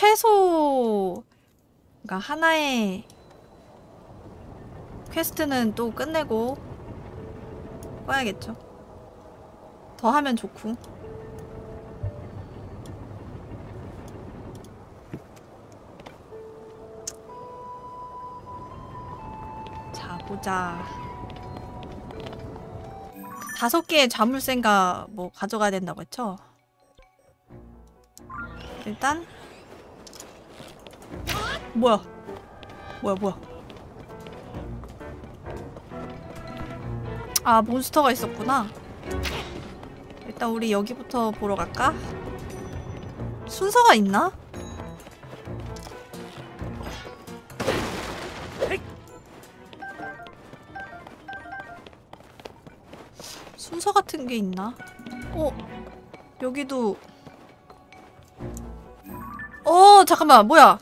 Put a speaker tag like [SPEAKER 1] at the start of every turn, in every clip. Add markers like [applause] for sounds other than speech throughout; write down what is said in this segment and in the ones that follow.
[SPEAKER 1] 최소 그러니까 하나의 퀘스트는 또 끝내고 꺼야겠죠. 더 하면 좋고. 자, 보자. 다섯 개의 자물쇠인가 뭐 가져가야 된다고 했죠? 일단 뭐야 뭐야 뭐야 아 몬스터가 있었구나 일단 우리 여기부터 보러 갈까? 순서가 있나? 순서 같은 게 있나? 어? 여기도 어 잠깐만 뭐야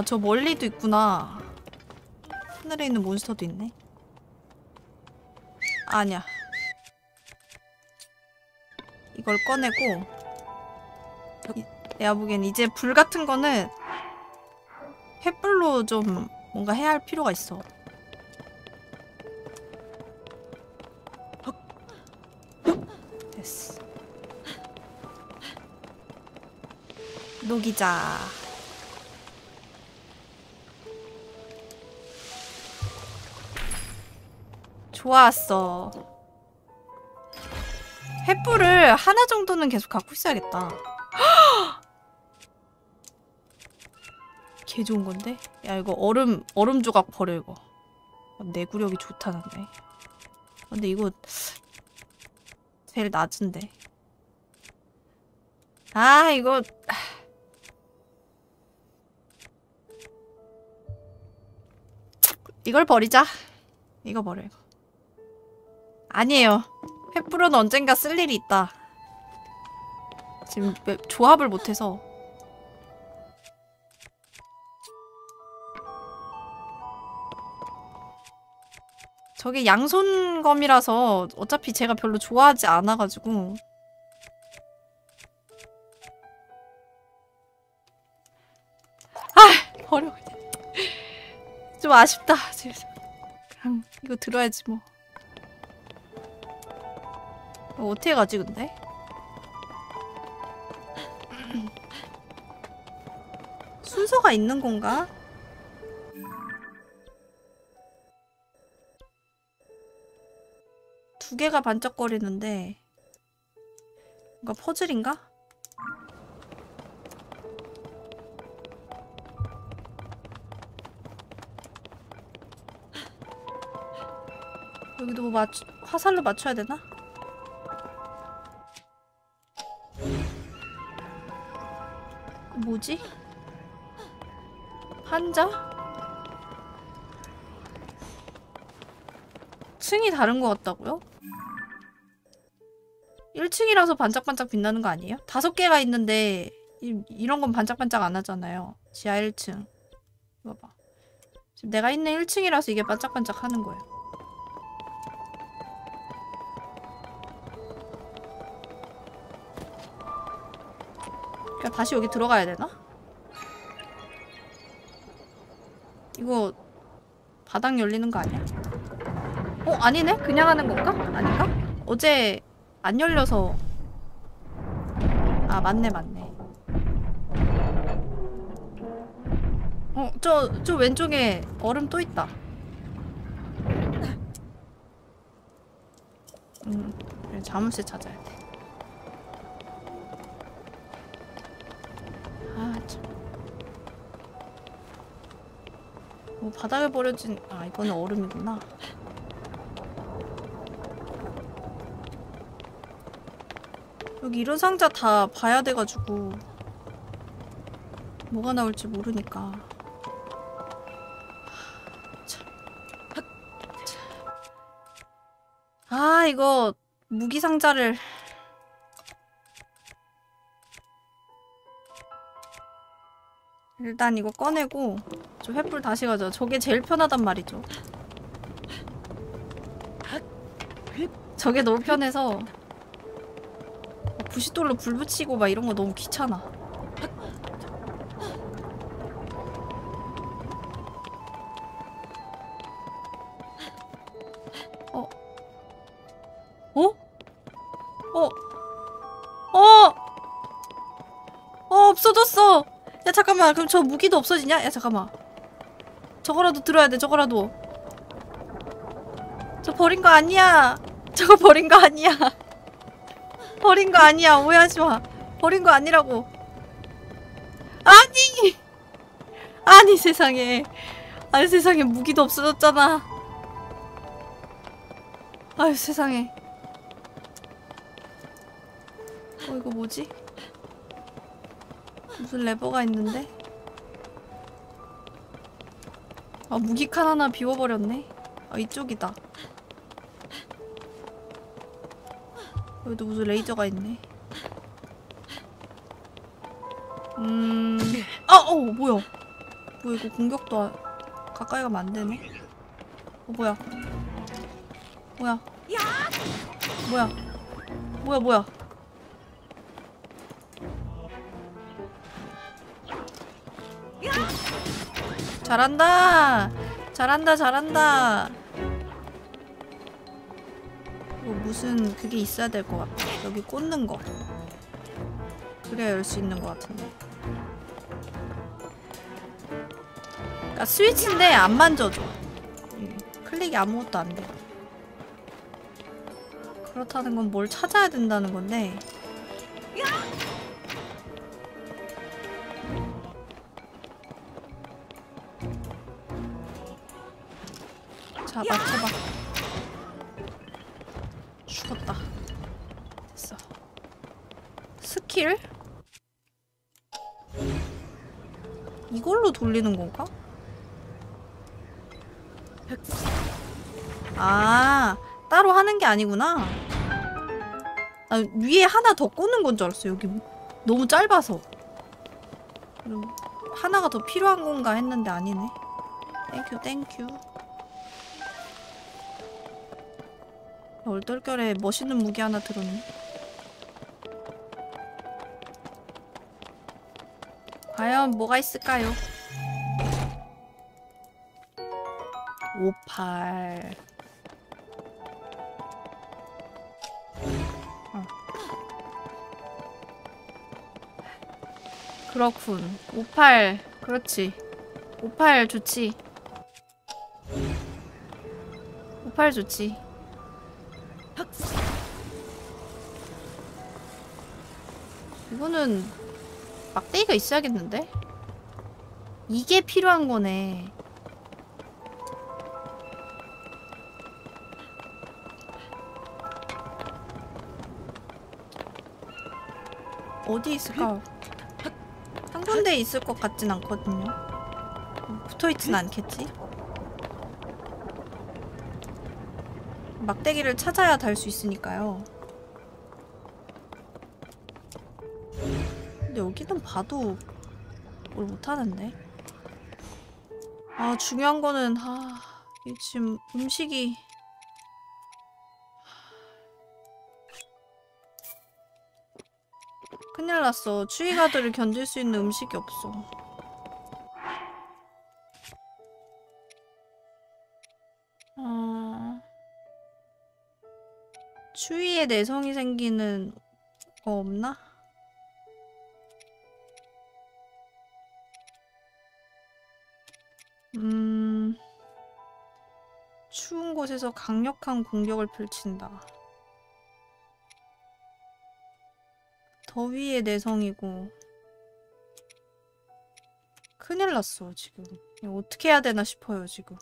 [SPEAKER 1] 아 저 멀리도 있구나 하늘에 있는 몬스터도 있네 아니야 이걸 꺼내고 이- 내가 보기엔 이제 불 같은 거는 횃불로 좀 뭔가 해야 할 필요가 있어 됐어. 녹이자. 좋았어. 횃불을 하나 정도는 계속 갖고 있어야겠다. [gasps] 개 좋은 건데? 야 이거 얼음 얼음 조각 버려 이거. 내구력이 좋다는데. 근데 이거 제일 낮은데. 아, 이거. 이걸 버리자. 이거 버려, 이거. 아니에요. 횃불은 언젠가 쓸 일이 있다. 지금 매- 조합을 못해서. 저게 양손검이라서 어차피 제가 별로 좋아하지 않아가지고 아 그냥 [laughs] 좀 아쉽다 그냥 이거 들어야지 뭐 이거 어떻게 가지 근데 순서가 있는 건가? 두 개가 반짝거리는데 뭔가 퍼즐인가? 여기도 뭐 맞추, 화살로 맞춰야 되나? 뭐지? 한자? 층이 다른 것 같다고요? 1층이라서 반짝반짝 빛나는 거 아니에요? 다섯 개가 있는데 이, 이런 건 반짝반짝 안 하잖아요. 지하 1층. 이거 봐. 지금 내가 있는 1층이라서 이게 반짝반짝 하는 거예요. 다시 여기 들어가야 되나? 이거 바닥 열리는 거 아니야? 어 아니네? 그냥 하는 건가? 아닌가? 어제 안 열려서 아 맞네 맞네 어 저 저 왼쪽에 얼음 또 있다 음 자물쇠 찾아야 돼 뭐 바닥에 버려진 아 이거는 얼음이구나. 여기 이런 상자 다 봐야 돼가지고 뭐가 나올지 모르니까. 아 이거 무기 상자를 일단 이거 꺼내고 저 횃불 다시 가자. 저게 제일 편하단 말이죠. 저게 너무 편해서 부싯돌로 불 붙이고 막 이런 거 너무 귀찮아. 그럼 저 무기도 없어지냐? 야 잠깐만. 저거라도 들어야 돼 저거라도. 저 버린 거 아니야. [laughs] 저거 버린 거 아니야. [laughs] 버린 거 아니야. 오해하지 마. 버린 거 아니라고. 아니! [laughs] 아니 세상에. 아니 세상에 무기도 없어졌잖아. 아유 세상에. 어 이거 뭐지? 무슨 레버가 있는데? 아 무기 칸 하나 비워버렸네. 아 이쪽이다. 여기도 무슨 레이저가 있네. 음, 아, 어, 뭐야? 뭐야 이거 공격도 아- 가까이 가면 안 되네. 어, 뭐야? 뭐야? 뭐야? 뭐야 뭐야? 잘한다. 잘한다 잘한다. 뭐 무슨 그게 있어야 될 것 같아. 여기 꽂는 거. 그래야 열 수 있는 것 같은데. 그러니까 스위치인데 안 만져줘. 음, 클릭이 아무것도 안 돼. 그렇다는 건 뭘 찾아야 된다는 건데. 잡아, 잡아. 죽었다. 됐어. 스킬? 이걸로 돌리는 건가? 아, 따로 하는 게 아니구나. 아, 위에 하나 더 꽂는 건 줄 알았어. 여기 너무 짧아서. 음, 하나가 더 필요한 건가 했는데 아니네. Thank you, thank you. 얼떨결에 멋있는 무기 하나 들었네. 과연 뭐가 있을까요? 58 어. 그렇군 58 그렇지 58 좋지 58 좋지 이거는 막대기가 있어야겠는데? 이게 필요한 거네. 어디 있을까? 한 군데 있을 것 같진 않거든요. 붙어있진 않겠지? 막대기를 찾아야 달 수 있으니까요. 여기는 봐도 뭘 못하는데. 아 중요한 거는 아 이게 지금 음식이 큰일 났어. 추위 가드를 견딜 수 있는 음식이 없어. 어... 추위에 내성이 생기는 거 없나? 곳에서 강력한 공격을 펼친다. 더위의 내성이고 큰일 났어 지금 어떻게 해야 되나 싶어요 지금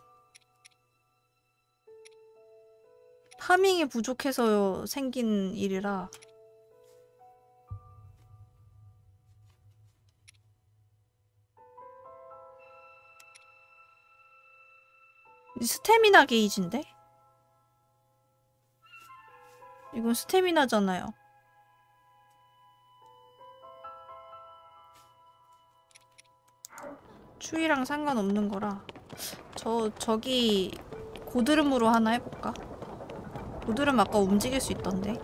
[SPEAKER 1] 파밍이 부족해서 생긴 일이라 스태미나 게이지인데? 이건 스태미나잖아요. 추위랑 상관없는 거라 저 저기 고드름으로 하나 해볼까? 보드름 아까 움직일 수 있던데.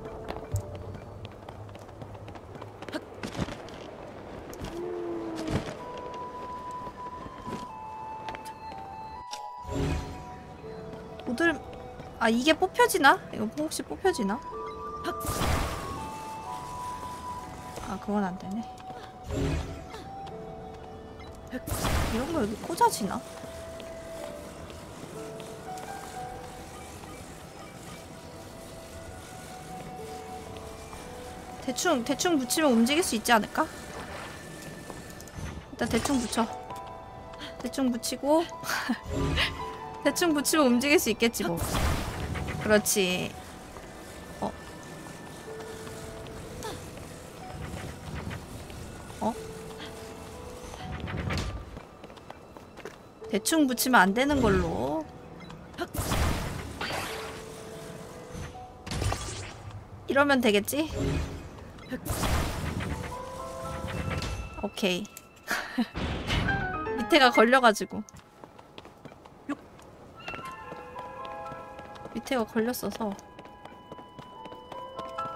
[SPEAKER 1] 보드름 아 이게 뽑혀지나? 이거 혹시 뽑혀지나? 아 그건 안 되네. 이런 거 여기 꽂아지나? 대충 대충 붙이면 움직일 수 있지 않을까? 일단 대충 붙여. 대충 붙이고 [laughs] 대충 붙이면 움직일 수 있겠지 뭐. 그렇지. 대충 붙이면 안 되는 걸로. 이러면 되겠지? 오케이. [laughs] 밑에가 걸려가지고. 육. 밑에가 걸렸어서.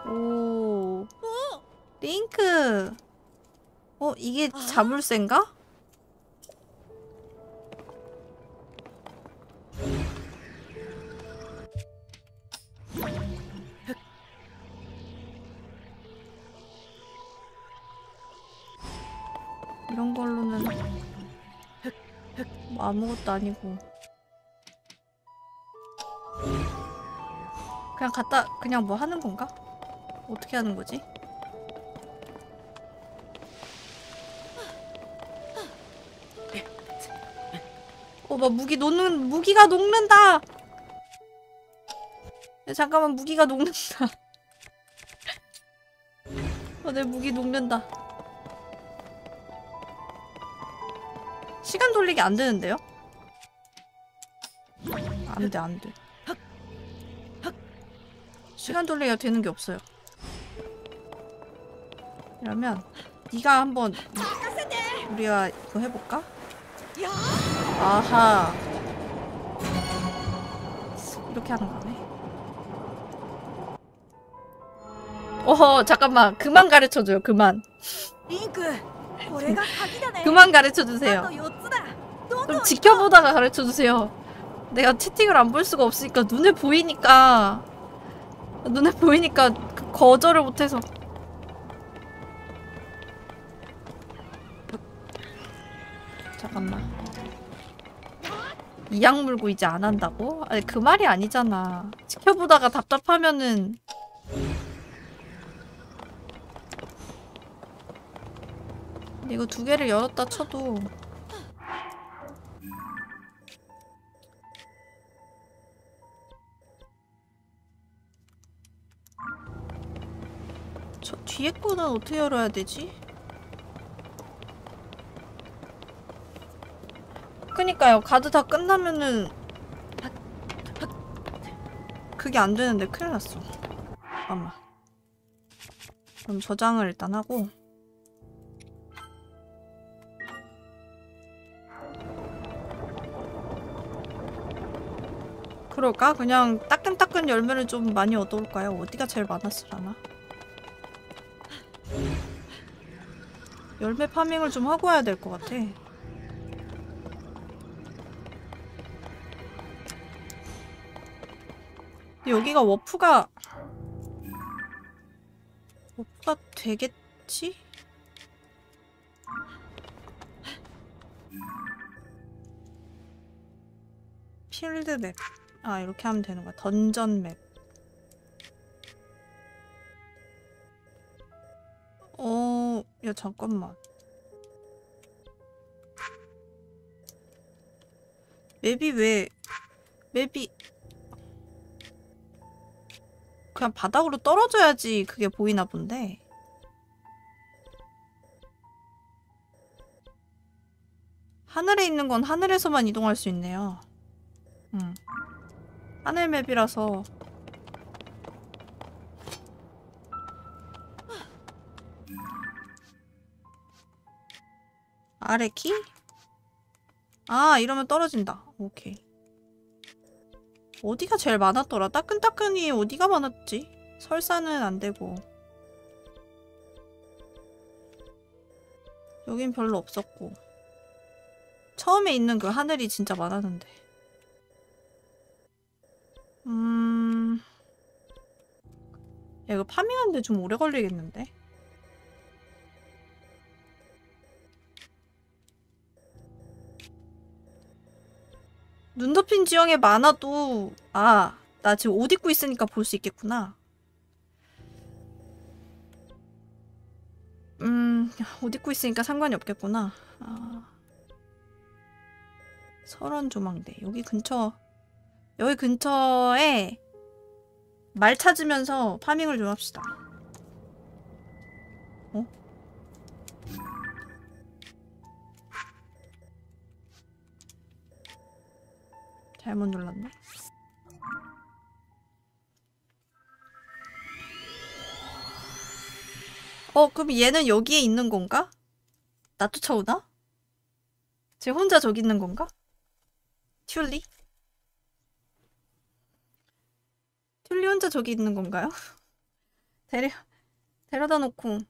[SPEAKER 1] 오. 링크. 어, 이게 자물쇠인가? 아무것도 아니고 그냥 갖다 그냥 뭐 하는 건가? 어떻게 하는 거지? 어, 막 무기 녹는 무기가 녹는다. 야, 잠깐만 무기가 녹는다. [laughs] 어, 내 무기 녹는다. 시간 돌리기 안 되는데요? 안 돼, 안 돼. 시간 돌리기가 되는 게 없어요. 그러면 네가 한번 우리가 이거 해볼까? 아하. 이렇게 하는 거네. 어허 잠깐만. 그만 가르쳐줘요 그만. [laughs] 그만 가르쳐주세요. 좀 지켜보다가 가르쳐주세요. 내가 채팅을 안 볼 수가 없으니까 눈에 보이니까 눈에 보이니까 그 거절을 못해서 잠깐만 이악 물고 이제 안 한다고? 아니 그 말이 아니잖아. 지켜보다가 답답하면은 이거 두 개를 열었다 쳐도 저 뒤에 거는 어떻게 열어야 되지? 그니까요. 가드 다 끝나면은 그게 안 되는데 큰일 났어. 잠깐만. 그럼 저장을 일단 하고 그럴까? 그냥 따끈따끈 열매를 좀 많이 얻어올까요? 어디가 제일 많았으려나? 열매 파밍을 좀 하고 와야 될 것 같아. 여기가 워프가 워프가 되겠지? 필드 맵. 아, 이렇게 하면 되는 거야. 던전 맵. 어, 야, 잠깐만. 맵이 왜, 맵이, 그냥 바닥으로 떨어져야지 그게 보이나 본데. 하늘에 있는 건 하늘에서만 이동할 수 있네요. 응. 하늘 맵이라서 아래 키? 아 이러면 떨어진다. 오케이. 어디가 제일 많았더라? 따끈따끈이 어디가 많았지? 설사는 안 되고. 여긴 별로 없었고. 처음에 있는 그 하늘이 진짜 많았는데. 음. 야, 이거 파밍하는데 좀 오래 걸리겠는데? 눈 덮인 지형에 많아도 아, 나 지금 옷 입고 있으니까 볼 수 있겠구나. 음, 옷 입고 있으니까 상관이 없겠구나. 아. 설원 조망대. 여기 근처 여기 근처에 말 찾으면서 파밍을 좀 합시다. 잘못 눌렀네. 어, 그럼 얘는 여기에 있는 건가? 나 쫓아오나? 쟤 혼자 저기 있는 건가? 튤리? 튤리 혼자 저기 있는 건가요? [laughs] 데려, 데려다 놓고.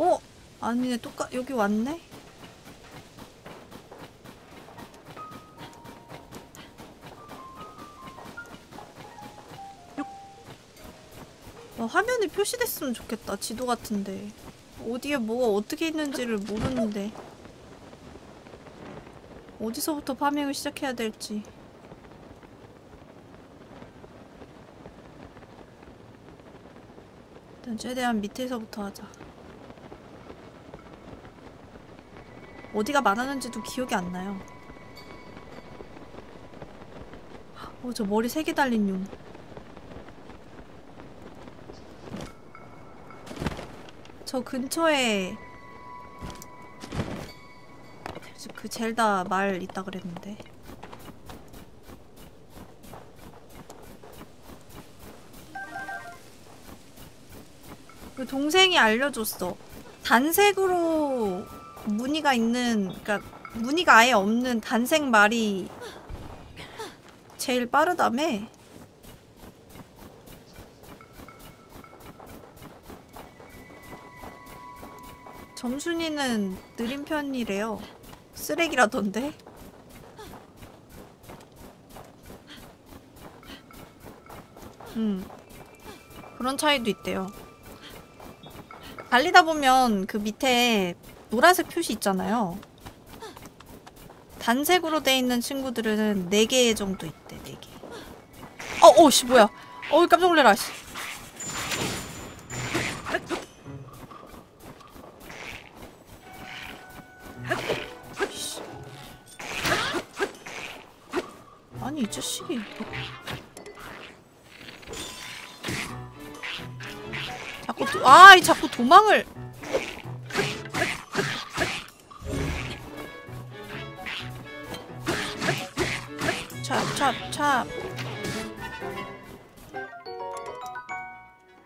[SPEAKER 1] 어? 아니네, 똑같, 여기 왔네? 어, 화면에 표시됐으면 좋겠다. 지도 같은데. 어디에 뭐가 어떻게 있는지를 모르는데. 어디서부터 파밍을 시작해야 될지. 일단 최대한 밑에서부터 하자. 어디가 많았는지도 기억이 안 나요. 어, 저 머리 세 개 달린 용. 저 근처에 그 젤다 말 있다 그랬는데 그 동생이 알려줬어 단색으로 무늬가 있는 그니까 무늬가 아예 없는 단색 말이 제일 빠르다며 점순이는 느린 편이래요. 쓰레기라던데? 음. 그런 차이도 있대요. 달리다 보면 그 밑에 노란색 표시 있잖아요. 단색으로 돼 있는 친구들은 4개 정도 있대, 4개. 어, 어, 씨, 뭐야. 어이, 깜짝 놀래라, 씨. 씨. 아니, 이 자식이. 자꾸, 도, 아, 이 자꾸 도망을. 찹, 찹.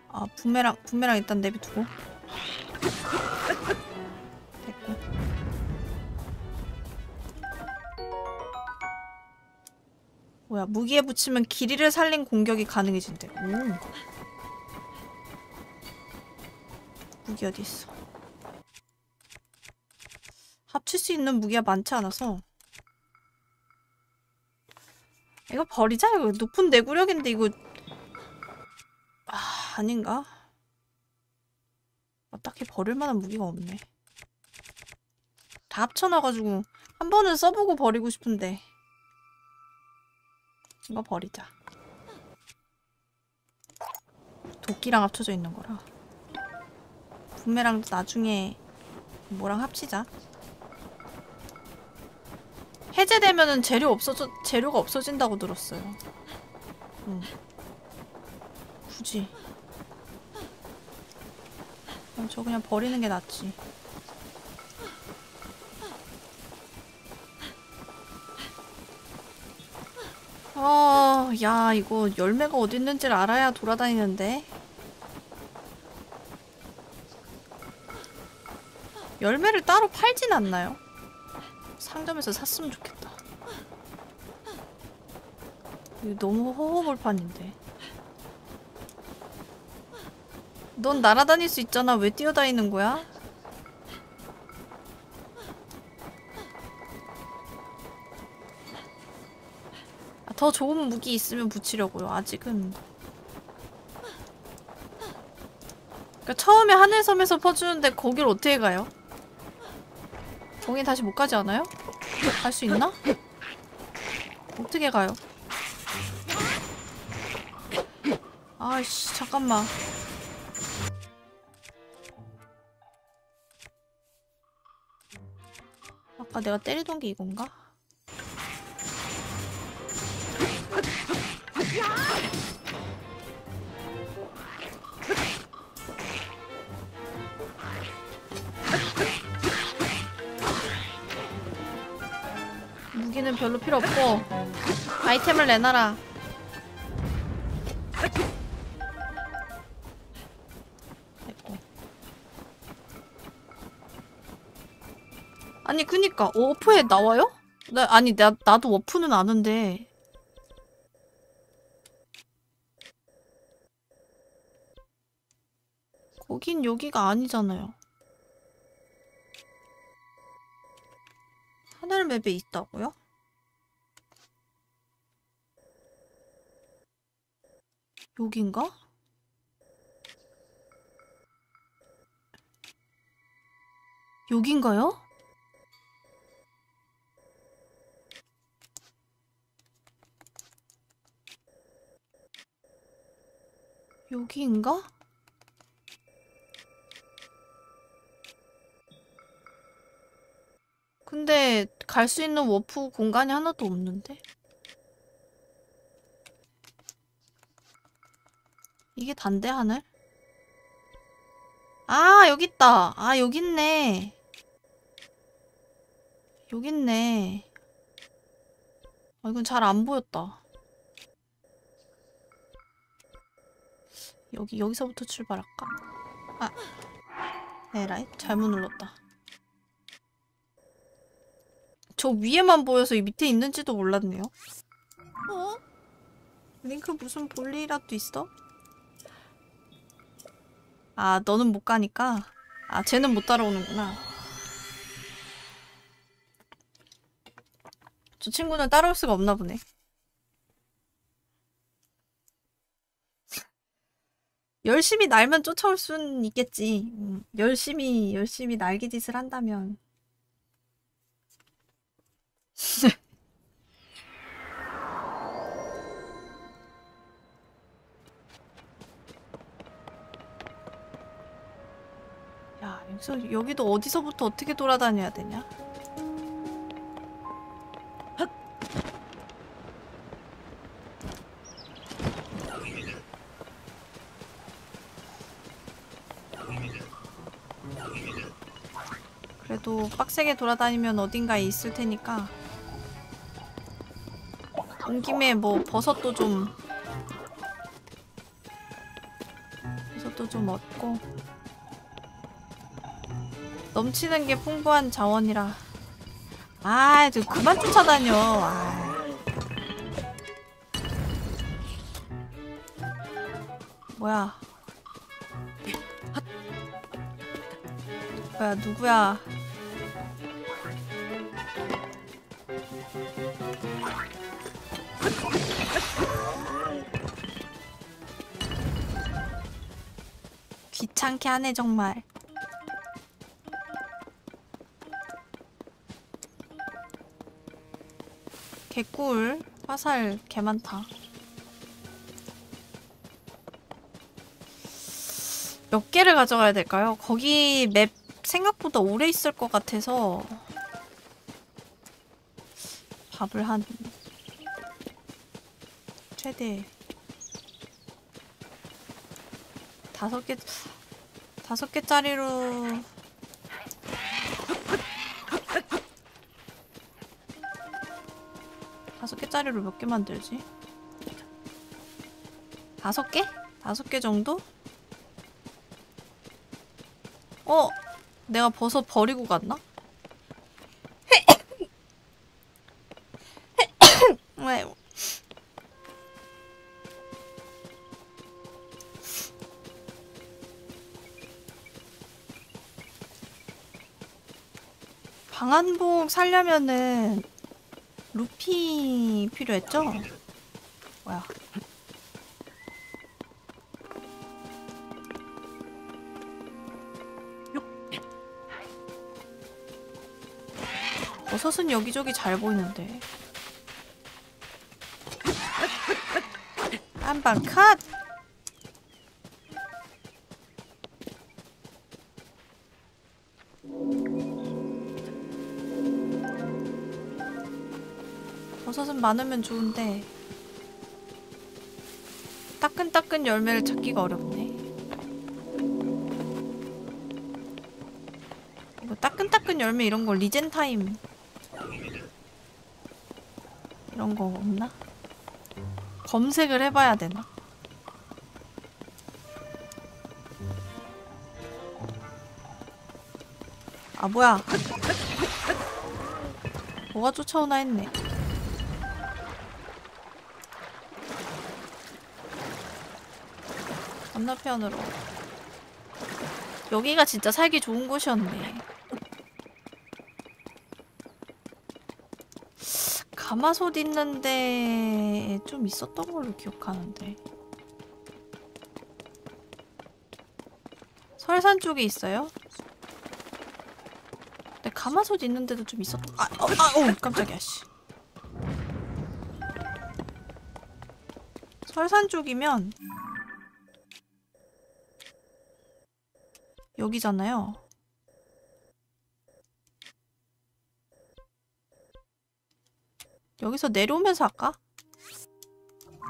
[SPEAKER 1] 아, 부메랑, 부메랑 일단 내비두고. 됐고. 뭐야, 무기에 붙이면 길이를 살린 공격이 가능해진대. 오. 무기 어디 있어? 합칠 수 있는 무기가 많지 않아서 이거 버리자. 이거 높은 내구력인데 이거. 아 아닌가? 어, 딱히 버릴 만한 무기가 없네. 다 합쳐놔가지고 한 번은 써보고 버리고 싶은데. 이거 버리자. 도끼랑 합쳐져 있는 거라. 분매랑 나중에 뭐랑 합치자 해제되면은 재료 없어져 재료가 없어진다고 들었어요. 응. 굳이. 그럼 저 그냥 버리는 게 낫지. 아, 야, 이거 열매가 어디 있는지를 알아야 돌아다니는데. 열매를 따로 팔진 않나요? 상점에서 샀으면 좋겠다. 이거 너무 허허벌판인데. 넌 날아다닐 수 있잖아. 왜 뛰어다니는 거야? 아, 더 좋은 무기 있으면 붙이려고요. 아직은. 그러니까 처음에 하늘섬에서 퍼주는데 거길 어떻게 가요? 거긴 다시 못 가지 않아요? 갈 수 있나? 어떻게 가요? 아이씨 잠깐만 아까 내가 때리던 게 이건가? 무기는 별로 필요 없고 아이템을 내놔라 됐고. 아니 그니까 워프에 나와요? 나 아니 나 나도 워프는 아는데 거긴 여기가 아니잖아요. 하늘 맵에 있다고요? 여긴가? 여긴가요? 여기인가? 근데 갈 수 있는 워프 공간이 하나도 없는데? 이게 단대 하늘? 아 여기 있다. 아 여기 있네. 여기 있네. 아 이건 잘 안 보였다. 여기 여기서부터 출발할까? 아 에라이 잘못 눌렀다. 저 위에만 보여서 이 밑에 있는지도 몰랐네요.
[SPEAKER 2] 어?
[SPEAKER 1] 링크 무슨 볼일이라도 있어? 아, 너는 못 가니까? 아, 쟤는 못 따라오는구나. 저 친구는 따라올 수가 없나 보네. 열심히 날면 쫓아올 순 있겠지. 음, 열심히, 열심히 날개짓을 한다면. [laughs] 야, 여기서, 여기도 어디서부터 어떻게 돌아다녀야 되냐? 그래도 빡세게 돌아다니면 어딘가에 있을 테니까 온 김에 뭐 버섯도 좀 버섯도 좀 얻고 넘치는 게 풍부한 자원이라 아, 좀 그만 쫓아다녀. 아. 뭐야? 핫. 뭐야, 누구야? 귀찮게 하네 정말. 개꿀 화살 개 많다. 몇 개를 가져가야 될까요? 거기 맵 생각보다 오래 있을 것 같아서 밥을 한 최대 다섯 개 다섯 개짜리로 다섯 개짜리로 몇개 만들지? 다섯 개? 다섯 개 정도? 어? 내가 버섯 버리고 갔나? 왜? 방한복 살려면은 루피 필요했죠? 뭐야? 버섯은 여기저기 잘 보이는데. 한방 컷! 많으면 좋은데 따끈따끈 열매를 찾기가 어렵네. 이거 따끈따끈 열매 이런 거 리젠 타임 이런 거 없나? 검색을 해봐야 되나? 아 뭐야? 뭐가 쫓아오나 했네. 건너편으로. 여기가 진짜 살기 좋은 곳이었네. 가마솥 있는데 좀 있었던 걸로 기억하는데. 설산 쪽에 있어요? 근데 가마솥 있는데도 좀 있었던 아, 어, 아, 어, 깜짝이야, 씨. 설산 쪽이면 여기잖아요. 여기서 내려오면서 할까?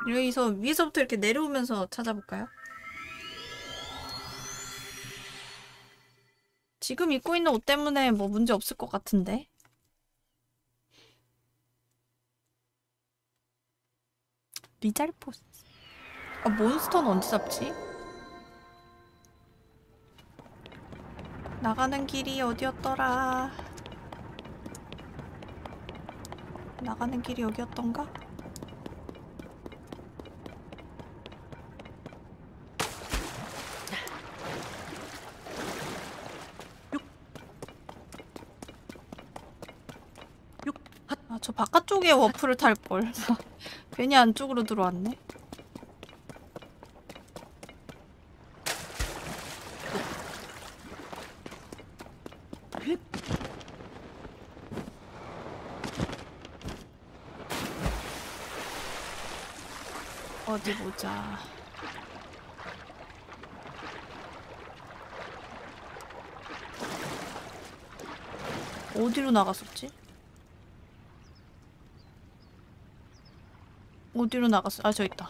[SPEAKER 1] 여기서 위에서부터 이렇게 내려오면서 찾아볼까요? 지금 입고 있는 옷 때문에 뭐 문제 없을 것 같은데. 리잘포스. 아, 몬스터는 언제 잡지? 나가는 길이 어디였더라? 나가는 길이 여기였던가? 아, 저 바깥쪽에 워프를 탈걸. [laughs] 괜히 안쪽으로 들어왔네. 어디 보자. 어디로 나갔었지? 어디로 나갔어? 아, 저 있다.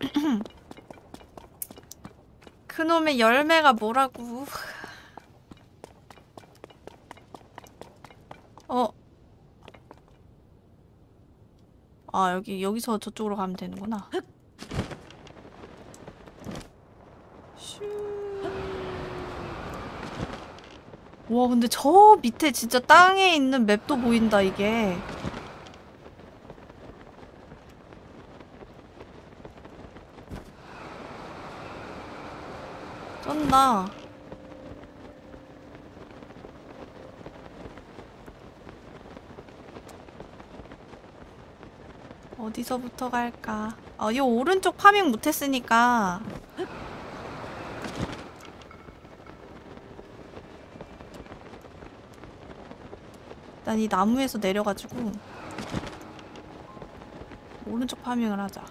[SPEAKER 1] [clears throat] 그놈의 열매가 뭐라고. 어. 아, 여기, 여기서 저쪽으로 가면 되는구나. 슈. 와, 근데 저 밑에 진짜 땅에 있는 맵도 보인다, 이게. 쩐다. 어디서부터 갈까? 어, 이 오른쪽 파밍 못했으니까 일단 이 나무에서 내려가지고 오른쪽 파밍을 하자.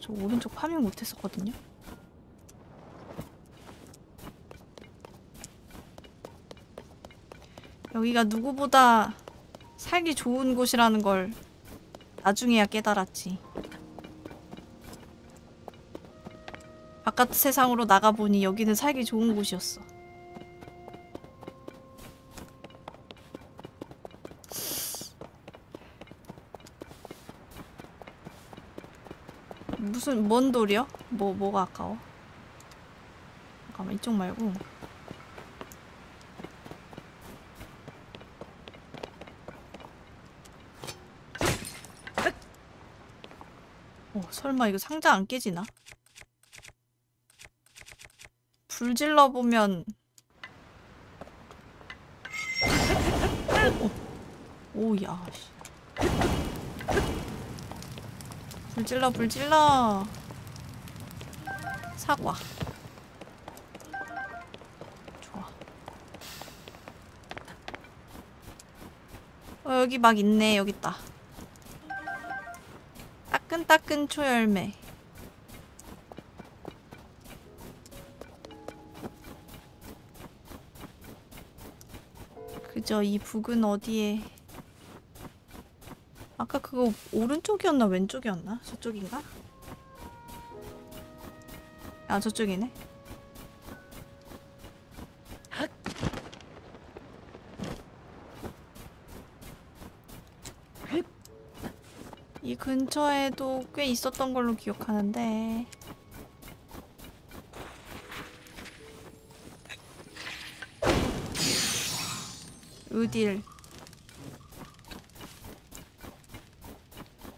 [SPEAKER 1] 저 오른쪽 파밍 못했었거든요. 여기가 누구보다 살기 좋은 곳이라는 걸 나중에야 깨달았지. 바깥 세상으로 나가보니 여기는 살기 좋은 곳이었어. 무슨 뭔 돌이요? 뭐 뭐가 아까워? 잠깐만 이쪽 말고 설마 이거 상자 안 깨지나? 불 질러 보면 어, 어. 오야 씨. 불 질러 불 질러 사과 좋아 어 여기 막 있네 여기 있다 따끈따끈 초열매 그저 이 북은 어디에 아까 그거 오른쪽이었나 왼쪽이었나? 저쪽인가? 아 저쪽이네. 근처에도 꽤 있었던 걸로 기억하는데. 어딜.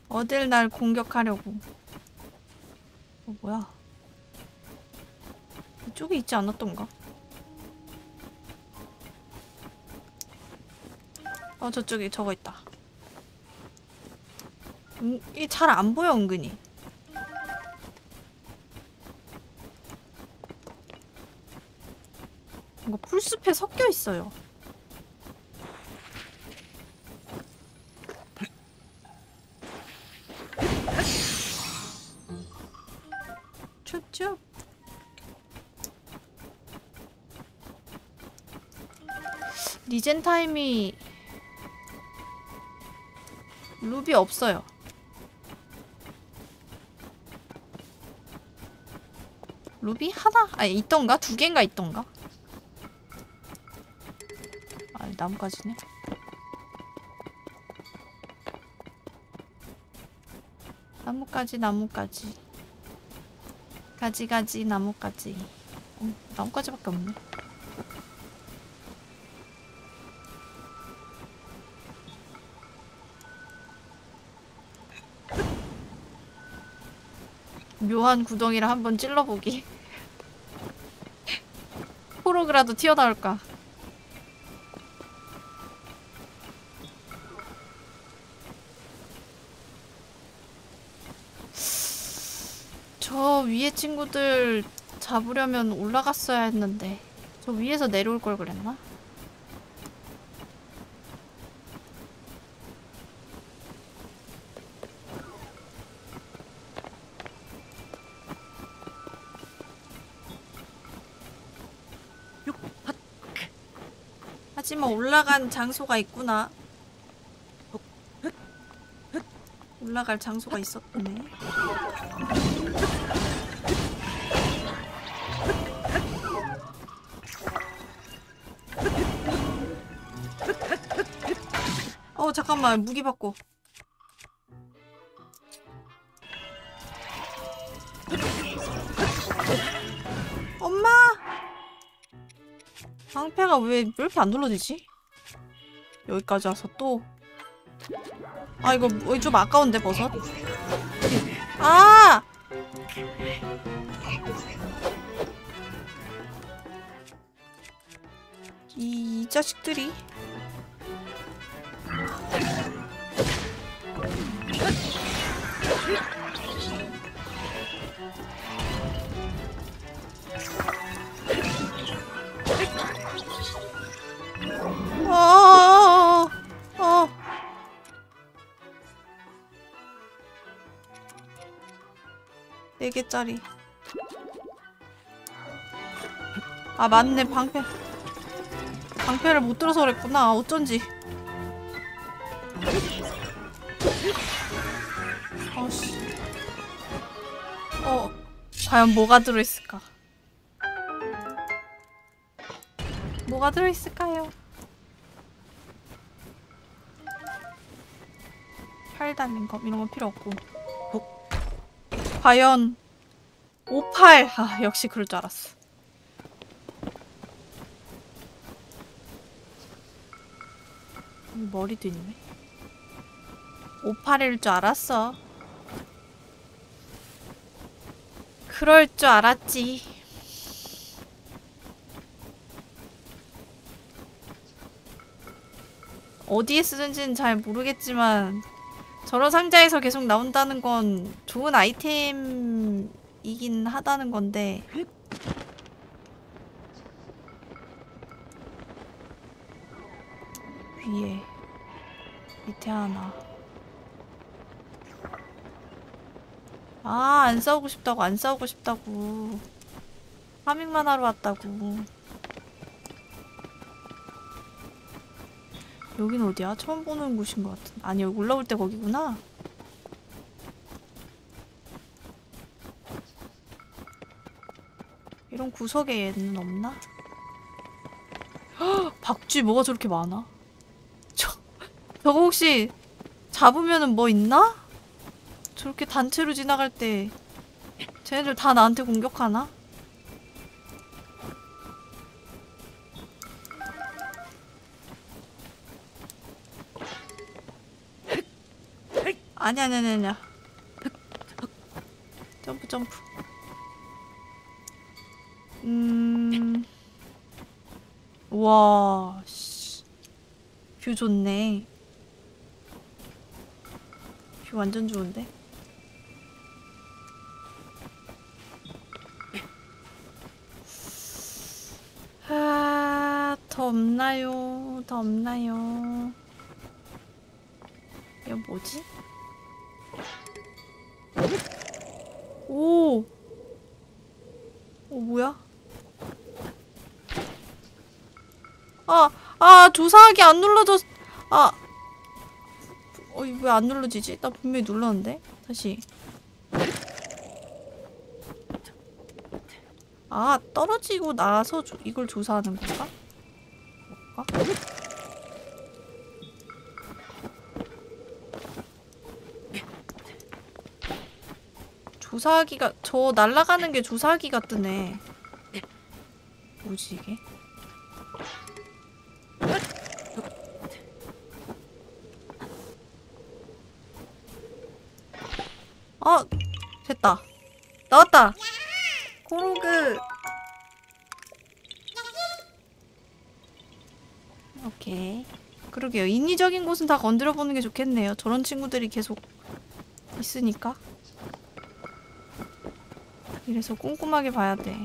[SPEAKER 1] 어딜 날 공격하려고. 어 뭐야? 이쪽에 있지 않았던가? 어 저쪽에 저거 있다 음, 이게 잘안 보여 은근히. 뭔가 풀숲에 섞여 있어요. 춥춥 리젠 타임이 루비 없어요. 루비 하나? 아니 있던가? 두 개인가 있던가? 아 나뭇가지네. 나뭇가지 나뭇가지 가지가지 나뭇가지 어, 나뭇가지밖에 없네. 묘한 구덩이를 한번 찔러보기. [laughs] 호로그라도 튀어나올까? 저 위에 친구들 잡으려면 올라갔어야 했는데 저 위에서 내려올 걸 그랬나? 올라간 장소가 있구나. 올라갈 장소가 있었네. 어 잠깐만 무기 바꿔. 엄마! 방패가 왜, 왜 이렇게 안 눌러지지? 여기까지 와서 또. 아, 이거, 어, 좀 아까운데, 버섯? 아! 이, 이 자식들이. 4개짜리. 아 맞네 방패. 방패를 못 들어서 그랬구나. 어쩐지. 아씨. 어 과연 뭐가 들어있을까? 뭐가 들어있을까요? 8단인 거? 이런 건 필요 없고. 과연 58. 아, 역시 그럴 줄 알았어. 머리도 있네. 58일 줄 알았어. 그럴 줄 알았지. 어디에 쓰는지는 잘 모르겠지만 저런 상자에서 계속 나온다는 건 좋은 아이템이긴 하다는 건데. 위에. 밑에 하나. 아 안 싸우고 싶다고 안 싸우고 싶다고. 파밍만 하러 왔다고 여긴 어디야? 처음 보는 곳인 것 같은 아니 올라올 때 거기구나 이런 구석에 얘는 없나? 헉, 박쥐 뭐가 저렇게 많아? 저, 저거 혹시 잡으면은 뭐 있나? 저렇게 단체로 지나갈 때 쟤네들 다 나한테 공격하나? 아니 아니 아니 아니야 점프 점프 음... 와, 씨. 뷰 좋네. 뷰 완전 좋은데? 아? 더 없나요? 이거 뭐지? 오! 오, 뭐야? 아, 아, 조사하기 안 눌러졌, 아. 어, 이거 왜안 눌러지지? 나 분명히 눌렀는데? 다시. 아, 떨어지고 나서 조, 이걸 조사하는 건가? 뭘까? 조사하기가, 저 날아가는 게 조사하기가 뜨네. 뭐지, 이게? 어 됐다. 나왔다. 코로그. 오케이. 그러게요. 인위적인 곳은 다 건드려보는 게 좋겠네요. 저런 친구들이 계속 있으니까 이래서 꼼꼼하게 봐야 돼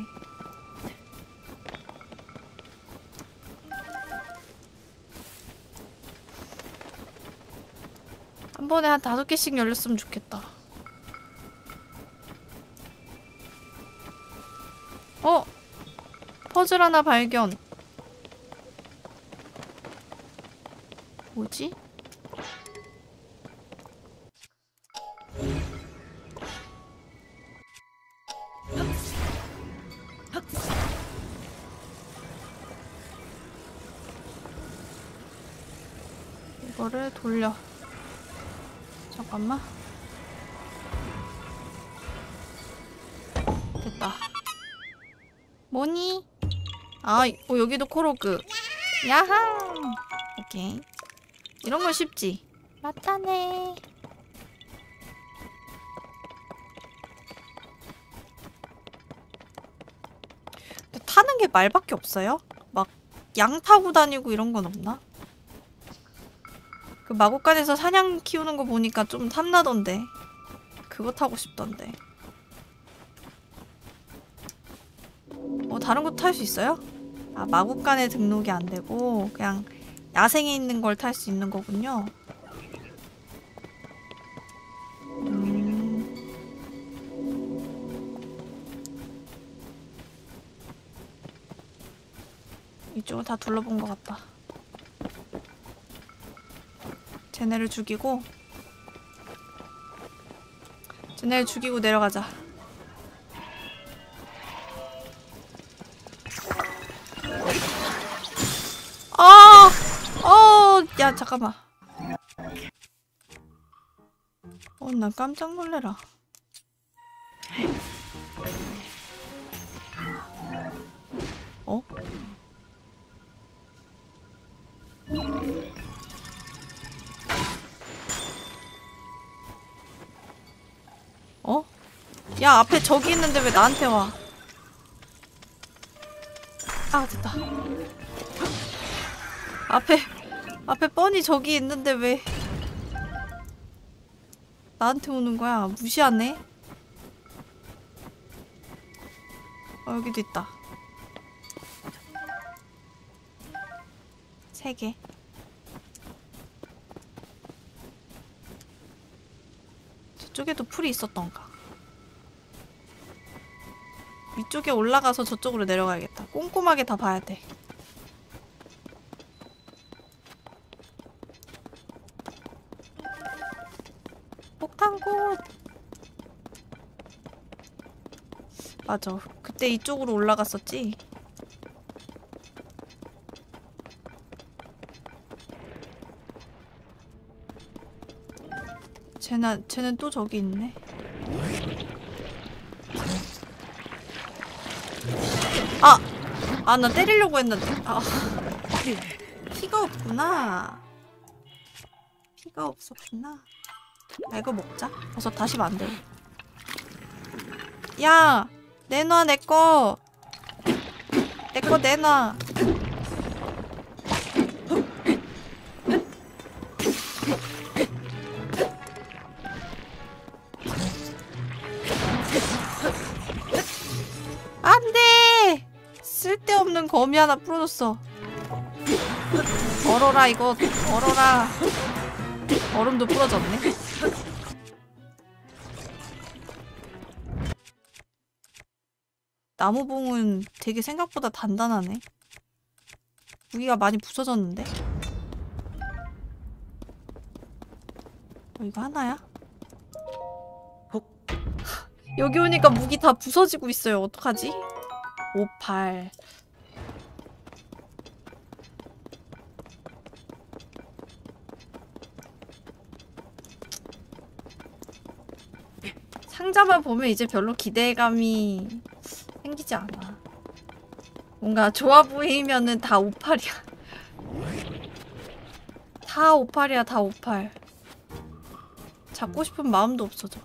[SPEAKER 1] 한 번에 한 다섯 개씩 열렸으면 좋겠다. 어? 퍼즐 하나 발견. 뭐지? 돌려. 잠깐만. 됐다. 뭐니? 아, 어, 여기도 코로그. 야하! 오케이. 이런 건 쉽지. 맞다네. 타는 게 말밖에 없어요? 막 양 타고 다니고 이런 건 없나? 그 마곡간에서 사냥 키우는 거 보니까 좀 탐나던데. 그거 타고 싶던데. 어, 다른 것도 탈수 있어요? 아, 마곡간에 등록이 안 되고 그냥 야생에 있는 걸 탈 수 있는 거군요. 음. 이쪽을 다 둘러본 것 같다. 쟤네를 죽이고 쟤네를 죽이고 내려가자. 아! 어, 야, 잠깐만. 어, 난 깜짝 놀래라. 야 앞에 저기 있는데 왜 나한테 와? 아 됐다. 앞에 앞에 뻔히 저기 있는데 왜 나한테 오는 거야? 무시하네. 어 여기도 있다. 세 개. 저쪽에도 풀이 있었던가. 위쪽에 올라가서 저쪽으로 내려가야겠다. 꼼꼼하게 다 봐야 돼. 폭탄꽃! 맞아. 그때 이쪽으로 올라갔었지? 쟤는, 쟤는 또 저기 있네. 아! 아, 나 때리려고 했는데. 아. 피가 없구나. 피가 없었구나. 야, 이거 먹자. 버섯 다시 만들어. 야! 내놔, 내꺼! 내꺼 내놔. 거미 하나 풀어줬어. 얼어라, 이거. 얼어라. 얼음도 풀어졌네. 나무봉은 되게 생각보다 단단하네. 무기가 많이 부서졌는데? 어, 이거 하나야? 여기 오니까 무기 다 부서지고 있어요. 어떡하지? 58. 상자만 보면 이제 별로 기대감이 생기지 않아. 뭔가 좋아 보이면은 다 58이야. [laughs] 다 58이야, 다 58. 잡고 싶은 마음도 없어져.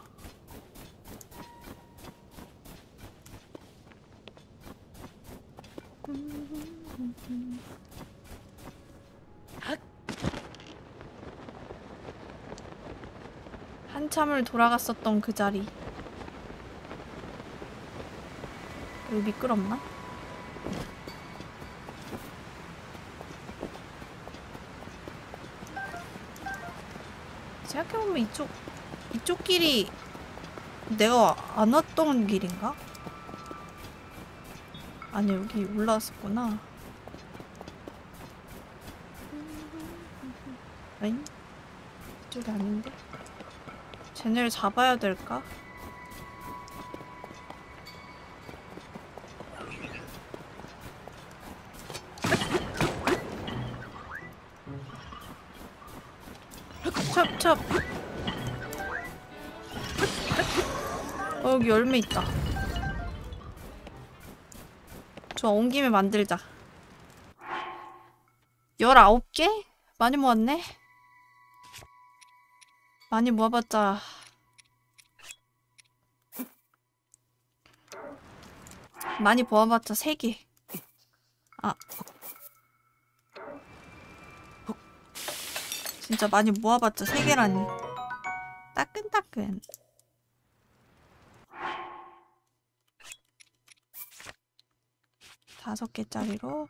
[SPEAKER 1] 한참을 돌아갔었던 그 자리. 여기 미끄럽나? 생각해보면 이쪽 이쪽 길이 내가 안 왔던 길인가? 아니 여기 올라왔었구나 아니 이쪽이 아닌데? 쟤네를 잡아야 될까? 여기 열매 있다. 좋아 온 김에 만들자. 19개? 많이 모았네? 많이 모아봤자. 많이 모아봤자 3개. 아. 진짜 많이 모아봤자 3개라니. 따끈따끈 다섯 개짜리로.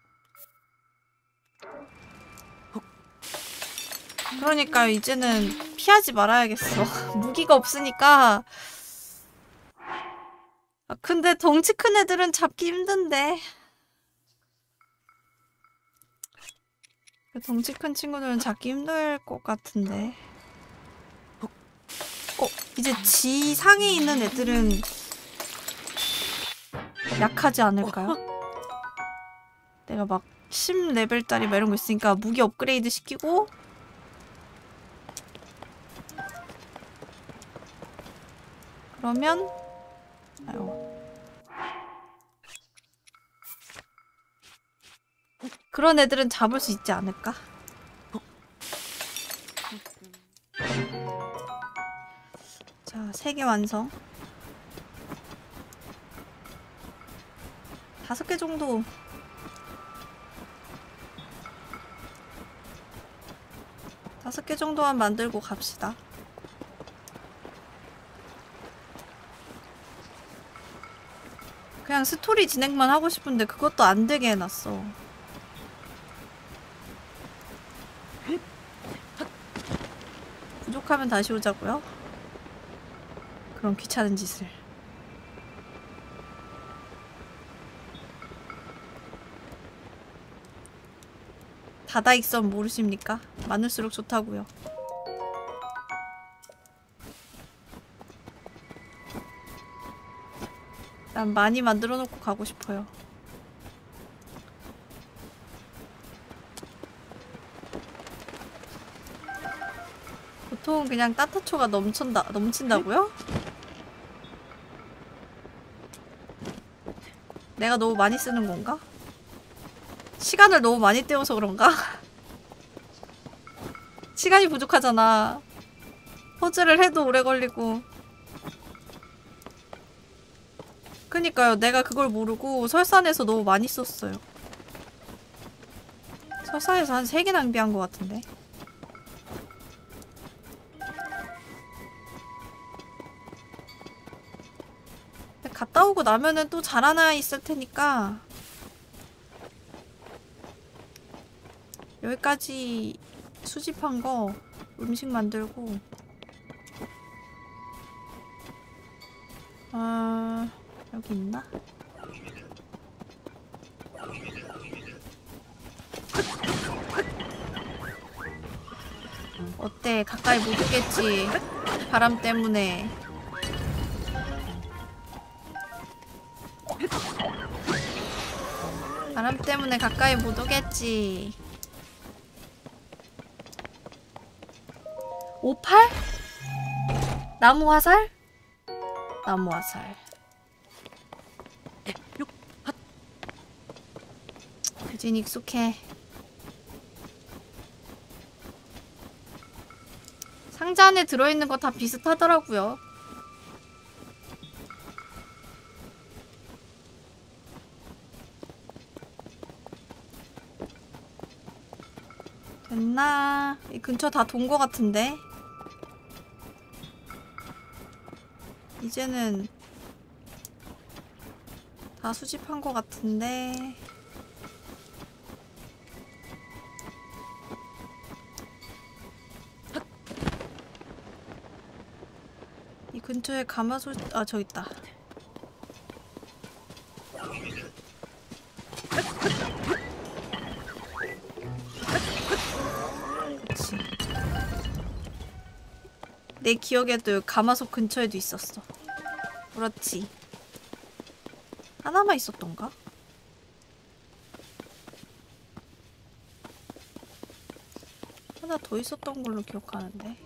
[SPEAKER 1] 그러니까 이제는 피하지 말아야겠어. [laughs] 무기가 없으니까. 아, 근데 덩치 큰 애들은 잡기 힘든데. 그 덩치 큰 친구들은 잡기 힘들 것 같은데. 어 이제 지상에 있는 애들은 약하지 않을까요? 내가 막 10레벨짜리 막 이런 거 있으니까 무기 업그레이드 시키고 그러면 아유 그런 애들은 잡을 수 있지 않을까? 자, 3개 완성. 5개 정도 다섯 개 정도만 만들고 갑시다. 그냥 스토리 진행만 하고 싶은데 그것도 안 되게 해놨어. 부족하면 다시 오자고요. 그런 귀찮은 짓을. 다다익선 모르십니까? 많을수록 좋다고요. 난 많이 만들어 놓고 가고 싶어요. 보통 그냥 따타초가 넘친다 넘친다고요? 내가 너무 많이 쓰는 건가? 시간을 너무 많이 때워서 그런가? [laughs] 시간이 부족하잖아. 퍼즐을 해도 오래 걸리고. 그니까요. 내가 그걸 모르고 설산에서 너무 많이 썼어요. 설산에서 한 3개 낭비한 것 같은데. 갔다 오고 나면은 또 자라나 있을 테니까 여기까지 수집한 거 음식 만들고 아 여기 있나? 어때? 가까이 못 오겠지? 바람 때문에 바람 때문에 가까이 못 오겠지 58? 나무 화살? 나무 화살 이젠 익숙해 상자 안에 들어있는 거 다 비슷하더라고요 됐나? 이 근처 다 돈 거 같은데? 이제는 다 수집한 거 같은데. 이 근처에 가마솥 아 저기 있다. 내 기억에도 가마솥 근처에도 있었어 그렇지 하나만 있었던가? 하나 더 있었던 걸로 기억하는데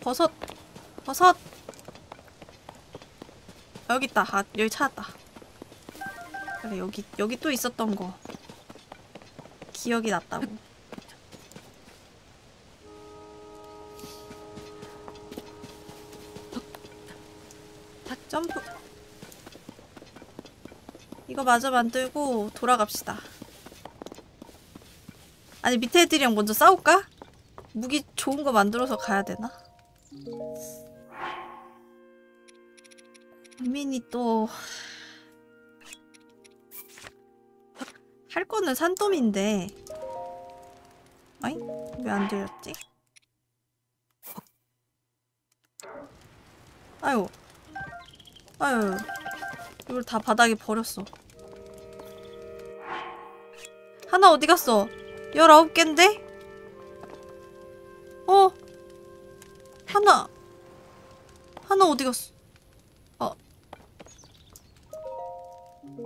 [SPEAKER 1] 버섯! 버섯! 아, 여기 있다. 아, 여기 찾았다. 그래, 여기, 여기 또 있었던 거. 기억이 났다고. 이거 마저 만들고 돌아갑시다. 아니 밑에 애들이랑 먼저 싸울까? 무기 좋은 거 만들어서 가야 되나? 고민이 또... 할 거는 산더미인데 아이? 왜안 들렸지? 아유 아유 이걸 다 바닥에 버렸어 하나 어디 갔어? 19개인데? 어? 하나. 하나 어디 갔어? 어.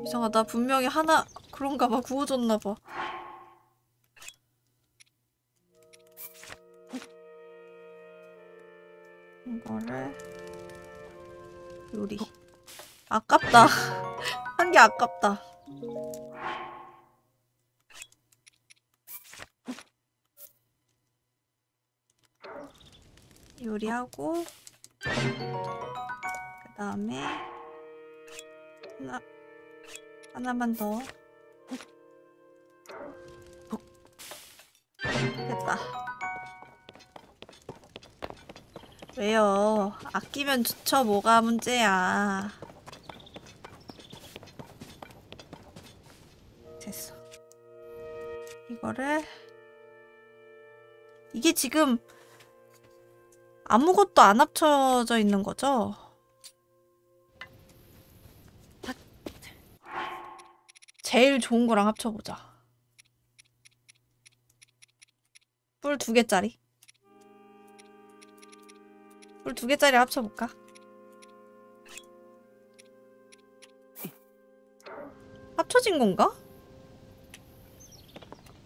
[SPEAKER 1] 이상하다. 분명히 하나 그런가 봐. 구워졌나 봐. 이거를 요리. 아깝다. [laughs] 한개 아깝다 요리하고 그 다음에 하나 하나만 더. 됐다. 왜요? 아끼면 좋죠. 뭐가 문제야. 됐어. 이거를 이게 지금 아무것도 안 합쳐져 있는 거죠? 제일 좋은 거랑 합쳐보자. 뿔 두 개짜리. 뿔 두 개짜리 합쳐볼까? 합쳐진 건가?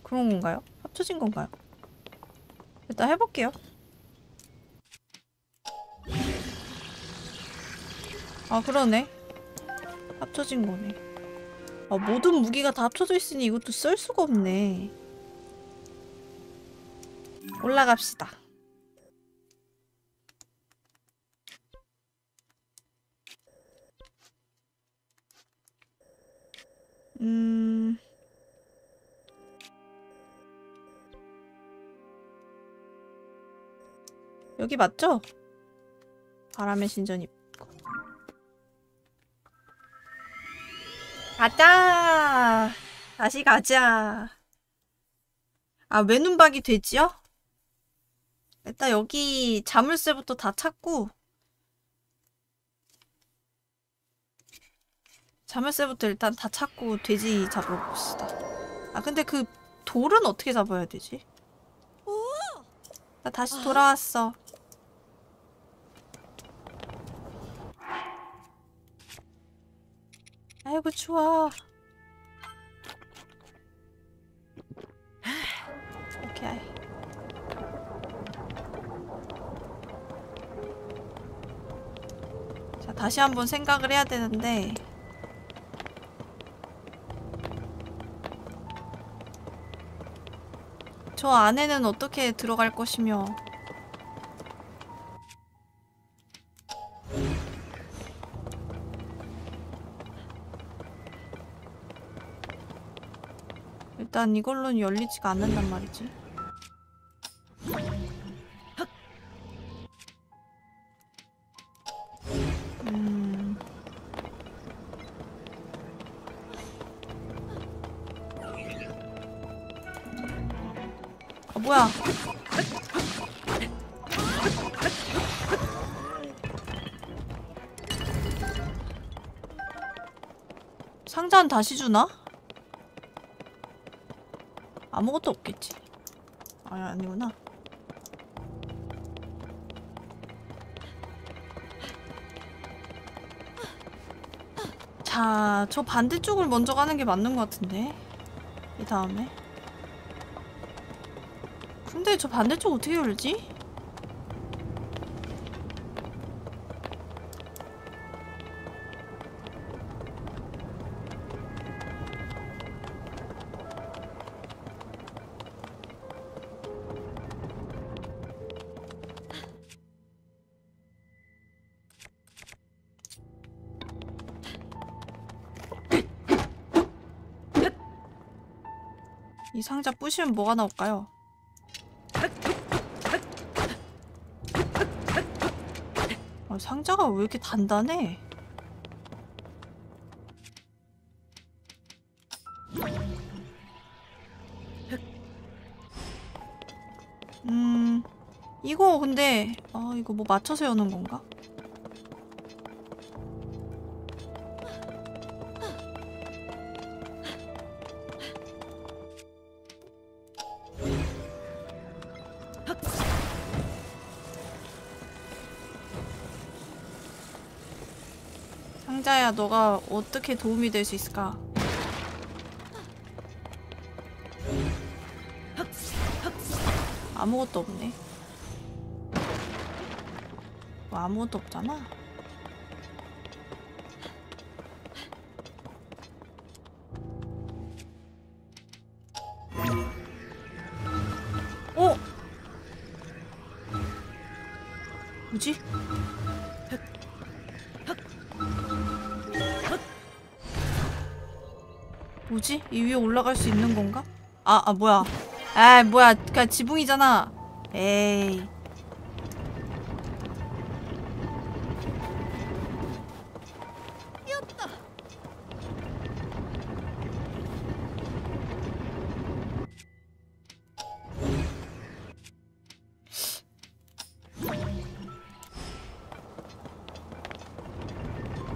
[SPEAKER 1] 그런 건가요? 합쳐진 건가요? 일단 해볼게요. 아 그러네. 합쳐진 거네. 아 모든 무기가 다 합쳐져 있으니 이것도 쓸 수가 없네. 올라갑시다. 음. 여기 맞죠? 바람의 신전 입 가자! 다시 가자. 아, 외눈박이 되지요? 일단 여기 자물쇠부터 다 찾고 자물쇠부터 일단 다 찾고 돼지 잡아봅시다. 아 근데 그 돌은 어떻게 잡아야 되지? 나 다시 돌아왔어. 아이고 추워. 오케이. 자 다시 한번 생각을 해야 되는데 저 안에는 어떻게 들어갈 것이며 일단 이걸로는 열리지가 않는단 말이지. 음... 아 뭐야? 상자는 다시 주나? 아무것도 없겠지. 아니 아니구나. 자, 저 반대쪽을 먼저 가는 게 맞는 것 같은데 이 다음에. 근데 저 반대쪽 어떻게 열지? 부시면 뭐가 나올까요? 아, 상자가 왜 이렇게 단단해? 음, 이거 근데 아 이거 뭐 맞춰서 여는 건가? 너가 어떻게 도움이 될 수 있을까? 아무것도 없네. 뭐 아무것도 없잖아. 뭐지? 이 위에 올라갈 수 있는 건가? 아, 아 뭐야? 아, 뭐야? 그냥 지붕이잖아. 에이.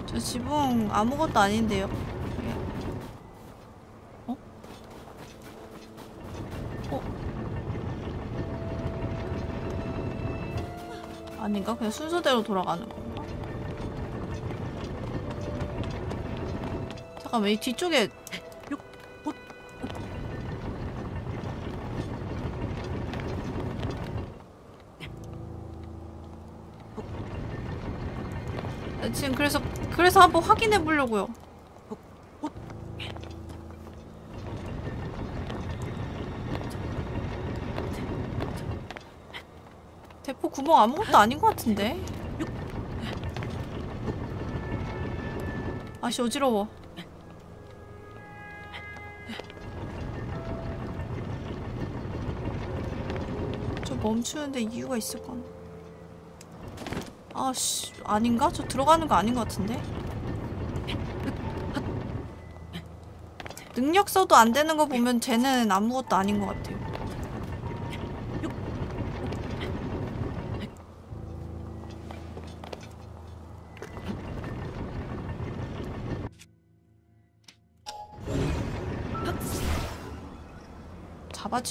[SPEAKER 1] 저 지붕 아무것도 아닌데요. 아닌가? 그냥 순서대로 돌아가는 건가? 잠깐만, 이 뒤쪽에? 어? 지금 그래서 그래서 한번 확인해 보려고요. 구멍 아무것도 아닌 것 같은데. 아씨 어지러워. 저 멈추는데 이유가 있을 건. 아씨 아닌가? 저 들어가는 거 아닌 것 같은데. 능력 써도 안 되는 거 보면 쟤는 아무것도 아닌 것 같아요.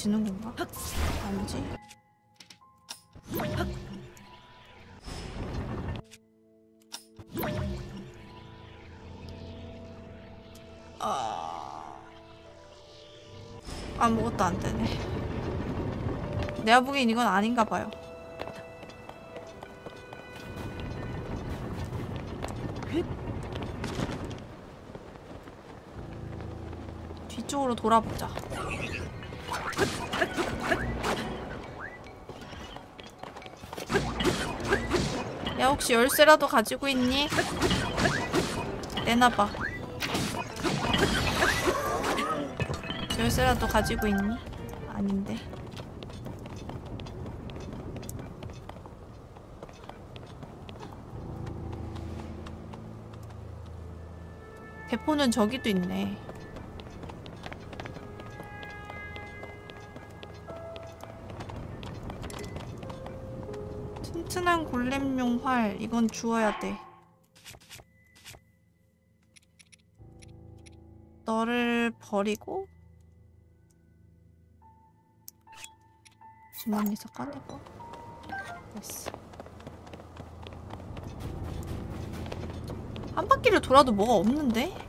[SPEAKER 1] 지는 건가? 아니지. 아... 아무것도 안 되네. 내가 보기엔 이건 아닌가 봐요. 뒤쪽으로 돌아보자. 야 혹시 열쇠라도 가지고 있니? 내놔봐. 열쇠라도 가지고 있니? 아닌데. 대포는 저기도 있네. 활. 이건 주워야 돼. 너를 버리고 주머니에서 꺼내고 됐어 한 바퀴를 돌아도 뭐가 없는데?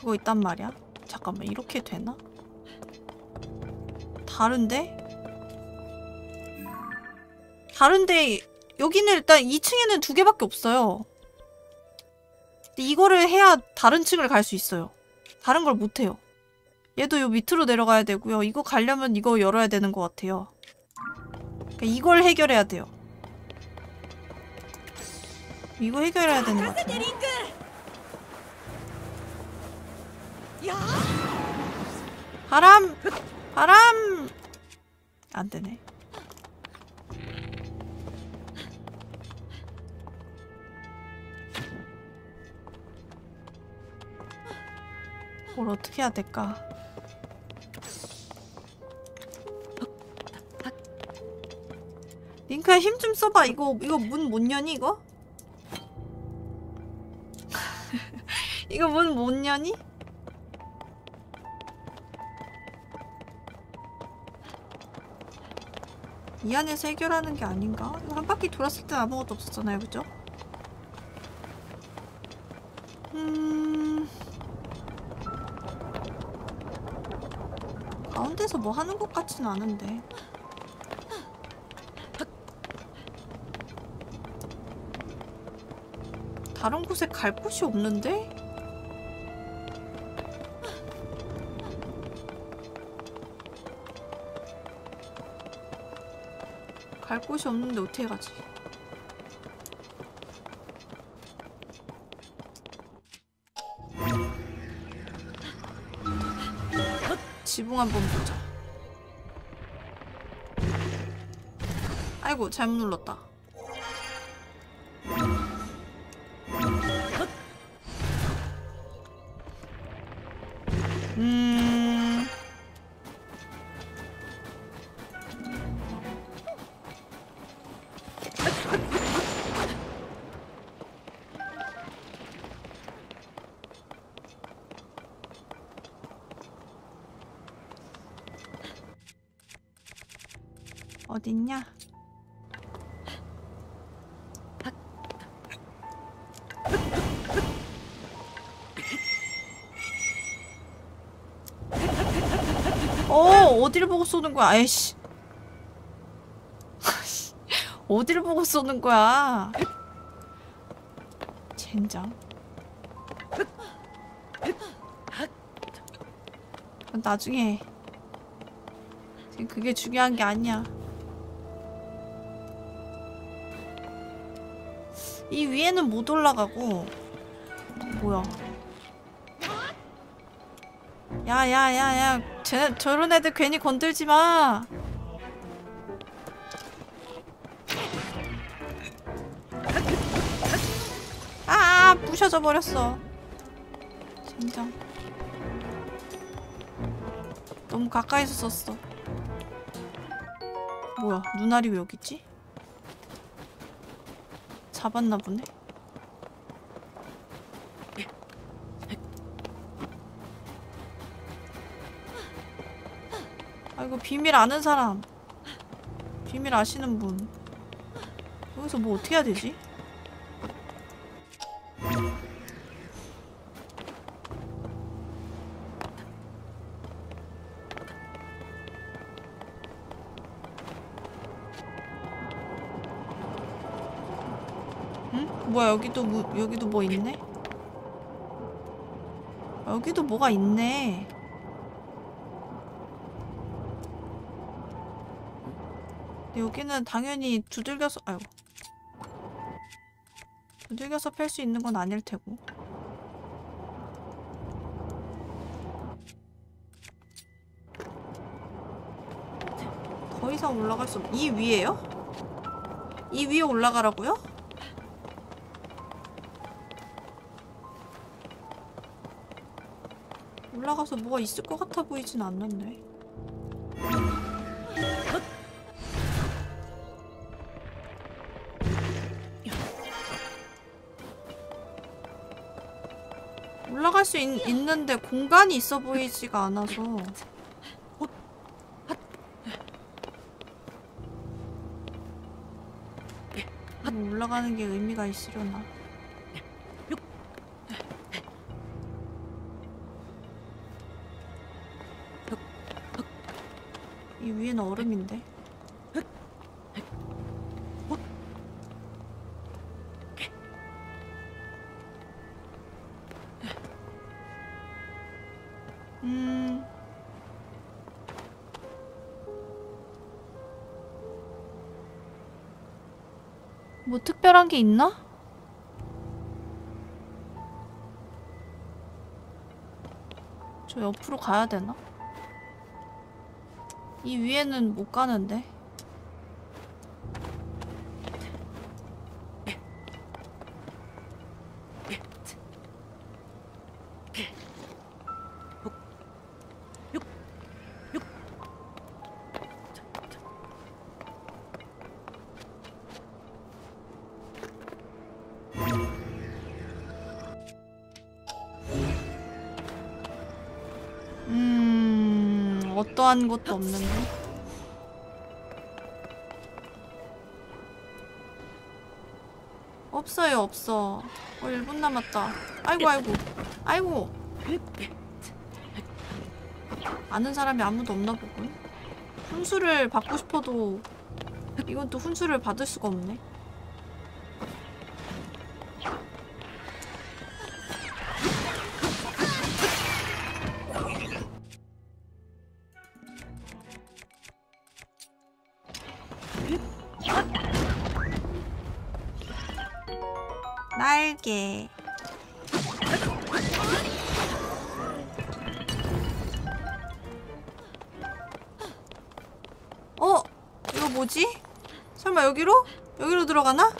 [SPEAKER 1] 그거 있단 말이야? 잠깐만 이렇게 되나? 다른데? 다른데 여기는 일단 2층에는 두 개밖에 없어요. 이거를 해야 다른 층을 갈 수 있어요. 다른 걸 못해요. 얘도 요 밑으로 내려가야 되고요. 이거 가려면 이거 열어야 되는 것 같아요. 그러니까 이걸 해결해야 돼요. 이거 해결해야 되는 것 같아요. 바람! 바람! 안 되네. 뭘 어떻게 해야 될까? 링크야 힘 좀 써봐. 이거 이거 문 못 여니 이거? [laughs] 이거 문 못 여니? 이 안에서 해결하는 게 아닌가? 한 바퀴 돌았을 때 아무것도 없었잖아요, 그죠? 음... 가운데서 뭐 하는 것 같진 않은데. 다른 곳에 갈 곳이 없는데? 갈 곳이 없는데 어떻게 가지? 지붕 한번 보자. 아이고 잘못 눌렀다. 쏘는 거야? 아이씨. 어디를 보고 쏘는 거야? 젠장. 나중에. 지금 그게 중요한 게 아니야. 이 위에는 못 올라가고. 뭐야? 야야야야 쟤 저런 애들 괜히 건들지 마. 아 부셔져 버렸어. 젠장. 너무 가까이서 썼어. 뭐야 눈알이 왜 여기 있지? 잡았나 보네. 비밀 아는 사람 비밀 아시는 분 여기서 뭐 어떻게 해야 되지? 응? 뭐야 여기도 무, 여기도 뭐 있네? 여기도 뭐가 있네 근데 여기는 당연히 두들겨서 아이고 두들겨서 팰 수 있는 건 아닐 테고 더 이상 올라갈 수 없... 이 위에요? 이 위에 올라가라고요? 올라가서 뭐가 있을 것 같아 보이진 않는데 수 있, 있는데 공간이 있어 보이지가 않아서. 뭐 올라가는 게 의미가 있으려나? 이 위에는 얼음인데 특별한 게 있나? 저 옆으로 가야 되나? 이 위에는 못 가는데. 음, 어떠한 것도 없는데. 없어요, 없어. 어, 1분 남았다. 아이고, 아이고. 아이고. 아는 사람이 아무도 없나 보군. 훈수를 받고 싶어도 이건 또 훈수를 받을 수가 없네. 들어가나?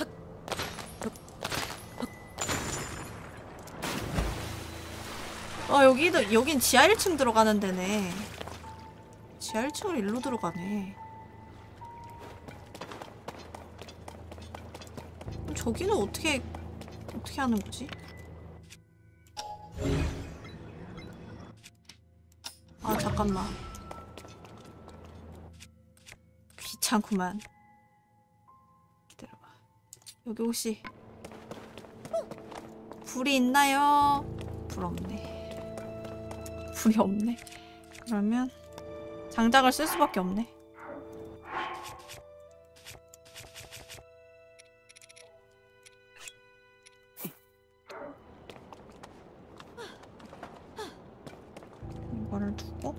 [SPEAKER 1] 어 여기도 여긴 지하 1층 들어가는 데네. 지하 1층을 일로 들어가네. 저기는 어떻게 어떻게 하는 거지? 아 잠깐만. 귀찮구만. 여기 혹시 불이 있나요? 불 없네. 불이 없네. 그러면 장작을 쓸 수밖에 없네. 이거를 두고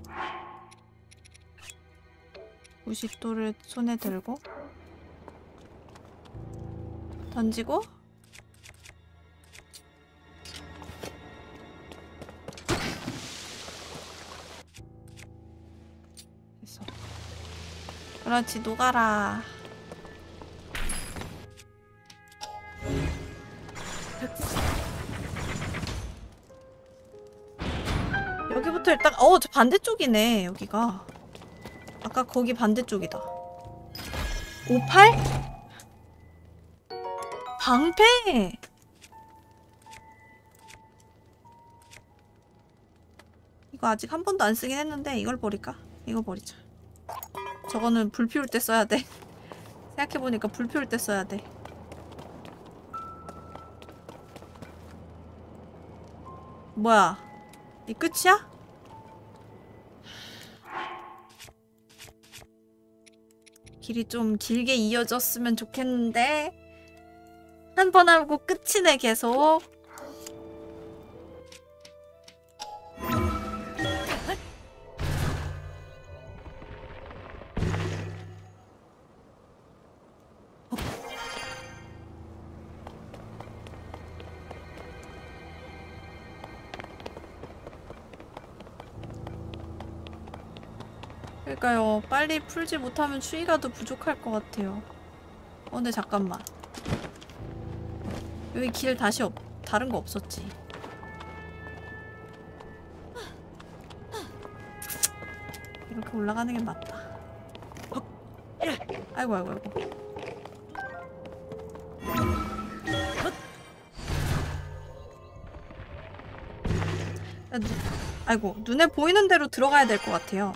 [SPEAKER 1] 90도를 손에 들고 던지고. 됐어. 그렇지 녹아라. 여기부터 일단 어 저 반대쪽이네 여기가. 아까 거기 반대쪽이다. 58? 방패? 이거 아직 한 번도 안 쓰긴 했는데 이걸 버릴까? 이거 버리자. 저거는 불 피울 때 써야 돼. [laughs] 생각해보니까 불 피울 때 써야 돼. 뭐야? 이 끝이야? 길이 좀 길게 이어졌으면 좋겠는데 한 번 하고 끝이네 계속. 그러니까요 빨리 풀지 못하면 추위가 더 부족할 것 같아요. 어 근데 잠깐만 여기 길 다시 없, 다른 거 없었지. 이렇게 올라가는 게 맞다. 아이고 아이고 아이고. 아이고 눈에 보이는 대로 들어가야 될 것 같아요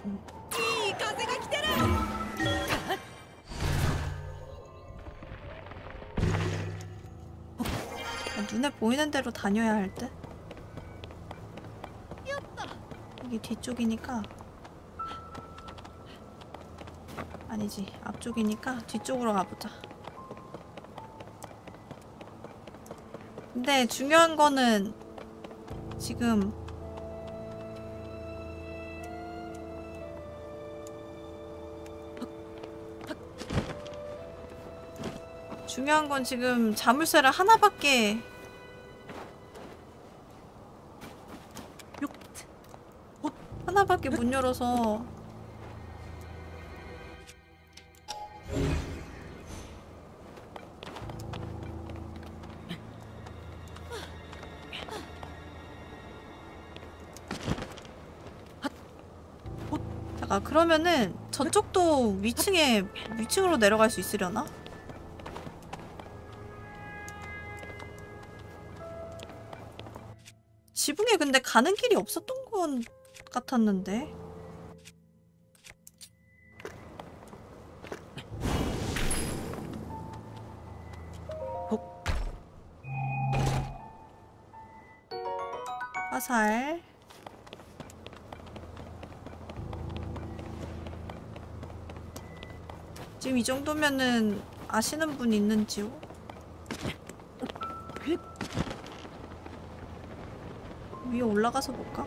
[SPEAKER 1] 눈에 보이는 대로 다녀야 할 듯? 여기 뒤쪽이니까 아니지 앞쪽이니까 뒤쪽으로 가보자 근데 중요한 거는 지금 중요한 건 지금 자물쇠를 하나밖에 육 어, 하나밖에 못 열어서 잠깐 그러면은 저쪽도 위층에 위층으로 내려갈 수 있으려나? 지붕에 근데 가는 길이 없었던 건 같았는데. 화살. 지금 이 정도면은 아시는 분 있는지요? 위에 올라가서 볼까?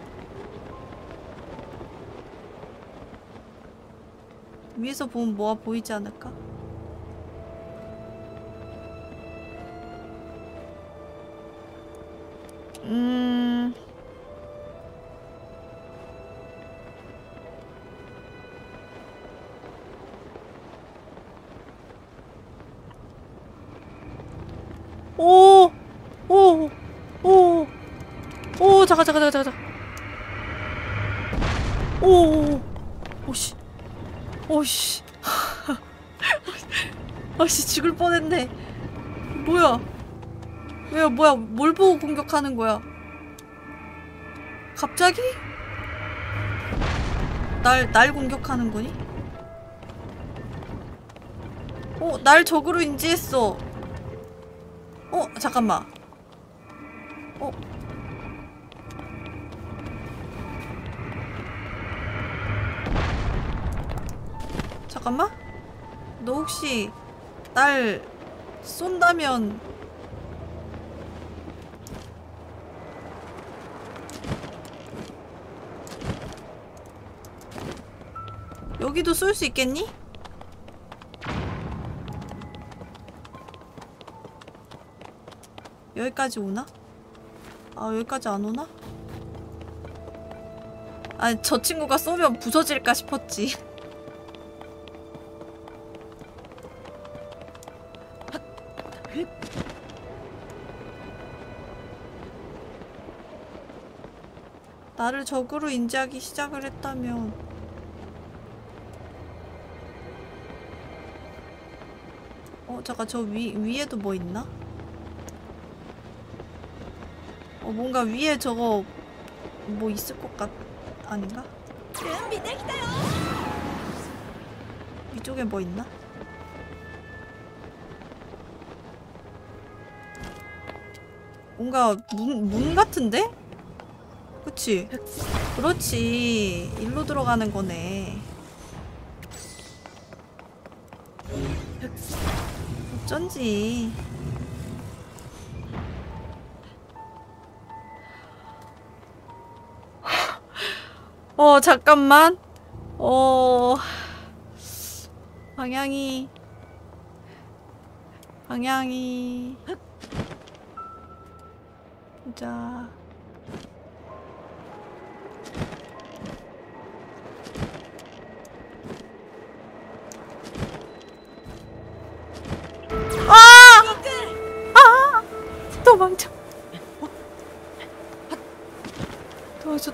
[SPEAKER 1] 위에서 보면 뭐가 보이지 않을까? 오, 잠깐, 잠깐, 잠깐, 잠깐. 오! 오, 오씨. 오씨. [laughs] 아씨, 죽을 뻔했네. 뭐야? 왜요, 뭐야? 뭘 보고 공격하는 거야? 갑자기? 날, 날 공격하는 거니? 어, 날 적으로 인지했어. 어, 잠깐만. 잠깐만. 너 혹시 날 쏜다면 여기도 쏠 수 있겠니? 여기까지 오나? 아 여기까지 안 오나? 아니 저 친구가 쏘면 부서질까 싶었지 [laughs] 나를 적으로 인지하기 시작을 했다면 어 잠깐 저 위, 위에도 뭐 있나? 어 뭔가 위에 저거 뭐 있을 것 같... 아닌가? 위쪽에 뭐 있나? 뭔가 문, 문 같은데? 그치? 그렇지. 일로 들어가는 거네. 어쩐지. 어 잠깐만. 어 방향이. 방향이. 보자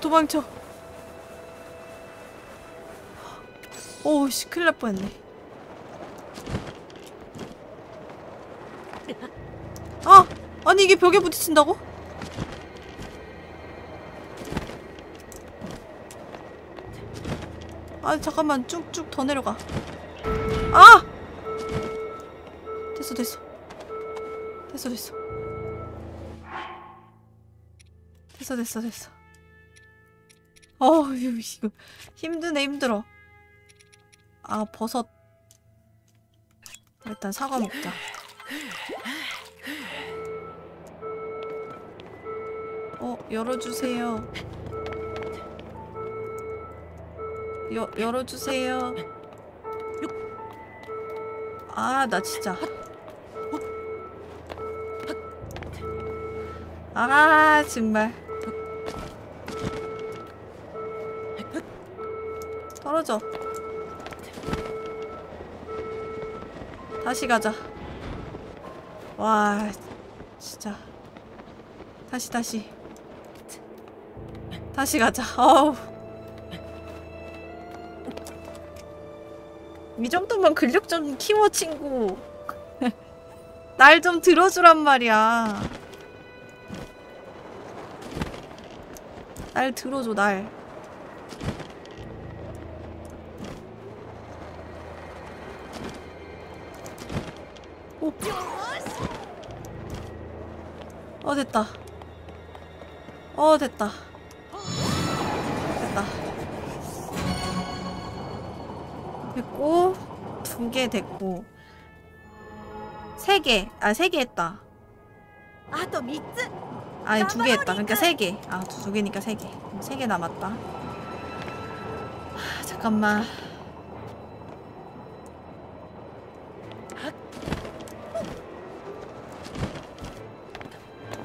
[SPEAKER 1] 도망쳐 도망쳐. 오우씨 큰일 날 뻔했네. 아! 아니 이게 벽에 부딪힌다고? 아 잠깐만. 쭉쭉 더 내려가. 아! 됐어 됐어. 됐어 됐어. 됐어 됐어 됐어 어우 이거 힘드네 힘들어. 아 버섯. 일단 사과 먹자. 어 열어주세요. 여, 열어주세요. 아 나 진짜 아 정말 다시 가자. 와 진짜. 다시 다시. 다시 가자. 어우. 이 정도면 근력 좀 키워 친구. [laughs] 날 좀 들어주란 말이야. 날 들어줘 날 됐다. 됐다. 됐고 두 개 됐고. 세 개 아 세개 아, 했다.
[SPEAKER 2] 아또 미츠
[SPEAKER 1] 아니 두 개 했다. 그러니까 세개아두 아, 개니까 세개세 개 남았다. 하, 잠깐만.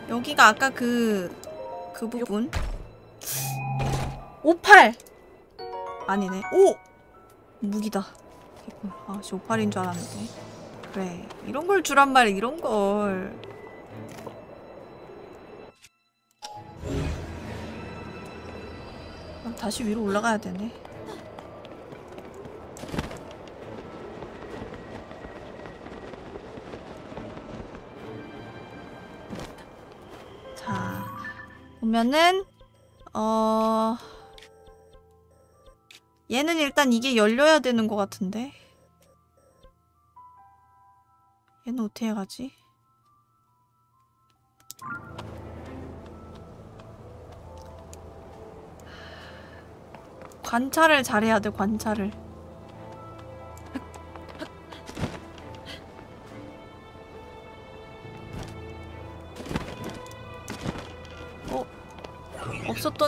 [SPEAKER 1] 여기가 아까 그 그 부분? 58 아니네. 오! 무기다. 개꿀. 아, 씨 58인 줄 알았는데. 그래 이런 걸 주란 말이야 이런 걸 다시 위로 올라가야 되네 보면은 어 얘는 일단 이게 열려야 되는 것 같은데 얘는 어떻게 가지? 관찰을 잘해야 돼 관찰을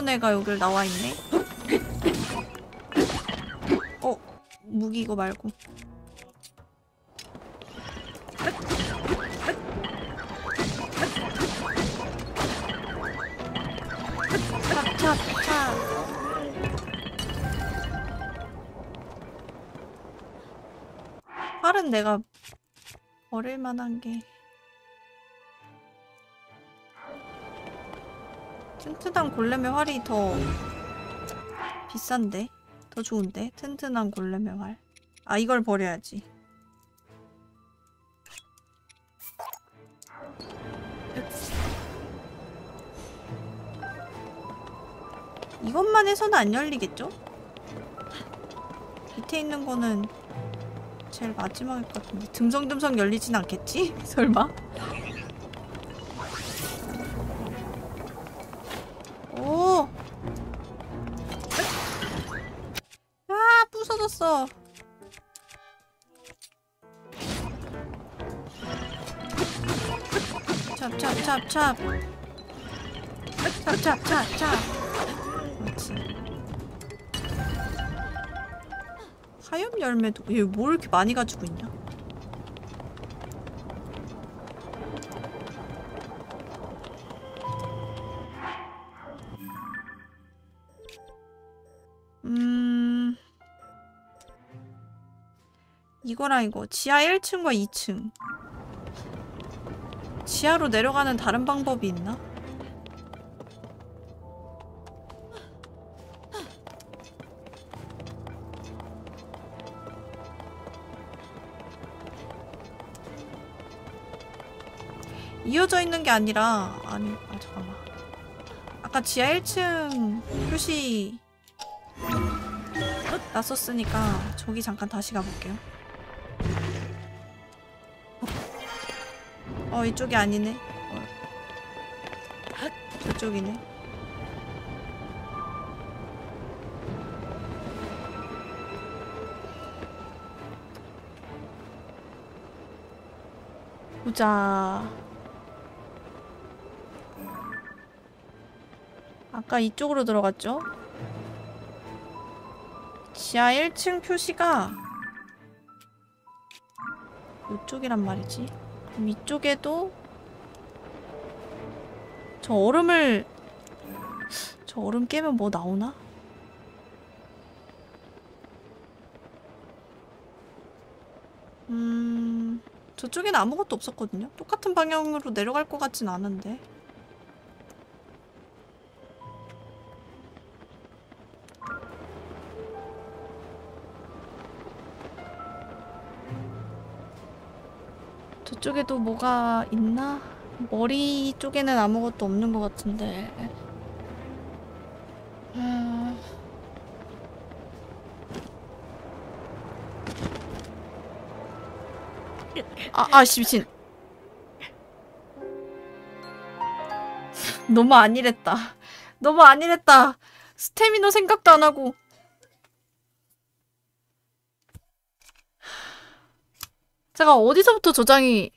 [SPEAKER 1] 없었던 애가 여길 나와 있네? 어 무기 이거 말고. 찹찹찹 내가 버릴 만한 게 튼튼한 골렘의 활이 더 비싼데 더 좋은데 튼튼한 골렘의 활. 아 이걸 버려야지. 이것만 해서는 안 열리겠죠? 밑에 있는 거는 제일 마지막일 것 같은데 듬성듬성 열리진 않겠지? [laughs] 설마? 찹찹찹찹 찹 찹 찹 찹 그렇지 하염 열매도 얘 뭘 이렇게 많이 가지고 있냐? 음. 이거랑 이거. 지하 1층과 2층 지하로 내려가는 다른 방법이 있나? 이어져 있는 게 아니라 아니 아 잠깐만. 아까 지하 1층 표시 놨었으니까 저기 잠깐 다시 가볼게요 어 이쪽이 아니네 어. 저쪽이네 보자 아까 이쪽으로 들어갔죠? 지하 1층 표시가 이쪽이란 말이지. 그럼 이쪽에도 저 얼음을 저 얼음 깨면 뭐 나오나? 음... 저쪽엔 아무것도 없었거든요? 똑같은 방향으로 내려갈 것 같진 않은데. 저쪽에도 뭐가 있나? 머리 쪽에는 아무것도 없는 것 같은데. 음... 아, 아씨 미친. 너무 안일했다. 너무 안일했다. 스태미너 생각도 안 하고. 제가 어디서부터 저장이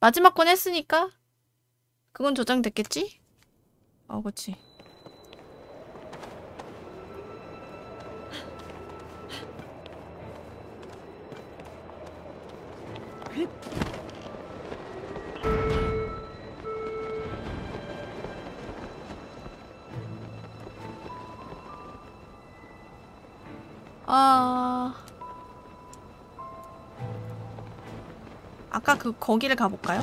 [SPEAKER 1] 마지막 건 했으니까 그건 저장됐겠지? 어, 그렇지. 아... 아까 그 거기를 가볼까요?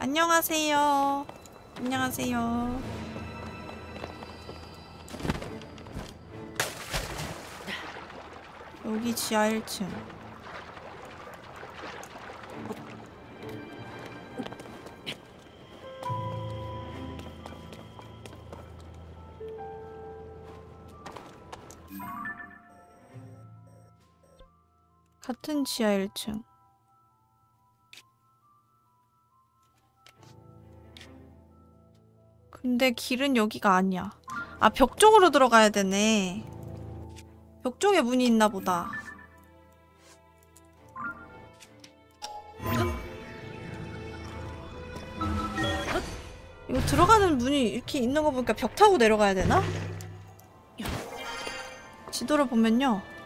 [SPEAKER 1] 안녕하세요. 안녕하세요. 여기 지하 1층. 같은 지하 1층. 근데 길은 여기가 아니야. 아, 벽 쪽으로 들어가야 되네. 벽 쪽에 문이 있나 보다. 이거 들어가는 문이 이렇게 있는 거 보니까 벽 타고 내려가야 되나? 지도를 보면요.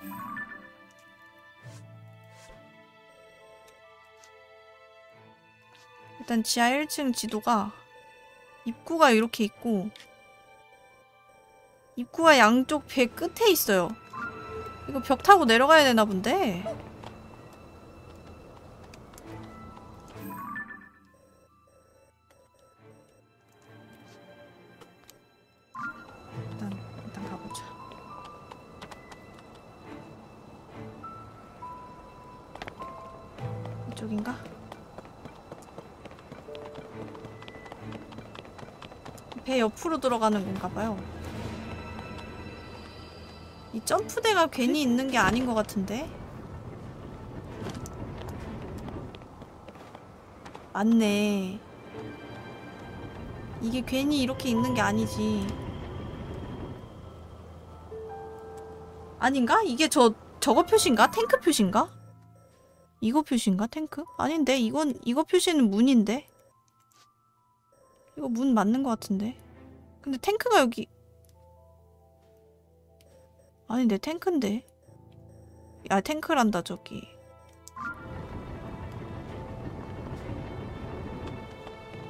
[SPEAKER 1] 일단 지하 1층 지도가 입구가 이렇게 있고 입구가 양쪽 배 끝에 있어요. 이거 벽 타고 내려가야 되나 본데. 배 옆으로 들어가는 건가 봐요. 이 점프대가 괜히 있는 게 아닌 것 같은데? 맞네. 이게 괜히 이렇게 있는 게 아니지. 아닌가? 이게 저, 저거 표시인가? 탱크 표시인가? 이거 표시인가? 탱크? 아닌데? 이건, 이거 표시는 문인데? 이거 문 맞는 것 같은데? 근데 탱크가 여기. 아닌데 탱크인데? 야 탱크란다 저기.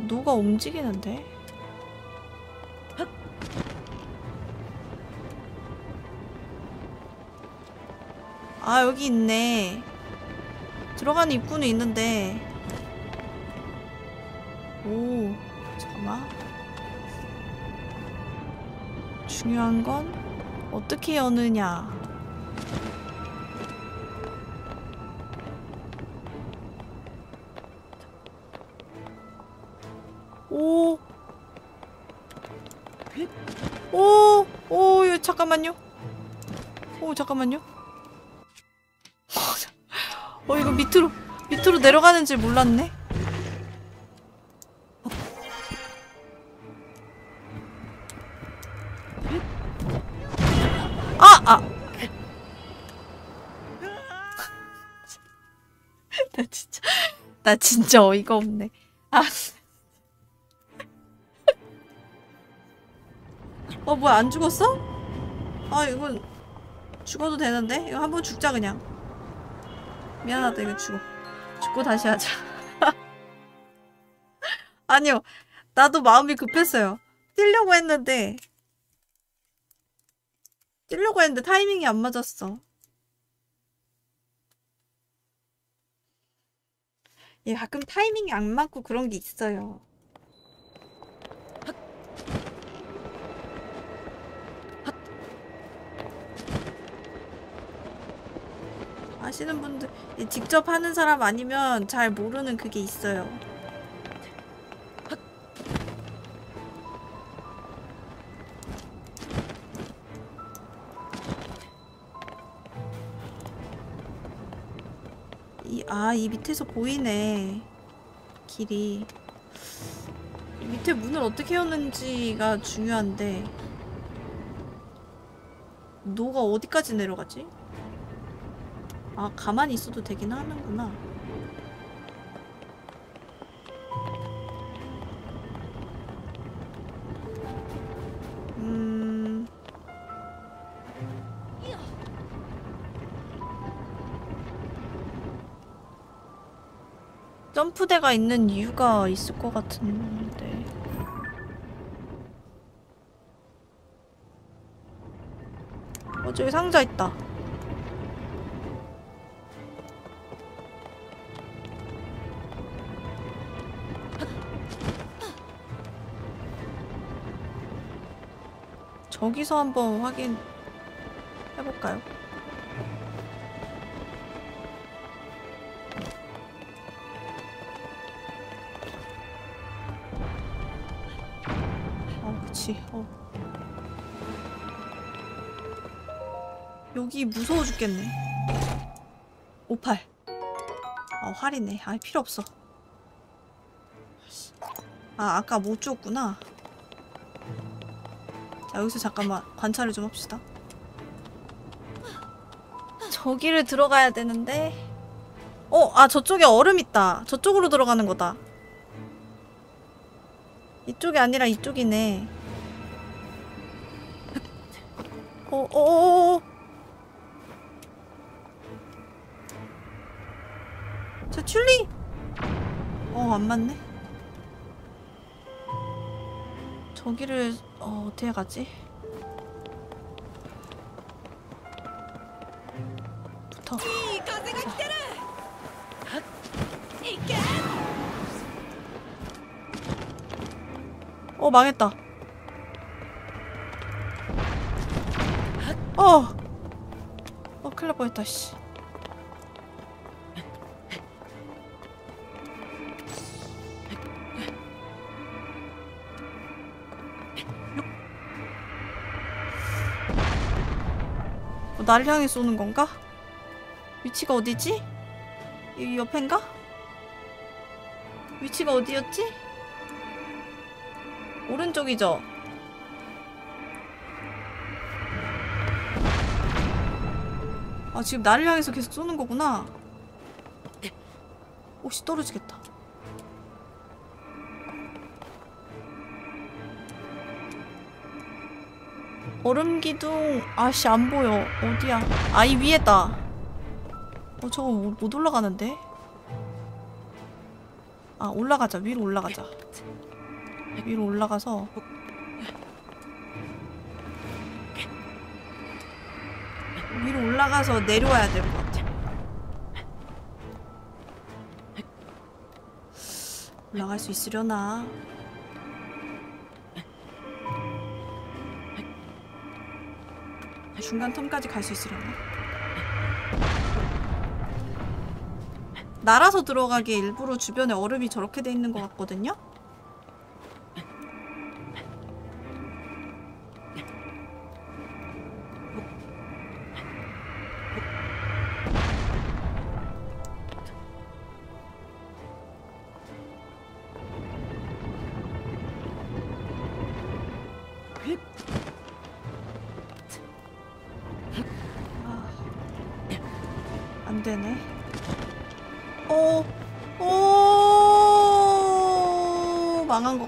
[SPEAKER 1] 노가 움직이는데? 아 여기 있네. 들어가는 입구는 있는데. 오 잠깐만 중요한 건 어떻게 여느냐 오 오, 오, 예, 잠깐만요. 오, 잠깐만요. 어, 이거 밑으로, 밑으로 내려가는 줄 몰랐네. 나 진짜 어이가 없네. 아. [laughs] 어, 뭐야, 안 죽었어? 아, 이건 죽어도 되는데? 이거 한번 죽자, 그냥. 미안하다, 이거 죽어. 죽고 다시 하자. [laughs] 아니요. 나도 마음이 급했어요. 뛰려고 했는데, 뛰려고 했는데 타이밍이 안 맞았어. 얘 가끔 타이밍이 안 맞고 그런 게 있어요. 아시는 분들, 얘 직접 하는 사람 아니면 잘 모르는 그게 있어요. 아, 이 밑에서 보이네. 길이. 이 밑에 문을 어떻게 여는지가 중요한데. 노가 어디까지 내려가지? 아, 가만히 있어도 되긴 하는구나. 점프대가 있는 이유가 있을 것 같은데. 어 저기 상자 있다. 저기서 한번 확인 해볼까요? 여기 무서워 죽겠네. 58. 아, 활이네. 아, 필요 없어. 아, 아까 못 주었구나. 자, 여기서 잠깐만 관찰을 좀 합시다. 저기를 들어가야 되는데. 어, 아, 저쪽에 얼음 있다. 저쪽으로 들어가는 거다. 이쪽이 아니라 이쪽이네. 어, 어, 어, 어. 줄리! 어, 안 맞네. 저기를, 어, 어떻게 가지? 붙어. 어, 망했다. 어! 어, 큰일 날 뻔했다, 씨. 어, 나를 향해 쏘는 건가? 위치가 어디지? 이 옆인가? 위치가 어디였지? 오른쪽이죠? 아 지금 나를 향해서 계속 쏘는 거구나 오씨 떨어지겠다 얼음 기둥 아씨 안 보여. 어디야? 아 이 위에다. 어 저거 못- 못 올라가는데? 아 올라가자. 위로 올라가자. 위로 올라가서. 위로 올라가서 내려와야 될 것 같아. 올라갈 수 있으려나? 중간 텀까지 갈 수 있으려나? 날아서 들어가게 일부러 주변에 얼음이 저렇게 돼 있는 것 같거든요?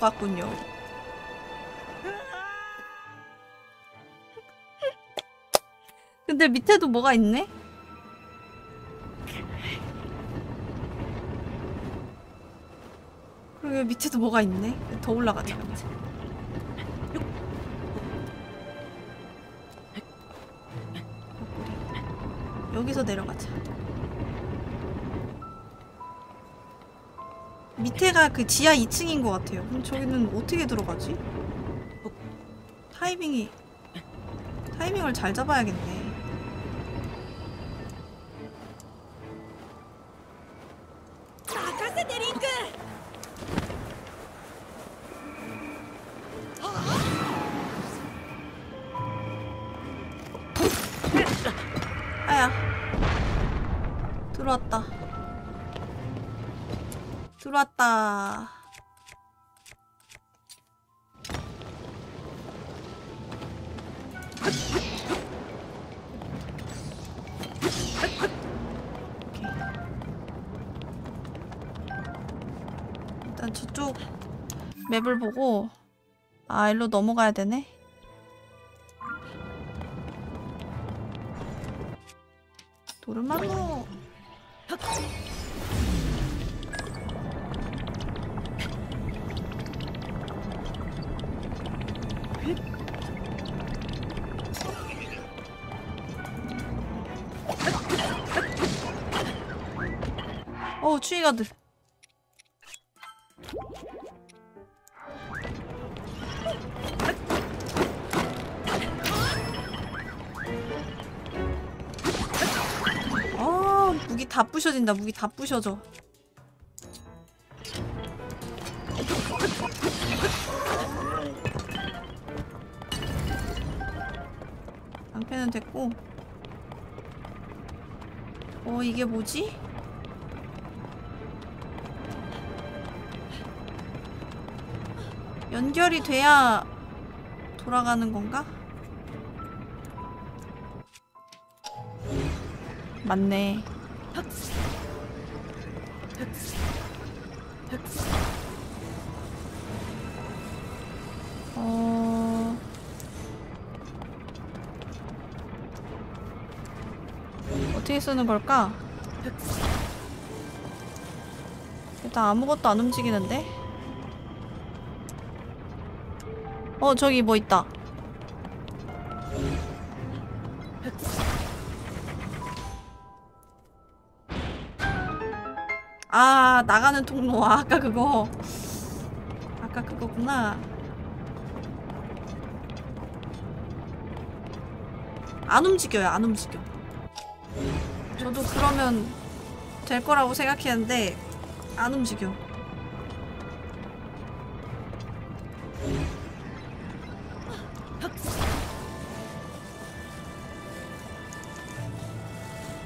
[SPEAKER 1] 같군요. 근데 밑에도 뭐가 있네? 그리고 밑에도 뭐가 있네? 더 올라가자. 여기서 내려가자. 밑에가 그 지하 2층인 것 같아요. 그럼 저기는 어떻게 들어가지? 어, 타이밍이 타이밍을 잘 잡아야겠네. 맵을 보고 아 일로 넘어가야 되네? 도르마노. 어 추위가 들. 부셔진다 무기 다 부셔져 방패는 됐고 어 이게 뭐지? 연결이 돼야 돌아가는 건가? 맞네. 쓰는 걸까? 일단 아무것도 안 움직이는데? 어, 저기 뭐 있다. 아, 나가는 통로. 아, 아까 그거. 아까 그거구나. 안 움직여요, 안 움직여. 저도 그러면 될 거라고 생각했는데, 안 움직여.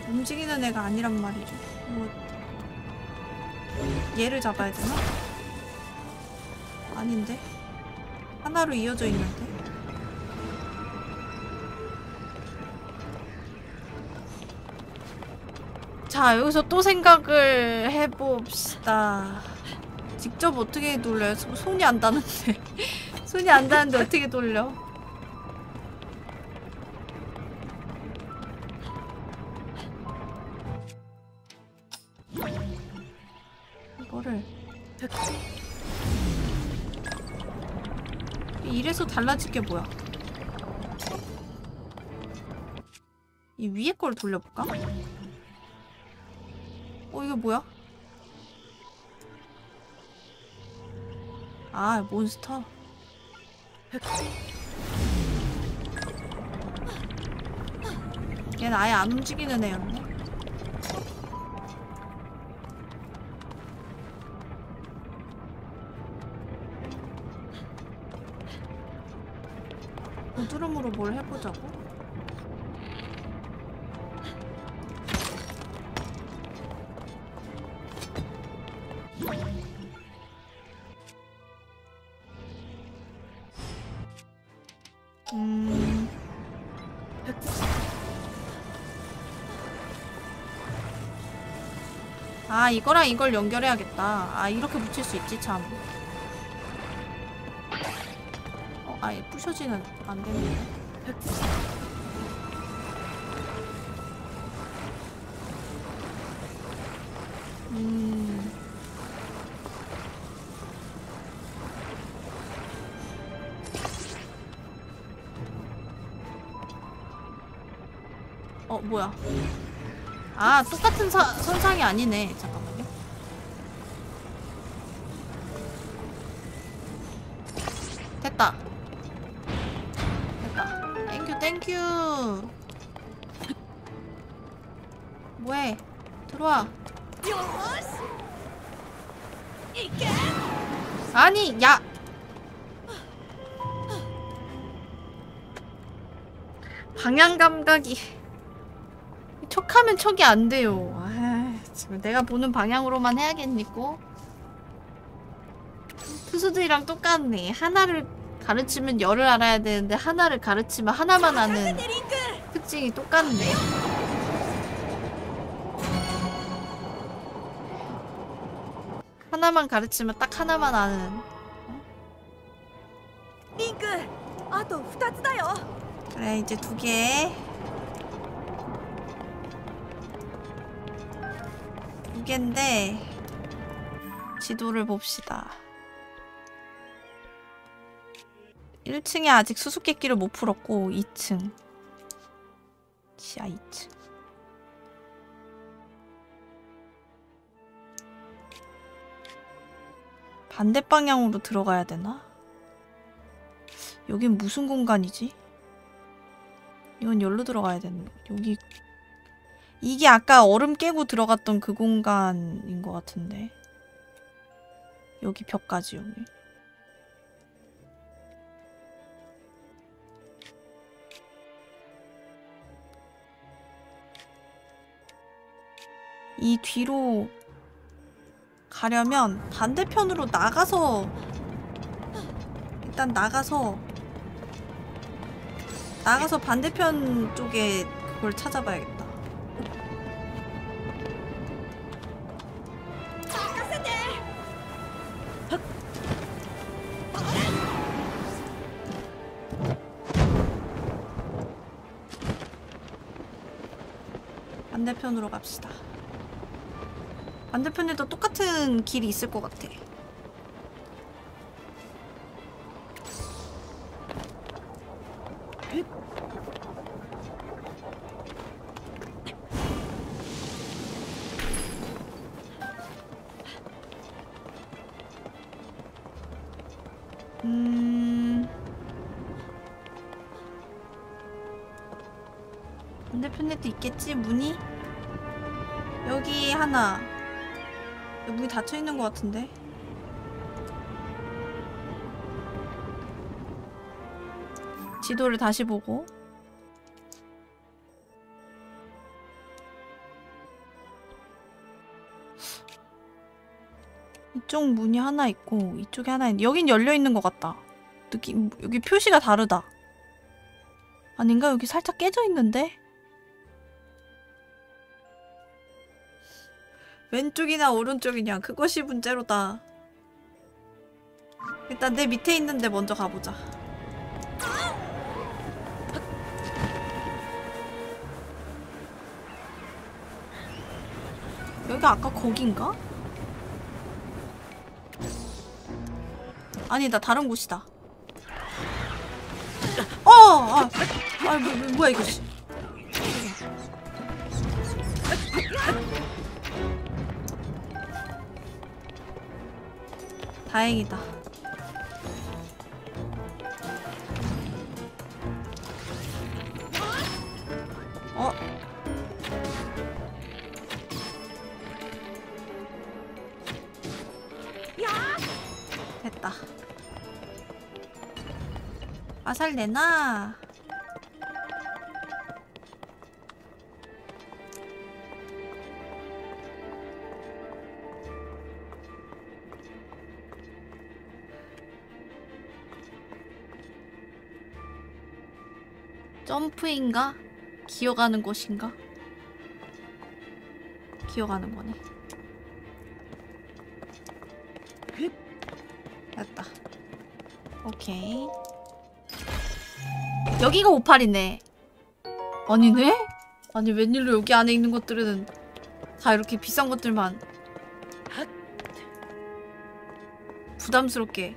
[SPEAKER 1] 움직이는 애가 아니란 말이죠. 뭐 얘를 잡아야 되나? 아닌데? 하나로 이어져 있는데? 자, 여기서 또 생각을 해봅시다. 직접 어떻게 돌려요? 손- 손이 안 닿는데. [laughs] 손이 안 닿는데 어떻게 돌려? 이거를 이래서 달라질 게 뭐야? 이 위에 걸 돌려볼까? 어 이게 뭐야? 아 몬스터 얘는 아예 안 움직이는 애였네 고드름으로 뭘 해보자고? 이거랑 이걸 연결해야겠다 아 이렇게 붙일 수 있지 참 어, 아예 부셔지는 안 되는데. 음. 어, 뭐야. 아, 똑같은 사, 선상이 아니네. 잠깐 방향 감각이 척하면 척이 안 돼요. 아, 지금 내가 보는 방향으로만 해야겠니고? 투수들이랑 똑같네. 하나를 가르치면 열을 알아야 되는데 하나를 가르치면 하나만
[SPEAKER 2] 任
[SPEAKER 1] 아는
[SPEAKER 2] せてリンク
[SPEAKER 1] 특징이 똑같네. 하나만 가르치면 딱 하나만 아는.
[SPEAKER 2] リンクあと2つだよ
[SPEAKER 1] 그래 이제 두 개. 두 개인데 지도를 봅시다. 1층에 아직 수수께끼를 못 풀었고 2층 지하 2층 반대 방향으로 들어가야 되나? 여긴 무슨 공간이지? 이건 열로 들어가야 되는 거. 여기 이게 아까 얼음 깨고 들어갔던 그 공간인 것 같은데 여기 벽까지 여기 이 뒤로 가려면 반대편으로 나가서 일단 나가서 나가서 반대편 쪽에 그걸 찾아봐야겠다. 반대편으로 갑시다. 반대편에도 똑같은 길이 있을 것 같아. 있는 것 같은데? 지도를 다시 보고. 이쪽 문이 하나 있고 이쪽에 하나 있는데 여긴 열려 있는 것 같다. 느낌 여기 표시가 다르다. 아닌가? 여기 살짝 깨져 있는데 왼쪽이나 오른쪽이냐 그것이 문제로다 일단 내 밑에 있는데 먼저 가보자 여기 아까 거긴가? 아니다 다른 곳이다 어! 아, 아 뭐, 뭐, 뭐야 이거 씨. 다행이다. 어? 됐다. 아살 내나? 점프인가? 기어가는 곳인가? 기어가는 거네. 됐다. 오케이. 여기가 58이네. 아니네? 아니 웬일로 여기 안에 있는 것들은 다 이렇게 비싼 것들만 부담스럽게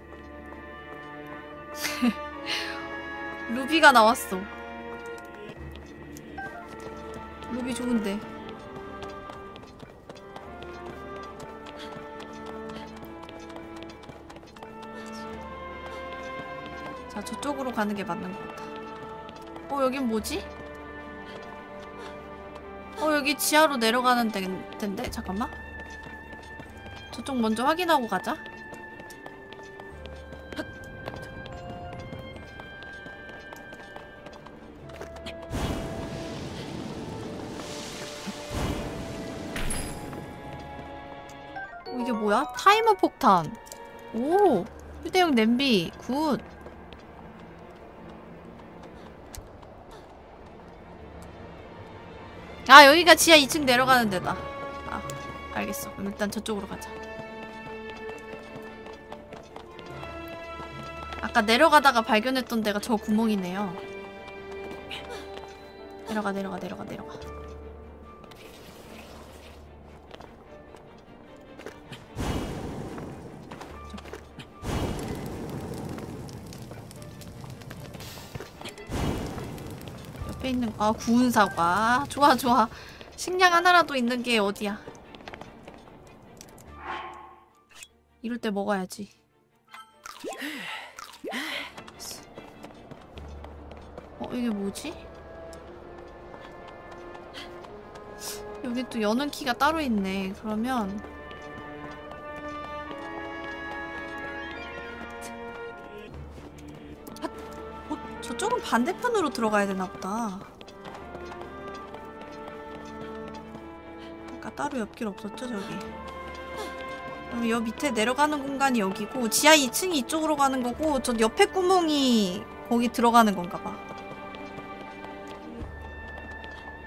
[SPEAKER 1] [laughs] 루비가 나왔어. 루비 좋은데. 자, 저쪽으로 가는 게 맞는 것 같아. 어, 여긴 뭐지? 어, 여기 지하로 내려가는 데, 텐데? 잠깐만. 저쪽 먼저 확인하고 가자. 폭탄. 오, 휴대용 냄비. 굿. 아, 여기가 지하 2층 내려가는 데다. 아, 알겠어. 그럼 일단 저쪽으로 가자. 아까 내려가다가 발견했던 데가 저 구멍이네요. 내려가, 내려가, 내려가, 내려가. 있는 아 구운 사과 좋아 좋아 식량 하나라도 있는 게 어디야 이럴 때 먹어야지. 어, 이게 뭐지? 여기 또 여는 키가 따로 있네. 그러면 반대편으로 들어가야 되나 보다. 아까 따로 옆길 없었죠, 저기. 그럼 여 밑에 내려가는 공간이 여기고 지하 2층이 이쪽으로 가는 거고 저 옆에 구멍이 거기 들어가는 건가 봐.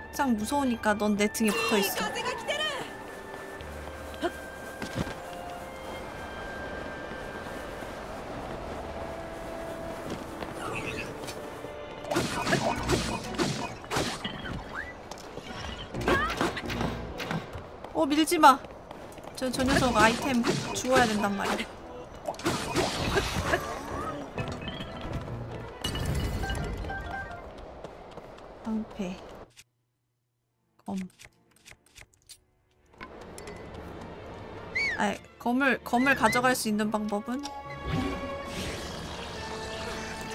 [SPEAKER 1] 항상 무서우니까 넌 내 등에 붙어 있어. 설마 저, 저 녀석 아이템 주워야 된단 말이야. 방패. 검. 아이 검을 검을 가져갈 수 있는 방법은?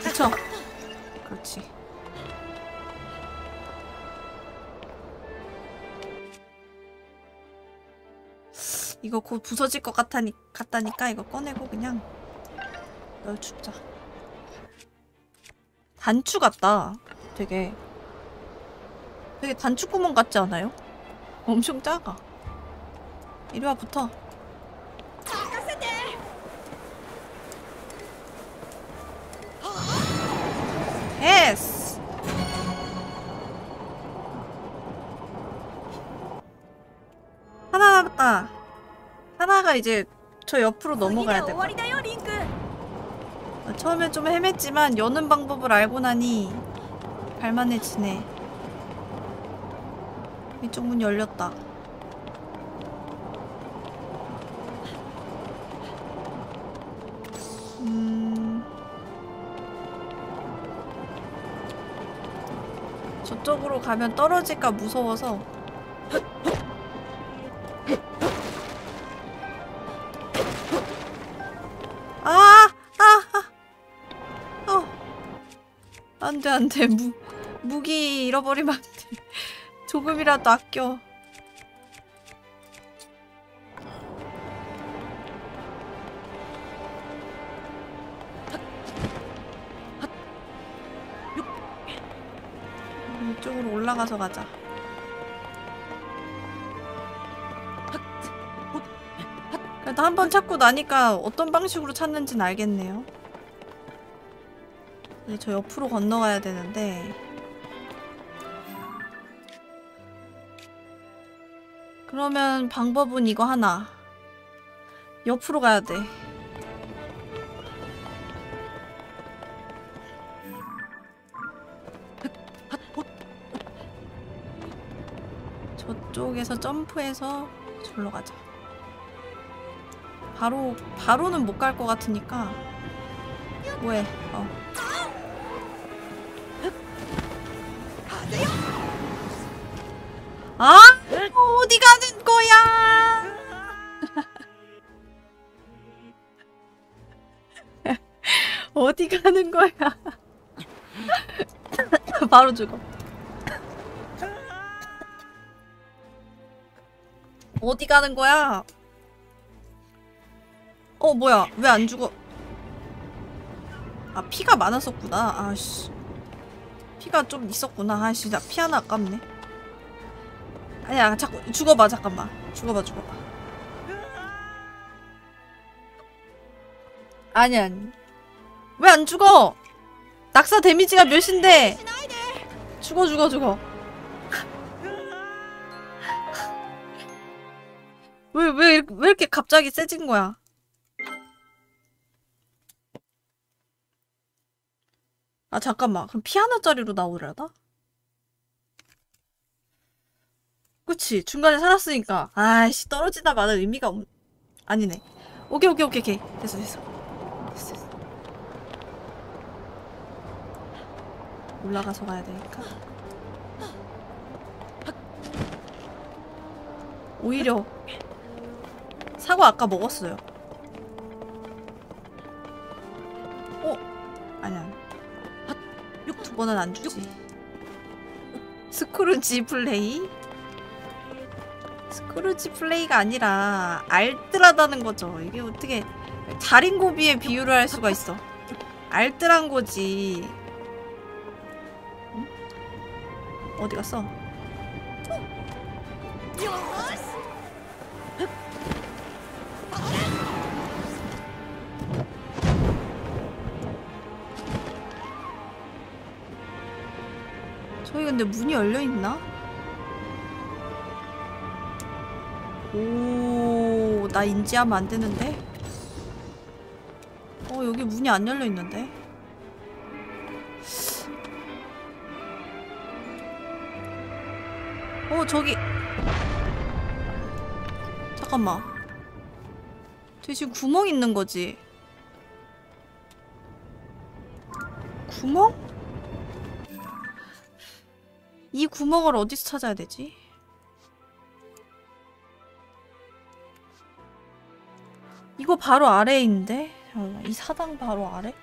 [SPEAKER 1] 그쵸. 그렇지. 이거 곧 부서질 것 같다니, 같다니까 이거 꺼내고 그냥 널 줍자. 단추 같다. 되게 되게 단추 구멍 같지 않아요? 엄청 작아. 이리 와 붙어. 하다가 이제 저 옆으로 넘어가야 돼. 아, 처음엔 좀 헤맸지만 여는 방법을 알고 나니 갈만해지네. 이쪽 문 열렸다. 음... 저쪽으로 가면 떨어질까 무서워서 돼. 무, 무기 잃어버리면 안 돼. 조금이라도 아껴. 이쪽으로 올라가서 가자. 그래도 한 번 찾고 나니까 어떤 방식으로 찾는지는 알겠네요. 이제 저 옆으로 건너가야 되는데. 그러면 방법은 이거 하나. 옆으로 가야 돼. 저쪽에서 점프해서 절로 가자. 바로 바로는 못 갈 것 같으니까. 뭐해? 어 아? 어디 가는 거야? [laughs] 어디 가는 거야? [laughs] 바로 죽어. 어디 가는 거야? 어, 뭐야? 왜 안 죽어? 아, 피가 많았었구나. 아씨. 피가 좀 있었구나. 아씨, 나 피 하나 아깝네. 아니야 자꾸 죽어봐 잠깐만. 죽어봐 죽어봐. 아니 아니. 왜 안 죽어? 낙사 데미지가 몇인데? 죽어 죽어 죽어. 왜 왜 왜 이렇게 갑자기 세진 거야? 아 잠깐만. 그럼 피 하나짜리로 나오려나? 그치. 중간에 살았으니까. 아이씨 떨어지다 마는 의미가 없... 아니네. 오케이 오케이 오케이 오케이. 됐어 됐어. 됐어 됐어. 올라가서 가야 되니까. 오히려 사과 아까 먹었어요. 어? 아니야. 육 두 번은 안 주지. 스크루지 플레이? 스크루지 플레이가 아니라 알뜰하다는 거죠. 이게 어떻게 자린고비에 비유를 할 수가 있어. 알뜰한 거지. 응? 어디 갔어? 저기 근데 문이 열려 있나? 오, 나 인지하면 안 되는데. 어, 여기 문이 안 열려 있는데. 어, 저기. 잠깐만. 저기 지금 구멍 있는 거지? 구멍? 이 구멍을 어디서 찾아야 되지? 이거 바로 아래에 있는데? 잠깐만, 이 사당 바로 아래?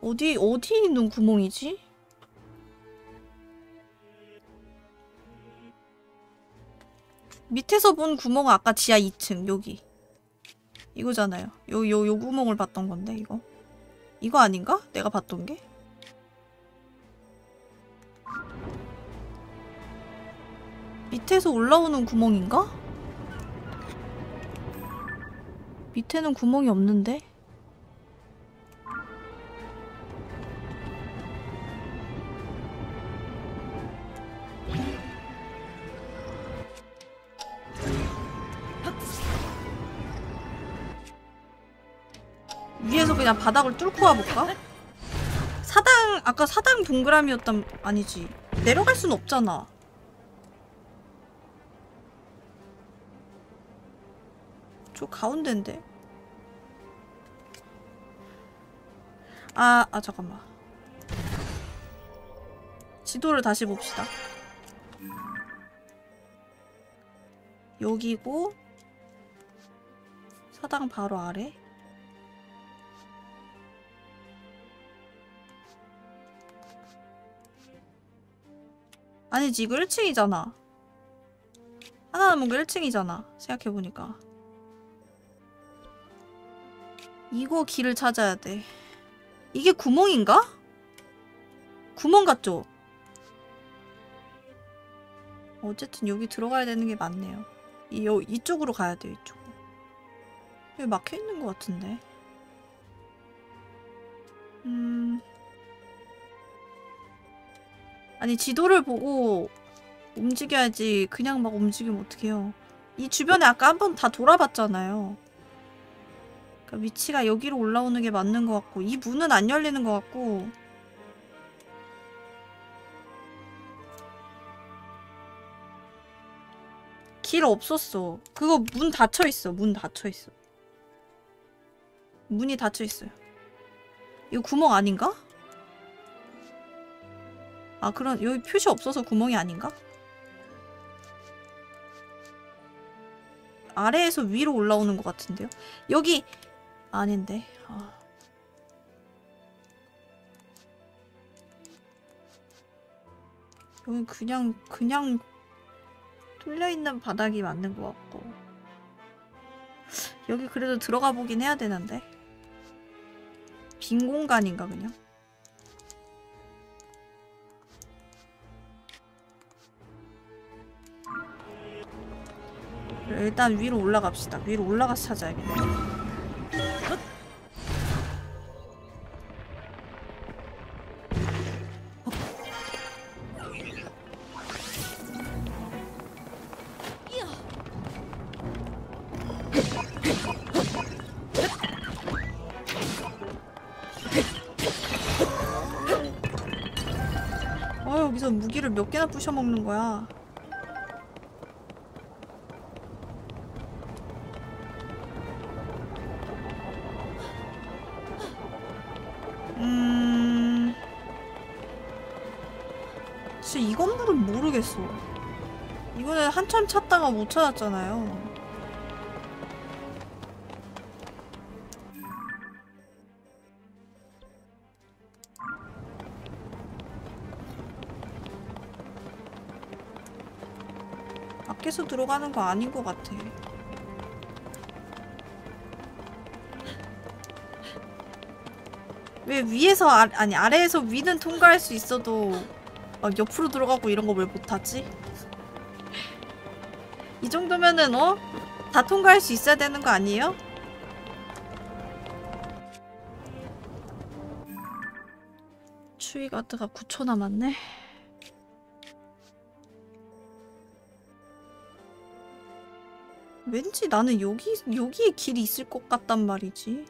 [SPEAKER 1] 어디, 어디 있는 구멍이지? 밑에서 본 구멍은 아까 지하 2층, 여기. 이거잖아요. 요, 요, 요 구멍을 봤던 건데, 이거. 이거 아닌가? 내가 봤던 게? 밑에서 올라오는 구멍인가? 밑에는 구멍이 없는데? 위에서 그냥 바닥을 뚫고 와볼까? 사당 아까 사당 동그라미였단 아니지 내려갈 순 없잖아 저 가운데인데. 아, 아 잠깐만. 지도를 다시 봅시다. 여기고 사당 바로 아래. 아니지 이거 1층이잖아. 하나 남은 게 1층이잖아 생각해보니까 이거 길을 찾아야 돼. 이게 구멍인가? 구멍 같죠? 어쨌든 여기 들어가야 되는 게 맞네요. 이, 요, 이쪽으로 가야 돼요 이쪽으로 여기 막혀 있는 것 같은데. 음... 아니 지도를 보고 움직여야지 그냥 막 움직이면 어떡해요? 이 주변에 아까 한 번 다 돌아봤잖아요 그러니까 위치가 여기로 올라오는 게 맞는 것 같고 이 문은 안 열리는 것 같고 길 없었어 그거 문 닫혀 있어 문 닫혀 있어 문이 닫혀 있어요 이거 구멍 아닌가? 아 그런 여기 표시 없어서 구멍이 아닌가? 아래에서 위로 올라오는 것 같은데요? 여기 아닌데 아. 여기 그냥 그냥 뚫려 있는 바닥이 맞는 것 같고 여기 그래도 들어가 보긴 해야 되는데 빈 공간인가 그냥 일단 위로 올라갑시다. 위로 올라가서 찾아야겠네. 개나 부셔먹는 거야. 음... 진짜 이 건물은 모르겠어. 이거는 한참 찾다가 못 찾았잖아요. 들어가는 거 아닌 것 같아. 왜 위에서 아, 아니 아래에서 위는 통과할 수 있어도 막 옆으로 들어가고 이런 거 왜 못하지? 이 정도면은 어? 다 통과할 수 있어야 되는 거 아니에요? 추위 가드가 9초 남았네. 왠지 나는 여기 여기에 길이 있을 것 같단 말이지.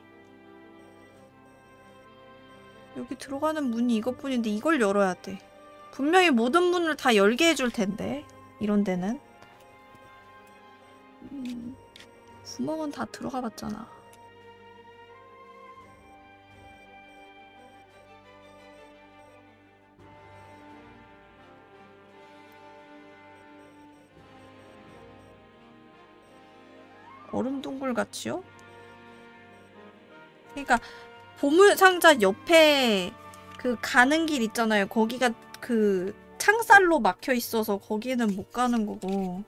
[SPEAKER 1] 여기 들어가는 문이 이것뿐인데 이걸 열어야 돼. 분명히 모든 문을 다 열게 해줄 텐데 이런 데는. 음, 구멍은 다 들어가 봤잖아. 얼음 동굴 같이요? 그러니까 보물 상자 옆에 그 가는 길 있잖아요. 거기가 그 창살로 막혀 있어서 거기는 못 가는 거고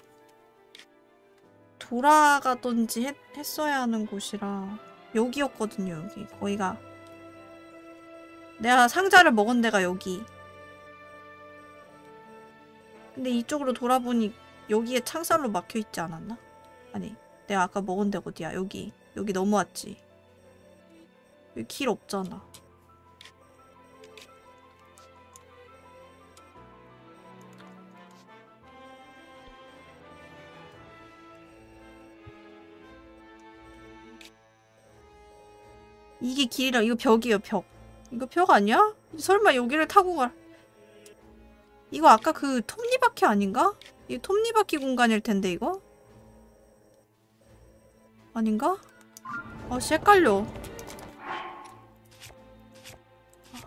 [SPEAKER 1] 돌아가던지 했, 했어야 하는 곳이라 여기였거든요. 여기 거기가 내가 상자를 먹은 데가 여기. 근데 이쪽으로 돌아보니 여기에 창살로 막혀 있지 않았나? 아니 내가 아까 먹은 데 어디야? 여기 여기 넘어왔지. 여기 길 없잖아. 이게 길이라 이거 벽이에요 벽. 이거 벽 아니야? 설마 여기를 타고 가? 이거 아까 그 톱니바퀴 아닌가? 이 톱니바퀴 공간일 텐데 이거? 아닌가? 아, 씨, 헷갈려. 아,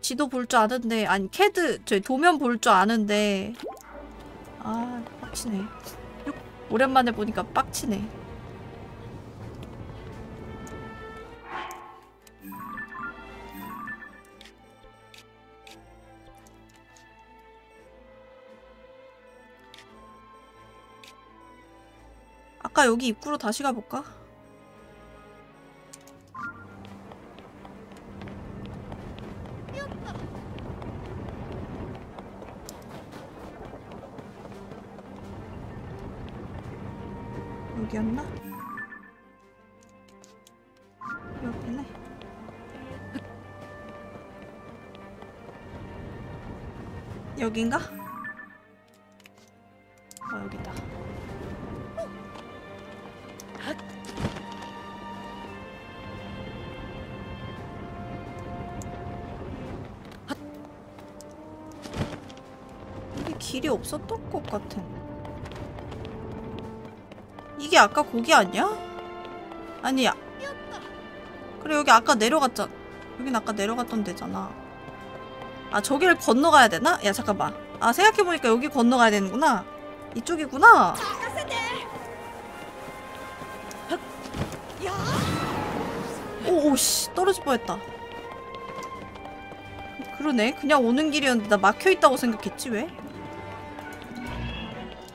[SPEAKER 1] 지도 볼 줄 아는데, 아니, 캐드, 저 도면 볼 줄 아는데. 아, 빡치네. 오랜만에 보니까 빡치네. 아까 여기 입구로 다시 가볼까? 여기였나? 여기네. 여긴가? 일이 없었던 것 같은. 이게 아까 거기 아니야? 아니야. 그래 여기 아까 내려갔잖아. 여긴 아까 내려갔던 데잖아. 아 저기를 건너가야 되나? 야 잠깐만. 아 생각해보니까 여기 건너가야 되는구나. 이쪽이구나.
[SPEAKER 2] 어, 어,
[SPEAKER 1] 오오씨 떨어질 뻔했다. 그러네. 그냥 오는 길이었는데 나 막혀있다고 생각했지 왜?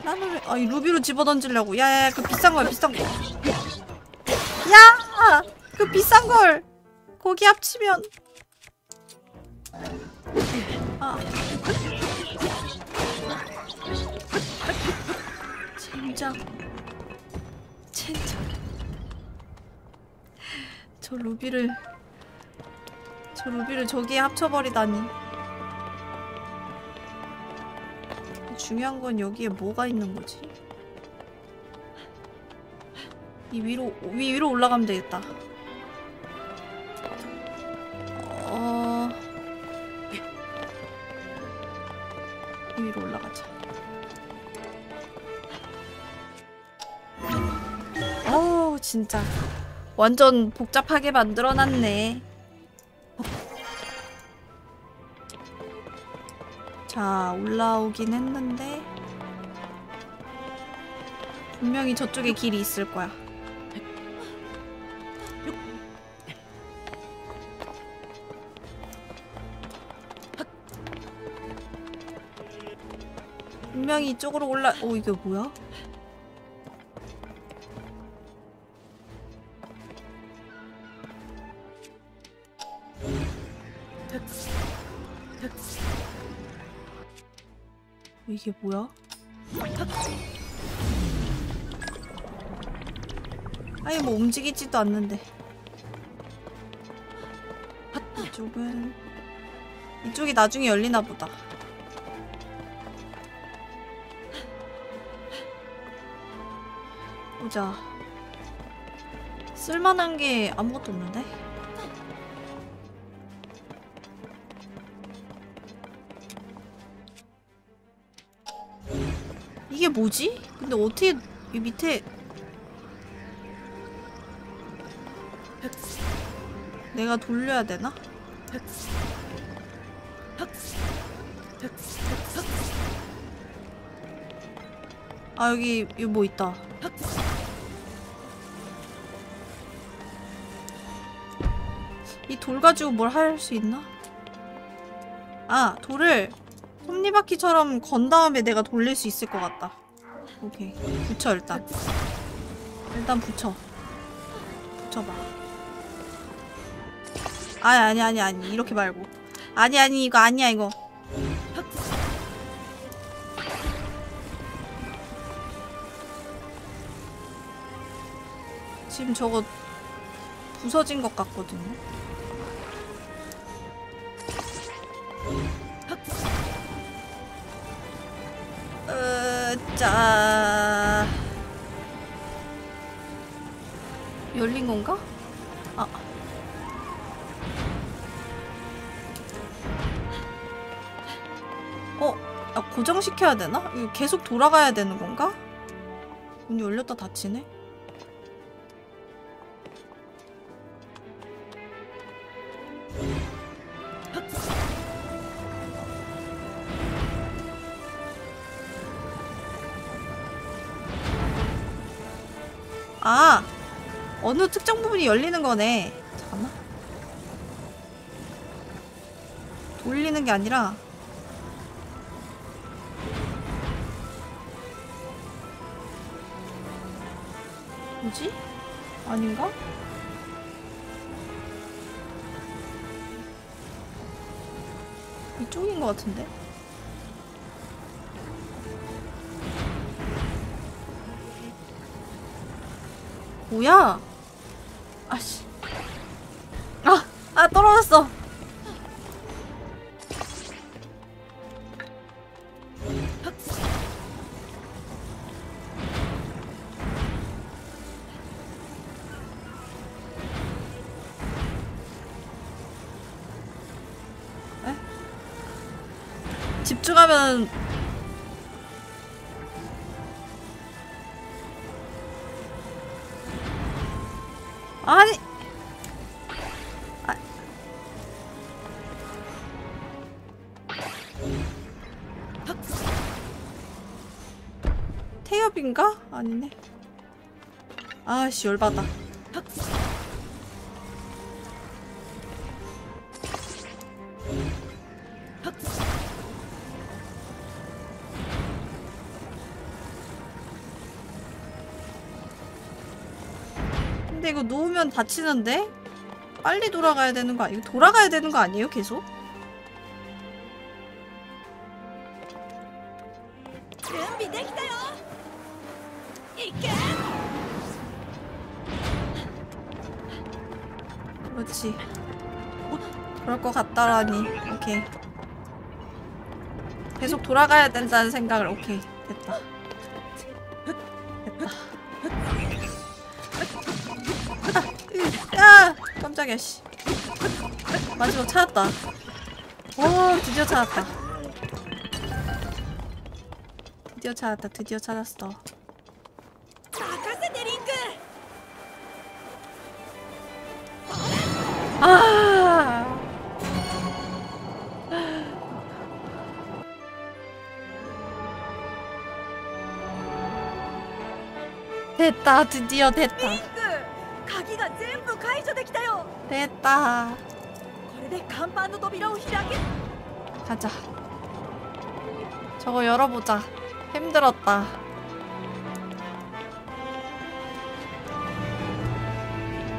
[SPEAKER 1] 나는 왜, 아, 이 루비로 집어던지려고. 야, 야, 야, 그 비싼 거야, 비싼 거. 야! 그 비싼 걸! 거기 합치면. 아. 젠장. 젠장. 저 루비를 저 루비를 저기에 합쳐버리다니 중요한 건 여기에 뭐가 있는 거지? 이 위로 위, 위로 올라가면 되겠다 어... 이 위로 올라가자 어우 진짜 완전 복잡하게 만들어놨네. 자, 올라오긴 했는데 분명히 저쪽에 길이 있을 거야. 분명히 이쪽으로 올라 오 이게 뭐야? 이게 뭐야? 아니 뭐 움직이지도 않는데 이쪽은 이쪽이 나중에 열리나 보다 보자 쓸만한 게 아무것도 없는데? 뭐지? 근데 어떻게 이 밑에 내가 돌려야 되나? 아 여기 여기 뭐 있다. 이 돌 가지고 뭘 할 수 있나? 아 돌을 톱니바퀴처럼 건 다음에 내가 돌릴 수 있을 것 같다. 오케이 붙여 일단. 일단 붙여. 붙여봐. 아니 아니 아니 아니 이렇게 말고. 아니 아니 이거 아니야 이거. 지금 저거 부서진 것 같거든요. 으, 짜. 열린 건가? 아. 어, 아, 고정시켜야 되나? 이거 계속 돌아가야 되는 건가? 문이 열렸다 닫히네? 아! 어느 특정 부분이 열리는 거네. 잠깐만. 돌리는 게 아니라 뭐지? 아닌가? 이쪽인 것 같은데? 뭐야? 아씨. 아! 아, 떨어졌어! 에? 집중하면 태엽인가? 아니네 아씨 열받아 근데 이거 놓으면 다치는데? 빨리 돌아가야 되는 거 아니에요? 돌아가야 되는 거 아니에요? 계속? 같다라니. 오케이. 계속 돌아가야 된다는 생각을 오케이 됐다. 됐다. 아, 야 깜짝이야 씨. 마지막 찾았다. 오 드디어 찾았다. 드디어 찾았다. 드디어 찾았어. 됐다. 드디어 됐다. 됐다. 가자. 저거 열어보자. 힘들었다.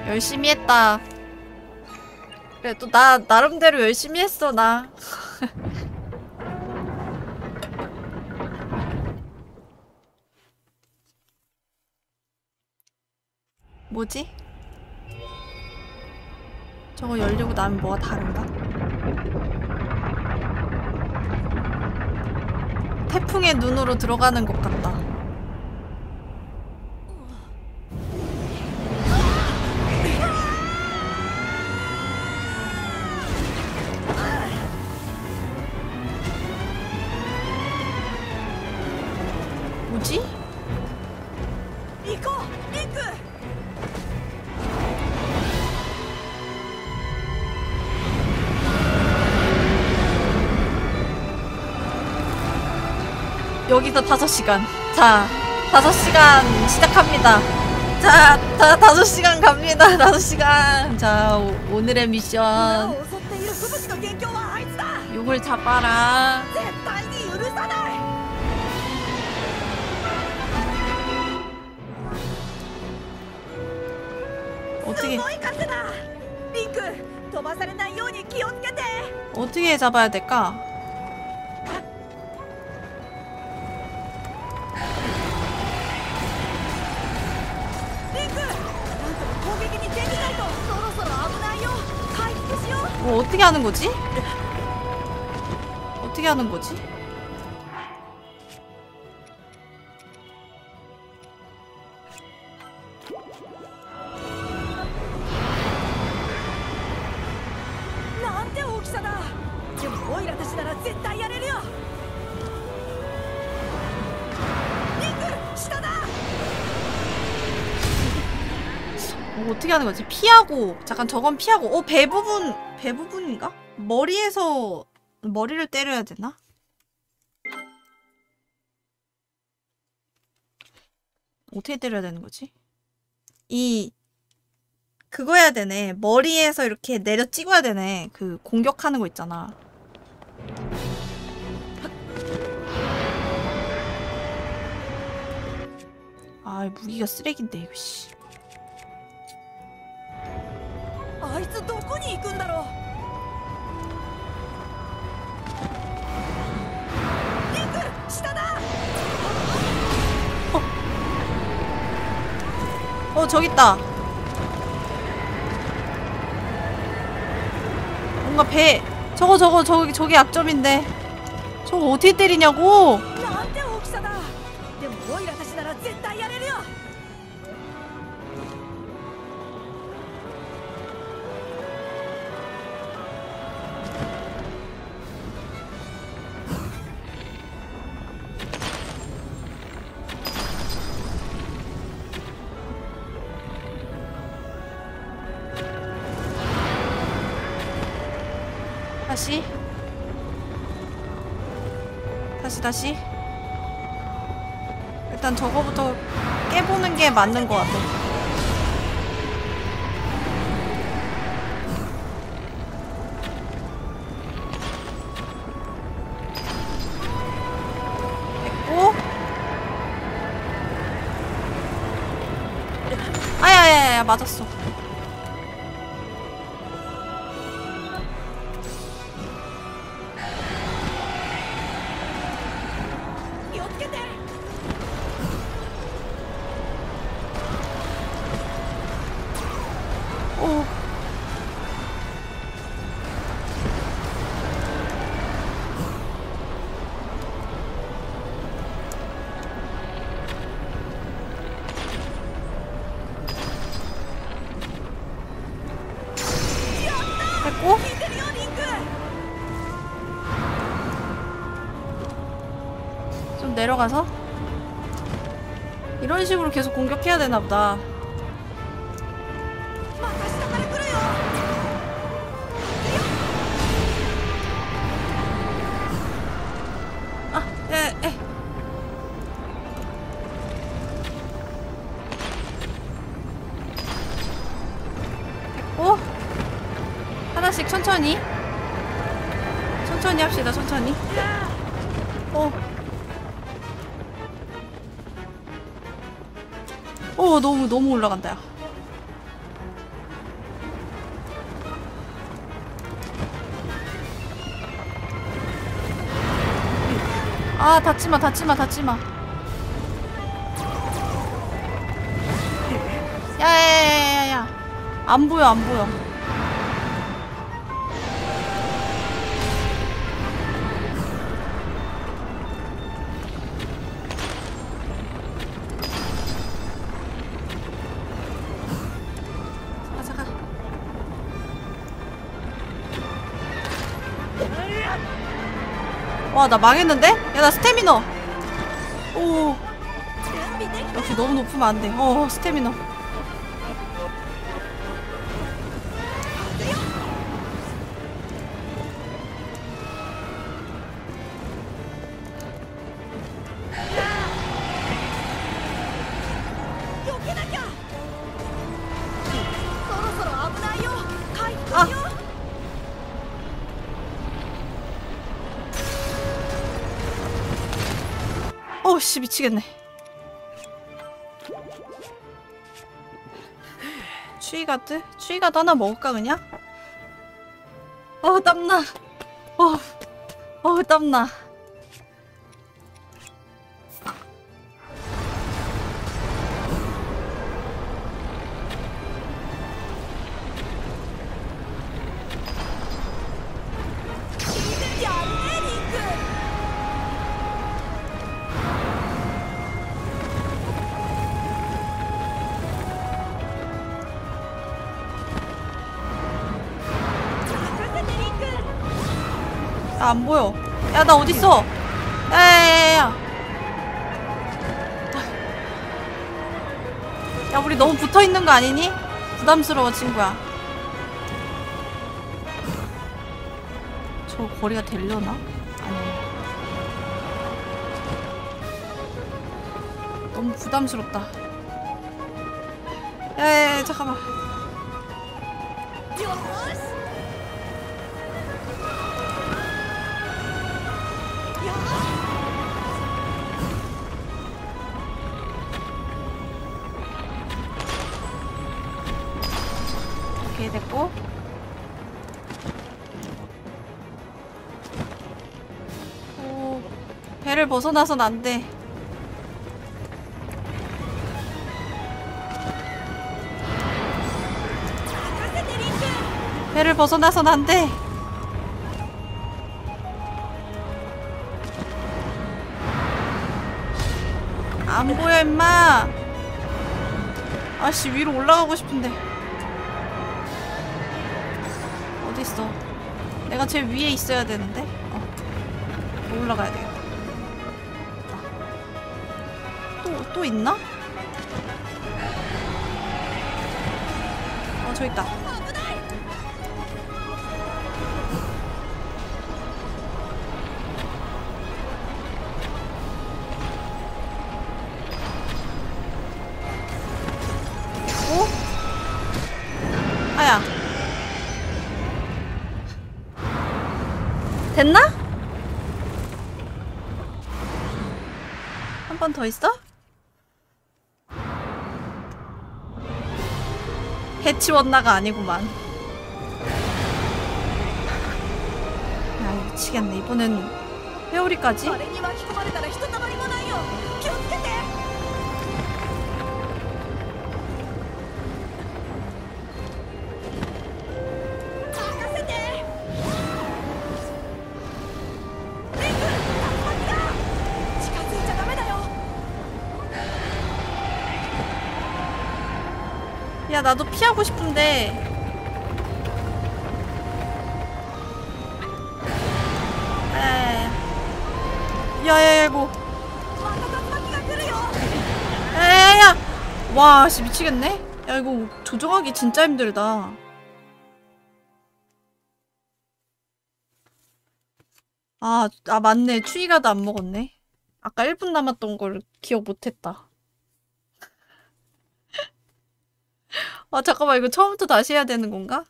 [SPEAKER 1] 열심히 했다. 그래 또 나 나름대로 열심히 했어 나. 뭐지? 저거 열리고 나면 뭐가 다른가? 태풍의 눈으로 들어가는 것 같다. 자, 5시간. 자, 5시간 시작합니다. 자, 다 5시간 갑니다. [laughs] 5시간. 자, 오, 오늘의 미션. 욕을 잡아라. 어떻게 어떻게 잡아야 될까? 어떻게 하는 거지? 어떻게 하는 거지? 뭐 어떻게 하는 거지? 피하고 잠깐 저건 피하고 어 배 부분 배 부분 머리에서 머리를 때려야 되나? 어떻게 때려야 되는 거지? 이 그거 해야 되네. 머리에서 이렇게 내려 찍어야 되네. 그 공격하는 거 있잖아. 아, 무기가 쓰레기인데 이거 씨.
[SPEAKER 2] 아이츠 도코니 이군다로.
[SPEAKER 1] 어 저기 있다. 뭔가 배 저거 저거 저기 저기 약점인데 저거 어떻게 때리냐고? 다시 다시 일단 저거부터 깨보는 게 맞는 것 같아. 됐고 아야야야 맞았어. 좀 내려가서 이런 식으로 계속 공격해야 되나 보다. 어 너무 너무 올라간다 야. 아 닫지마 닫지마 닫지마. 야야야야야. 안 보여 안 보여 나 망했는데? 야 나 스태미너. 오. 역시 너무 높으면 안돼. 어 스태미너. 어씨 미치겠네 추위가드? 추위가드 하나 먹을까 그냥? 어 땀나 어, 어 땀나 안 보여. 야 나 어딨어? 야야야야 야. 우리 너무 붙어 있는 거 아니니? 부담스러워 친구야. 저 거리가 되려나? 아니. 너무 부담스럽다. 야 야 야 잠깐만 벗어나선 안 돼. 배를 벗어나선 안 돼. 안 보여 임마. 아씨 위로 올라가고 싶은데. 어디 있어? 내가 제일 위에 있어야 되는데. 어. 올라가야 돼. 또 있나? 어, 저 있다. 어? 됐나? 한 번 더 있어? 해치웠나가 아니구만. 야, 미치겠네. 이번엔 회오리까지? 피하고 싶은데. 야야야 뭐 야야야. 와씨 미치겠네. 야 이거 조정하기 진짜 힘들다. 아, 아 맞네. 추위가도 안 먹었네. 아까 1분 남았던 걸 기억 못했다. 아 잠깐만 이거 처음부터 다시 해야 되는 건가?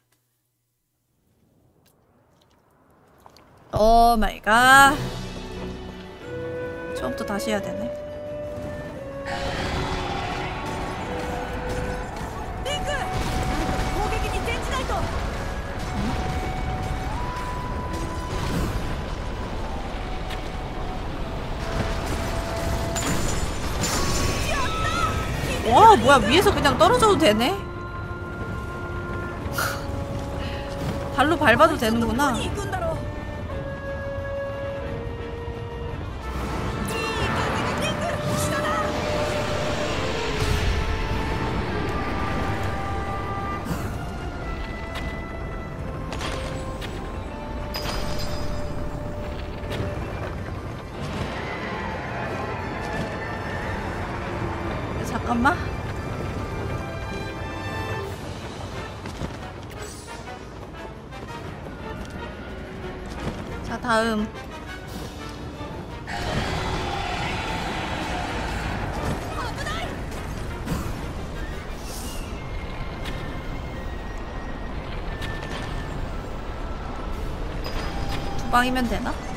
[SPEAKER 1] 오 마이 갓. 처음부터 다시 해야 되네. 와 뭐야 위에서 그냥 떨어져도 되네? 발로 밟아도 되는구나 다음 두 방이면 되나?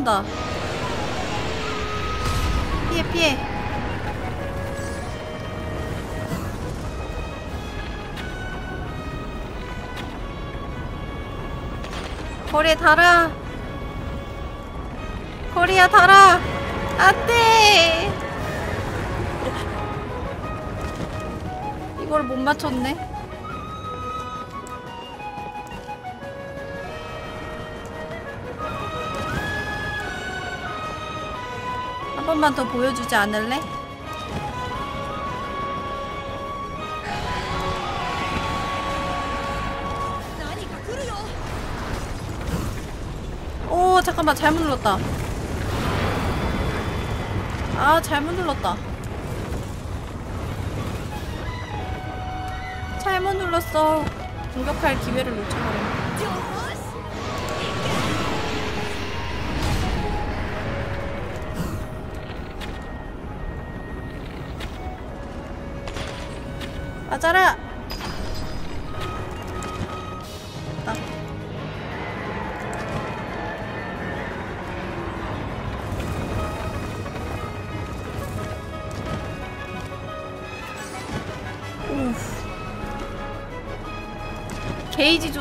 [SPEAKER 1] 온다. 피해, 피해. 거리에 달아. 거리야 달아. 안 돼. 이걸 못 맞췄네. 조금만 더 보여주지 않을래? 오 잠깐만. 잘못 눌렀다. 아 잘못 눌렀다. 잘못 눌렀어. 공격할 기회를 놓쳐버렸네.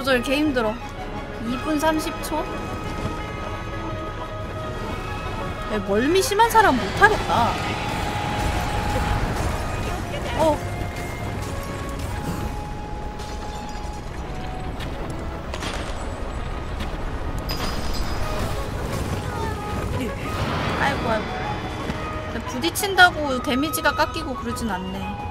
[SPEAKER 1] 조절 개 힘들어. 2분 30초? 야, 멀미 심한 사람 못하겠다. 어. 아이고 아이고. 부딪힌다고 데미지가 깎이고 그러진 않네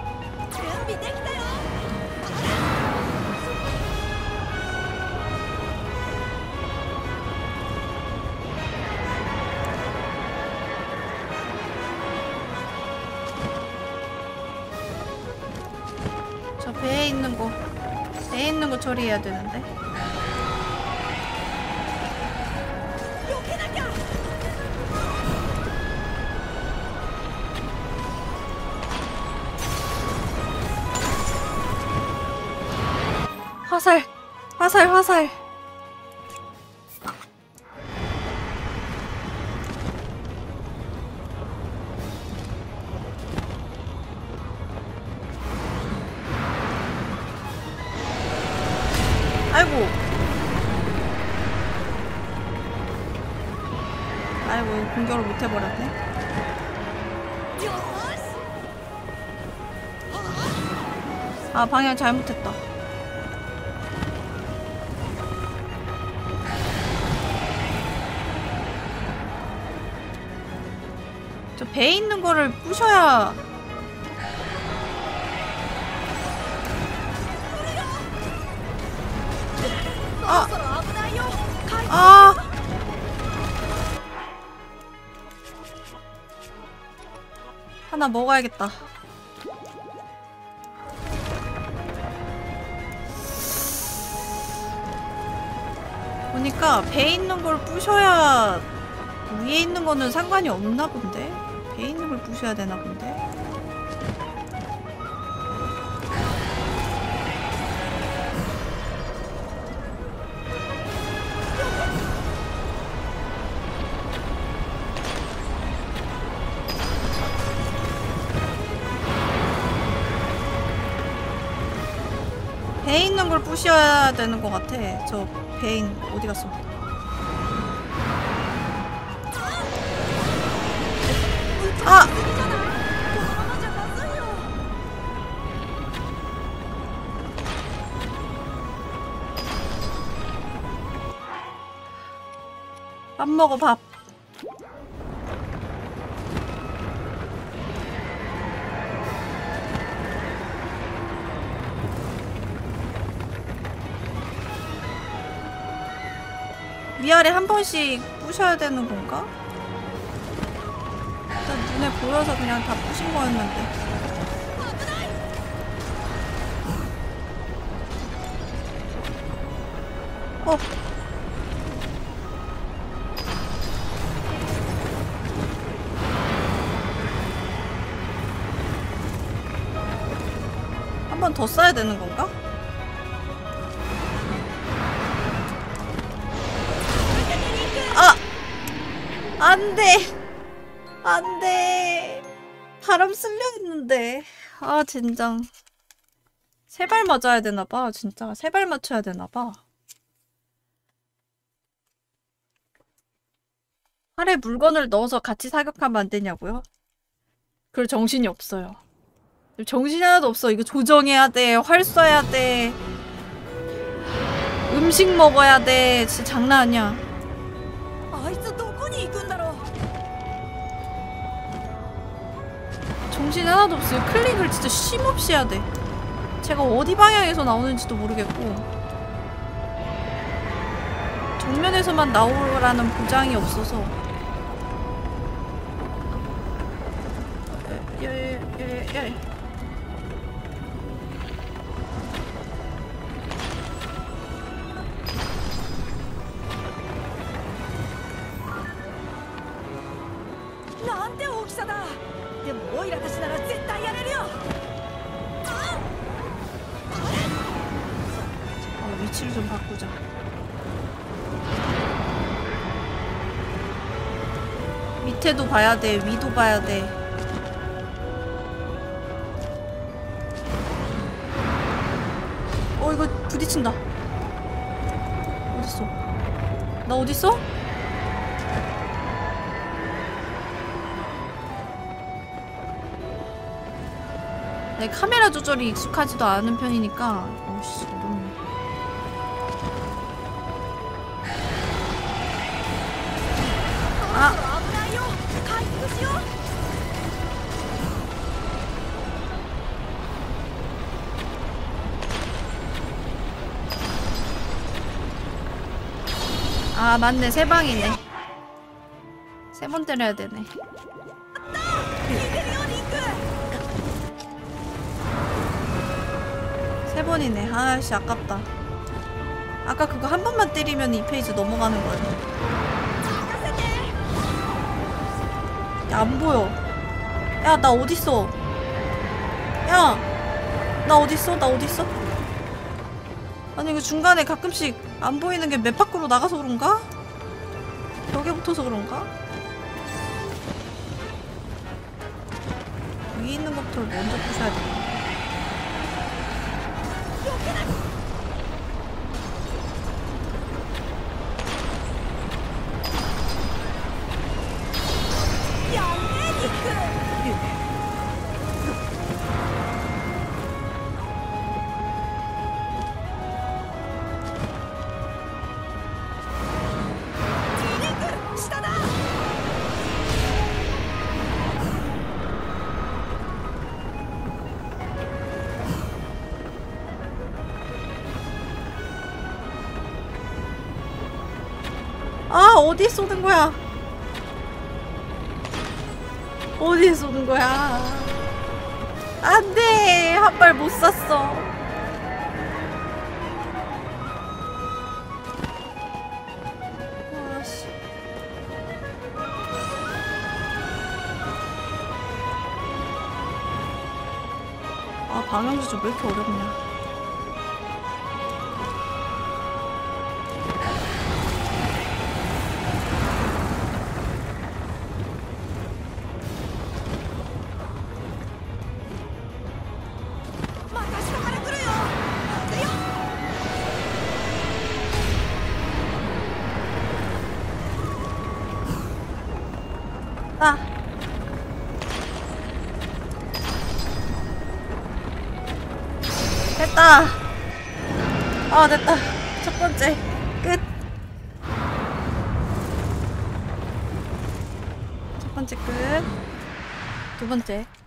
[SPEAKER 1] 화살 화살. 아이고. 아이고 공격을 못 해버렸네. よーし아 방향 잘못했다 배 있는 거를 부셔야 아! 아! 하나 먹어야겠다 보니까 배 있는 걸 부셔야 위에 있는 거는 상관이 없나 본데? 부셔야 되나 본데? 배에 있는 걸 부셔야 되는 것 같아. 저 배인 어디 갔어? 먹어 밥. 위아래 한 번씩 부셔야 되는 건가? 일단 눈에 보여서 그냥 다 부신 거였는데. 더 써야 되는 건가? 아! 안 돼! 안 돼! 바람 쓸려 했는데. 아, 진짜. 세발 맞아야 되나봐, 진짜. 세 발 맞춰야 되나봐. 팔에 물건을 넣어서 같이 사격하면 안 되냐고요? 그럴 정신이 없어요. 정신 하나도 없어. 이거 조정해야 돼. 활 쏴야 돼. 음식 먹어야 돼. 진짜 장난 아니야. 정신 하나도 없어요. 클릭을 진짜 쉼없이 해야 돼. 제가 어디 방향에서 나오는지도 모르겠고 정면에서만 나오라는 보장이 없어서 봐야 돼, 위도 봐야 돼. 어, 이거 부딪힌다. 어딨어? 나 어딨어? 내 카메라 조절이 익숙하지도 않은 편이니까 어씨 아 맞네. 세 방이네. 세 번 때려야 되네. 세 번이네. 아씨 아깝다. 아까 그거 한 번만 때리면 이 페이지 넘어가는
[SPEAKER 2] 거야.
[SPEAKER 1] 야안 보여. 야 나 어딨어? 야나 어딨어? 나 어딨어? 아니 이거 중간에 가끔씩 안 보이는 게 몇 바 밖으로 나가서 그런가? 벽에 붙어서 그런가? 위에 있는 것부터 먼저 부셔야 돼. 쏘는 거야? 어디에 쏘는 거야? 안 돼 한 발 못 쐈어. 아 방향 조절 왜 이렇게 어렵냐? 됐다. 아 됐다. 첫 번째 끝. 첫 번째 끝. 두 번째.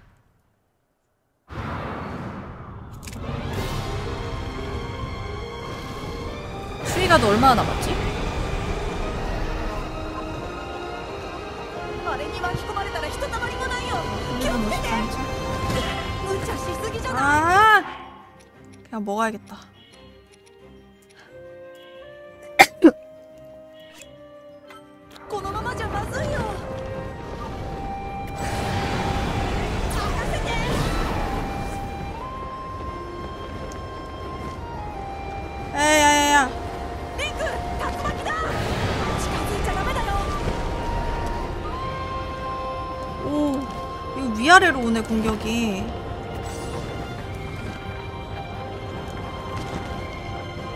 [SPEAKER 1] 공격이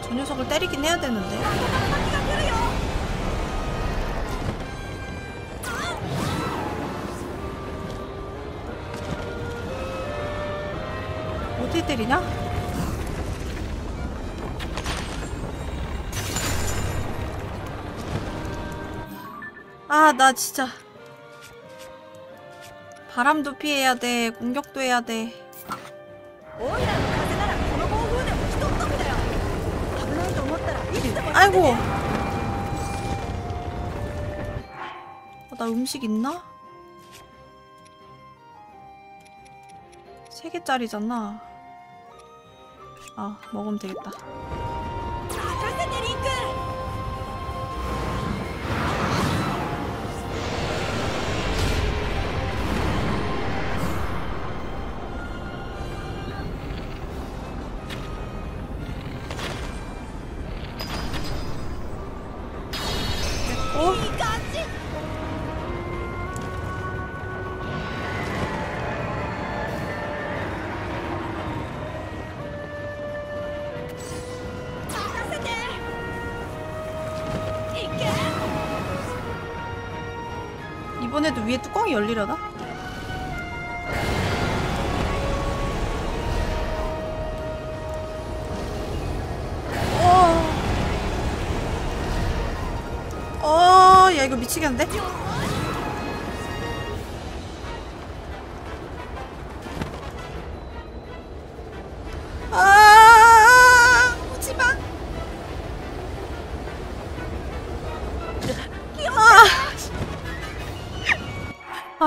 [SPEAKER 1] 저 녀석을 때리긴 해야 되는데 어떻게 때리냐? 아, 나 진짜. 바람도 피해야 돼. 공격도 해야 돼. 아이고. 아, 나 음식 있나? 세 개짜리잖아. 아, 먹으면 되겠다. 열리려나? 어. 어, 야 이거 미치겠는데?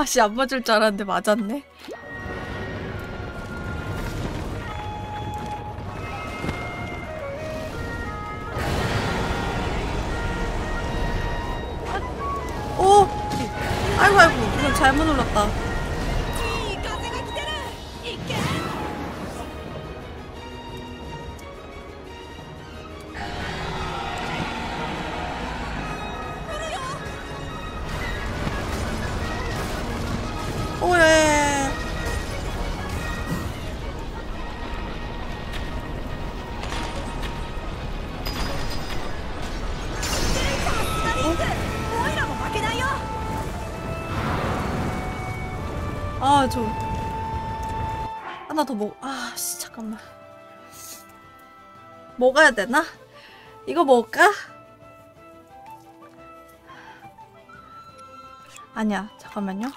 [SPEAKER 1] 아, 아씨 안 맞을 줄 알았는데 맞았네. 오, 아이고 아이고 이거 잘못 눌렀다. 먹어야 되나? 이거 먹을까? 아니야, 잠깐만요.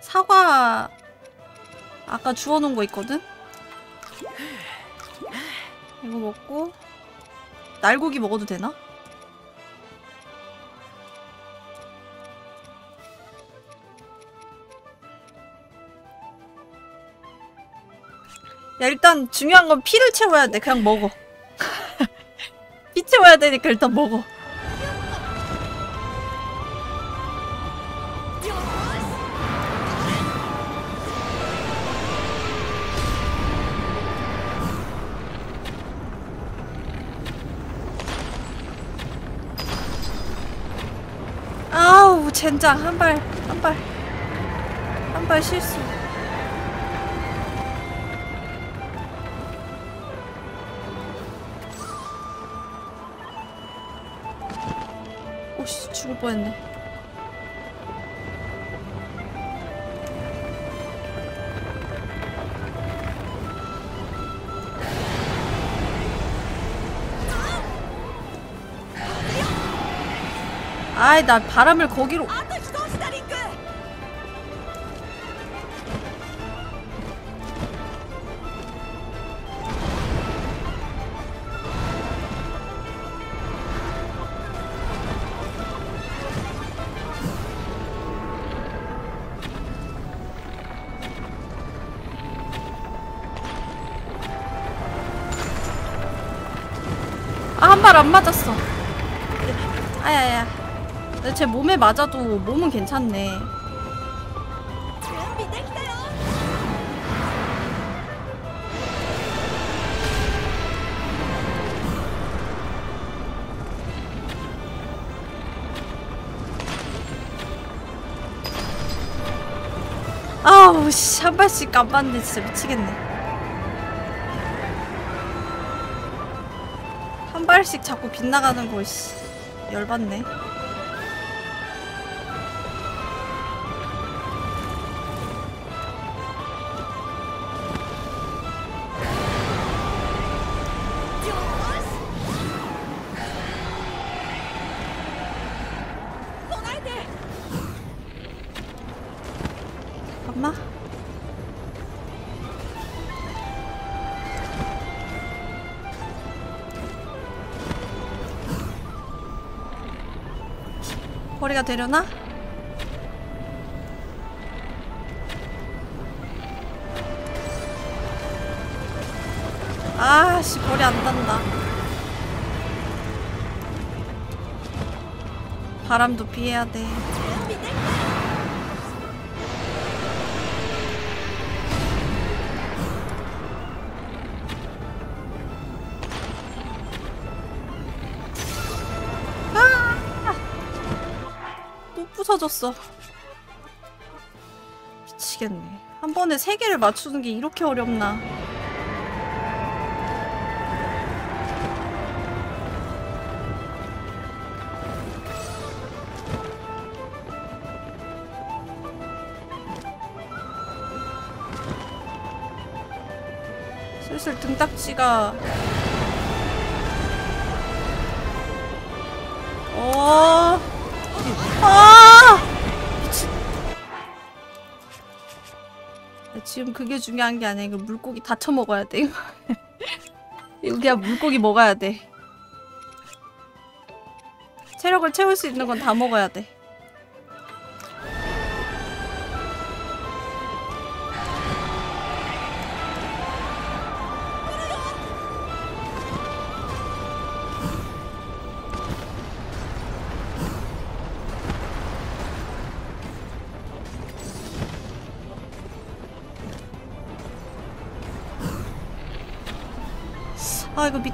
[SPEAKER 1] 사과 아까 주워놓은 거 있거든? 이거 먹고 날고기 먹어도 되나? 야 일단 중요한 건 피를 채워야 돼. 그냥 먹어. [laughs] 피 채워야 되니까 일단 먹어. 아우 젠장 한 발 한 발 한 발 실수. 죽을 뻔했네. 아이 나 바람을 거기로 잘 안 맞았어. 아야야. 제 몸에 맞아도 몸은 괜찮네. 아우 씨 한 발씩 깜빡네 진짜 미치겠네. 발씩 자꾸 빗나가는 거 씨. 열받네 거리가 되려나? 아씨 거리 안 단다 바람도 피해야 돼 부서졌어. 미치겠네. 한 번에 세 개를 맞추는 게 이렇게 어렵나. 슬슬 등딱지가 그게 중요한 게 아니야. 이거 물고기 다 쳐먹어야 돼. [laughs] 이거 그냥 물고기 먹어야 돼. 체력을 채울 수 있는 건 다 먹어야 돼.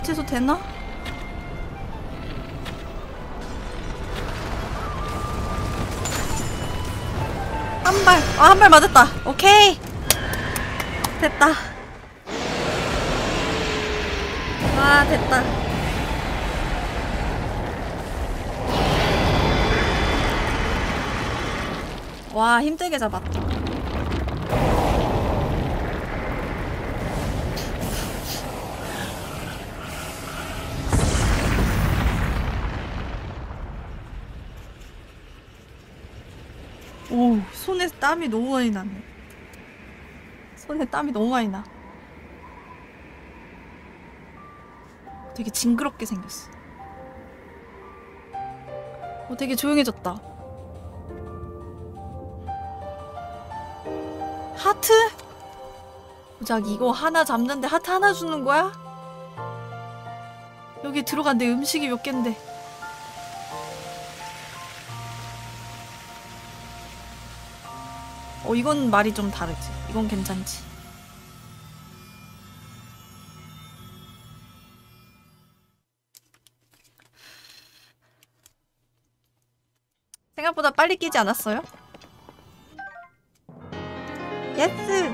[SPEAKER 1] 밑에서 되나? 한 발, 아 한 발 맞았다. 오케이. 됐다. 와 됐다. 와 힘들게 잡았다. 땀이 너무 많이 나네. 손에 땀이 너무 많이 나. 되게 징그럽게 생겼어. 어, 되게 조용해졌다. 하트? 보자, 이거 하나 잡는데 하트 하나 주는 거야? 여기 들어간데 음식이 몇 갠데. 이건 말이 좀 다르지. 이건 괜찮지. 생각보다 빨리 끼지 않았어요? 예스!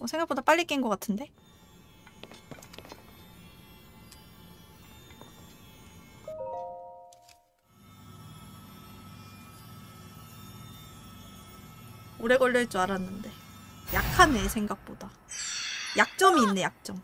[SPEAKER 1] 어, 생각보다 빨리 깬 것 같은데? 오래 걸릴 줄 알았는데. 약하네 생각보다. 약점이 있네 약점.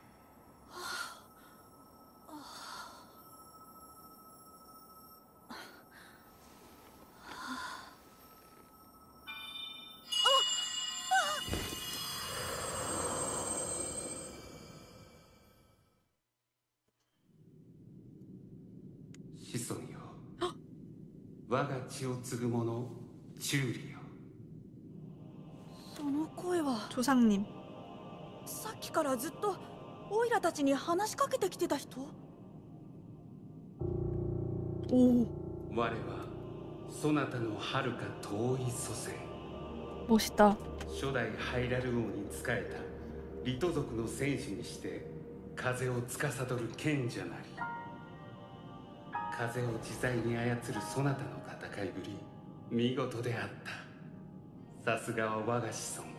[SPEAKER 3] 시선이요. [gasps] 와가
[SPEAKER 2] 지오츠그모노 지우리.
[SPEAKER 1] 조상님.
[SPEAKER 2] さっきからずっとオイラたちに話しかけてきてた人
[SPEAKER 1] 오
[SPEAKER 3] 我はそなたの遥か遠い祖先
[SPEAKER 1] 멋있다.
[SPEAKER 3] 初代ハイラル王に仕えたリト族の戦士にして風を司る賢者なり風を自在に操るそなたの戦いぶり見事であったさすがは我が子孫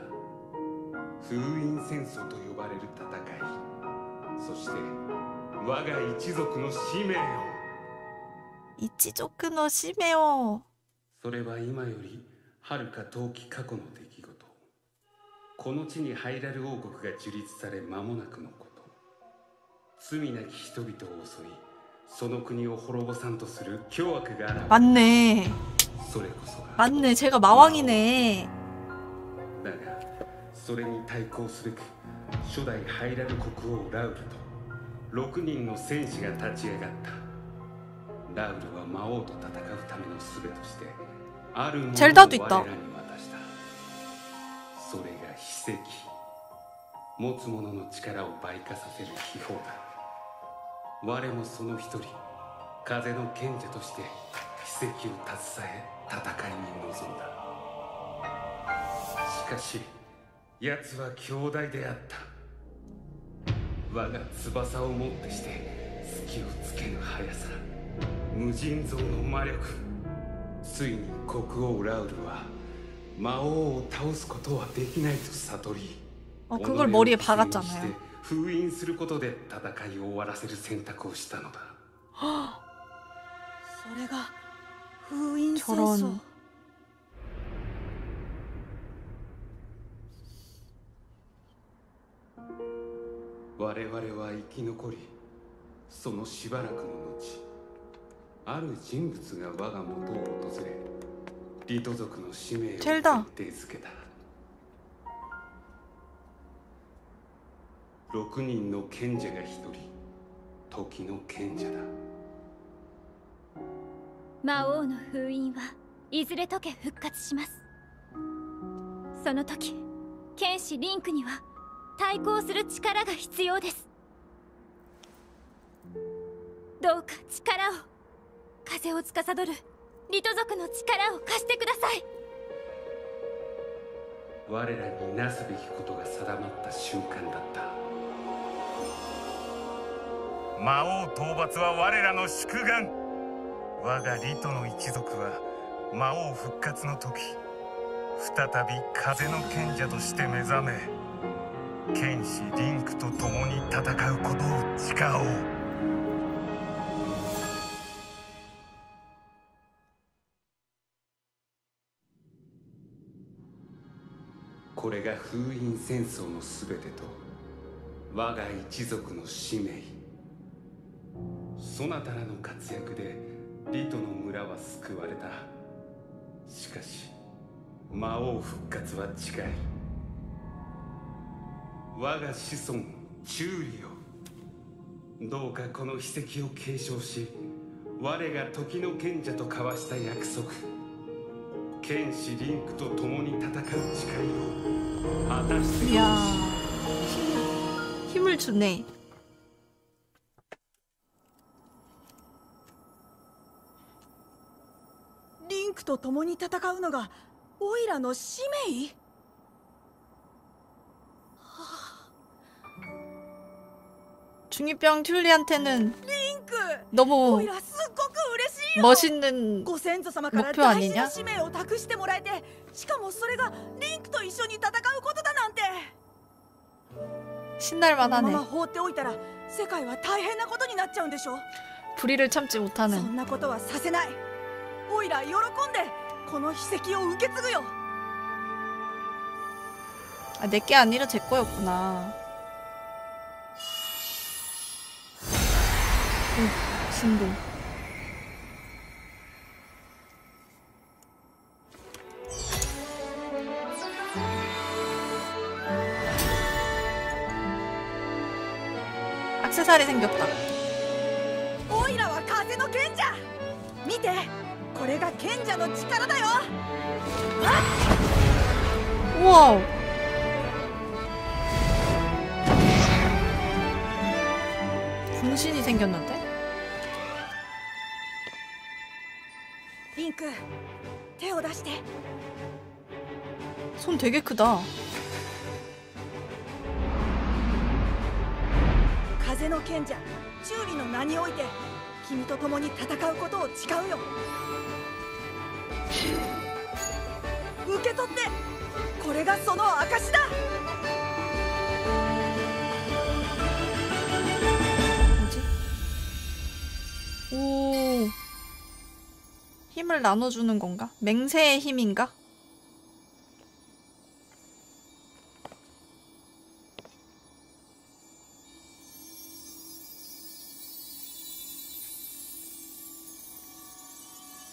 [SPEAKER 3] 封印戦争と呼ばれる戦いそして我が一族の使命を
[SPEAKER 1] 이치조크노 심해요.
[SPEAKER 3] それは今より遥か遠き過去の出来事この地にハイラル王国が樹立され間もなくのこと罪なき人々を襲いその国を滅ぼさんとする凶悪が現れ
[SPEAKER 1] 맞네.
[SPEAKER 3] それこそが
[SPEAKER 1] 맞네. 제가 마왕이네.
[SPEAKER 3] それに対抗すべく初代ハイラル国王ラウルと6人の戦士が立ち上がった。ラウルは魔王と戦うための術としてあるものを
[SPEAKER 1] ゼルダと言った。
[SPEAKER 3] 我らに渡した。それが秘跡。持つ者の力を倍化させる秘宝だ。我もその一人風の賢者として奇跡を携え戦いに臨んだ。しかし奴は兄弟であった我が翼をもってして隙をつけぬ速さ無尽蔵の魔力ついに国王ラウルは魔王を倒すことはできないと悟り
[SPEAKER 1] 어, 그걸 머리에
[SPEAKER 3] 己を犠牲に
[SPEAKER 1] 박았잖아요.
[SPEAKER 3] して封印することで戦いを終わらせる選択をしたのだ
[SPEAKER 2] それが封印戦
[SPEAKER 1] 저런
[SPEAKER 2] 争
[SPEAKER 3] 我々は生き残りそのしばらくの後ある人物が我が元を訪れリト族の使命を決定づけた。6人の賢者が一人時の賢者だ。
[SPEAKER 4] 魔王の封印はいずれ解け復活します。その時剣士リンクには対抗する力が必要です。どうか力を。風を司る。リト族の力を貸してください。
[SPEAKER 3] 我らになすべきことが定まった瞬間だった。
[SPEAKER 5] 魔王討伐は我らの宿願。我がリトの一族は魔王復活の時再び風の賢者として目覚め剣士リンクと共に戦うことを誓おう。
[SPEAKER 3] これが封印戦争のすべてと我が一族の使命。そなたらの活躍でリトの村は救われた。しかし魔王復活は近い。我が子孫チューリよどうかこの秘跡を継承し我が時の賢者と交わした約束剣士リンクと共に戦う誓いを果たしてほしい
[SPEAKER 1] 이야. 힘을 주네.
[SPEAKER 2] リンクと共に戦うのがオイラの使命
[SPEAKER 1] 중이병 튤리한테는 너무 멋있는
[SPEAKER 2] 목표
[SPEAKER 1] 아니냐? 신날만 하네. 불의를 참지 못하는. 아, 내게 아니라 제 거였구나. 오, 진동. 악세사리 생겼다.
[SPEAKER 2] おいらは風の賢者見てこれが賢者の力だよ
[SPEAKER 1] 우와. 분신이 생겼는데?
[SPEAKER 2] リンク手を出して
[SPEAKER 1] 손 되게 크다.
[SPEAKER 2] 風の賢者チューリの名において君と共に戦うことを誓うよ受け取ってこれがその証だ
[SPEAKER 1] 뭐지? 오. 힘을 나눠주는 건가? 맹세의 힘인가?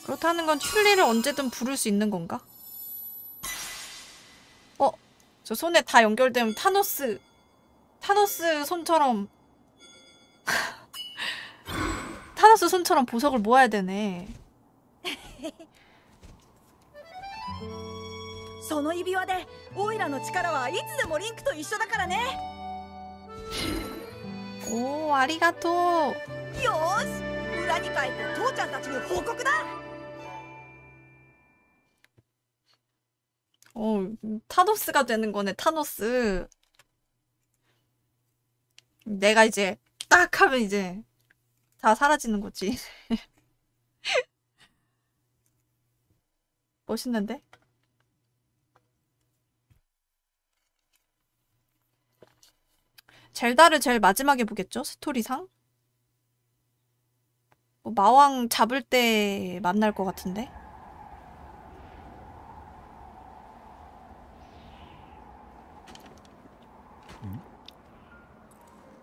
[SPEAKER 1] 그렇다는 건 튤리를 언제든 부를 수 있는 건가? 어? 저 손에 다 연결되면 타노스 타노스 손처럼 [laughs] 타노스 손처럼 보석을 모아야 되네.
[SPEAKER 2] その指輪でオイラの力はいつでもリンクと一緒だからね
[SPEAKER 1] 오, 아리가토.
[SPEAKER 2] よーし裏に帰って父ちゃんたちに報告だ
[SPEAKER 1] 어, 타노스가 되는 거네, 타노스. 내가 이제 딱 하면 이제 다 사라지는 거지. 멋있는데? [laughs] 젤다를 제일 마지막에 보겠죠? 스토리상? 뭐 마왕 잡을 때 만날 것 같은데?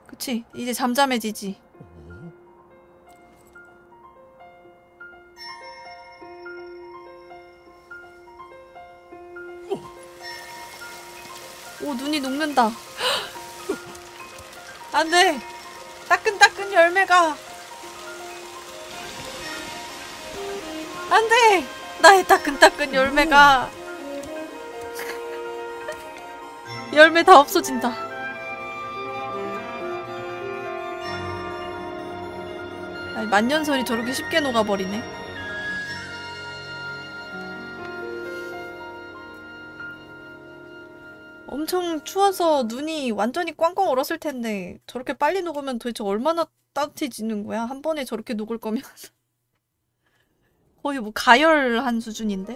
[SPEAKER 1] 그치? 이제 잠잠해지지. 오, 눈이 녹는다. 안 돼! 따끈따끈 열매가! 안 돼! 나의 따끈따끈 열매가! [laughs] 열매 다 없어진다. 아니, 만년설이 저렇게 쉽게 녹아버리네. 엄청 추워서 눈이 완전히 꽝꽝 얼었을 텐데 저렇게 빨리 녹으면 도대체 얼마나 따뜻해지는 거야? 한 번에 저렇게 녹을 거면 [laughs] 거의 뭐 가열한 수준인데?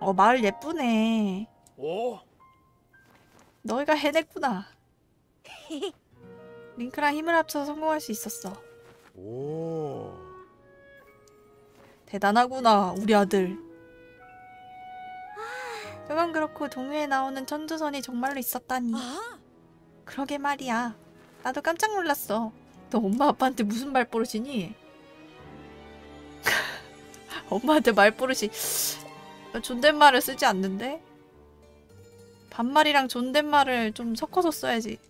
[SPEAKER 1] 어 마을 예쁘네.
[SPEAKER 5] お
[SPEAKER 1] 너희가 해냈구나. [laughs] 링크랑 힘을 합쳐서 성공할 수 있었어.
[SPEAKER 5] お
[SPEAKER 1] 대단하구나, 우리 아들. 그건 그렇고 동요에 나오는 천주선이 정말로 있었다니.
[SPEAKER 2] あ
[SPEAKER 1] 그러게 말이야. 나도 깜짝 놀랐어. 너 엄마 아빠한테 무슨 말버릇이니? [laughs] 엄마한테 말버릇이 존댓말을 쓰지 않는데? 반말이랑 존댓말을 좀 섞어서 써야지.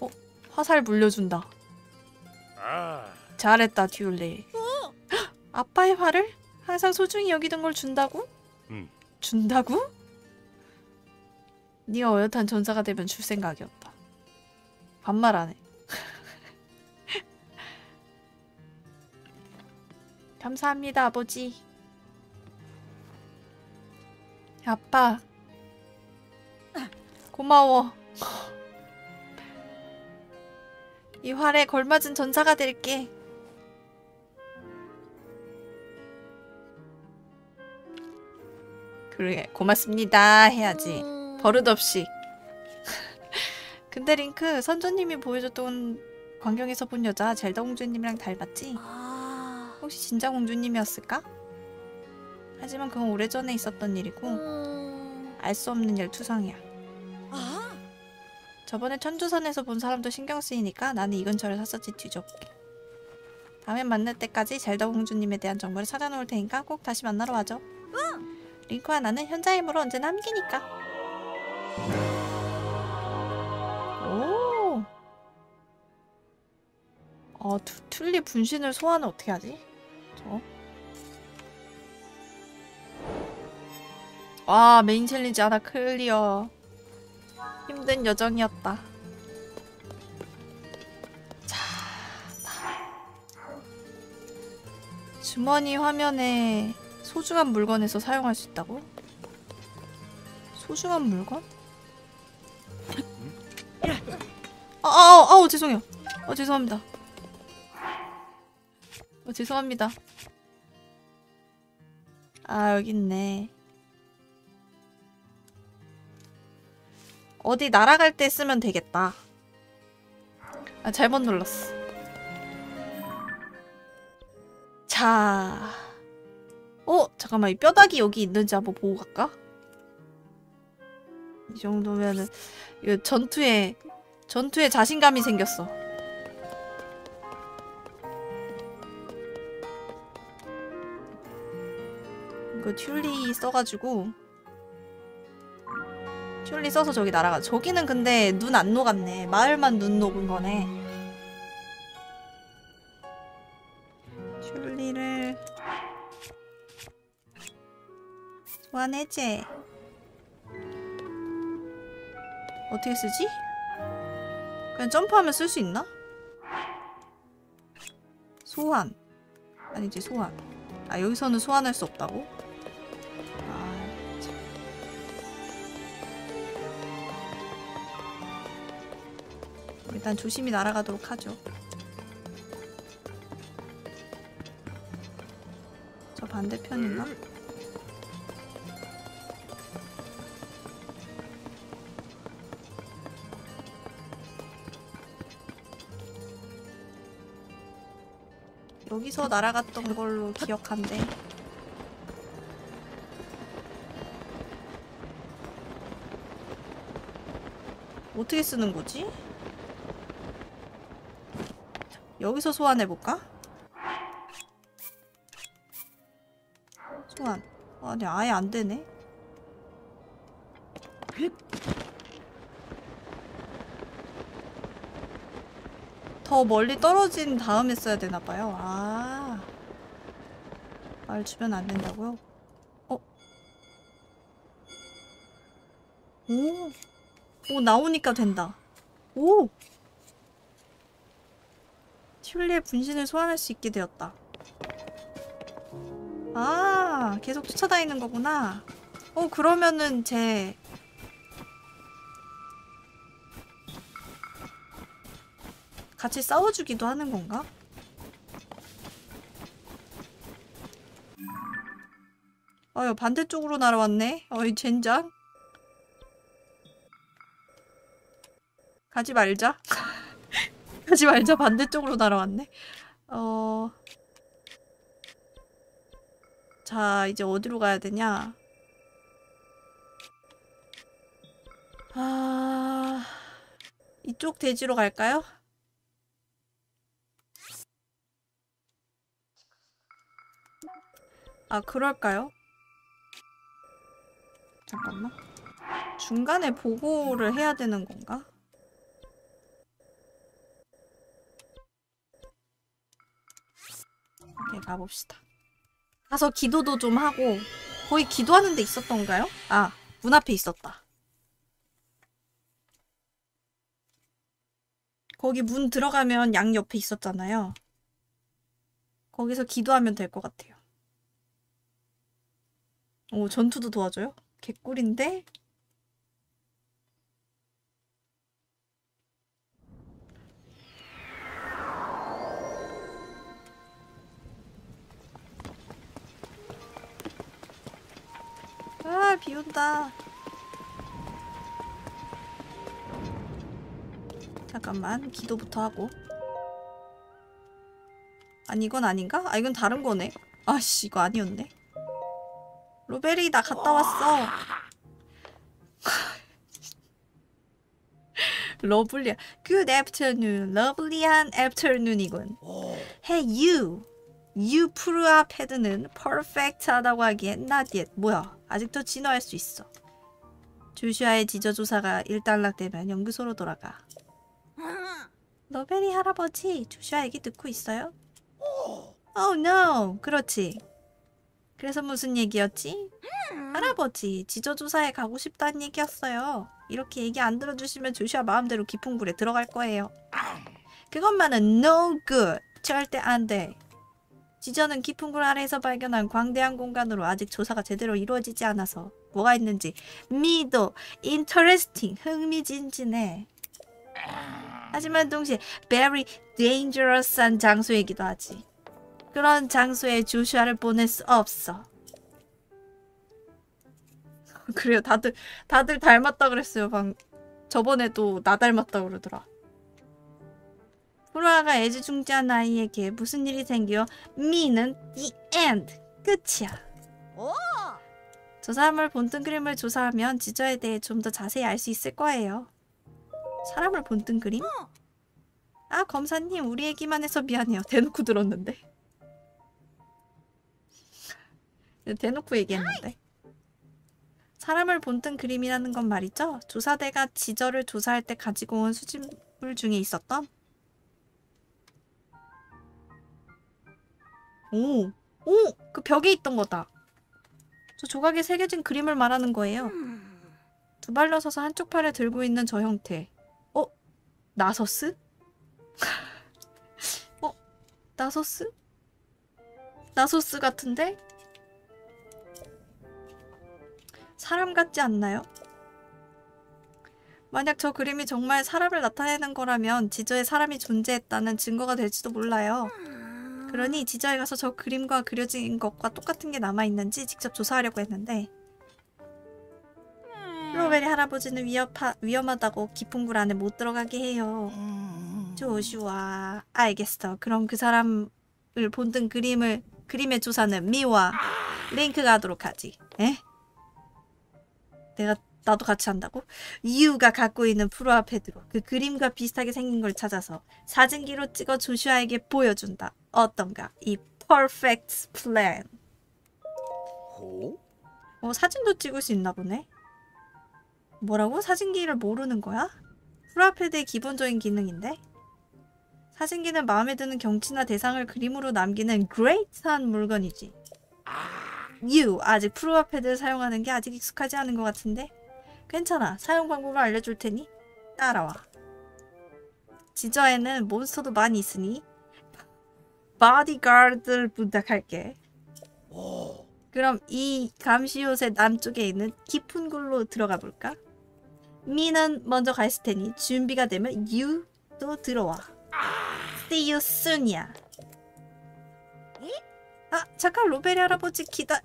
[SPEAKER 1] 어? 화살 물려준다.
[SPEAKER 5] あ
[SPEAKER 1] 잘했다, 듀얼리. 헉, [gasps] 아빠의 화를 항상 소중히 여기던 걸 준다고?
[SPEAKER 5] 응.
[SPEAKER 1] 준다고? 네가 어엿한 전사가 되면 줄 생각이었다. 반말 안 해. [laughs] 감사합니다, 아버지. 아빠. 고마워. [laughs] 이 활에 걸맞은 전사가 될게. 그래, 고맙습니다 해야지. 버릇없이. [laughs] 근데 링크 선조님이 보여줬던 광경에서 본 여자 젤다 공주님이랑 닮았지?
[SPEAKER 2] 아.
[SPEAKER 1] 혹시 진짜 공주님이었을까? 하지만 그건 오래전에 있었던 일이고
[SPEAKER 2] 음.
[SPEAKER 1] 알수 없는 열투성이야.
[SPEAKER 2] 아.
[SPEAKER 1] 저번에 천주선에서 본 사람도 신경 쓰이니까 나는 이 근처를 샅샅이 뒤져볼게. 다음에 만날 때까지 젤다 공주님에 대한 정보를 찾아놓을 테니까 꼭 다시 만나러 와줘. 링크와 나는 현자의 힘으로 언제나 함께니까. 오. 아, 투, 튤리 분신을 소환을 어떻게 하지? 저. 와, main challenge 하나 clear. 힘든 여정이었다. 자, 다. 주머니 화면에 소중한 물건에서 사용할 수 있다고? 소중한 물건? 아, 아, 아우 죄송해요. 어 죄송합니다. 어 죄송합니다. 아 여기 있네. 어디 날아갈 때 쓰면 되겠다. 아 잘못 눌렀어. 자. 어 잠깐만 이 뼈다귀 여기 있는지 한번 보고 갈까? 이 정도면은 이거 전투에 전투에 자신감이 생겼어. 이거 튤리 써가지고 튤리 써서 저기 날아가. 저기는 근데 눈 안 녹았네. 마을만 눈 녹은 거네. 튤리를 소환해제. 어떻게 쓰지? 그냥 점프하면 쓸 수 있나? 소환. 아니지 소환. 아 여기서는 소환할 수 없다고? 아 참. 일단 조심히 날아가도록 하죠. 저 반대편인가? 여기서 날아갔던 걸로 기억한데. 어떻게 쓰는 거지? 여기서 소환해볼까? 소환. 아니, 아예 안 되네. 더 멀리 떨어진 다음에 써야 되나 봐요. 아. 말 주면 안 된다고요? 어? 오. 오, 나오니까 된다. 오! 튤리의 분신을 소환할 수 있게 되었다. 아, 계속 쫓아다니는 거구나. 어, 그러면은 제 같이 싸워주기도 하는 건가? 아유 반대쪽으로 날아왔네. 어이 젠장. 가지 말자. [laughs] 가지 말자 반대쪽으로 날아왔네. 어. 자 이제 어디로 가야 되냐? 아 이쪽 대지로 갈까요? 아, 그럴까요? 잠깐만. 중간에 보고를 해야 되는 건가? 오케이, 가봅시다. 가서 기도도 좀 하고, 거의 기도하는 데 있었던가요? 아, 문 앞에 있었다. 거기 문 들어가면 양 옆에 있었잖아요. 거기서 기도하면 될 것 같아요. 오, 전투도 도와줘요? 개꿀인데? 아, 비 온다. 잠깐만 기도부터 하고 아니 이건 아닌가? 아 이건 다른 거네 아씨 이거 아니었네 로베리 나 갔다 왔어. [laughs] Lovely한 Good afternoon. Lovely한 afternoon이군. Hey you. You 프루아 패드는 perfect하다고 하기엔 not yet. 뭐야? 아직도 진화할 수 있어. 조슈아의 지저조사가 일단락되면 연구소로 돌아가. 러베리 할아버지 조슈아 얘기 듣고 있어요? Oh no. 그렇지 그래서 무슨 얘기였지? 할아버지 지저조사에 가고 싶다는 얘기였어요. 이렇게 얘기 안 들어주시면 조슈아 마음대로 깊은 굴에 들어갈 거예요. 그것만은 no good. 절대 안 돼. 지저는 깊은 굴 아래에서 발견한 광대한 공간으로 아직 조사가 제대로 이루어지지 않아서 뭐가 있는지 미도 interesting 흥미진진해. 하지만 동시에 very dangerous한 장소이기도 하지 그런 장소에 조슈아를 보낼 수 없어 [laughs] 그래요 다들 다들 닮았다 그랬어요 방 저번에도 나 닮았다 그러더라 프로아가 애지중지한 아이에게 무슨 일이 생겨 미는 the end 끝이야
[SPEAKER 2] 오!
[SPEAKER 1] 저 사람을 본뜬 그림을 조사하면 지저에 대해 좀 더 자세히 알 수 있을 거예요. 사람을 본뜬 그림? 아 검사님 우리 얘기만 해서 미안해요. 대놓고 들었는데. 대놓고 얘기했는데. 사람을 본뜬 그림이라는 건 말이죠. 조사대가 지저를 조사할 때 가지고 온 수집물 중에 있었던 오! 오! 그 벽에 있던 거다. 저 조각에 새겨진 그림을 말하는 거예요. 두 발로 서서 한쪽 팔을 들고 있는 저 형태. 어? 나서스? [laughs] 어? 나서스? 나소스 같은데? 사람 같지 않나요? 만약 저 그림이 정말 사람을 나타내는 거라면 지저에 사람이 존재했다는 증거가 될지도 몰라요. 그러니 지저에 가서 저 그림과 그려진 것과 똑같은 게 남아있는지 직접 조사하려고 했는데 로베리 할아버지는 위협하, 위험하다고 깊은 굴 안에 못 들어가게 해요. 조슈아 알겠어. 그럼 그 사람을 본뜬 그림을 그림의 조사는 미와 링크가 하도록 하지. 에? 내가 나도 같이 한다고? 이유가 갖고 있는 프로아 패드로 그 그림과 비슷하게 생긴 걸 찾아서 사진기로 찍어 조슈아에게 보여준다. 어떤가? 이 perfect plan.
[SPEAKER 6] 호?
[SPEAKER 1] 어, 사진도 찍을 수 있나 보네. 뭐라고? 사진기를 모르는 거야? 푸르아패드의 기본적인 기능인데? 사진기는 마음에 드는 경치나 대상을 그림으로 남기는 great한 물건이지. You 아직 푸르아패드를 사용하는 게 아직 익숙하지 않은 것 같은데? 괜찮아. 사용 방법을 알려줄 테니 따라와. 지저에는 몬스터도 많이 있으니 바디가드를 부탁할게.
[SPEAKER 6] 오.
[SPEAKER 1] 그럼 이 감시옷의 남쪽에 있는 깊은 굴로 들어가 볼까? 미는 먼저 가 있을 테니 준비가 되면 you도 들어와. See you soon이야. 아 잠깐 로베리 할아버지 기다.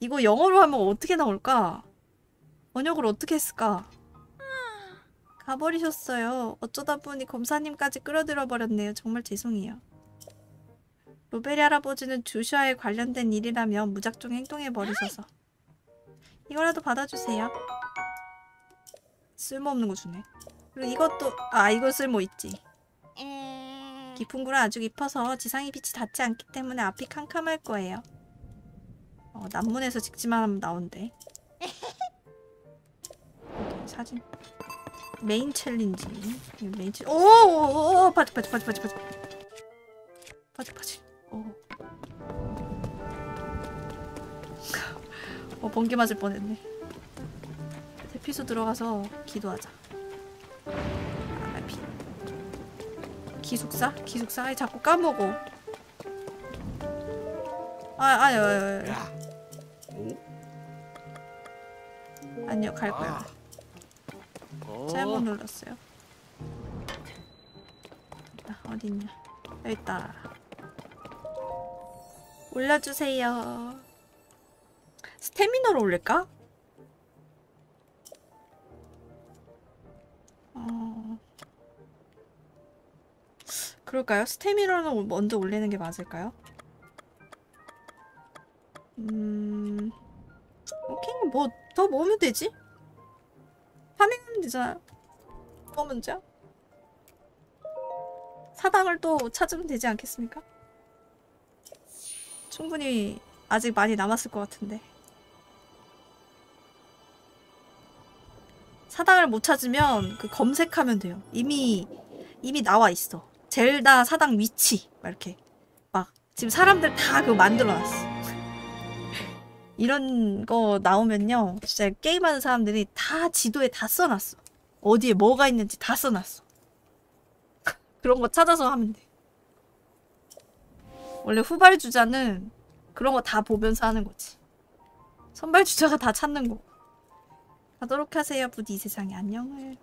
[SPEAKER 1] 이거 영어로 하면 어떻게 나올까? 번역을 어떻게 했을까? 가버리셨어요. 어쩌다 보니 검사님까지 끌어들여 버렸네요. 정말 죄송해요. 로베리 할아버지는 조슈아에 관련된 일이라면 무작정 행동해 버리셔서 이거라도 받아주세요. 쓸모없는 거 주네. 그리고 이것도 아 이거 쓸모 있지. 깊은 굴은 아주 깊어서 지상의 빛이 닿지 않기 때문에 앞이 캄캄할 거예요. 어, 남문에서 직진만 하면 나온대. 사진. Main challenge. Main chall. 오오오 바지 바지 바지 바지 바지. 바지 바지. 오. 어 번개 맞을 뻔했네. 대피소 들어가서 기도하자. 기숙사? 기숙사? 아이 자꾸 까먹어. 아, 아니, 아니, 아니.
[SPEAKER 6] 야. 오.
[SPEAKER 1] 아니요, 갈 거야.
[SPEAKER 6] 어.
[SPEAKER 1] 잘못 눌렀어요. 아, 어딨냐? 여기 있다. 올려주세요. 스태미너로 올릴까? 그럴까요? 스태미너를 먼저 올리는 게 맞을까요? 음... 오케이 뭐 더 모으면 되지? 파밍하면 되잖아 뭐 문제야? 사당을 또 찾으면 되지 않겠습니까? 충분히 아직 많이 남았을 것 같은데 사당을 못 찾으면 그 검색하면 돼요 이미 이미 나와 있어 젤다 사당 위치. 막 이렇게. 막 지금 사람들 다 그거 만들어놨어. 이런 거 나오면요. 진짜 게임하는 사람들이 다 지도에 다 써놨어. 어디에 뭐가 있는지 다 써놨어. [laughs] 그런 거 찾아서 하면 돼. 원래 후발주자는 그런 거 다 보면서 하는 거지. 선발주자가 다 찾는 거. 가도록 하세요 부디 이 세상에. 안녕을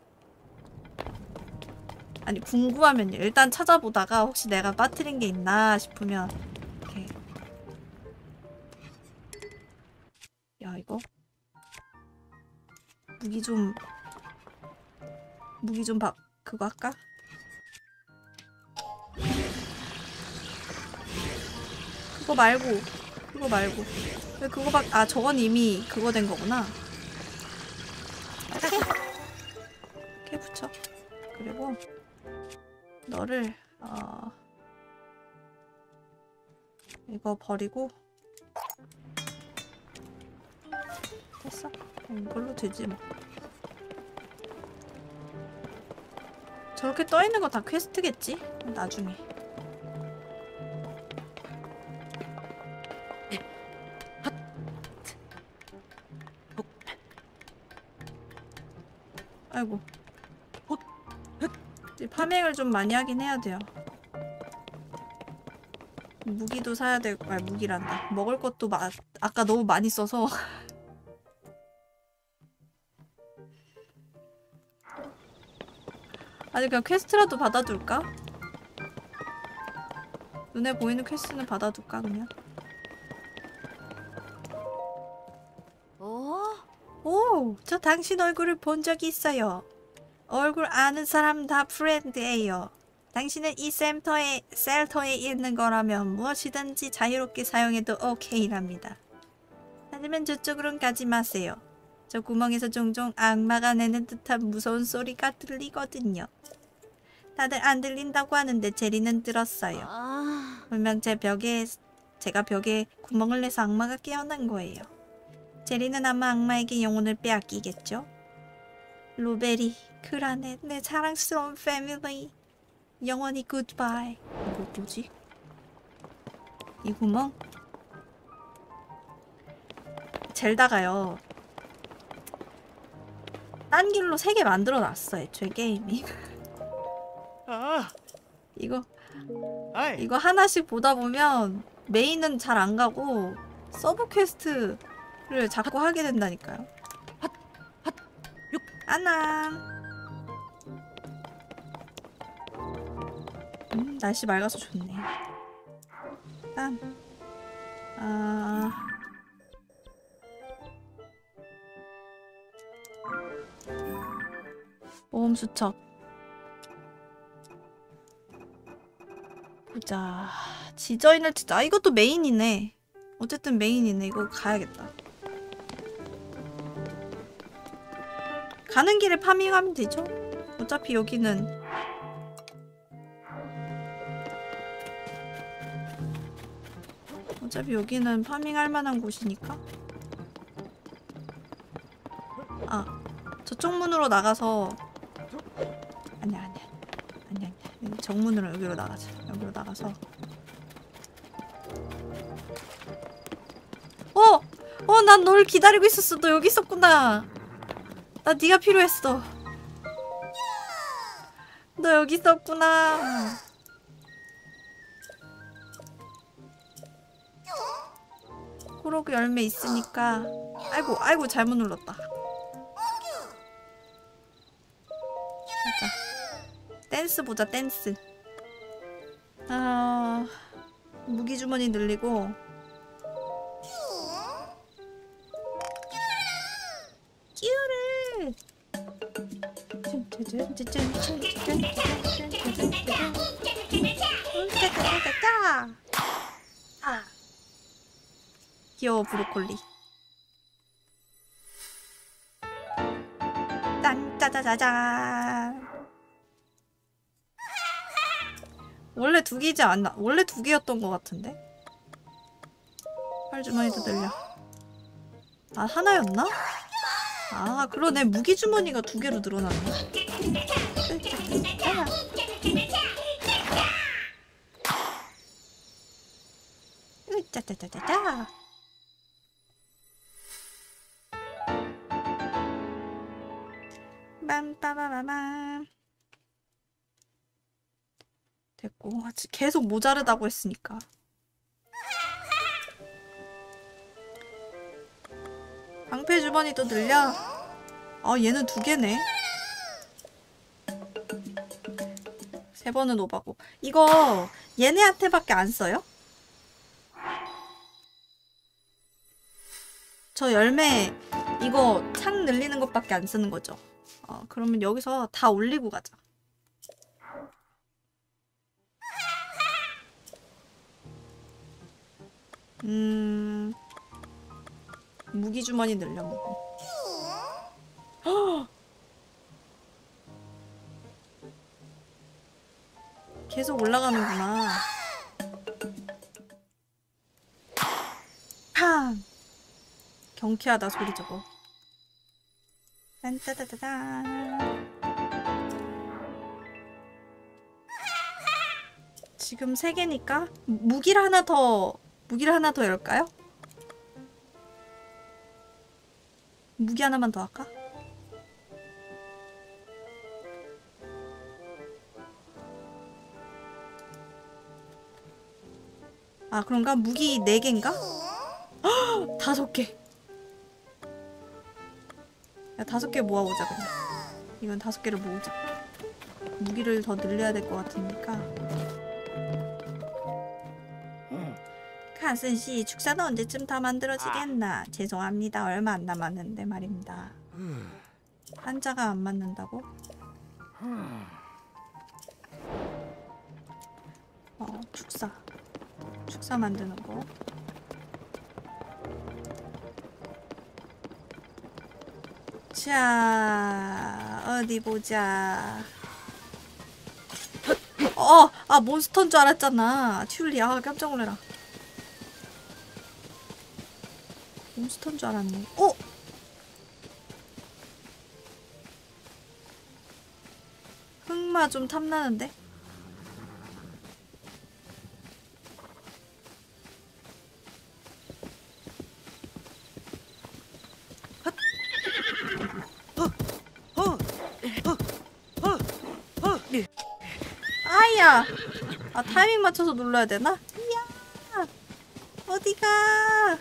[SPEAKER 1] 아니 궁금하면요 일단 찾아보다가 혹시 내가 빠뜨린 게 있나 싶으면 이렇게. 야 이거? 무기 좀 무기 좀봐 그거 할까? 그거 말고 그거 말고. 왜 그거 막 아 저건 이미 그거 된 거구나. [laughs] 이렇게 붙여. 그리고 너를 어 이거 버리고 됐어. 어, 이걸로 되지 뭐. 저렇게 떠 있는 거 다 퀘스트겠지? 나중에. 아이고 farming을 좀 많이 하긴 해야 돼요. 무기도 사야 되고, 아 무기란다. 먹을 것도 마, 아까 너무 많이 써서. [laughs] 아니 그냥 quest라도 받아둘까? 눈에 보이는 quest는 받아둘까 그냥?
[SPEAKER 2] 오
[SPEAKER 1] 오, 저 당신 얼굴을 본 적이 있어요. 얼굴 아는 사람 다 friend예요. 당신은 이 shelter에, shelter에 있는 거라면 무엇이든지 자유롭게 사용해도 오케이랍니다. 하지만 저쪽으론 가지 마세요. 저 구멍에서 종종 악마가 내는 듯한 무서운 소리가 들리거든요. 다들 안 들린다고 하는데 제리는 들었어요.
[SPEAKER 2] 아
[SPEAKER 1] 분명 제 벽에 제가 벽에 구멍을 내서 악마가 깨어난 거예요. 제리는 아마 악마에게 영혼을 빼앗기겠죠? 로베리, 그라넷 내 사랑스러운 패밀리 영원히 굿바이 뭐, 뭐지? 이 구멍? 젤다가요 딴 길로 세 개 만들어놨어 애초에 게임이 [laughs] 이거 이거 하나씩 보다 보면 메인은 잘 안 가고 서브 퀘스트를 자꾸 하게 된다니까요. 안녕. 날씨 맑아서 좋네. 일단 아 모험 수첩 보자. 지저인을 진짜 아 이것도 메인이네. 어쨌든 메인이네. 이거 가야겠다. 가는 길에 파밍하면 되죠? 어차피 여기는 어차피 여기는 파밍할 만한 곳이니까 아 저쪽 문으로 나가서 아니야 아니야 아니야 아니야 정문으로 여기로 나가자 여기로 나가서 어! 어, 난 널 기다리고 있었어. 너 여기 있었구나. 나 네가 필요했어. 너 여기 있었구나. 호로그 열매 있으니까. 아이고, 아이고, 잘못 눌렀다. 자, 댄스 보자, 댄스. 아, 무기 주머니 늘리고. 짠 귀여워 브로콜리 짠 짜자자잔 원래 두 개지 않나? 원래 두 개였던 것 같은데? 팔주머니도 늘려 아 하나였나? 아 그러네 무기 주머니가 두 개로 늘어났네 짜짜짜짜짜 빰빠바바밤 됐고 계속 모자르다고 했으니까. 방패 주머니도 늘려? 아 얘는 두 개네. 세 번은 오바고. 이거 얘네한테밖에 안 써요? 저 열매 이거 창 늘리는 것밖에 안 쓰는 거죠 어, 그러면 여기서 다 올리고 가자. 음 무기 주머니 늘려 무기 헉! 계속 올라가는구나. 팡! 경쾌하다 소리 저거 지금 세 개니까 무기를 하나 더 무기를 하나 더 열까요? 무기 하나만 더 할까? 아 그런가? 무기 4개인가? [gasps] 다섯 개. 야 다섯 개 모아오자 그냥. 이건 다섯 개를 모으자. 무기를 더 늘려야 될 것 같으니까. 칸슨 씨 축사는 언제쯤 다 만들어지겠나? 죄송합니다. 얼마 안 남았는데 말입니다. 한자가 안 맞는다고? 어 축사. 축사 만드는 거. 자, 어디 보자. 어, 아 몬스터인 줄 알았잖아. 튤리, 아 깜짝 놀래라. 몬스터인 줄 알았네. 어? 흑마 좀 탐나는데? 아 타이밍 맞춰서 눌러야 되나? 이야! 어디가?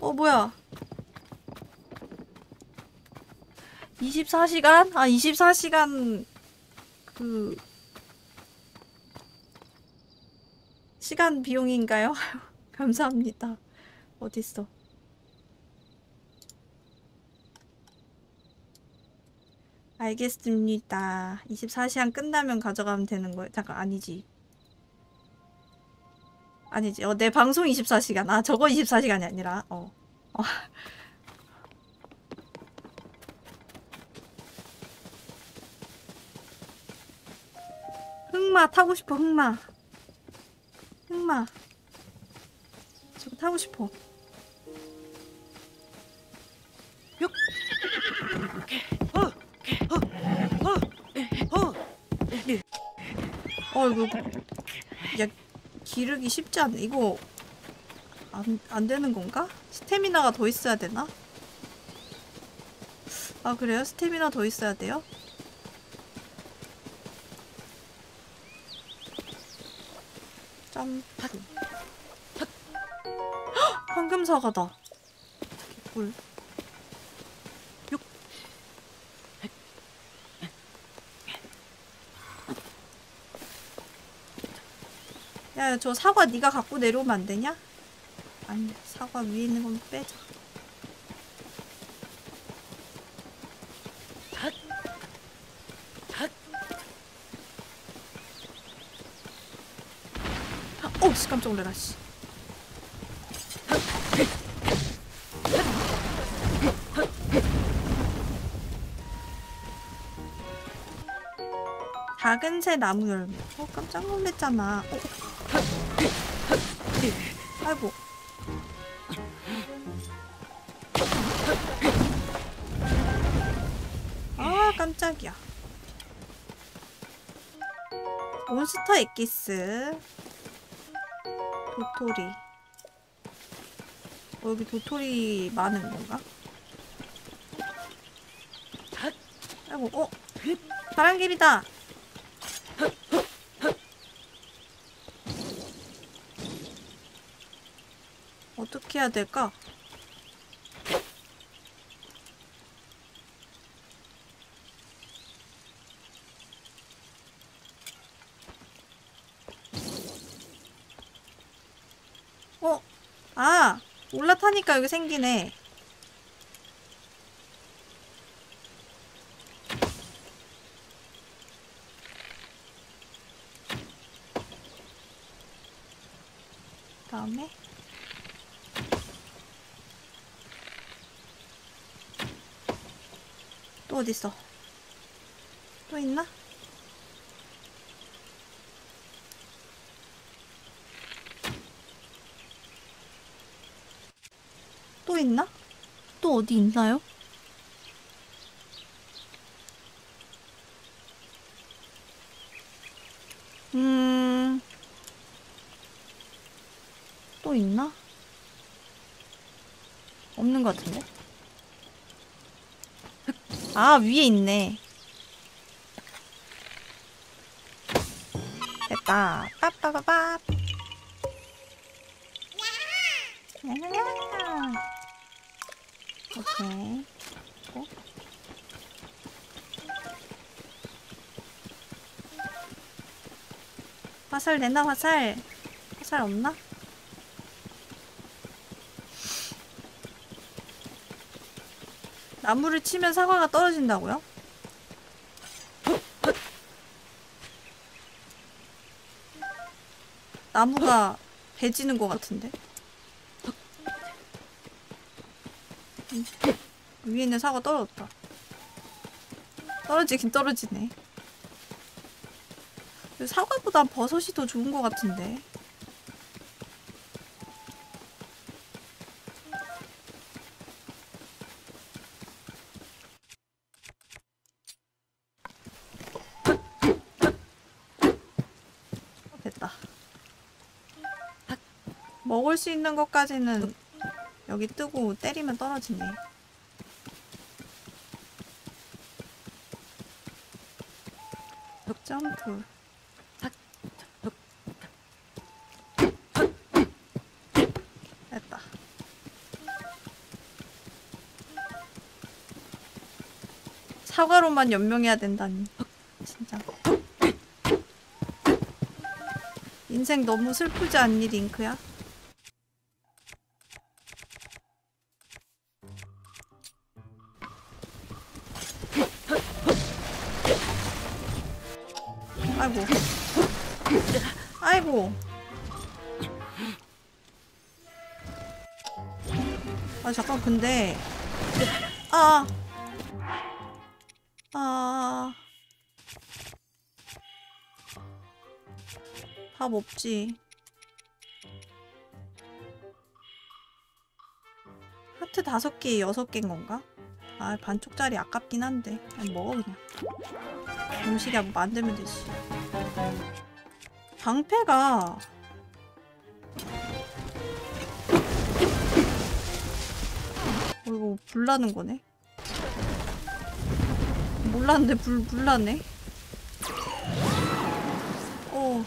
[SPEAKER 1] 어 뭐야? 24시간? 아 24시간 그 시간 비용인가요? [laughs] 감사합니다. 어딨어? 알겠습니다. 24시간 끝나면 가져가면 되는 거예요. 잠깐 아니지. 아니지. 어, 내 방송 24시간. 아, 저거 24시간이 아니라. 어. 어. [laughs] 흑마 타고 싶어. 흑마. 흑마. 저거 타고 싶어. 어 이거 야 기르기 쉽지 않네. 이거 안, 안 되는 건가? 스태미나가 더 있어야 되나? 아 그래요? 스태미나 더 있어야 돼요? 헉! 황금 사과다 개 야 저 사과 네가 갖고 내려오면 안 되냐? 아니 사과 위에 있는 건 빼자 아, 어, 씨 깜짝 놀래라 씨. 작은 새 나무 열매. 어, 깜짝 놀랐잖아. 어. 어. 아이고. 아 깜짝이야. 몬스터 엑기스 도토리 어, 여기 도토리 많은 건가? 아이고 어? 바람개비다 어떻게 해야 될까? 어? 아! 올라타니까 여기 생기네. 어딨어? 또 있나? 또 있나? 또 어디 있나요? 음... 또 있나? 없는 것 같은데? 아, 위에 있네. 됐다. 빠빠빠빠. 야야야. 오케이. 어? 화살 내나 화살. 화살 없나? 나무를 치면 사과가 떨어진다고요? 나무가 배지는 것 같은데? 음, 위에 있는 사과 떨어졌다. 떨어지긴 떨어지네. 사과보단 버섯이 더 좋은 것 같은데. 됐다. 먹을 수 있는 것까지는 여기 뜨고 때리면 떨어지네. 점프. 사과로만 연명해야 된다니. 진짜. 인생 너무 슬프지 않니, 링크야? 아, 근데. 아. 아. 밥 없지. 하트 다섯 개에 여섯 개인 건가? 아, 반쪽짜리 아깝긴 한데. 그냥 먹어, 그냥. 음식이야, 뭐 만들면 되지. 방패가. 어, 이거 불 나는 거네? 몰랐는데 불, 불 나네? 어.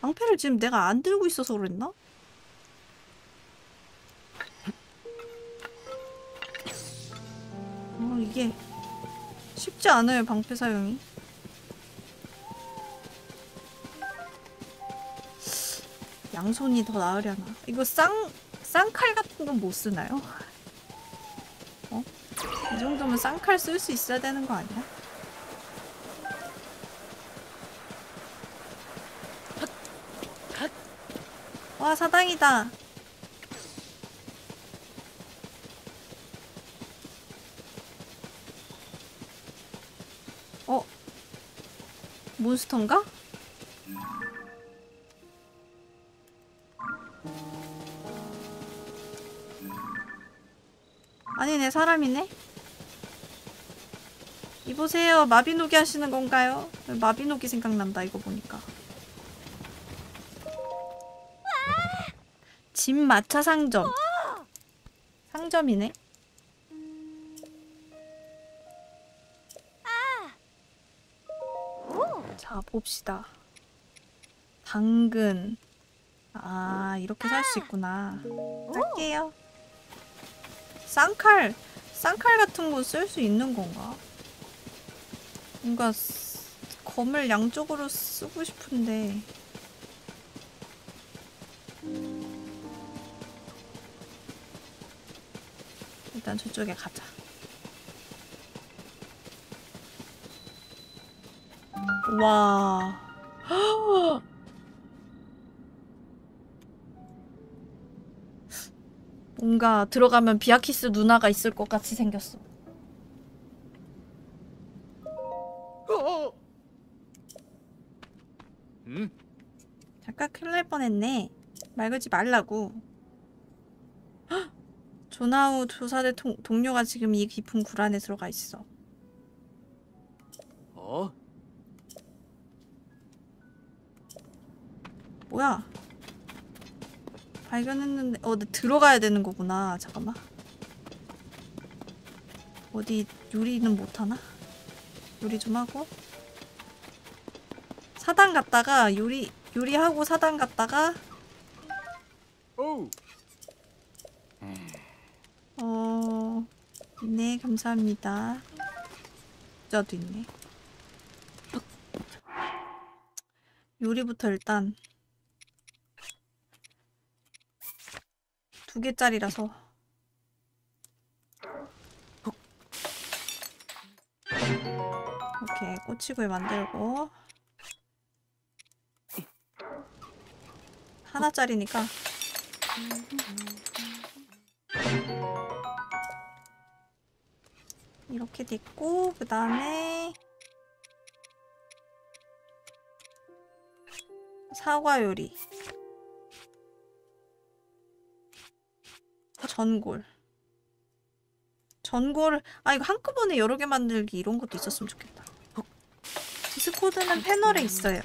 [SPEAKER 1] 방패를 지금 내가 안 들고 있어서 그랬나? 어, 이게 쉽지 않아요, 방패 사용이. 양손이 더 나으려나? 이거 쌍, 쌍칼 같은 건 못 쓰나요? 어? 이 정도면 쌍칼 쓸 수 있어야 되는 거 아니야? 와 사당이다. 어? 몬스터인가? 사람이네. 이보세요 마비노기 하시는 건가요? 마비노기 생각난다 이거 보니까. 집 마차 상점. 상점이네. 자 봅시다. 당근. 아 이렇게 살 수 있구나. 할게요. 쌍칼. 쌍칼 같은 거 쓸 수 있는 건가? 뭔가 쓰- 검을 양쪽으로 쓰고 싶은데 일단 저쪽에 가자. 와. 뭔가 들어가면 비아키스 누나가 있을 것 같이 생겼어.
[SPEAKER 6] 응?
[SPEAKER 1] 잠깐 큰일 날 뻔했네. 말 걸지 말라고. 헉! 조나우 조사대 동, 동료가 지금 이 깊은 굴 안에 들어가 있어.
[SPEAKER 6] 어?
[SPEAKER 1] 발견했는데 어, 근데 들어가야 되는 거구나. 잠깐만. 어디 요리는 못 하나? 요리 좀 하고. 사당 갔다가 요리 요리하고 사당 갔다가
[SPEAKER 6] 오.
[SPEAKER 1] 어, 네, 감사합니다. 저도 있네. 요리부터 일단 개짜리라서. 오케이, 꼬치구이 만들고. 하나짜리니까. 이렇게 됐고 그 다음에 사과 요리 전골. 전골 아 이거 한꺼번에 여러 개 만들기 이런 것도 있었으면 좋겠다. 디스코드는 패널에 있어요.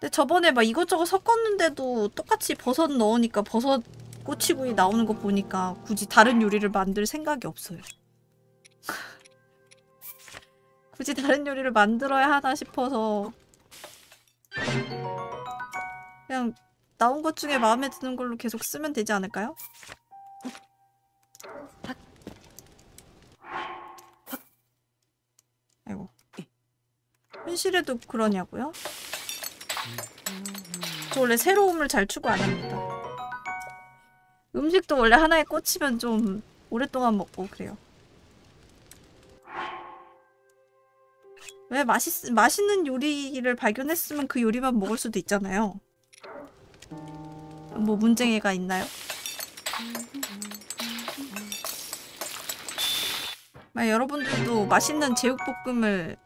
[SPEAKER 1] 근데 저번에 막 이것저것 섞었는데도 똑같이 버섯 넣으니까 버섯 꼬치구이 나오는 거 보니까 굳이 다른 요리를 만들 생각이 없어요. [laughs] 굳이 다른 요리를 만들어야 하나 싶어서 그냥 나온 것 중에 마음에 드는 걸로 계속 쓰면 되지 않을까요? 아이고 현실에도 그러냐고요? 저 원래 새로움을 잘 추구 안 합니다. 음식도 원래 하나에 꽂히면 좀 오랫동안 먹고 그래요. 왜 맛있, 맛있는 요리를 발견했으면 그 요리만 먹을 수도 있잖아요. 뭐 문제가 있나요? 막 여러분들도 맛있는 제육볶음을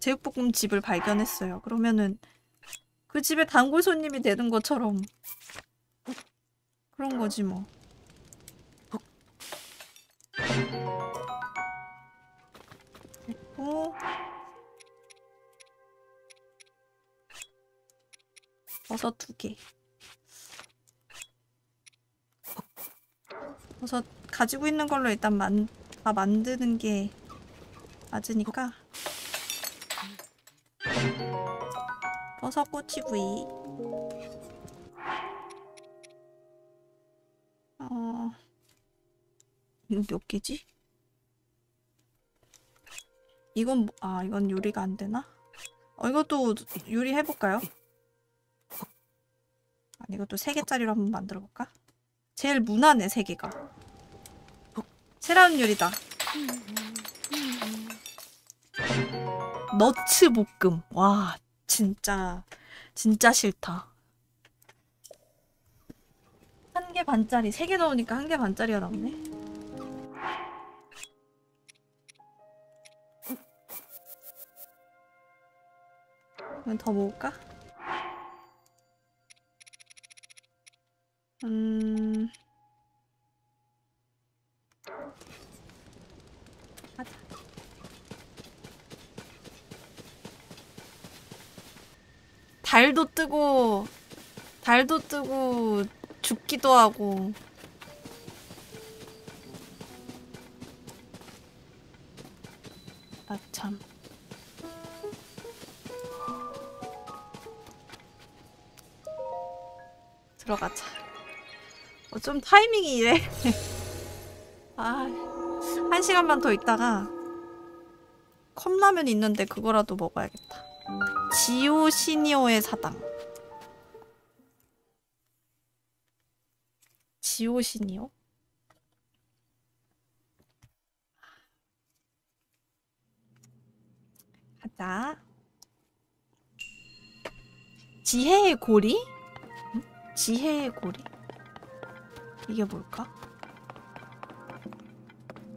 [SPEAKER 1] 제육볶음 집을 발견했어요. 그러면은 그 집에 단골 손님이 되는 것처럼 그런 거지 뭐. 됐고 버섯 두 개. 버섯 가지고 있는 걸로 일단 만, 다 만드는 게 맞으니까 버섯 꼬치구이 어... 이거 몇 개지? 이건 뭐- 아 이건 요리가 안 되나? 어 이것도 요리 해볼까요? 아니 이것도 세 개짜리로 한번 만들어 볼까? 제일 무난해 세 개가. 새로운 요리다. 너츠 볶음. 와 진짜 진짜 싫다. 한 개 반짜리 세 개 넣으니까 한 개 반짜리가 나오네. 그럼 더 먹을까? 음. 하자. 달도 뜨고 달도 뜨고 죽기도 하고 아 참 들어가자 어, 좀 타이밍이 이래 [laughs] 아, 한 시간만 더 있다가 컵라면 있는데 그거라도 먹어야겠다 지오 시니어의 사당 지오 시니어? 가자 지혜의 고리? 응? 지혜의 고리? 이게 뭘까?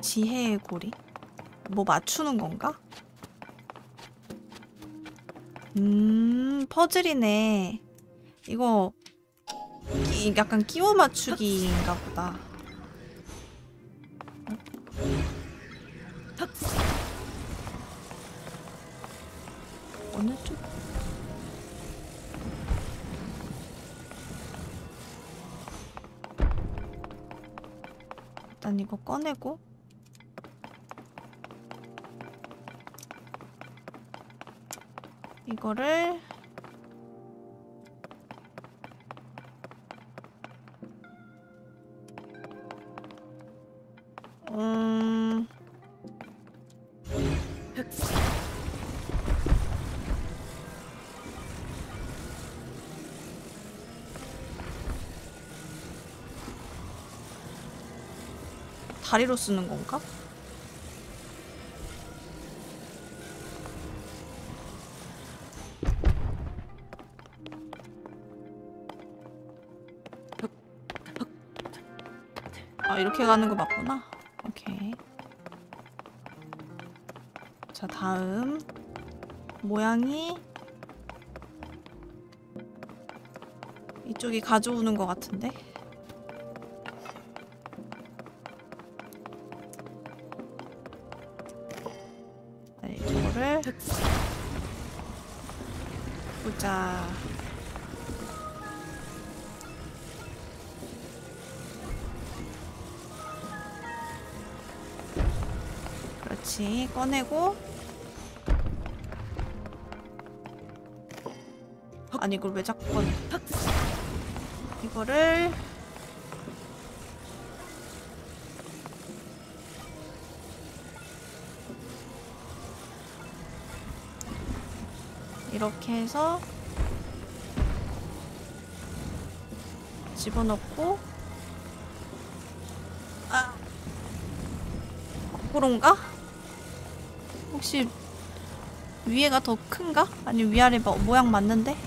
[SPEAKER 1] 지혜의 고리? 뭐 맞추는 건가? 음, 퍼즐이네. 이거 끼- 약간 끼워 맞추기인가 보다. 이거 꺼내고. 이거를 다리로 쓰는 건가? 아 이렇게 가는 거 맞구나. 오케이. 자 다음 모양이 이쪽이 가져오는 것 같은데. 꺼내고 아니 이걸 왜 자꾸 꺼내? 이거를 이렇게 해서 집어넣고 아 거꾸로인가? 혹시 위에가 더 큰가? 아니 위아래 뭐- 모양 맞는데?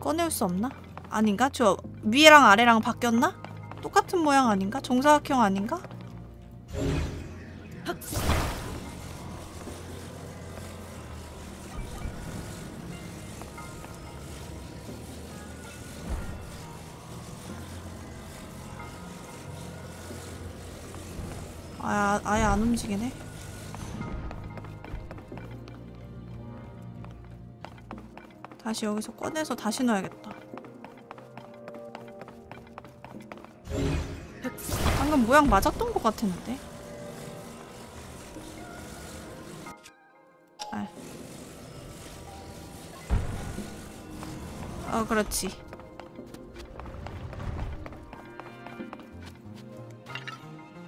[SPEAKER 1] 꺼낼 수 없나? 아닌가? 저 위에랑 아래랑 바뀌었나? 똑같은 모양 아닌가? 정사각형 아닌가? 다시 여기서 꺼내서 다시 넣어야겠다. 방금 모양 맞았던 것 같았는데. 아. 어, 그렇지.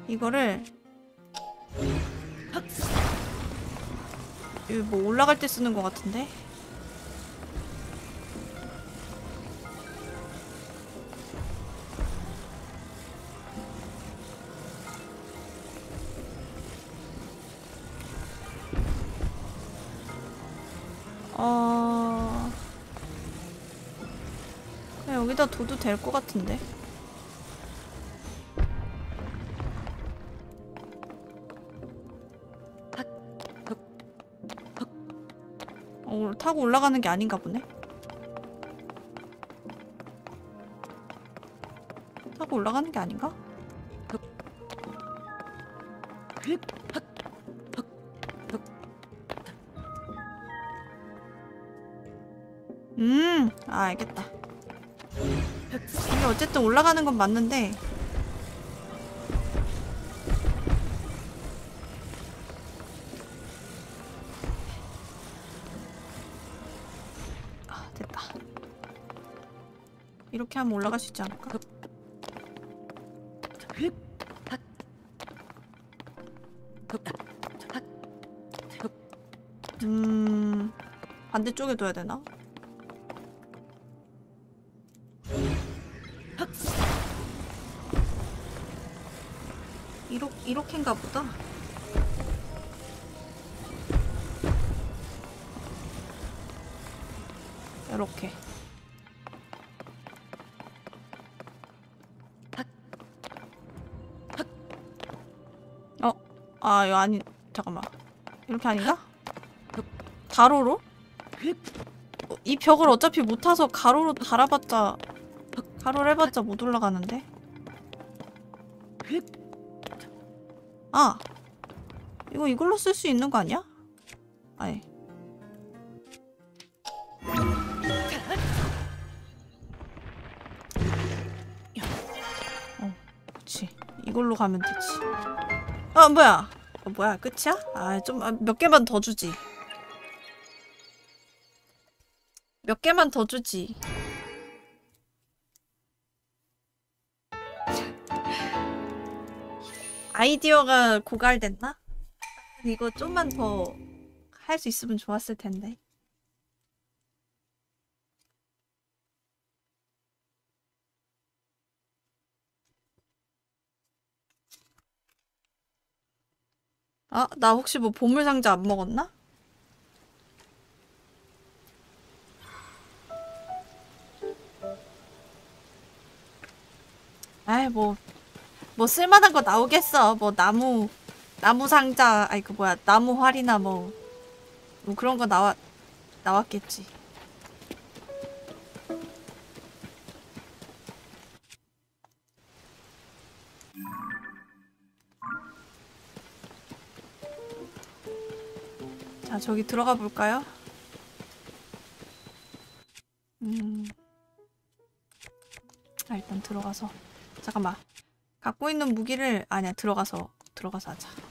[SPEAKER 1] 이거를 이거 뭐 올라갈 때 쓰는 것 같은데? 어... 그냥 여기다 둬도 될 것 같은데? 어, 타고 올라가는 게 아닌가 보네? 타고 올라가는 게 아닌가? 알겠다. 이게 어쨌든 올라가는 건 맞는데 아 됐다 이렇게 하면 올라갈 수 있지 않을까? 음 반대쪽에 둬야 되나? 이렇, 이렇게인가 보다. 이렇게. 어? 아, 이거 아니, 잠깐만. 이렇게 아닌가? 가로로? 어, 이 벽을 어차피 못 타서 가로로 달아봤자, 가로를 해봤자 못 올라가는데? 아! 이거 이걸로 쓸 수 있는 거 아니야? 아니. 어, 그치. 이걸로 가면 되지. 아, 뭐야? 어, 뭐야, 끝이야? 아, 좀, 아, 몇 개만 더 주지. 몇 개만 더 주지. 아이디어가 고갈됐나? 이거 좀만 더 할 수 있으면 좋았을 텐데. 아, 나 혹시 뭐 보물상자 안 먹었나? 뭐 쓸만한 거 나오겠어. 뭐 나무 나무 상자 아니 그 뭐야 나무 활이나 뭐, 뭐 그런 거 나와 나왔겠지. 자 저기 들어가 볼까요? 음. 아, 일단 들어가서 잠깐만. 갖고 있는 무기를 아니야 들어가서 들어가서 하자.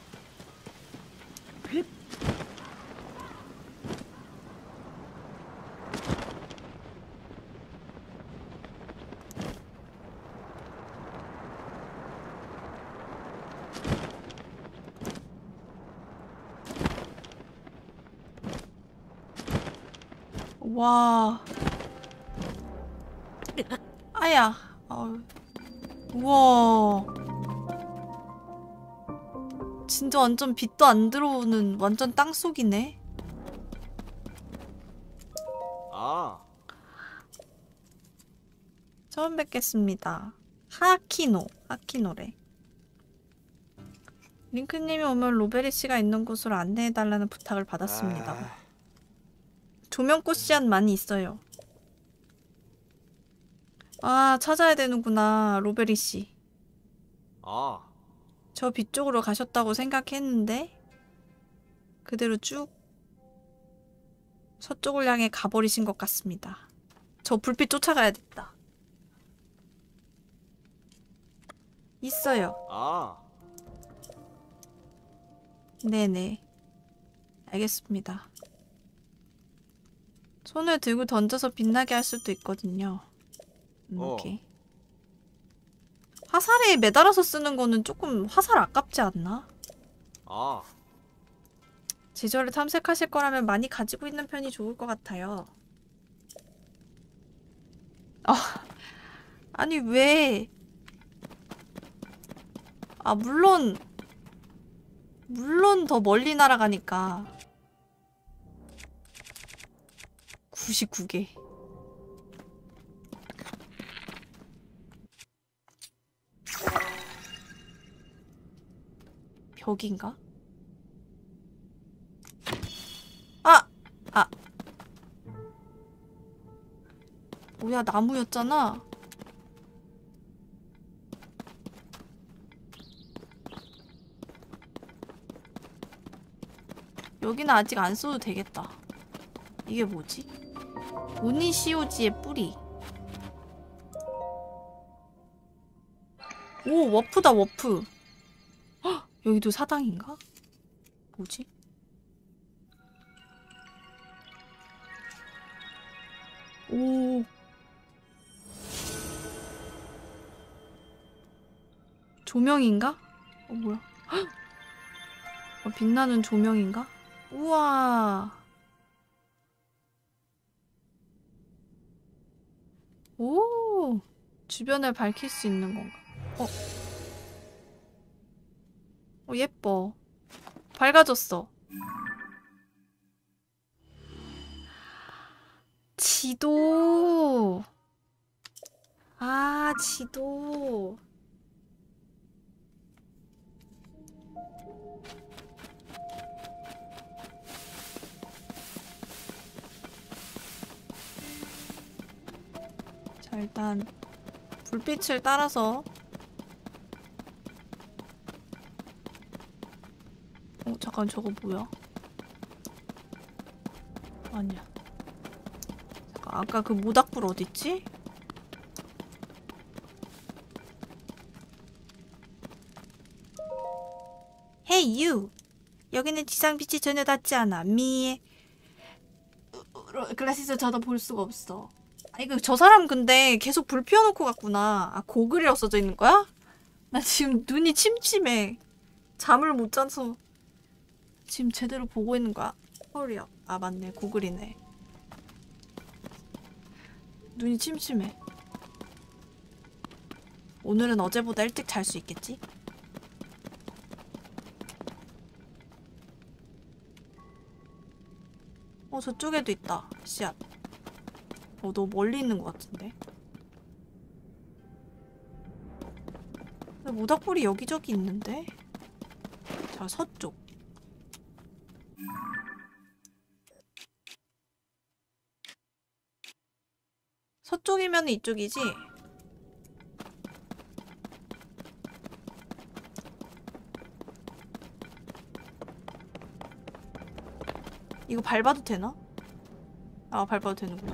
[SPEAKER 1] 진짜 완전 빛도 안 들어오는 완전 땅속이네.
[SPEAKER 6] Ah.
[SPEAKER 1] 처음 뵙겠습니다. 하키노. 하키노래. 링크님이 오면 로베리 씨가 있는 곳으로 안내해달라는 부탁을 받았습니다.
[SPEAKER 6] Ah.
[SPEAKER 1] 조명꽃 씨앗 많이 있어요. 아, 찾아야 되는구나. 로베리 씨.
[SPEAKER 6] Ah.
[SPEAKER 1] 저빛 쪽으로 가셨다고 생각했는데 그대로 쭉 서쪽을 향해 가버리신 것 같습니다. 저 불빛 쫓아가야겠다. 있어요.
[SPEAKER 6] Ah.
[SPEAKER 1] 네네. 알겠습니다. 손을 들고 던져서 빛나게 할 수도 있거든요. 이렇게. 화살에 매달아서 쓰는 거는 조금 화살 아깝지 않나?
[SPEAKER 6] Ah.
[SPEAKER 1] 지저를 탐색하실 거라면 많이 가지고 있는 편이 좋을 것 같아요. 아, 아니 왜? 아 물론 물론 더 멀리 날아가니까 99개 저긴가? 아! 아! 뭐야 나무였잖아 여기는 아직 안 써도 되겠다 이게 뭐지? 오니시오지의 뿌리 오 warp다 warp 헉, 여기도 사당인가? 뭐지? 오 조명인가? 어 뭐야? 헉! 어, 빛나는 조명인가? 우와 오 주변을 밝힐 수 있는 건가? 어. 어, 예뻐. 밝아졌어. 지도. 아, 지도. 자, 일단 불빛을 따라서 어 잠깐 저거 뭐야? 아니야. 잠깐 아까 그 모닥불 어딨지? Hey. 여기는 지상빛이 전혀 닿지 않아. 미. 글라시스 저도 볼 수가 없어. 아 이거 저 사람 근데 계속 불 피워놓고 갔구나. 아 고글이라고 써져 있는 거야? 나 지금 눈이 침침해. 잠을 못 자서 지금 제대로 보고 있는 거야. 헐이야. 아 맞네 고글이네. 눈이 침침해. 오늘은 어제보다 일찍 잘 수 있겠지? 어 저쪽에도 있다. 씨앗. 어, 너 멀리 있는 것 같은데? 모닥불이 여기저기 있는데? 자, 서쪽. 서쪽이면 이쪽이지? 이거 밟아도 되나? 아, 밟아도 되는구나.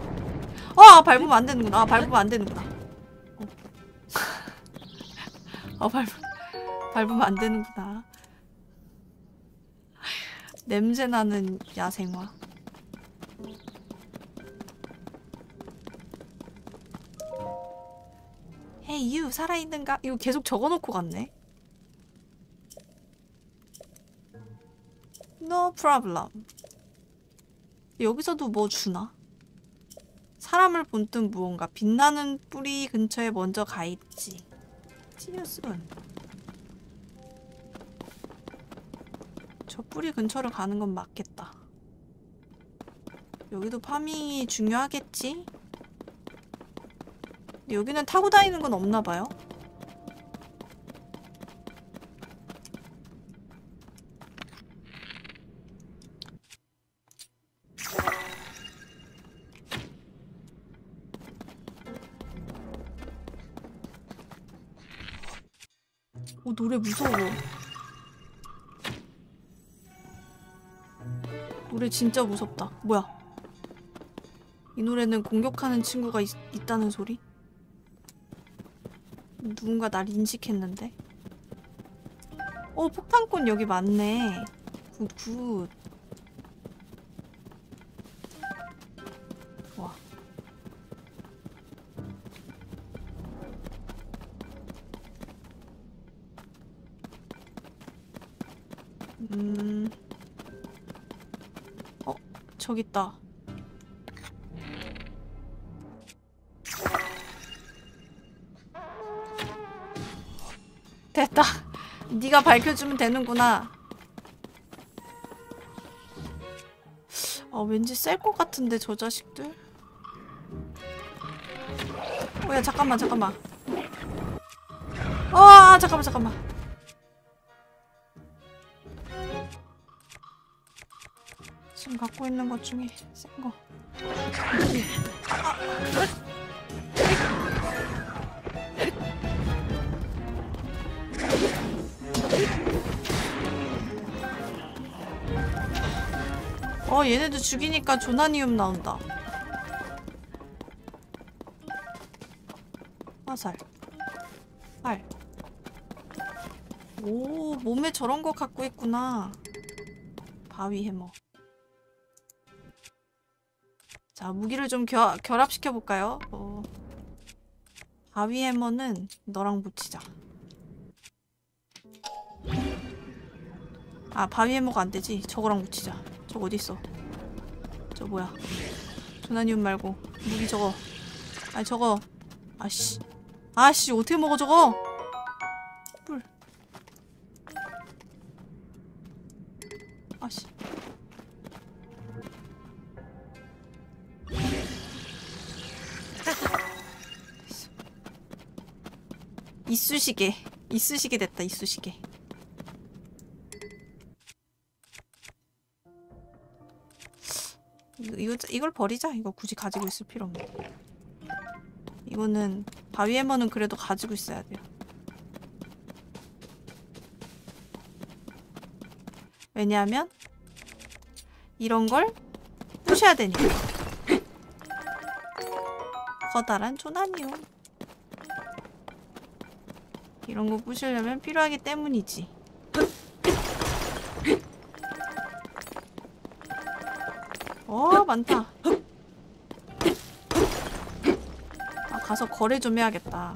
[SPEAKER 1] 아, 밟으면 안 되는구나. 아, 밟으면 안 되는구나. 어, 아, [laughs] 밟, 밟으면 안 되는구나. 냄새 나는 야생화. 헤이 유 살아있는가? 이거 계속 적어놓고 갔네. No problem. 여기서도 뭐 주나? 사람을 본뜬 무언가 빛나는 뿌리 근처에 먼저 가 있지. 찌우스은 저 뿌리 근처를 가는 건 맞겠다. 여기도 파밍이 중요하겠지? 여기는 타고 다니는 건 없나 봐요. 어, 노래 무서워. 노래 진짜 무섭다. 뭐야? 이 노래는 공격하는 친구가 있, 있다는 소리? 누군가 날 인식했는데? 어, 폭탄꽃 여기 많네. Good, good. 저기 있다. 됐다. 네가 밝혀주면 되는구나. 아, 왠지 셀 것 같은데 저 자식들. 어, 야 잠깐만, 잠깐만. 어, 아, 잠깐만, 잠깐만. 갖고 있는 것 중에 센 거. 어 얘네들 죽이니까 조나니움 나온다. 화살. 활. 오 몸에 저런 거 갖고 있구나. 바위 해머. 자 무기를 좀 결, 결합시켜 볼까요? 어. 바위 해머는 너랑 붙이자. 아 바위 해머가 안 되지. 저거랑 붙이자. 저거 어디 있어? 저 뭐야? 조나니움 말고 무기 저거. 아니 저거. 아씨. 아씨 어떻게 먹어 저거? 이쑤시개. 이쑤시개 됐다 이쑤시개. 이거, 이거 이걸 버리자. 이거 굳이 가지고 있을 필요 없네. 이거는 바위 해머는 그래도 가지고 있어야 돼요. 왜냐하면 이런 걸 부셔야 되니까. 커다란 조나니요. 이런 거 부시려면 필요하기 때문이지. 어 많다. 아 가서 거래 좀 해야겠다.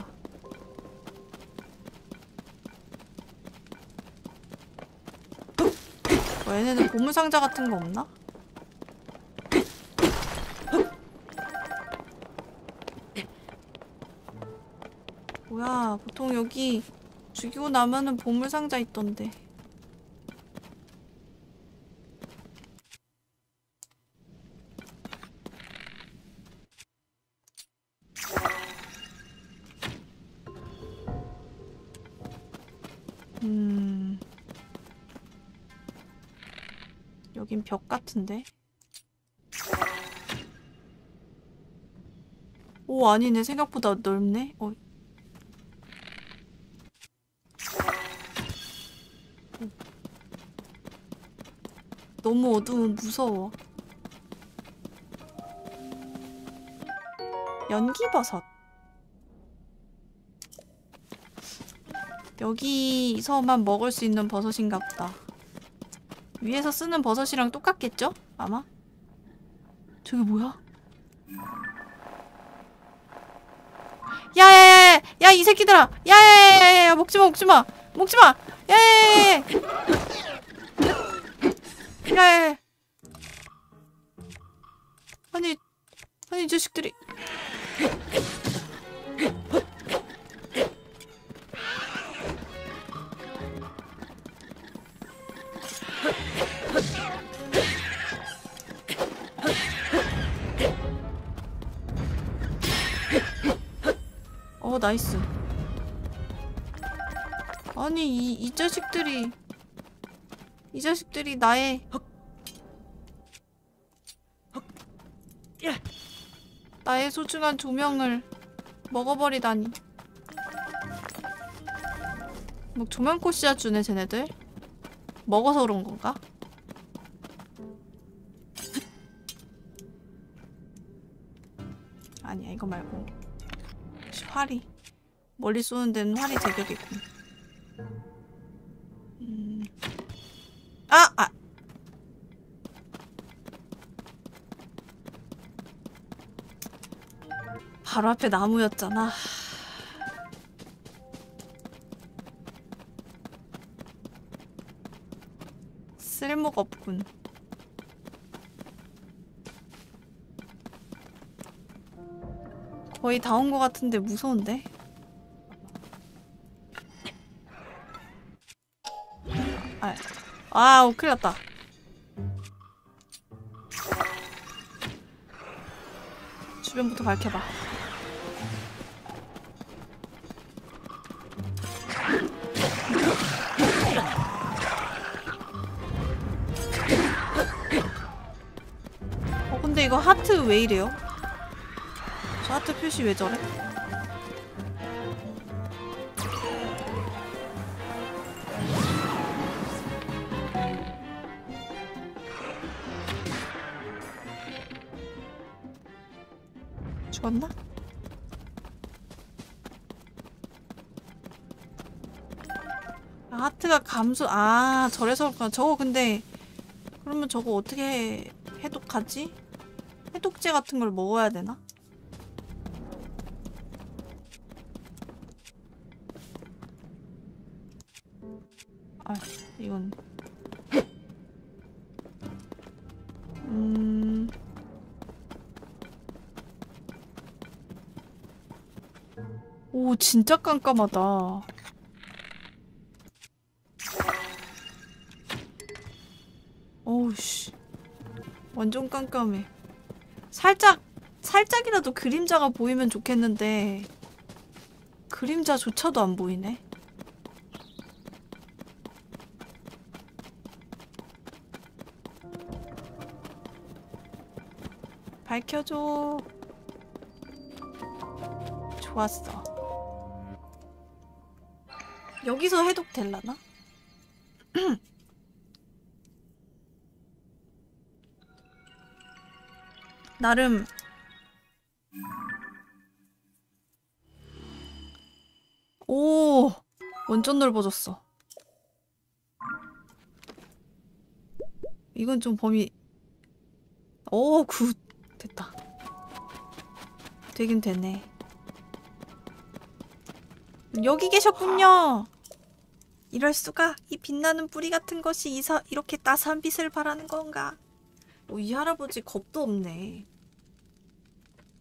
[SPEAKER 1] 뭐 얘네는 보물 상자 같은 거 없나? 뭐야 보통 여기 죽이고 나면은 보물 상자 있던데. 음. 여긴 벽 같은데? 오, 아니네. 생각보다 넓네. 어. 너무 어두운 무서워. 연기버섯. 여기서만 먹을 수 있는 버섯인가 보다. 위에서 쓰는 버섯이랑 똑같겠죠? 아마? 저게 뭐야? 야야야야! 야 이 새끼들아! 야야야야야! 먹지마 먹지마! 먹지마! 야야야야! 야야야! 아니 아니 이 자식들이 어 nice 아니 이, 이 자식들이. 이 자식들이 나의 나의 소중한 조명을 먹어버리다니. 뭐 조명꽃 씨앗 주네 쟤네들? 먹어서 그런 건가? 아니야 이거 말고. 역시 활이 멀리 쏘는 데는 활이 제격이군 음. 아! 아! 바로 앞에 나무였잖아 쓸모가 없군 거의 다 온 것 같은데 무서운데? 아, 큰일 났다. 주변부터 밝혀봐. 이거 하트 왜 이래요? 저 하트 표시 왜 저래? 죽었나? 아, 하트가 감소 아 저래서 그렇구나. 저거 근데 그러면 저거 어떻게 해독하지? 해독제 같은 걸 먹어야 되나? 진짜 깜깜하다. 어우, 씨. 완전 깜깜해. 살짝, 살짝이라도 그림자가 보이면 좋겠는데, 그림자조차도 안 보이네. 밝혀줘. 좋았어. 여기서 해독 될라나? [clears throat] 나름 오 완전 넓어졌어. 이건 좀 범위 오굿 됐다. 되긴 되네. 여기 계셨군요. 이럴 수가 이 빛나는 뿌리 같은 것이 이사 이렇게 따스한 빛을 발하는 건가? 오, 이 할아버지 겁도 없네.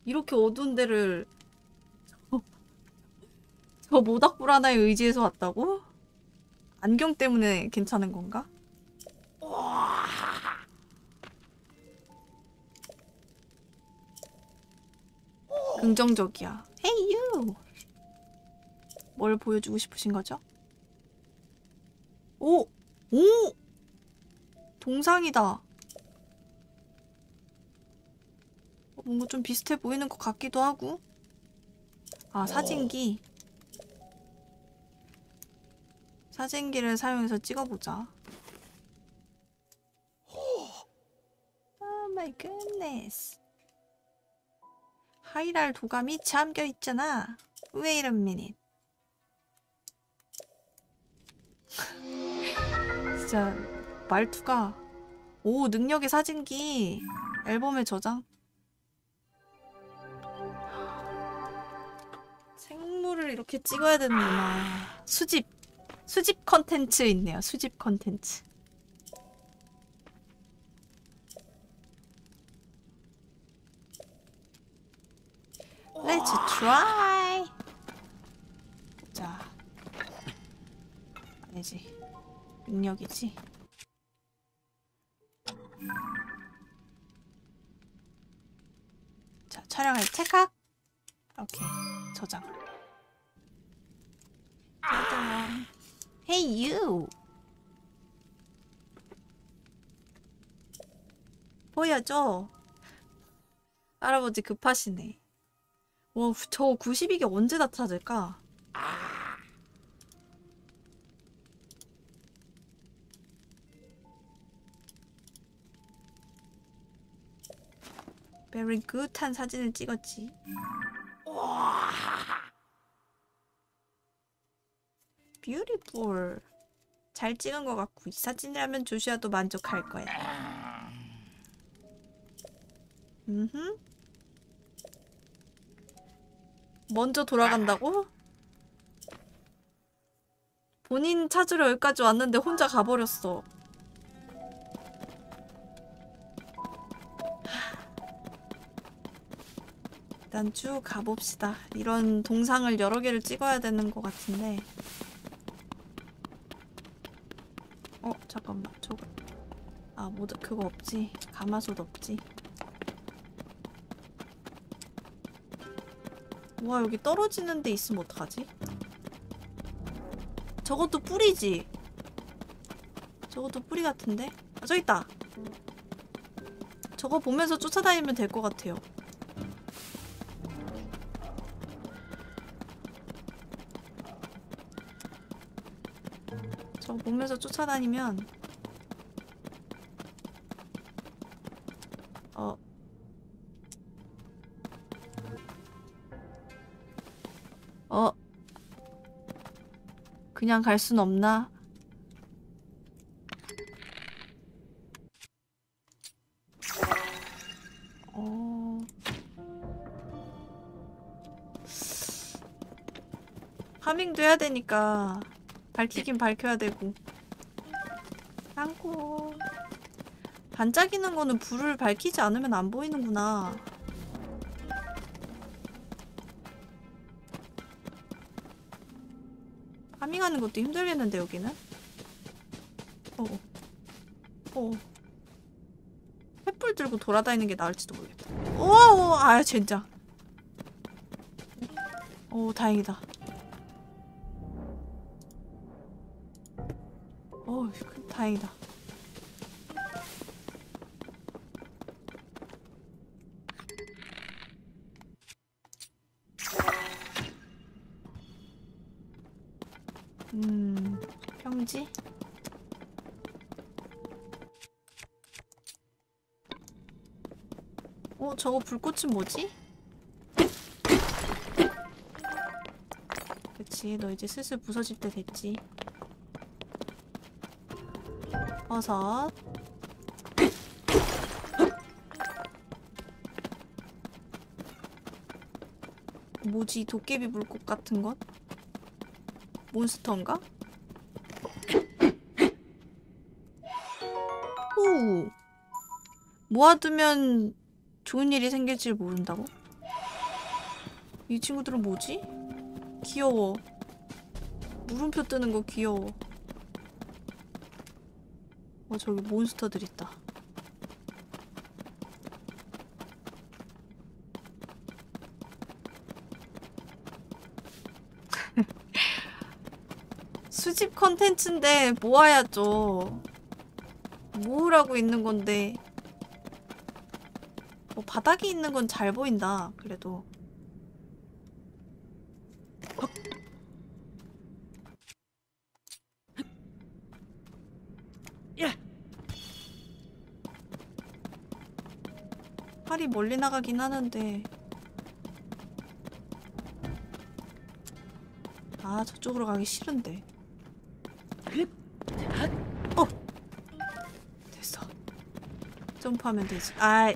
[SPEAKER 1] 이렇게 어두운 데를 저, 저 모닥불 하나에 의지해서 왔다고? 안경 때문에 괜찮은 건가? 긍정적이야. Hey you. 뭘 보여주고 싶으신 거죠? 오! 오! 동상이다. 어, 뭔가 좀 비슷해 보이는 것 같기도 하고. 아, 사진기. 사진기를 사용해서 찍어보자. 오 My goodness. 하이랄 도감이 잠겨 있잖아. Wait a minute. 진짜 말투가 오 능력의 사진기 앨범에 저장? 생물을 이렇게 찍어야 되는구나. 수집 수집 컨텐츠 있네요. 수집 컨텐츠. Let's try. 자. 아니지 능력이지. 자, 촬영을 체크. 오케이, 저장. 짜잔. Hey you. 보여줘. 할아버지 급하시네. 와, 저 92개 언제 다 찾을까? Very good한 사진을 찍었지. beautiful. 잘 찍은 것 같고 이 사진이라면 조슈아도 만족할 거야. 음흠. 먼저 돌아간다고? 본인 찾으러 여기까지 왔는데 혼자 가버렸어. 일단 쭉 가봅시다. 이런 동상을 여러 개를 찍어야 되는 것 같은데. 어, 잠깐만. 저거. 아, 뭐, 그거 없지. 가마솥 없지. 와, 여기 떨어지는 데 있으면 어떡하지? 저것도 뿌리지? 저것도 뿌리 같은데? 아, 저기 있다. 저거 보면서 쫓아다니면 될 것 같아요. 보면서 쫓아다니면 어 어. 그냥 갈 순 없나? 어. 하밍도 해야 되니까 밝히긴 밝혀야 되고. 땅콩. 반짝이는 거는 불을 밝히지 않으면 안 보이는구나. 파밍하는 것도 힘들겠는데 여기는? 어. 어. 횃불 들고 돌아다니는 게 나을지도 모르겠다. 오, 아 진짜. 오, 다행이다. 다행이다. 음, 평지? 어, 저거 불꽃은 뭐지? 그치, 너 이제 슬슬 부서질 때 됐지. 버섯. 뭐지, 도깨비 불꽃 같은 건? 몬스터인가? 오! 모아두면 좋은 일이 생길 줄 모른다고? 이 친구들은 뭐지? 귀여워. 물음표 뜨는 거 귀여워. 어, 저기 몬스터들 있다. [laughs] 수집 컨텐츠인데 모아야죠. 모으라고 있는 건데 어, 바닥에 있는 건 잘 보인다. 그래도 팔이 멀리 나가긴 하는데. 아 저쪽으로 가기 싫은데. 어! 됐어. 점프하면 되지. 아이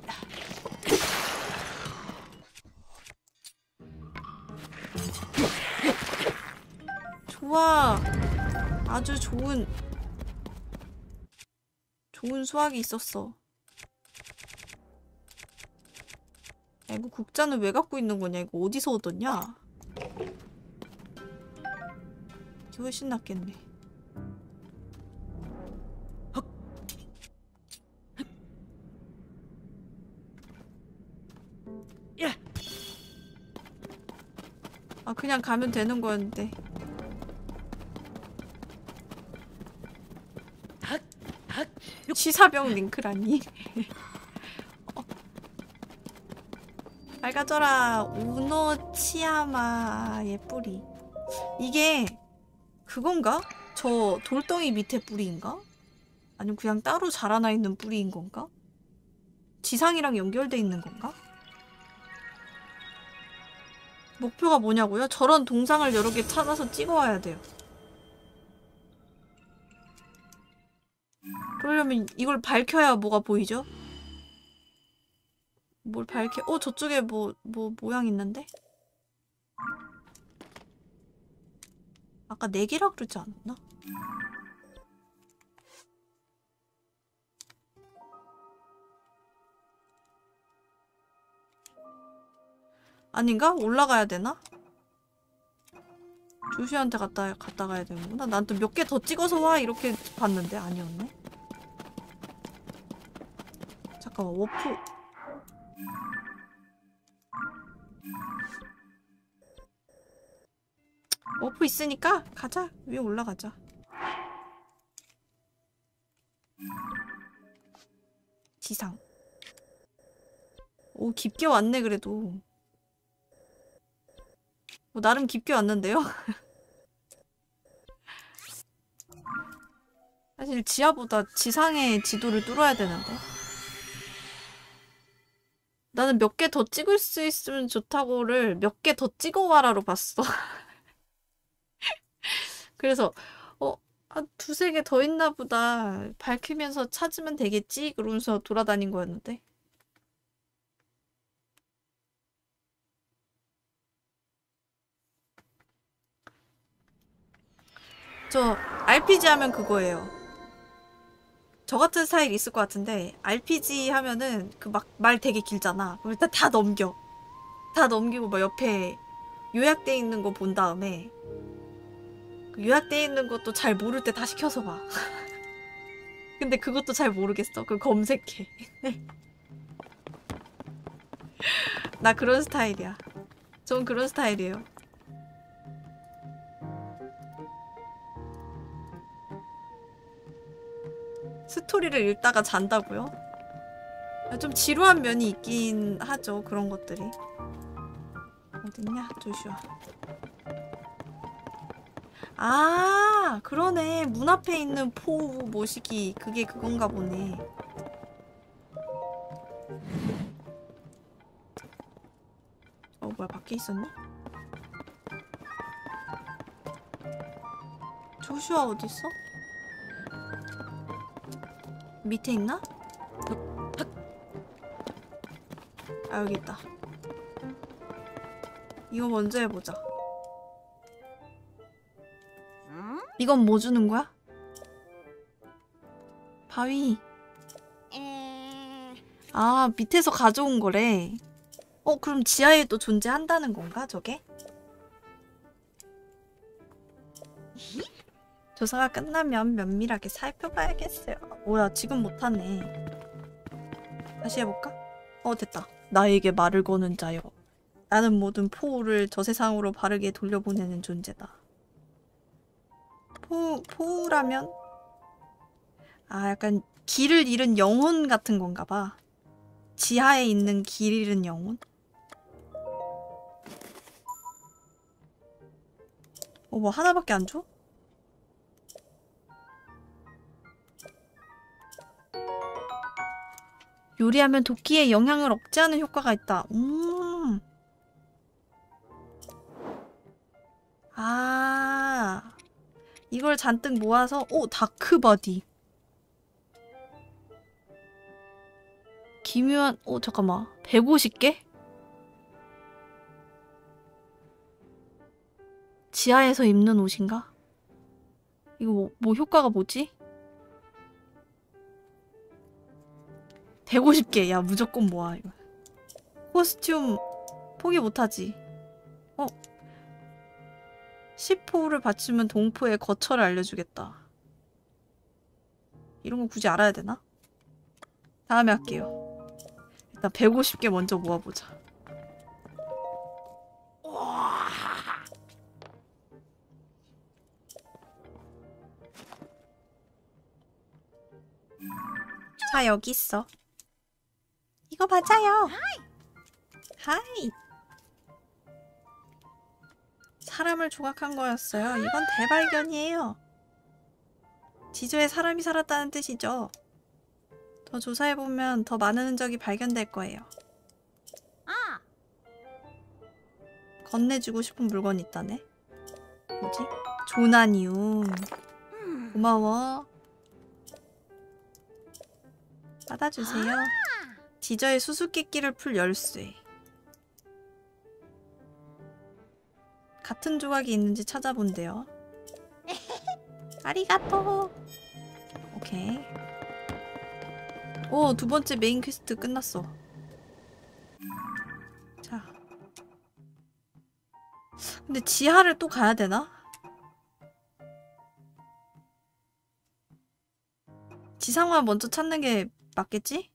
[SPEAKER 1] 좋아. 아주 좋은 좋은 수학이 있었어 국자는 왜 갖고 있는 거냐? 이거 어디서 얻었냐? 이게 훨씬 낫겠네. 아 그냥 가면 되는 거였는데. 치사병 링크라니 [laughs] 어. 밝아져라 우노치야마의 뿌리 이게 그건가? 저 돌덩이 밑에 뿌리인가? 아니면 그냥 따로 자라나 있는 뿌리인 건가? 지상이랑 연결돼 있는 건가? 목표가 뭐냐고요? 저런 동상을 여러 개 찾아서 찍어와야 돼요. 그러려면 이걸 밝혀야 뭐가 보이죠? 뭘 밝혀? 어 저쪽에 뭐뭐 모양 있는데? 아까 네 개라 그러지 않았나? 아닌가? 올라가야 되나? 조슈한테 갔다 갔다 가야 되는구나. 난 또 몇 개 더 찍어서 와 이렇게 봤는데 아니었네. 잠깐만 워프. 워프 있으니까 가자 위에 올라가자. 지상. 오 깊게 왔네 그래도 뭐 나름 깊게 왔는데요? [laughs] 사실 지하보다 지상의 지도를 뚫어야 되는데 나는 몇 개 더 찍을 수 있으면 좋다고를 몇 개 더 찍어와라로 봤어. [laughs] 그래서 어, 한 두세 개 더 있나 보다. 밝히면서 찾으면 되겠지? 그러면서 돌아다닌 거였는데. 저 RPG 하면 그거예요. 저 같은 스타일 있을 것 같은데 RPG 하면은 그 막 말 되게 길잖아. 그럼 일단 다 넘겨. 다 넘기고 막 옆에 요약돼 있는 거 본 다음에 그 요약돼 있는 것도 잘 모를 때 다 시 켜서 봐. [laughs] 근데 그것도 잘 모르겠어. 그 검색해. [laughs] 나 그런 스타일이야. 전 그런 스타일이에요. 스토리를 읽다가 잔다고요? 좀 지루한 면이 있긴 하죠. 그런 것들이. 어딨냐? 조슈아. 아, 그러네. 문 앞에 있는 포 모시기. 그게 그건가 보네. 어, 뭐야. 밖에 있었네? 조슈아 어딨어? 밑에 있나? 아 여기 있다 이거 먼저 해보자 이건 뭐 주는 거야? 바위 아 밑에서 가져온 거래 어 그럼 지하에 또 존재한다는 건가 저게? 조사가 끝나면 면밀하게 살펴봐야겠어요. 뭐야, 지금 못하네. 다시 해볼까? 어, 됐다. 나에게 말을 거는 자여. 나는 모든 포우를 저 세상으로 바르게 돌려보내는 존재다. 포, 포우라면? 아, 약간 길을 잃은 영혼 같은 건가 봐. 지하에 있는 길 잃은 영혼? 어, 뭐 하나밖에 안 줘? 요리하면 도끼의 영향을 억제하는 효과가 있다. 음. 아. 이걸 잔뜩 모아서 오, 다크바디. 기묘한 오, 잠깐만. 150개? 지하에서 입는 옷인가? 이거 뭐, 뭐 효과가 뭐지? 150개. 야, 무조건 모아, 이거. 코스튬 포기 못하지. 어? 10포를 받치면 동포의 거처를 알려주겠다. 이런 거 굳이 알아야 되나? 다음에 할게요. 일단 150개 먼저 모아보자. 자, 여기 있어. 이거 맞아요. 하이. 사람을 조각한 거였어요. 이건 대발견이에요. 지조에 사람이 살았다는 뜻이죠. 더 조사해보면 더 많은 흔적이 발견될 거예요. 건네주고 싶은 물건이 있다네. 뭐지? 조나니움. 고마워. 받아주세요. 지저의 수수께끼를 풀 열쇠. 같은 조각이 있는지 찾아본대요. [laughs] ありがとう. 오케이. 오, 두 번째 main quest 끝났어. 자. 근데 지하를 또 가야 되나? 지상화 먼저 찾는 게 맞겠지?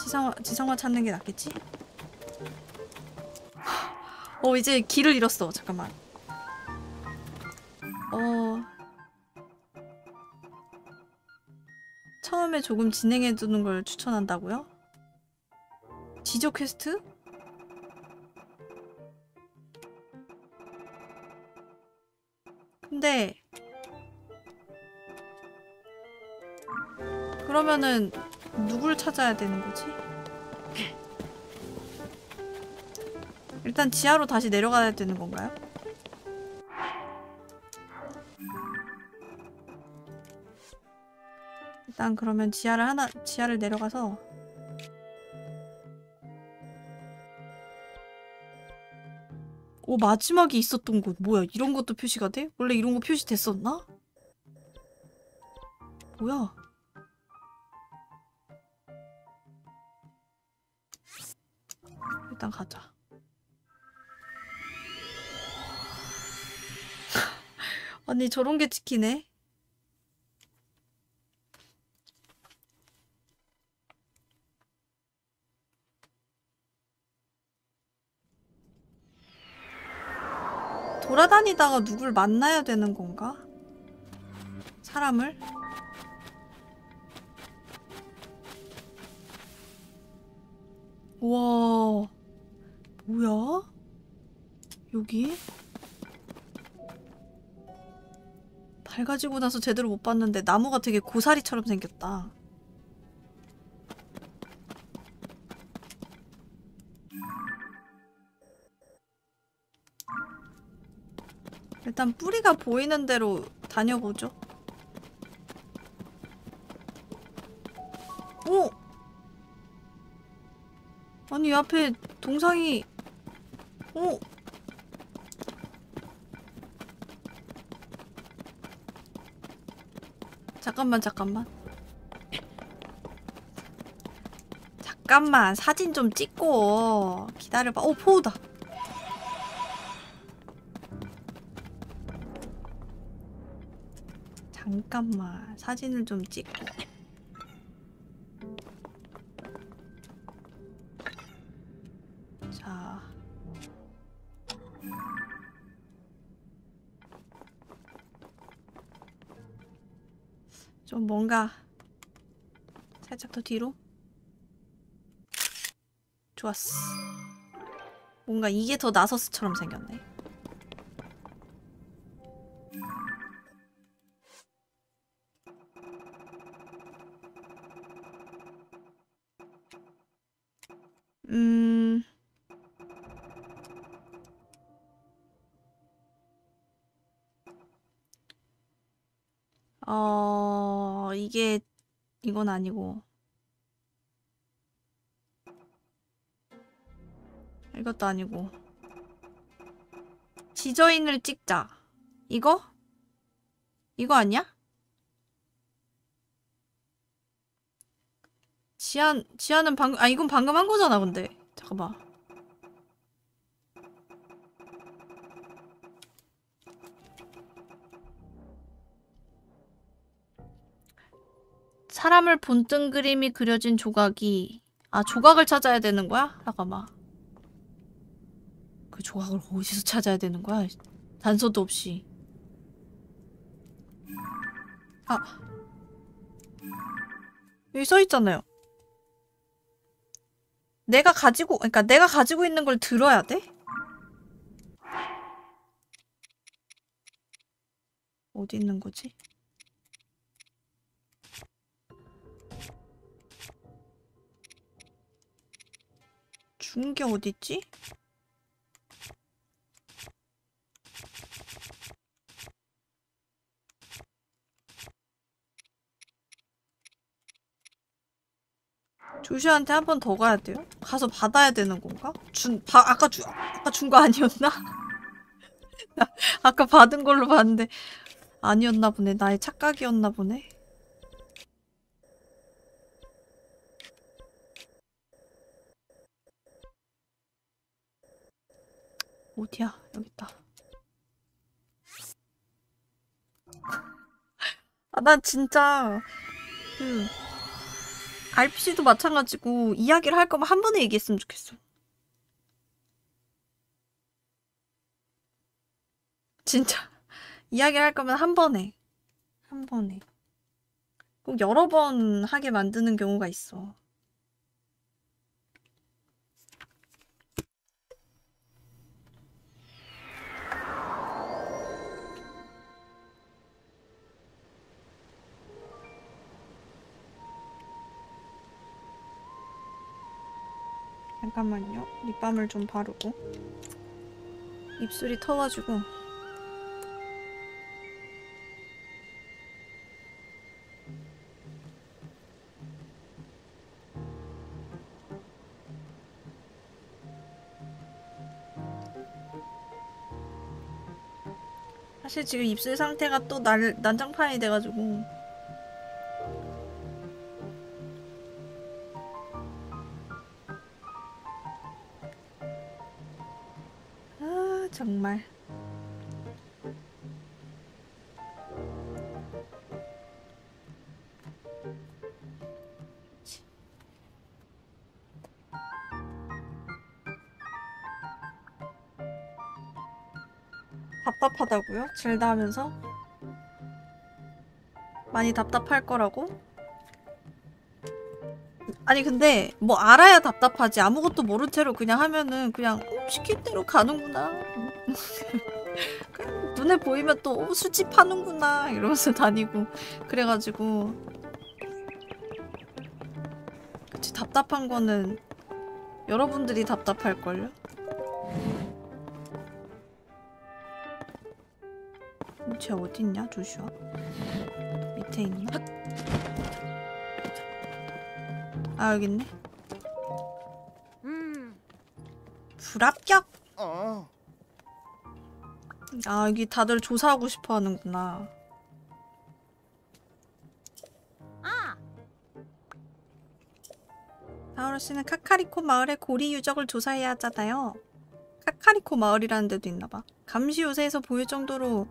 [SPEAKER 1] 지상화, 지상화 찾는 게 낫겠지? 어, 이제 길을 잃었어. 잠깐만. 어... 처음에 조금 진행해 두는 걸 추천한다고요? 지저 퀘스트? 근데 그러면은 누굴 찾아야 되는 거지? 일단 지하로 다시 내려가야 되는 건가요? 일단 그러면 지하를 하나 지하를 내려가서 오 마지막에 있었던 곳 뭐야 이런 것도 표시가 돼? 원래 이런 거 표시됐었나? 뭐야 일단 가자 [laughs] 아니 저런 게 찍히네 돌아다니다가 누굴 만나야 되는 건가? 사람을? 우와 뭐야? 여기? 밝아지고 나서 제대로 못 봤는데 나무가 되게 고사리처럼 생겼다 일단 뿌리가 보이는 대로 다녀보죠. 오! 아니, 앞에 동상이, 오! 잠깐만, 잠깐만. 잠깐만, 사진 좀 찍고 기다려봐. 오, 포우다. 잠깐만 사진을 좀 찍고 뭔가 살짝 더 뒤로? 좋았어. 뭔가 이게 더 나서스처럼 생겼네 건 아니고. 이것도 아니고. 지저인을 찍자. 이거? 이거 아니야? 지안, 지안은 방금, 아, 이건 방금 한 거잖아, 근데. 잠깐만. 사람을 본뜬 그림이 그려진 조각이, 아, 조각을 찾아야 되는 거야? 잠깐만. 그 조각을 어디서 찾아야 되는 거야? 단서도 없이. 아. 여기 써 있잖아요. 내가 가지고, 그러니까 내가 가지고 있는 걸 들어야 돼? 어디 있는 거지? 준 게 어딨지? 조슈한테 한 번 더 가야 돼요? 가서 받아야 되는 건가? 준, 바, 아까 주, 아까 준 거 아니었나? [laughs] 나 아까 받은 걸로 봤는데 아니었나 보네. 나의 착각이었나 보네. 어디야? 여기 있다. 아, 난 진짜 그 RPG도 마찬가지고 이야기를 할 거면 한 번에 얘기했으면 좋겠어. 진짜 [laughs] 이야기를 할 거면 한 번에 한 번에 꼭 여러 번 하게 만드는 경우가 있어. 잠깐만요. 립밤을 좀 바르고. 입술이 터가지고. 사실 지금 입술 상태가 또 날, 난장판이 돼가지고. 답답하다고요? 젤다 하면서? 많이 답답할 거라고? 아니 근데 뭐 알아야 답답하지 아무것도 모른 채로 그냥 하면은 그냥 어, 시킬 대로 가는구나 [laughs] 눈에 보이면 또 어, 수집하는구나 이러면서 다니고 그래가지고 그치 답답한 거는 여러분들이 답답할걸요? 쟤 어딨냐 조슈아? 밑에 있나? 아 여기 있네.
[SPEAKER 2] 음.
[SPEAKER 1] 불합격.
[SPEAKER 6] 어.
[SPEAKER 1] 아 여기 다들 조사하고 싶어 하는구나.
[SPEAKER 2] 아!
[SPEAKER 1] 사우라 씨는 카카리코 마을의 고리 유적을 조사해야 하잖아요. 카카리코 마을이라는 데도 있나봐. 감시 요새에서 보일 정도로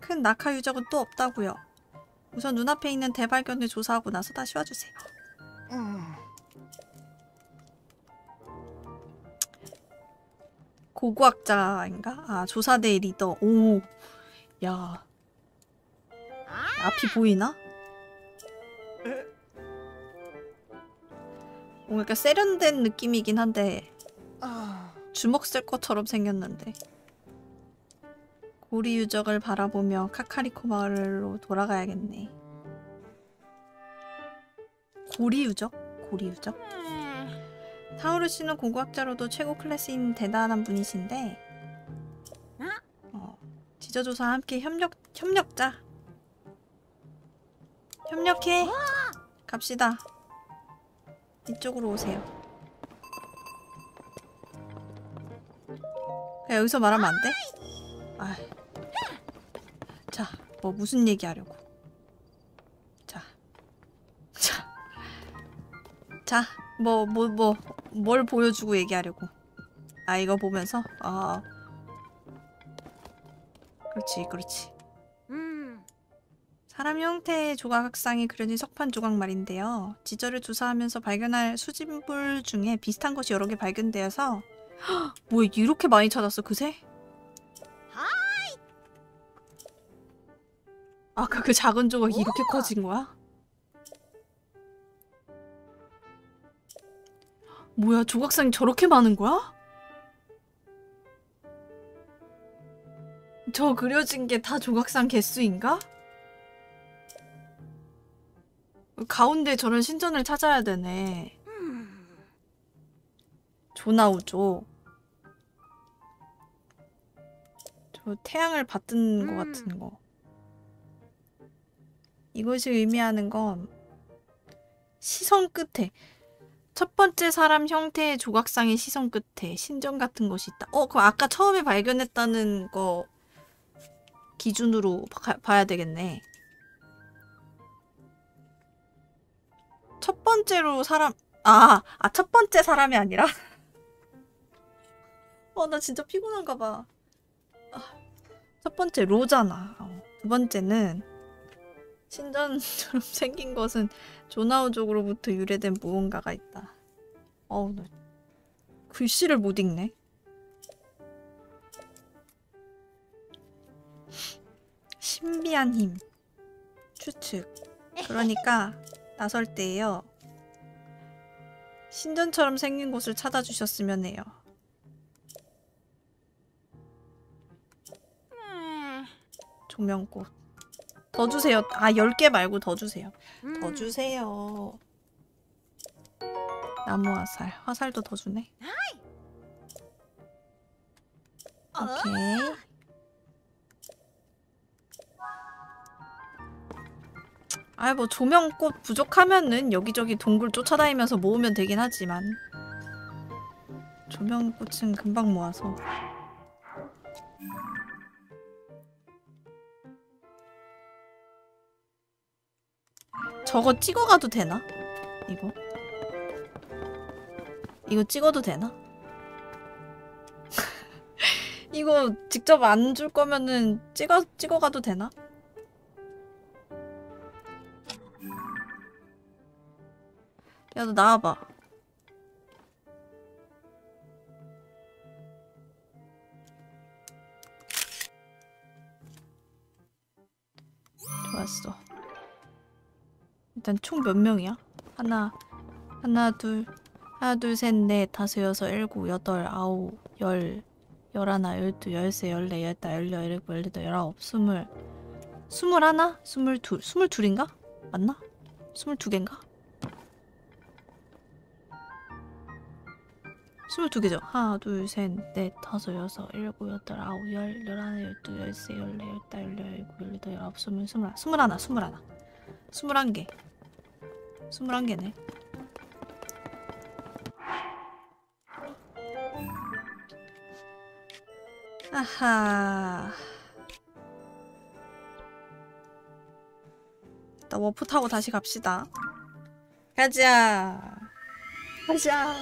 [SPEAKER 1] 큰 낙하 유적은 또 없다고요. 우선 눈앞에 있는 대발견을 조사하고 나서 다시 와주세요. 고고학자인가? 아 조사대 리더. 오, 야. 앞이 보이나? 뭔가 세련된 느낌이긴 한데
[SPEAKER 6] 아.
[SPEAKER 1] 주먹 쓸 것처럼 생겼는데 고리 유적을 바라보며 카카리코 마을로 돌아가야겠네 고리 유적? 고리 유적? 타우르 씨는 고고학자로도 최고 클래스인 대단한 분이신데 어, 지저조사와 함께 협력 협력자 협력해 갑시다 이쪽으로 오세요 그냥 여기서 말하면 안 돼? 아, 자, 뭐 무슨 얘기하려고? 자, 자, 자, 뭐 뭐 뭐 뭘 보여주고 얘기하려고? 아 이거 보면서 아, 그렇지, 그렇지.
[SPEAKER 2] うん。
[SPEAKER 1] 사람 형태의 조각상이 그려진 석판 조각 말인데요. 지저를 조사하면서 발견할 수집물 중에 비슷한 것이 여러 개 발견되어서 헉, [gasps] 뭐야 이렇게 많이 찾았어 그새? 아까 그 작은 조각이 이렇게 커진 거야? 뭐야 조각상이 저렇게 많은 거야? 저 그려진 게 다 조각상 개수인가? 가운데 저런 신전을 찾아야 되네. 조나우죠. 저 태양을 받든 것 같은 거. 이것이 의미하는 건 시선 끝에 첫 번째 사람 형태의 조각상의 시선 끝에 신전 같은 것이 있다. 어, 그럼 아까 처음에 발견했다는 거 기준으로 봐, 봐야 되겠네. 첫 번째로 사람 아, 아 첫 번째 사람이 아니라 [laughs] 어, 나 진짜 피곤한가 봐. 아, 첫 번째 로잖아. 어, 두 번째는 신전처럼 [laughs] 생긴 것은 조나우족으로부터 유래된 무언가가 있다. 어우, 나 글씨를 못 읽네. 신비한 힘. 추측. 그러니까 [laughs] 나설 때에요. 신전처럼 생긴 곳을 찾아주셨으면 해요. 조명꽃. 더 주세요. 아, 10개 말고 더 주세요. 더 주세요. 나무 화살. 화살도 더 주네. 오케이. 아이 뭐 조명꽃 부족하면은 여기저기 동굴 쫓아다니면서 모으면 되긴 하지만 조명꽃은 금방 모아서 저거 찍어가도 되나? 이거 이거 찍어도 되나? [laughs] 이거 직접 안 줄 거면은 찍어 찍어가도 되나? 야 너 나와봐. 좋았어. 일단 총 몇 명이야? 하나, 하나, 둘, 하나, 둘, 셋, 넷, 다섯, 여섯, 일곱, 여덟, 아홉, 열, 열하나, 열두, 열세, 열네, 열다, 열여, 열일곱, 열여덟, 열아홉, 스물, 스물하나, 스물둘, 스물둘인가? 맞나? 스물두 개인가? 스물두 개죠. 하나, 둘, 셋, 넷, 다섯, 여섯, 일곱, 여덟, 아홉, 열, 열하나, 열두, 열세, 열네, 열다, 열여, 열일곱, 열여덟, 열아홉, 스물, 스물하나, 스물하나, 스물하나, 스물한 개. 스물한 개네. 아하. 나 워프 타고 다시 갑시다. 가자. 가자.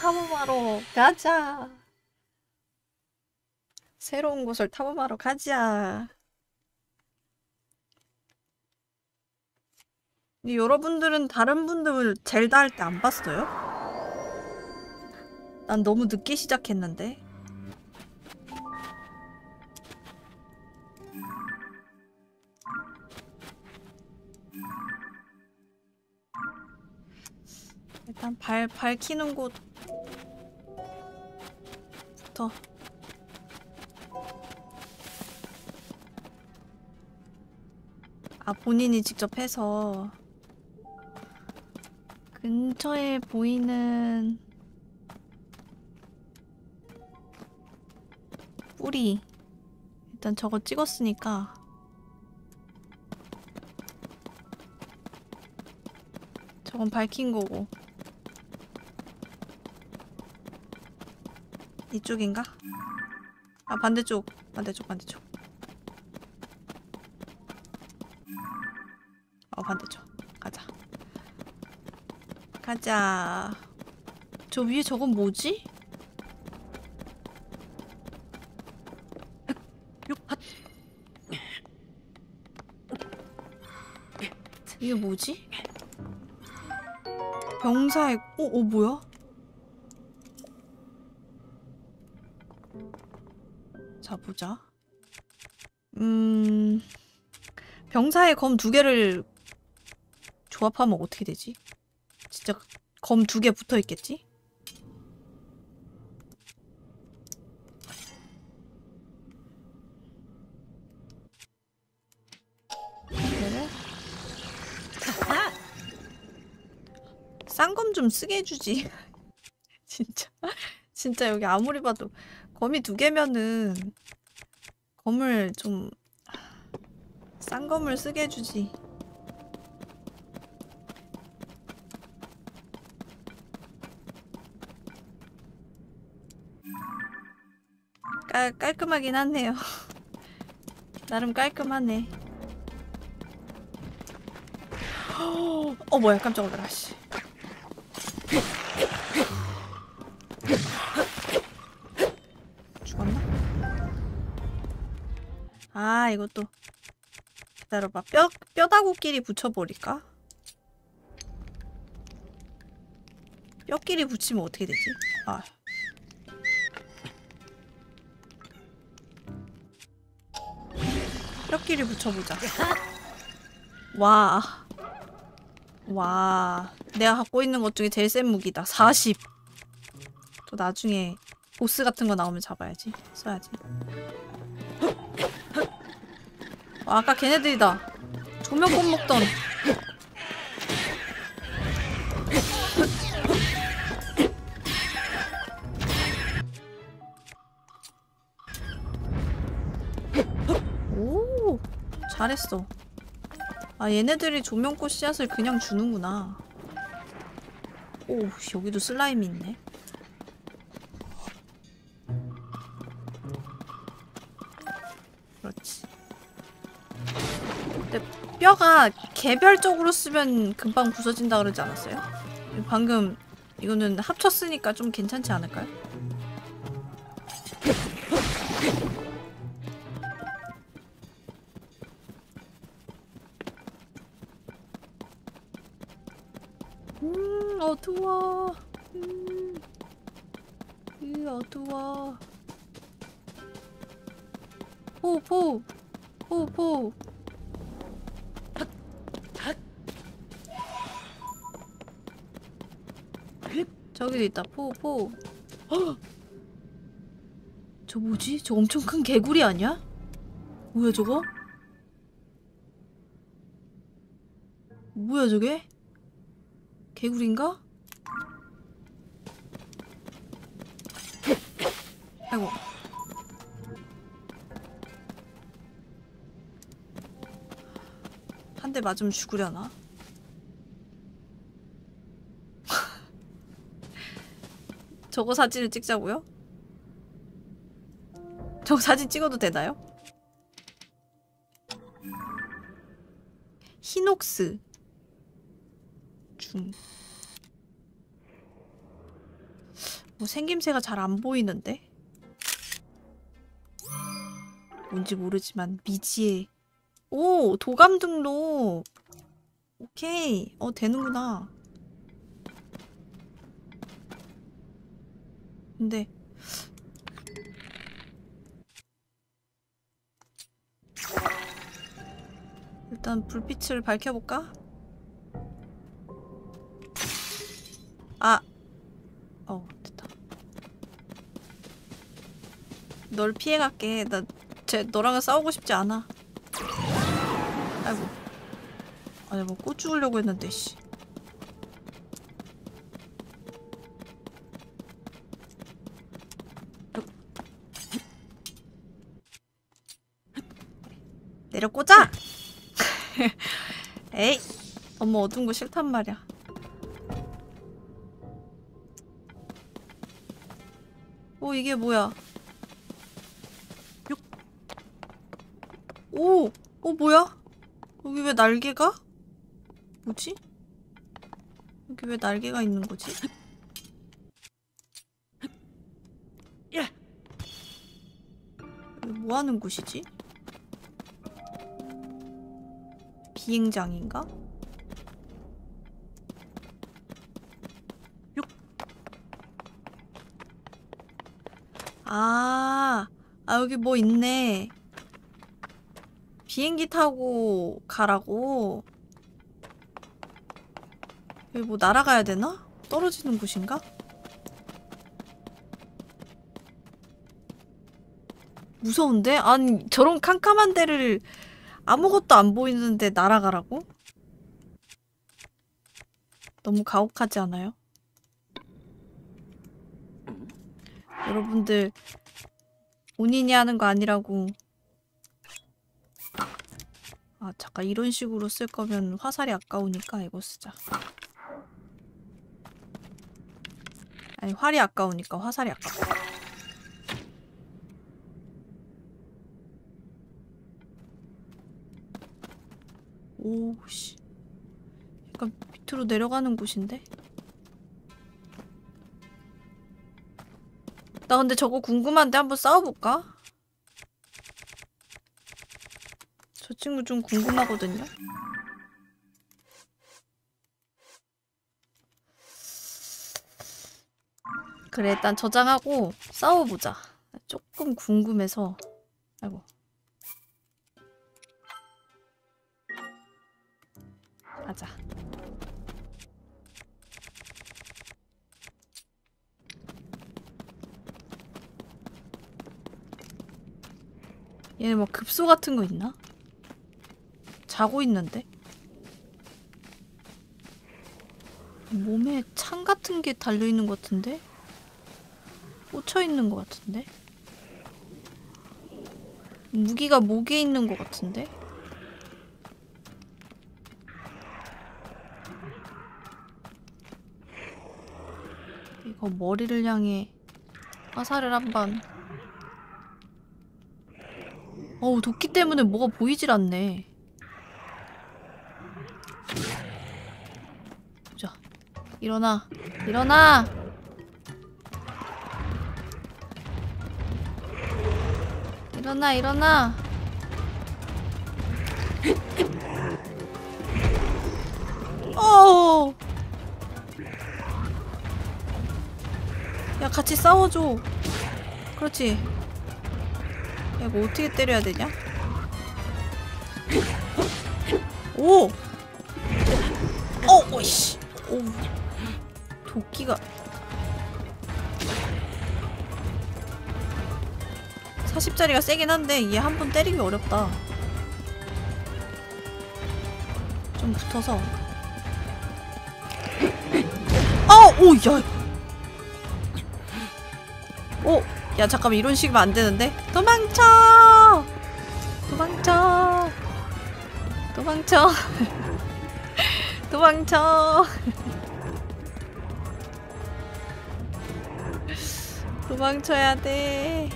[SPEAKER 1] 탐험하러 가자. 새로운 곳을 탐험하러 가자. 여러분들은 다른 분들 젤다 할 때 안 봤어요? 난 너무 늦게 시작했는데. 일단 발 밝히는 곳부터 아 본인이 직접 해서 근처에 보이는 뿌리. 일단 저거 찍었으니까. 저건 밝힌 거고. 이쪽인가? 아 반대쪽. 반대쪽 반대쪽. 어 반대쪽. 가자 가자 저 위에 저건 뭐지? 요, 핫. 이게 뭐지? 병사의 어, 어 뭐야? 자 보자. 음 병사의 검 두 개를 조합하면 어떻게 되지? 진짜 검 두 개 붙어 있겠지? 이거를 싼검좀 쓰게 해주지. [laughs] 진짜 진짜 여기 아무리 봐도 검이 두 개면은 검을 좀싼 검을 쓰게 해주지. 깔, 깔끔하긴 하네요. [laughs] 나름 깔끔하네. [gasps] 어 뭐야 깜짝 놀라 씨. 죽었나? 아 이것도 기다려봐 뼈 뼈다구끼리 붙여버릴까? 뼈끼리 붙이면 어떻게 되지? 아 뼈끼리 붙여보자 와 와, 내가 갖고 있는 것 중에 제일 센 무기다. 40. 또 나중에 보스 같은 거 나오면 잡아야지. 써야지. 와, 아까 걔네들이다. 조명꽃 먹던. 잘했어. 아 얘네들이 조명꽃 씨앗을 그냥 주는구나. 오 여기도 슬라임이 있네. 그렇지. 근데 뼈가 개별적으로 쓰면 금방 부서진다 그러지 않았어요? 방금 이거는 합쳤으니까 좀 괜찮지 않을까요? 어두워. 음, 으 어두워. 포포 포포 저기도 있다. 포포 저 뭐지? 저 엄청 큰 개구리 아니야? 뭐야 저거? 뭐야 저게? 개구리인가? 아이고 한 대 맞으면 죽으려나? [laughs] 저거 사진을 찍자고요? 저거 사진 찍어도 되나요? 히녹스 중. 뭐 생김새가 잘 안 보이는데? 뭔지 모르지만 미지의 오 도감 등록 오케이 어 되는구나 근데 일단 불빛을 밝혀볼까? 아! 어, 됐다. 널 피해갈게. 나, 쟤, 너랑은 싸우고 싶지 않아. 아이고. 아니, 뭐꽃 주우려고 했는데, 씨. 내려 꽂아! [laughs] 에이! 너무 어두운 거 싫단 말이야. 오 이게 뭐야? 육. 오, 오 뭐야? 여기 왜 날개가? 뭐지? 여기 왜 날개가 있는 거지? 뭐 하는 곳이지? 비행장인가? 아, 아 여기 뭐 있네. 비행기 타고 가라고. 여기 뭐 날아가야 되나? 떨어지는 곳인가? 무서운데? 아니 저런 캄캄한 데를 아무것도 안 보이는데 날아가라고? 너무 가혹하지 않아요? 여러분들 본인이 하는 거 아니라고. 아 잠깐 이런 식으로 쓸 거면 화살이 아까우니까 이거 쓰자. 아니 활이 아까우니까 화살이 아깝다 오씨. 약간 밑으로 내려가는 곳인데 나 근데 저거 궁금한데 한번 싸워볼까? 저 친구 좀 궁금하거든요? 그래 일단 저장하고 싸워보자 조금 궁금해서 아이고 가자 얘네 뭐 급소 같은 거 있나? 자고 있는데? 몸에 창 같은 게 달려있는 것 같은데? 꽂혀있는 것 같은데? 무기가 목에 있는 것 같은데? 이거 머리를 향해 화살을 한번 어우 도끼 때문에 뭐가 보이질 않네 보자 일어나 일어나 일어나 일어나 어. 야 같이 싸워줘. 그렇지. 야 이거 어떻게 때려야 되냐? 오. 어, 오이씨. 오. 도끼가 40짜리가 세긴 한데 얘 한 번 때리기 어렵다. 좀 붙어서. 아, 오, 야. 야 잠깐만 이런 식이면 안 되는데. 도망쳐. 도망쳐. 도망쳐. [laughs] 도망쳐. [laughs] 도망쳐야 돼.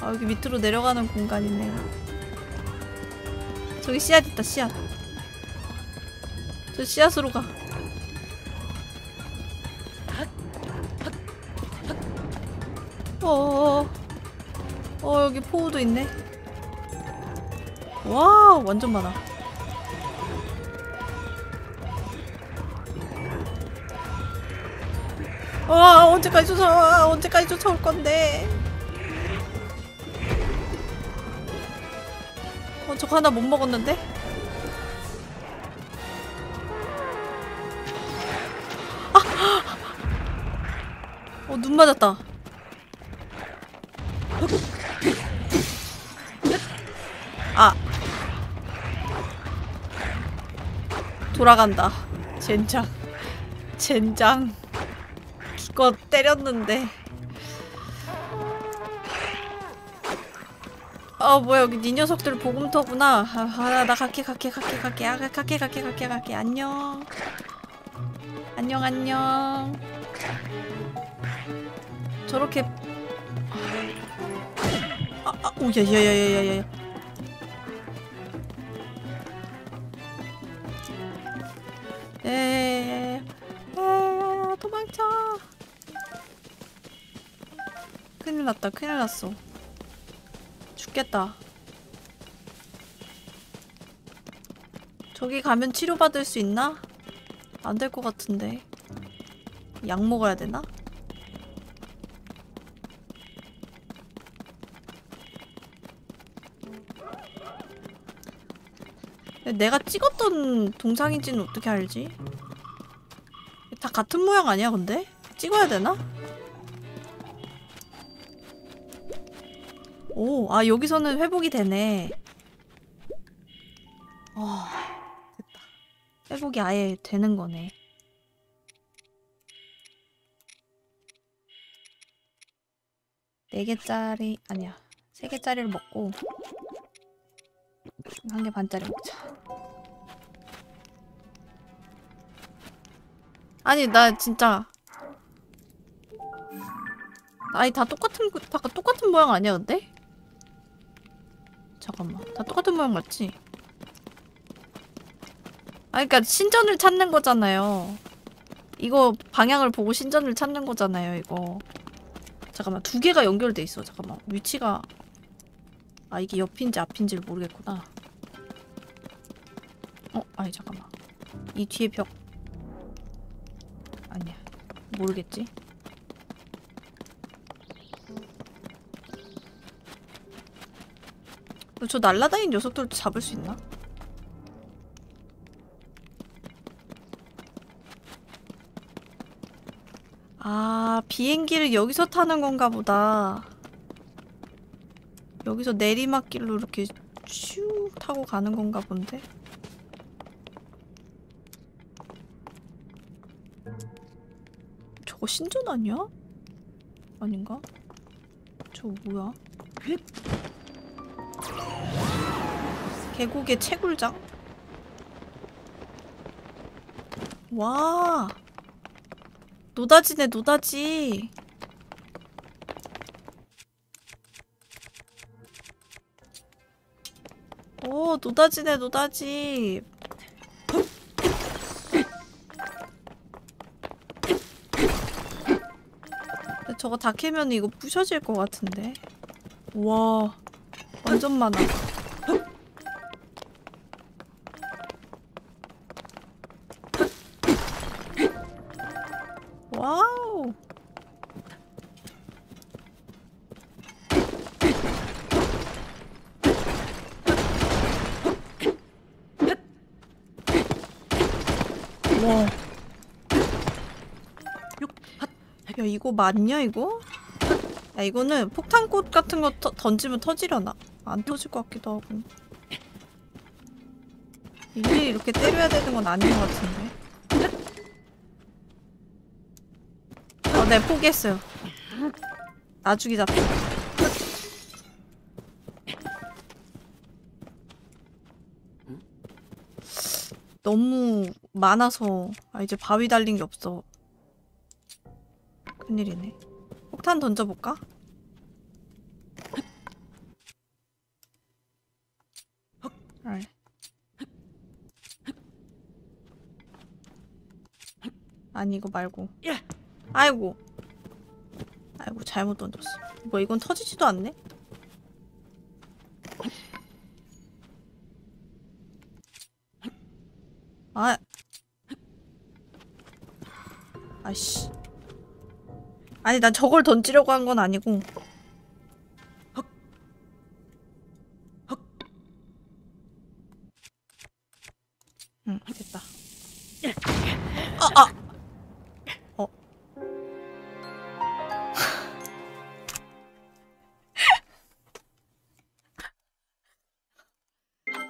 [SPEAKER 1] 아 여기 밑으로 내려가는 공간이네. 저기 씨앗 있다 씨앗. 저 씨앗으로 가. 포우도 있네. 와 완전 많아. 와 언제까지 쫓아 언제까지 쫓아올 건데? 어 저거 하나 못 먹었는데? 아! 어 눈 맞았다. 돌아간다. 젠장. 젠장. 기껏 때렸는데. 아 뭐야 여기 니 녀석들 보금터구나. 아나 나 갈게 갈게 갈게 갈게. 아 갈게 갈게 갈게 갈게. 안녕. 안녕 안녕. 저렇게. 아, 아, 오, 야, 야, 야, 야, 야, 야. 났다, 큰일 났어. 죽겠다. 저기 가면 치료받을 수 있나? 안 될 것 같은데. 약 먹어야 되나? 내가 찍었던 동상인지는 어떻게 알지? 다 같은 모양 아니야 근데? 찍어야 되나? 오, 아 여기서는 회복이 되네. 아, 됐다. 회복이 아예 되는 거네. 네 개짜리 아니야. 세 개짜리를 먹고 한 개 반짜리 먹자. 아니 나 진짜 아니 다 똑같은 거- 다 똑같은 모양 아니야 근데? 잠깐만. 다 똑같은 모양 맞지? 아니 그니까 신전을 찾는 거잖아요. 이거 방향을 보고 신전을 찾는 거잖아요 이거. 잠깐만 두 개가 연결돼 있어. 잠깐만. 위치가 아 이게 옆인지 앞인지를 모르겠구나. 어? 아니 잠깐만. 이 뒤에 벽. 아니야. 모르겠지 저 날라다니는 녀석들도 잡을 수 있나? 아 비행기를 여기서 타는 건가 보다 여기서 내리막길로 이렇게 슈 타고 가는 건가 본데 저거 신전 아니야? 아닌가? 저거 뭐야? 계곡의 채굴장? 와 노다지네 노다지. 오 노다지네 노다지. 저거 다 캐면 이거 부셔질 것 같은데. 와 완전 많아. 와우. 와. 야 이거 맞냐 이거? 야 이거는 폭탄꽃 같은 거 터, 던지면 터지려나? 안 터질 것 같기도 하고. 일일이 이렇게 때려야 되는 건 아닌 것 같은데. 어, 네, 포기했어요. 나중에 잡자. 너무 많아서 아 이제 바위 달린 게 없어. 큰일이네. 폭탄 던져볼까? 알. 아니 이거 말고. 아이고. 아이고 잘못 던졌어. 뭐 이건 터지지도 않네? 아. 아씨. 아니 난 저걸 던지려고 한 건 아니고.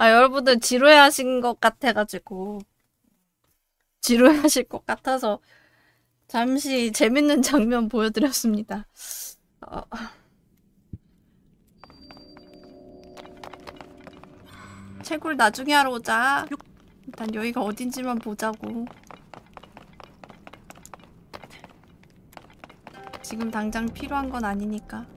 [SPEAKER 1] 아 여러분들 지루해 하신 것 같아가지고 지루해 하실 것 같아서 잠시 재밌는 장면 보여드렸습니다. 어. 채굴 나중에 하러 오자. 일단 여기가 어딘지만 보자고. 지금 당장 필요한 건 아니니까.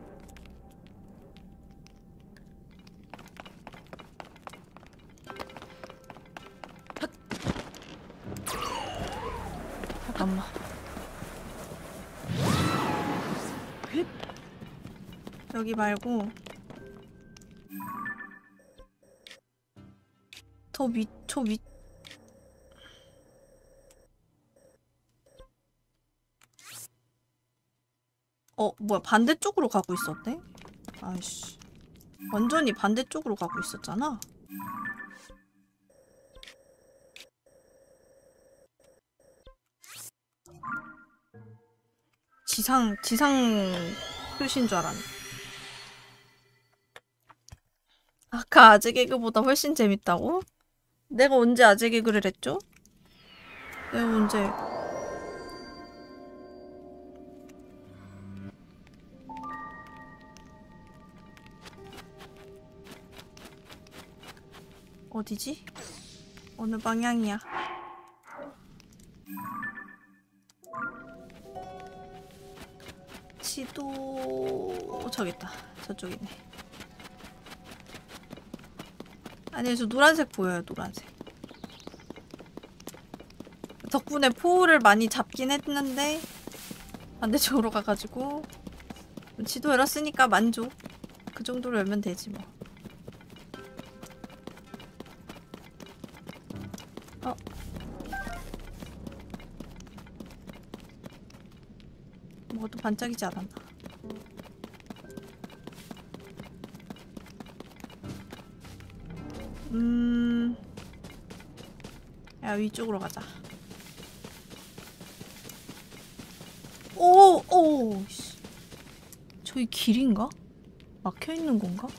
[SPEAKER 1] 여기 말고 더 밑, 저 밑. 어, 뭐야, 반대쪽으로 가고 있었대? 아이씨. 완전히 반대쪽으로 가고 있었잖아. 지상, 지상 표시인 줄 알았네. 아까 아재 개그보다 훨씬 재밌다고? 내가 언제 아재 개그를 했죠? 내가 언제 어디지? 어느 방향이야? 지도 저기 있다. 저쪽이네. 아니 저 노란색 보여요 노란색. 덕분에 포를 많이 잡긴 했는데 반대쪽으로 가가지고 지도 열었으니까 만족. 그 정도로 열면 되지 뭐. 어. 뭐가 또 반짝이지 않았나 야, 위쪽으로 가자. 오, 오, 씨. 저기 길인가? 막혀 있는 건가?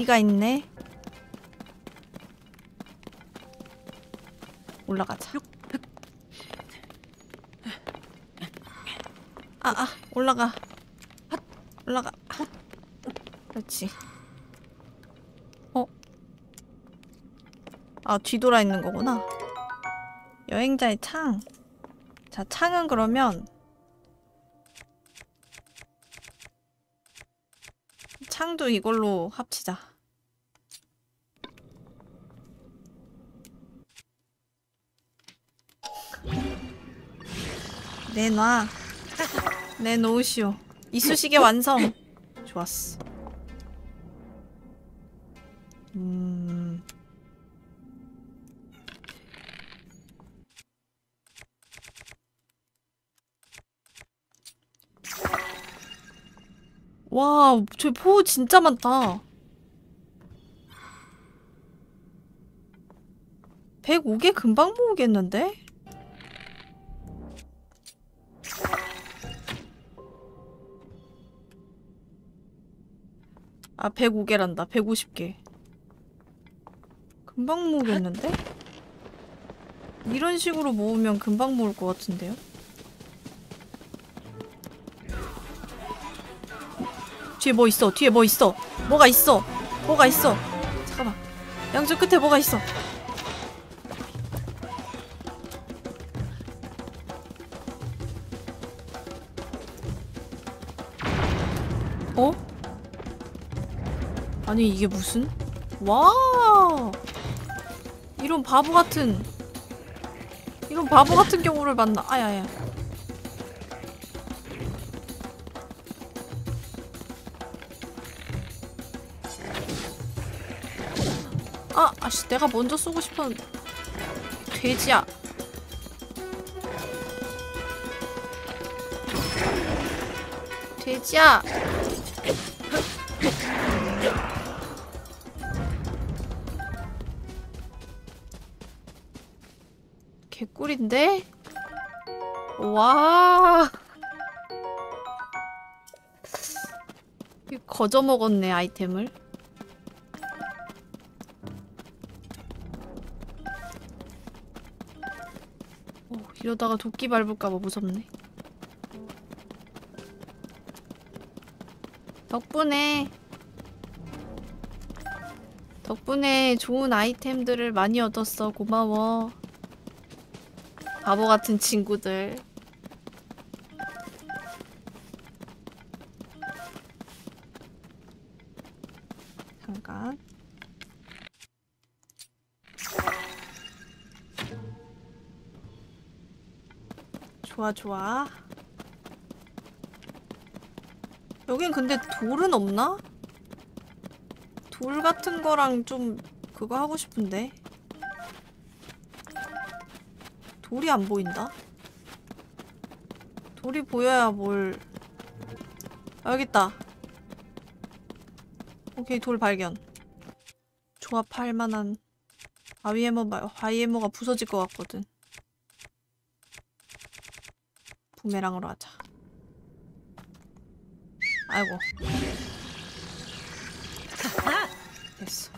[SPEAKER 1] 무기가 있네. 올라가자. 아, 아, 올라가. 올라가. 그렇지. 어? 아, 뒤돌아 있는 거구나. 여행자의 창. 자, 창은 그러면 창도 이걸로 합치자. 내놔. 내놓으시오. 이쑤시개 완성. 좋았어. 음. 와, 저 포 진짜 많다. 105개 금방 모으겠는데? 105개란다. 150개. 금방 모으겠는데? 이런 식으로 모으면 금방 모을 것 같은데요? 뒤에 뭐 있어? 뒤에 뭐 있어? 뭐가 있어? 뭐가 있어? 잠깐만. 양쪽 끝에 뭐가 있어? 어? 아니 이게 무슨? 와! 이런 바보 같은 이런 바보 같은 경우를 만나. 아야야. 아, 아씨, 내가 먼저 쏘고 싶은 돼지야. 돼지야. 거 거저 먹었네 아이템을. 오, 이러다가 도끼 밟을까봐 무섭네. 덕분에 덕분에 좋은 아이템들을 많이 얻었어. 고마워. 바보 같은 친구들. 좋아, 좋아. 여긴 근데 돌은 없나? 돌 같은 거랑 좀 그거 하고 싶은데. 돌이 안 보인다? 돌이 보여야 뭘... 아, 여기 있다. 오케이, 돌 발견. 조합할 만한 아위에머, 화이에머가 부서질 것 같거든. 부메랑으로 하자. 아이고. 됐어.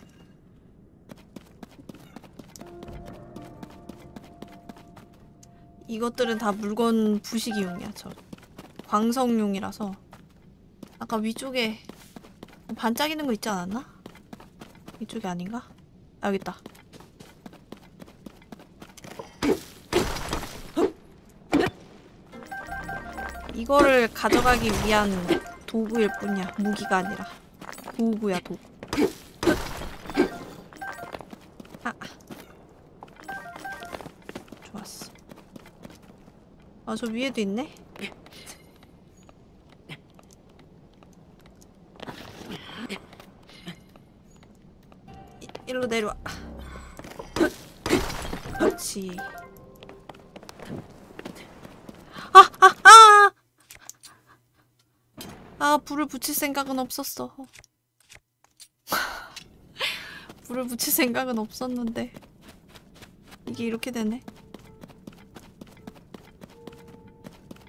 [SPEAKER 1] 이것들은 다 물건 부시기용이야, 저. 광석용이라서. 아까 위쪽에 반짝이는 거 있지 않았나? 이쪽이 아닌가? 아, 여기 있다. 이거를 가져가기 위한 도구일 뿐이야. 무기가 아니라. 도구야, 도구. 아. 좋았어. 아, 저 위에도 있네? 아, 불을 붙일 생각은 없었어. [laughs] 불을 붙일 생각은 없었는데. 이게 이렇게 되네.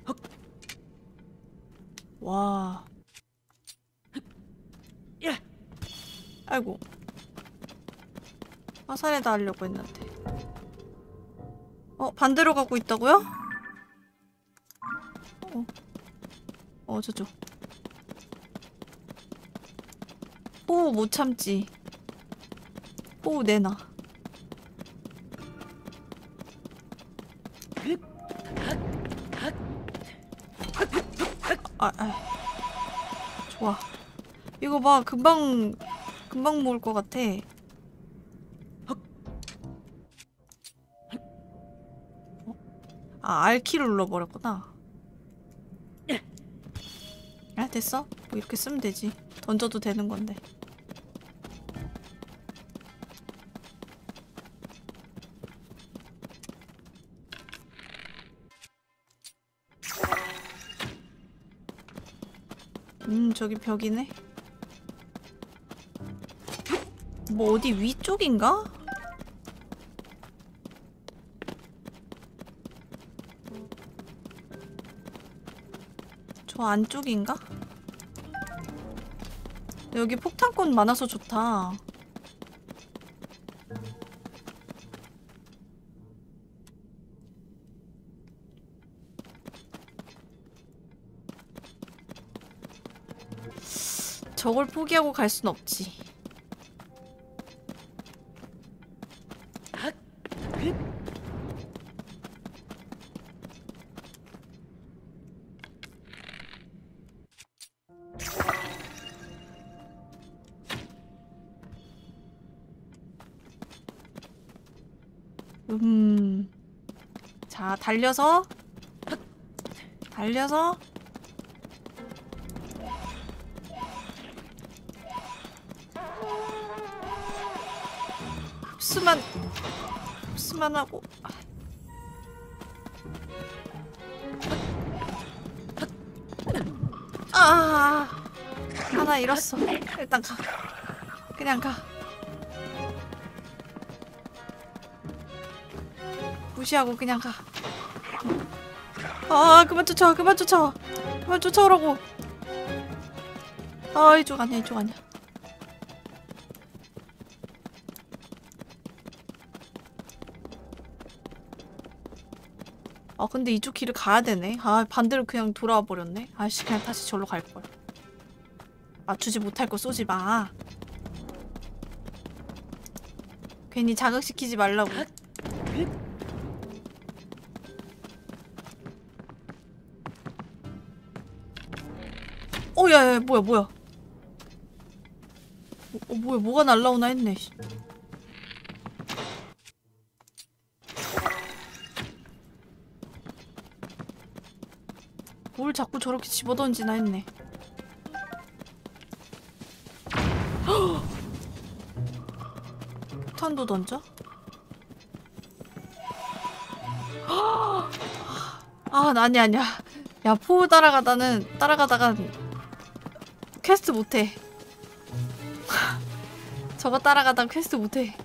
[SPEAKER 1] 헉. 와. 아이고. 화살에다 하려고 했는데. 어, 반대로 가고 있다고요? 어, 어 저쪽. 호우 못 참지. 호우 내놔. 아, 아. 좋아. 이거 봐, 금방, 금방 모을 것 같아. 어? 아, R키를 눌러버렸구나. 아, 됐어? 뭐 이렇게 쓰면 되지. 던져도 되는 건데. 저기 벽이네. 뭐 어디 위쪽인가? 저 안쪽인가? 여기 폭탄권 많아서 좋다. 저걸 포기하고 갈 순 없지. 음. 자, 달려서 달려서 흡수만 하고. 아. 하나 잃었어. 일단 가. 그냥 가. 무시하고 그냥 가아 그만 쫓아 그만 쫓아 그만 쫓아오라고. 아 이쪽 아니야 이쪽 아니야 근데 이쪽 길을 가야 되네. 아 반대로 그냥 돌아와 버렸네. 아씨 그냥 다시 절로 갈 걸. 맞추지 못할 거 쏘지 마. 괜히 자극시키지 말라고. 어 야 야 뭐야 뭐야? 어, 어 뭐야 뭐가 날라오나 했네 뭘 자꾸 저렇게 집어던지나 했네. [gasps] 폭탄도 던져? [gasps] 아, 나 아니야, 아니야. 야, 포 따라가다는, 따라가다가 퀘스트 못해. [laughs] 저거 따라가다 퀘스트 못해.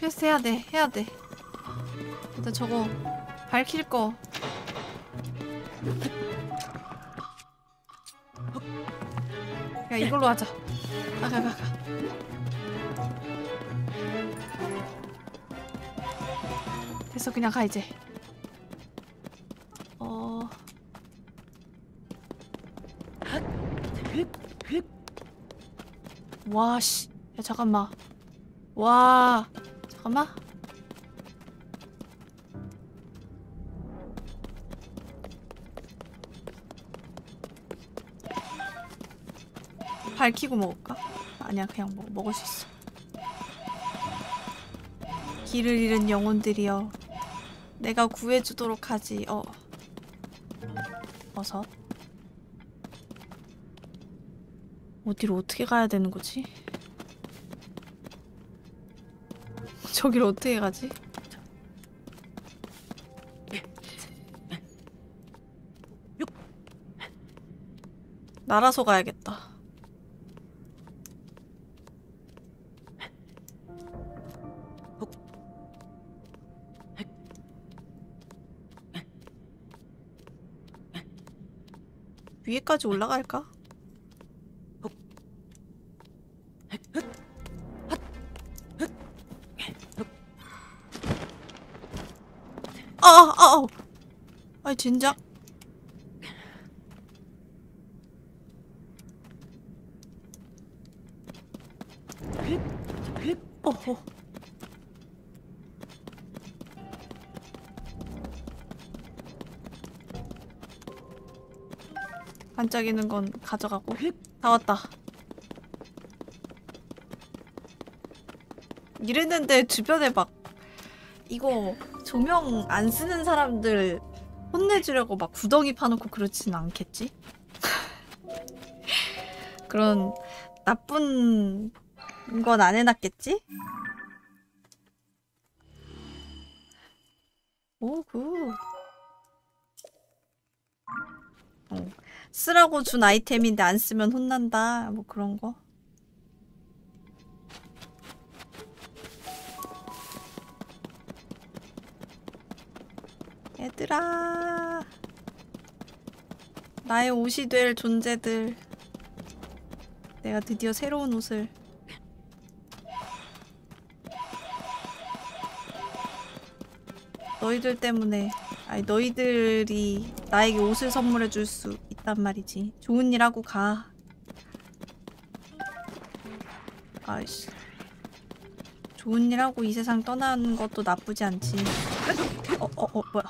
[SPEAKER 1] 퀘스트 해야 돼, 해야 돼. 일단 저거 밝힐 거. 야 이걸로 하자. 가가 가 가. 됐어 그냥 가 이제. 어. 와 씨. 야 잠깐만. 와. 잠깐만. 밝히고 먹을까? 아니야 그냥 먹, 먹을 수 있어 길을 잃은 영혼들이여 내가 구해주도록 하지 어 버섯 어디로 어떻게 가야 되는 거지? [laughs] 저기를 어떻게 가지? 날아서 가야겠다 위에까지 올라갈까? 아, 아, 아, 아이 진작. 반짝이는 건 가져가고 다 왔다 이랬는데 주변에 막 이거 조명 안 쓰는 사람들 혼내주려고 막 구덩이 파놓고 그렇진 않겠지? [laughs] 그런 나쁜 건 안 해놨겠지? 쓰라고 준 아이템인데 안 쓰면 혼난다. 뭐 그런 거. 얘들아. 나의 옷이 될 존재들. 내가 드디어 새로운 옷을. 너희들 때문에 아니 너희들이 나에게 옷을 선물해 줄 수 있단 말이지. 좋은 일 하고 가. 아이씨. 좋은 일 하고 이 세상 떠나는 것도 나쁘지 않지. 어 어 어 뭐야.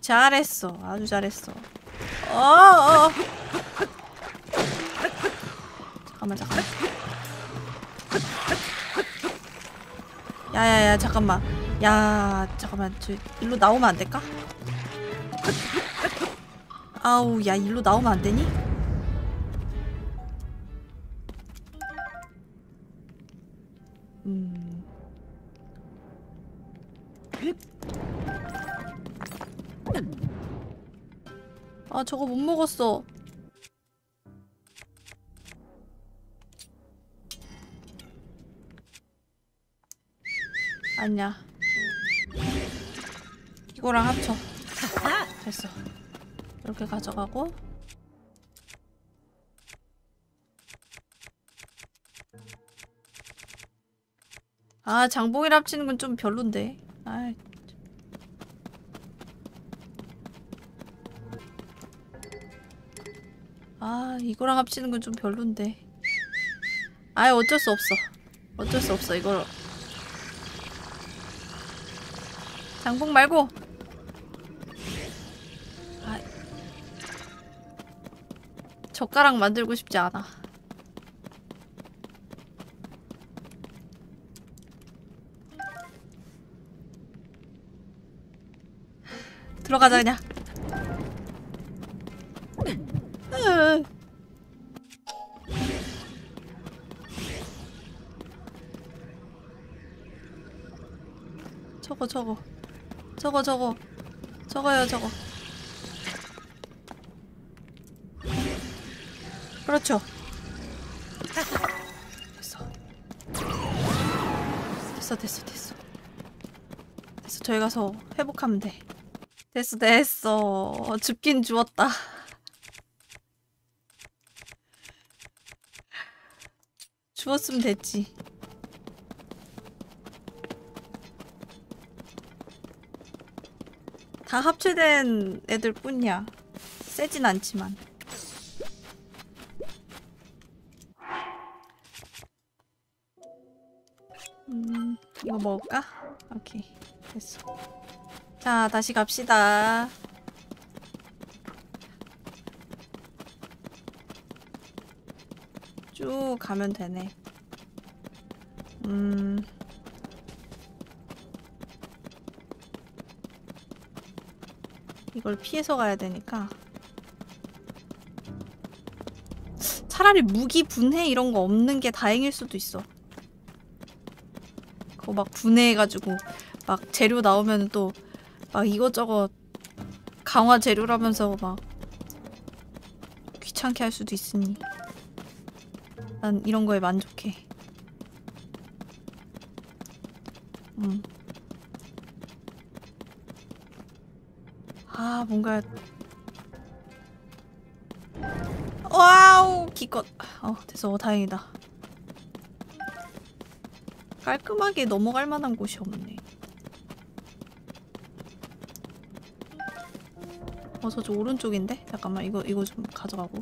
[SPEAKER 1] 잘했어. 아주 잘했어. 어어 어. 잠깐만 잠깐만. 야야야 잠깐만. 야 잠깐만. 저 일로 나오면 안 될까? 아우 야 일로 나오면 안 되니? 음. 아 저거 못 먹었어 아니야 이거랑 합쳐 됐어 이렇게 가져가고. 아 장봉이랑 합치는 건 좀 별론데. 아 아 이거랑 합치는 건 좀 별론데. 아 어쩔 수 없어. 어쩔 수 없어 이걸 장봉 말고 젓가락 만들고 싶지 않아. 들어가자 그냥. 으. 저거 저거. 저거 저거. 저거요 저거 그렇죠. 됐어. 됐어 됐어 됐어. 됐어 저희 가서 회복하면 돼. 됐어 됐어. 죽긴 죽었다. 죽었으면 됐지. 다 합체된 애들 뿐이야. 세진 않지만. 이거 먹을까? 오케이, 됐어. 자, 다시 갑시다. 쭉 가면 되네. 음. 이걸 피해서 가야 되니까 차라리 무기 분해 이런 거 없는 게 다행일 수도 있어 그거 막 분해해가지고 막 재료 나오면 또 막 이것저것 강화 재료라면서 막 귀찮게 할 수도 있으니 난 이런 거에 만족해. 음. 아 뭔가 와우 기껏. 어 됐어. 어, 다행이다 깔끔하게 넘어갈 만한 곳이 없네 어 저쪽 오른쪽인데? 잠깐만 이거 이거 좀 가져가고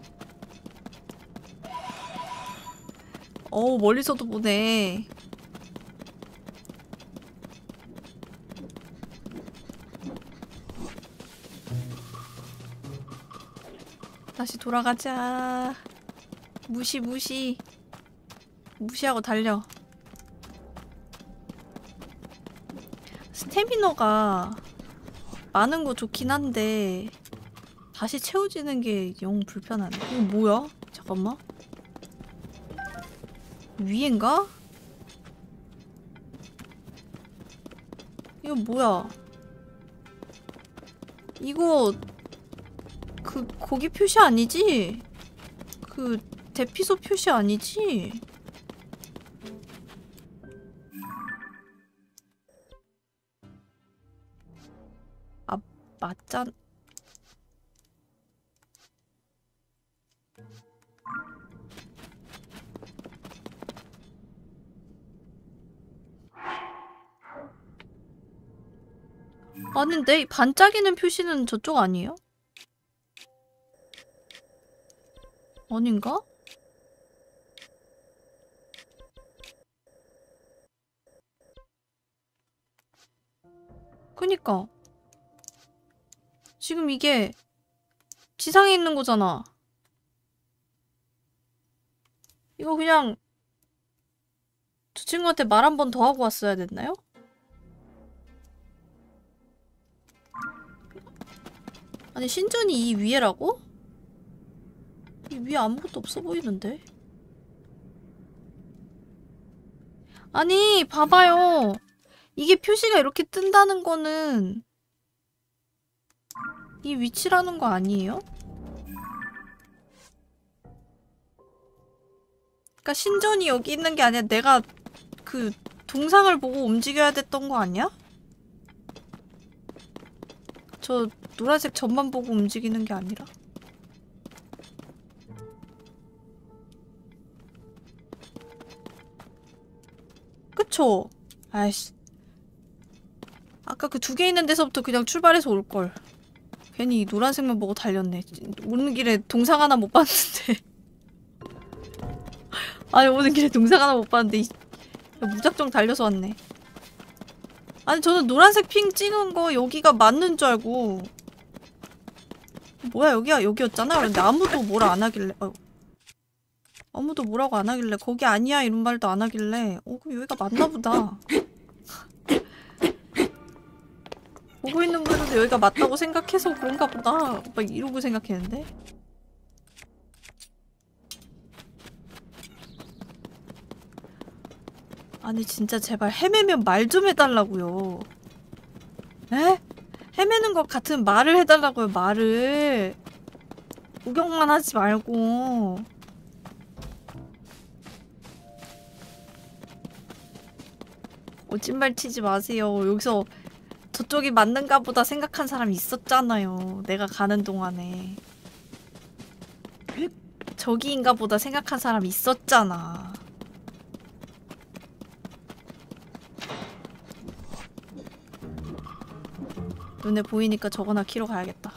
[SPEAKER 1] 어우 멀리서도 보네 다시 돌아가자. 무시 무시. 무시하고 달려. 스태미너가 많은 거 좋긴 한데 다시 채워지는 게 영 불편하네. 이거 뭐야? 잠깐만. 위엔가? 이거 뭐야? 이거 그 거기 표시 아니지? 그 대피소 표시 아니지? 맞잖 아닌데 이 반짝이는 표시는 저쪽 아니에요? 아닌가? 그니까 지금 이게 지상에 있는 거잖아 이거 그냥 저 친구한테 말 한 번 더 하고 왔어야 됐나요? 아니 신전이 이 위에라고? 이 위에 아무것도 없어 보이는데? 아니, 봐봐요. 이게 표시가 이렇게 뜬다는 거는 이 위치라는 거 아니에요? 그러니까 신전이 여기 있는 게 아니라 내가 그 동상을 보고 움직여야 됐던 거 아니야? 저 노란색 점만 보고 움직이는 게 아니라? 그쵸? 아이씨. 아까 그 두 개 있는 데서부터 그냥 출발해서 올걸. 괜히 이 노란색만 보고 달렸네. 오는 길에 동상 하나 못 봤는데. [laughs] 아니, 오는 길에 동상 하나 못 봤는데, 이- 무작정 달려서 왔네. 아니, 저는 노란색 핑 찍은 거 여기가 맞는 줄 알고. 뭐야, 여기가 여기였잖아? 그런데 아무도 뭐라 안 하길래. 어휴. 아무도 뭐라고 안 하길래 거기 아니야 이런 말도 안 하길래 어 그럼 여기가 맞나 보다 [laughs] 보고 있는 분들도 여기가 맞다고 생각해서 그런가 보다. 막 이러고 생각했는데. 아니 진짜 제발 헤매면 말 좀 해달라고요. 에? 헤매는 것 같은 말을 해달라고요 말을. 구경만 하지 말고. 거짓말 치지 마세요. 여기서 저쪽이 맞는가 보다 생각한 사람 있었잖아요. 내가 가는 동안에. 저기인가 보다 생각한 사람 있었잖아. 눈에 보이니까 저거나 키러 가야겠다.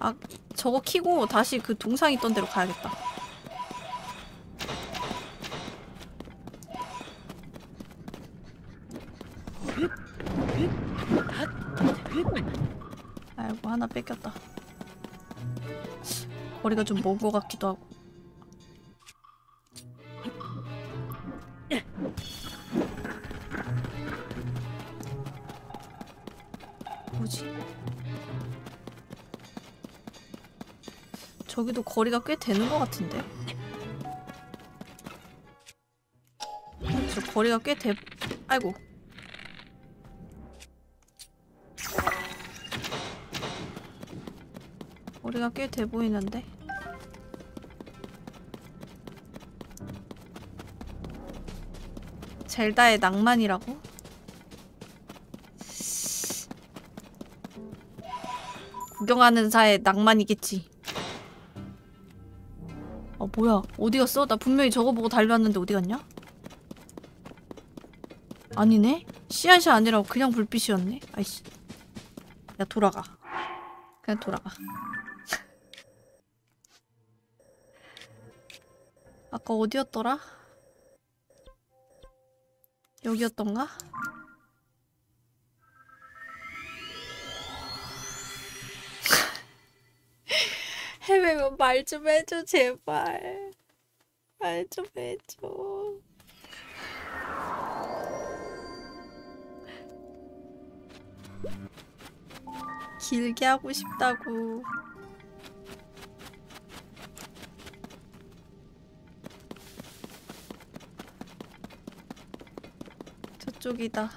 [SPEAKER 1] 아, 저거 키고 다시 그 동상 있던 데로 가야겠다. 아이고 하나 뺏겼다. 거리가 좀 먼 것 같기도 하고. 뭐지? 저기도 거리가 꽤 되는 것 같은데? 저 거리가 꽤 돼... 아이고 거리가 꽤 돼 보이는데? 젤다의 낭만이라고? 구경하는 사의 낭만이겠지. 어 뭐야 어디 갔어? 나 분명히 저거 보고 달려왔는데 어디 갔냐? 아니네? 씨앗이 아니라 그냥 불빛이었네? 아이씨 야 돌아가 그냥 돌아가 아까 어디였더라? 여기였던가? [laughs] 해외면 말 좀 해줘 제발 말 좀 해줘 길게 하고 싶다고 저쪽이다.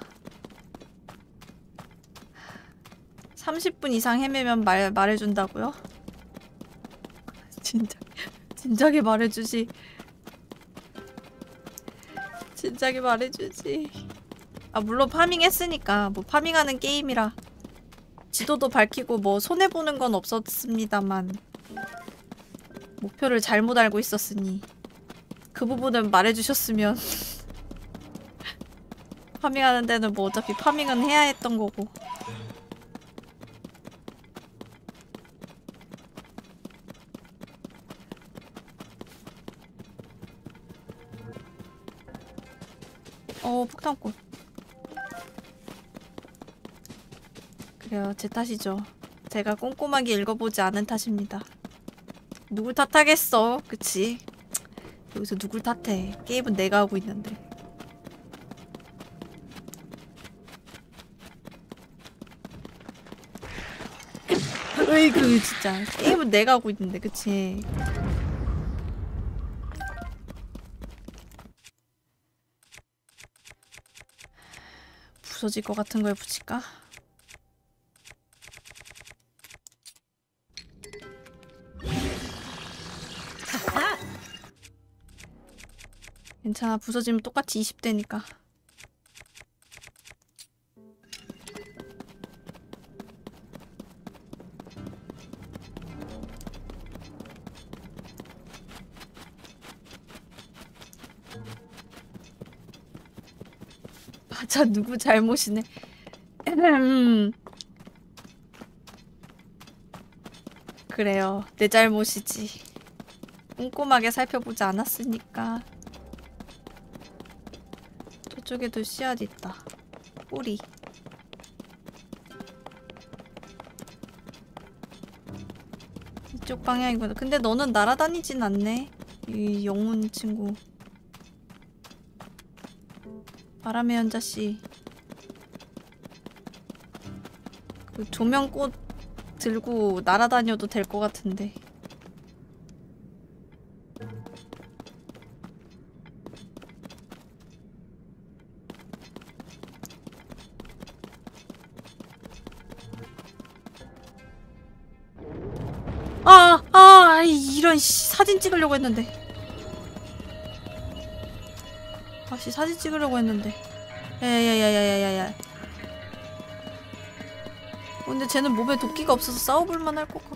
[SPEAKER 1] 30분 이상 헤매면 말, 말해준다고요? [laughs] 진작 진작에 말해주지. 진작에 말해주지. 아 물론 파밍했으니까 뭐 파밍하는 게임이라 지도도 밝히고 뭐 손해보는 건 없었습니다만 목표를 잘못 알고 있었으니 그 부분은 말해주셨으면 [laughs] 파밍하는 데는 뭐 어차피 파밍은 해야 했던 거고. 어 폭탄꽃 그래요. 제 탓이죠. 제가 꼼꼼하게 읽어보지 않은 탓입니다. 누굴 탓하겠어? 그치? 여기서 누굴 탓해? 게임은 내가 하고 있는데 으이그 진짜 게임은 내가 하고 있는데 그치? 부서질 것 같은 거에 붙일까? 괜찮아 부서지면 똑같이 20대니까 맞아 누구 잘못이네. 음. 그래요. 내 잘못이지. 꼼꼼하게 살펴보지 않았으니까. 저쪽에도 씨앗 있다. 뿌리. 이쪽 방향이구나. 근데 너는 날아다니진 않네. 이 영문 친구 바람의 연자씨 그 조명꽃 들고 날아다녀도 될 것 같은데 아, 아, 이런 씨, 사진 찍으려고 했는데. 씨 사진 찍으려고 했는데. 야야야야야야야. 어, 근데 쟤는 몸에 도끼가 없어서 싸워볼 만 할 것 같기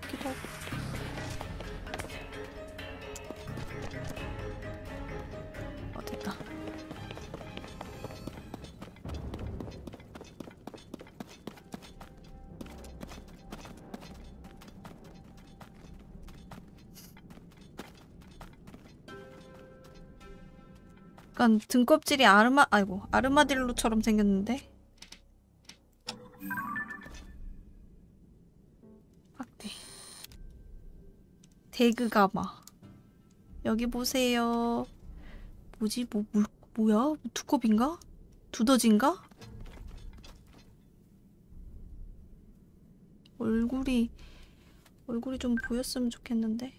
[SPEAKER 1] 약간 등껍질이 아르마 아이고 아르마딜로처럼 생겼는데? 확대. 대그가마. 여기 보세요. 뭐지? 뭐 물, 뭐야? 두꺼비인가? 두더지인가? 얼굴이 얼굴이 좀 보였으면 좋겠는데?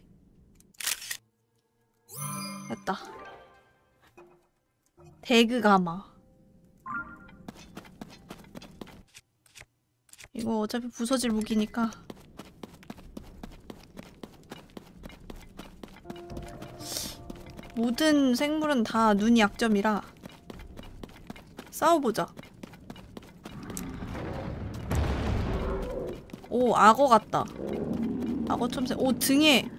[SPEAKER 1] 됐다 대그 가마. 이거 어차피 부서질 무기니까. 모든 생물은 다 눈이 약점이라 싸워보자. 오 악어 같다 악어 첨새 오 등에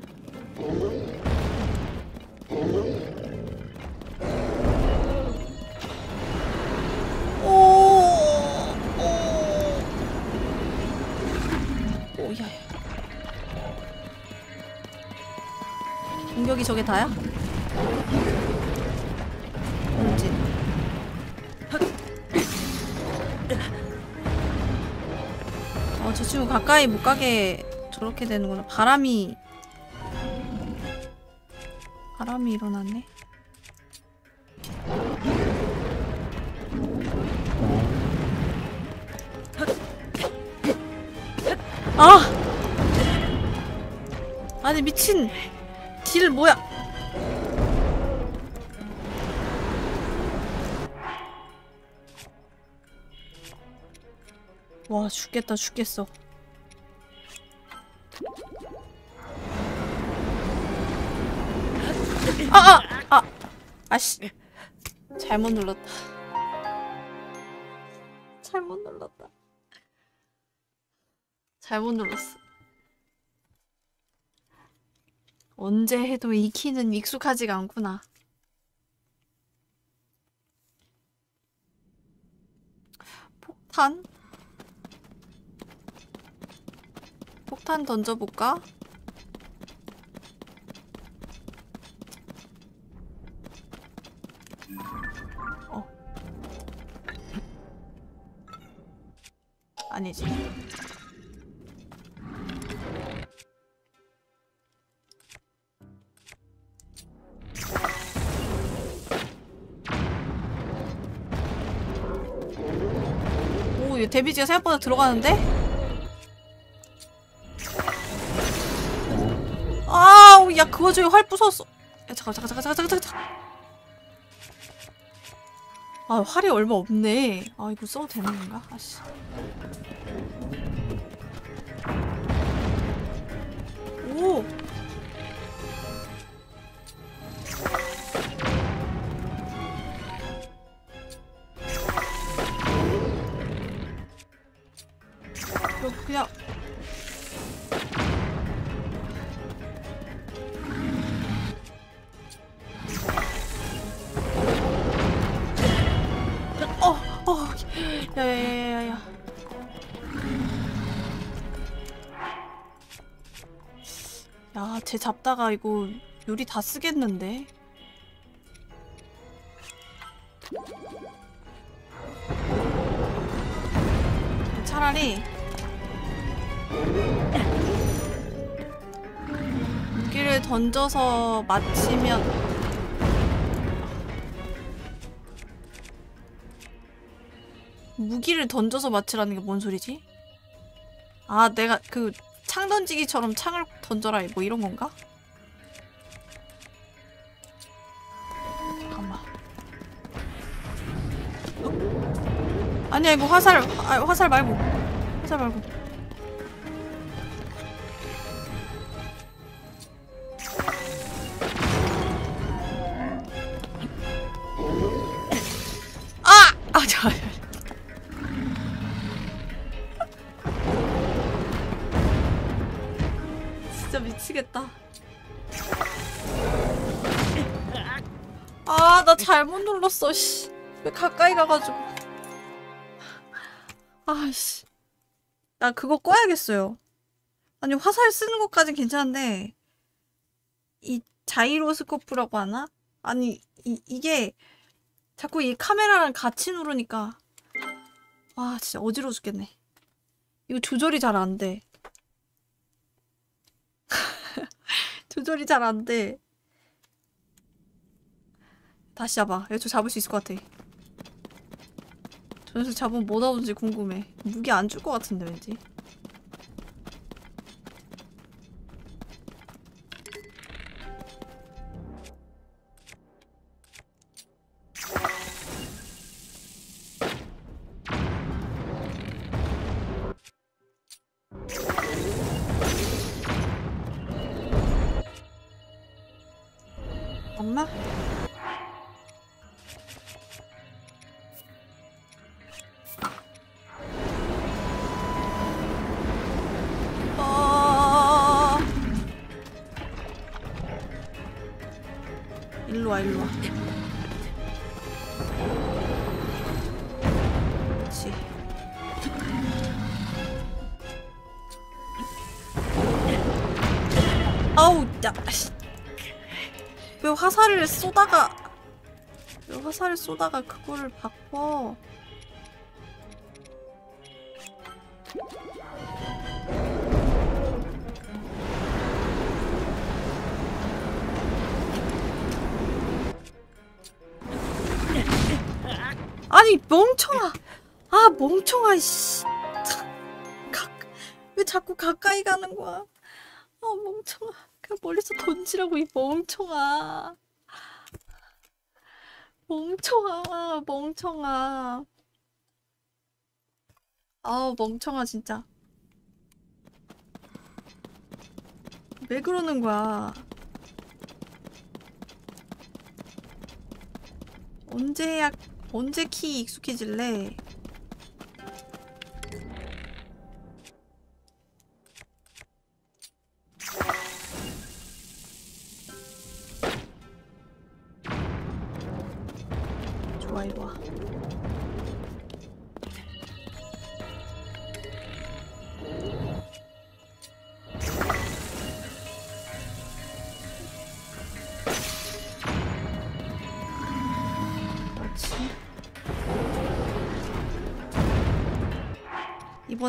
[SPEAKER 1] 다야? 뭔지. 어, 저 친구 가까이 못 가게 저렇게 되는구나. 바람이 바람이 일어났네. 아! 아니 미친 딜 뭐야? 죽겠다 죽겠어. 아아 아, 아. 아씨 잘못 눌렀다. 잘못 눌렀다. 잘못 눌렀어. 언제 해도 이 키는 익숙하지가 않구나. 폭탄? 폭탄 던져볼까? 어. 아니지. 오, 얘 데미지가 생각보다 들어가는데? 그거 중에 활 부쉈어. 야, 잠깐, 잠깐, 잠깐, 잠깐, 잠깐, 잠깐. 아, 활이 얼마 없네. 아, 이거 써도 되는 건가? 아씨. 쟤 잡다가 이거 요리 다 쓰겠는데? 차라리 무기를 던져서 맞히면 무기를 던져서 맞추라는 게 뭔 소리지? 아 내가 그 창 던지기처럼 창을 던져라 뭐 이런 건가? 잠깐만 어? 아니야 이거 화살 아, 화살 말고 화살 말고 아! 아, 저, 미치겠다. 아, 나 잘못 눌렀어, 씨. 왜 가까이 가가지고. 아, 씨. 나 그거 꺼야겠어요. 아니, 화살 쓰는 것까진 괜찮은데, 이 자이로스코프라고 하나? 아니, 이, 이게 자꾸 이 카메라랑 같이 누르니까 와 진짜 어지러워 죽겠네 이거 조절이 잘 안돼 조절이 잘 안 돼. 다시 잡아. 이거 저 잡을 수 있을 것 같아. 저 녀석 잡으면 뭐 나오는지 궁금해. 무기 안 줄 것 같은데 왠지 쏘다가 그거를 바꿔 아니 멍청아! 아 멍청아 씨! 가, 왜 자꾸 가까이 가는 거야? 아 멍청아! 그냥 멀리서 던지라고 이 멍청아 멍청아 멍청아. 아 멍청아 진짜. 왜 그러는 거야? 언제 해야 언제 키 익숙해질래?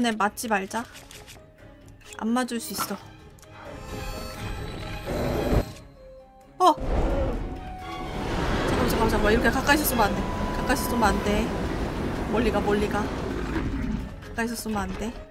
[SPEAKER 1] 이번에 맞지 말자. 안 맞을 수 있어. 어! 잠깐만, 잠깐만, 잠깐만. 이렇게 가까이서 쏘면 안 돼. 가까이서 쏘면 안 돼. 멀리 가, 멀리 가. 가까이서 쏘면 안 돼.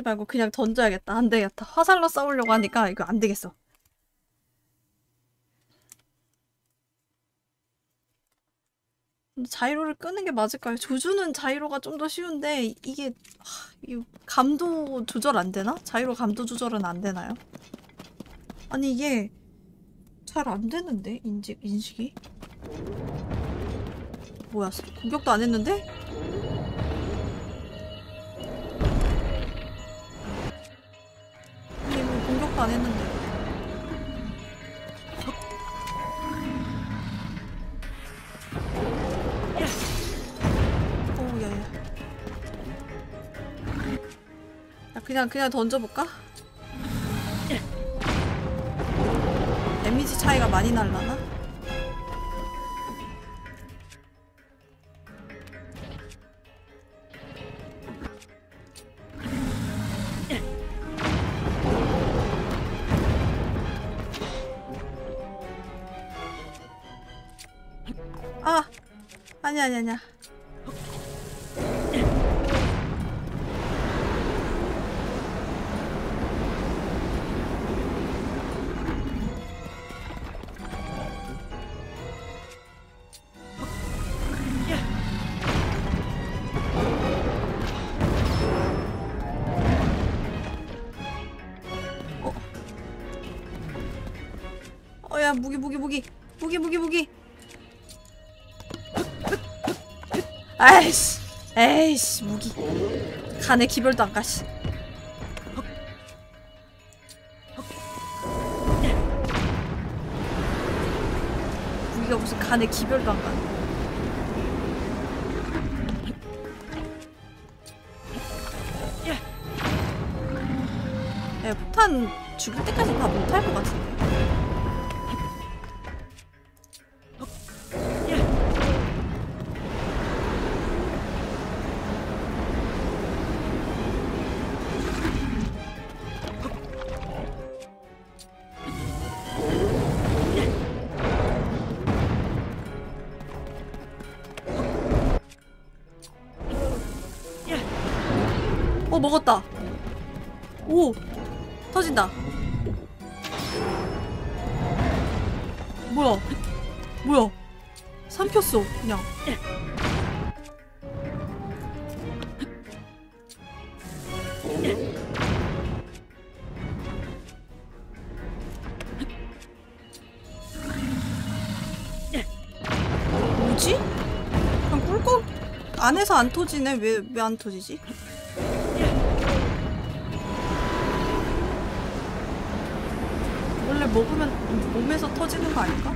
[SPEAKER 1] 싸우지 말고 그냥 던져야겠다. 안 되겠다. 화살로 싸우려고 하니까 이거 안 되겠어. 자이로를 끄는 게 맞을까요? 조주는 자이로가 좀 더 쉬운데 이- 이게 하, 이 감도 조절 안 되나? 자이로 감도 조절은 안 되나요? 아니 이게 잘 안 되는데 인지 인식이 뭐야 공격도 안 했는데? 뭐 공격도 안 했는데 야 그냥 그냥 던져볼까? 데미지 차이가 많이 날라나? 아니야 아니야 아니야. 어야 무기 무기 무기. 무기 무기 무기 아이씨 에이씨 무기. 간에 기별도 안 가시. 무기가 무슨 간에 기별도 안 가네 야 폭탄 죽을 때까지 다 못할 것 같은데 먹었다. 오 터진다. 뭐야? 뭐야? 삼켰어 그냥. 뭐지? 그냥 꿀꺽? 안에서 안 터지네. 왜 왜 안 터지지? 먹으면 몸에서 터지는 거 아닌가?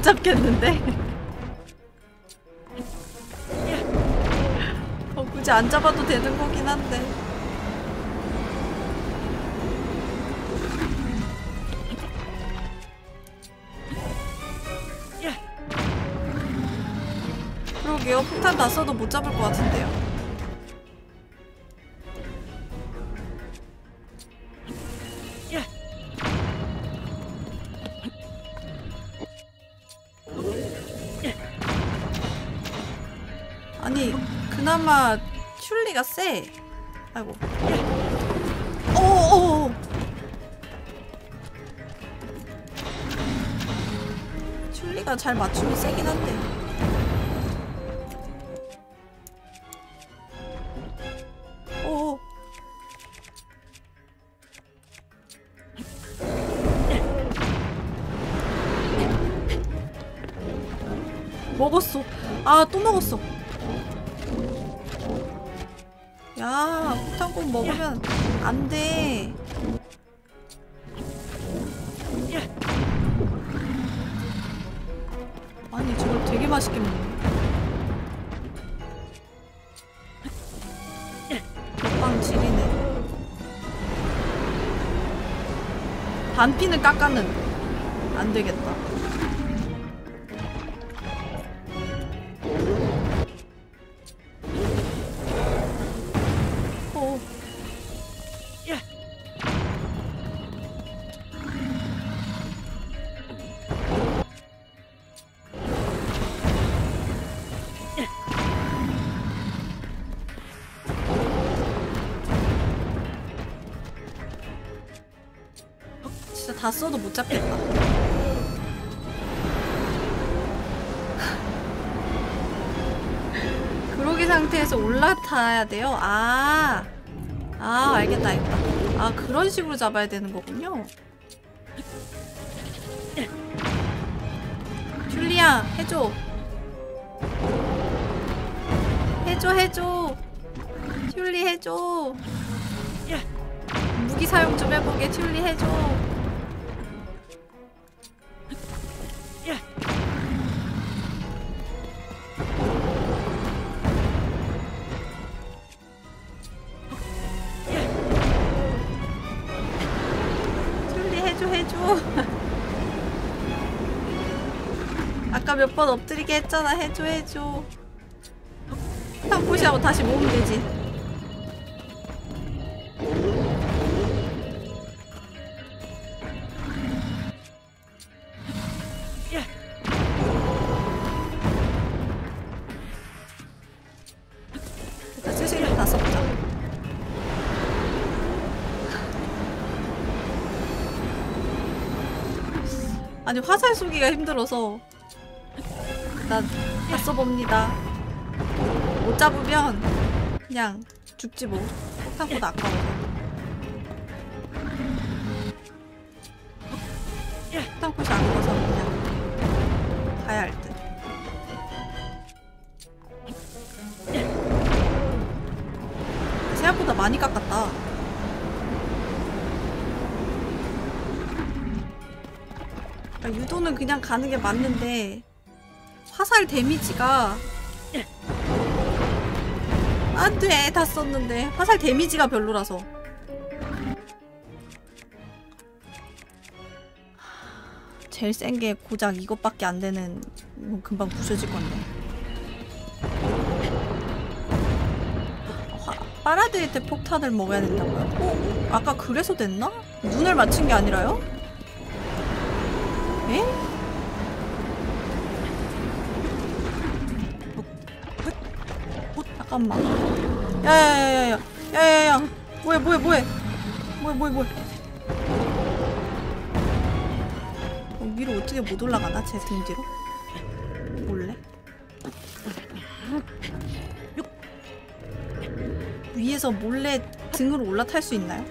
[SPEAKER 1] 못 잡겠는데? 어, 굳이 안 잡아도 되는 거긴 한데. 그러게요. 폭탄 다 써도 못 잡을 것 같은데요. 그나마 튤리가 세. 아이고. 오오. 튤리가 잘 맞추면 세긴 한데. 깎아는 안 올라타야 돼요? 아, 아 알겠다 알겠다. 아 그런 식으로 잡아야 되는 거군요. 줄리야 해줘. 해줘 해줘. 튤리 해줘. 무기 사용 좀 해보게 튤리 해줘. 번 엎드리게 했잖아 해줘 해줘. 한 포시하고 다시 모으면 되지. 아니 화살 쏘기가 힘들어서 일단 다 써봅니다. 못 잡으면 그냥 죽지 뭐. 폭탄보다 아까워서. 폭탄꽃이 안 가서 그냥 가야 할 듯. 생각보다 많이 깎았다. 아, 유도는 그냥 가는 게 맞는데 데미지가 안돼 다 썼는데 화살 데미지가 별로라서 제일 센 게 고작 이것밖에 안 되는 뭐 금방 부셔질 건데 화, 파라데이트 폭탄을 먹어야 된다고요? 어? 아까 그래서 됐나? 눈을 맞춘 게 아니라요? 에? 잠깐만. 야야야야야. 야야야. 뭐해 뭐해 뭐해. 뭐해 뭐해 뭐해. 어, 위로 어떻게 못 올라가나? 제 등 뒤로? 몰래? 위에서 몰래 등으로 올라탈 수 있나요?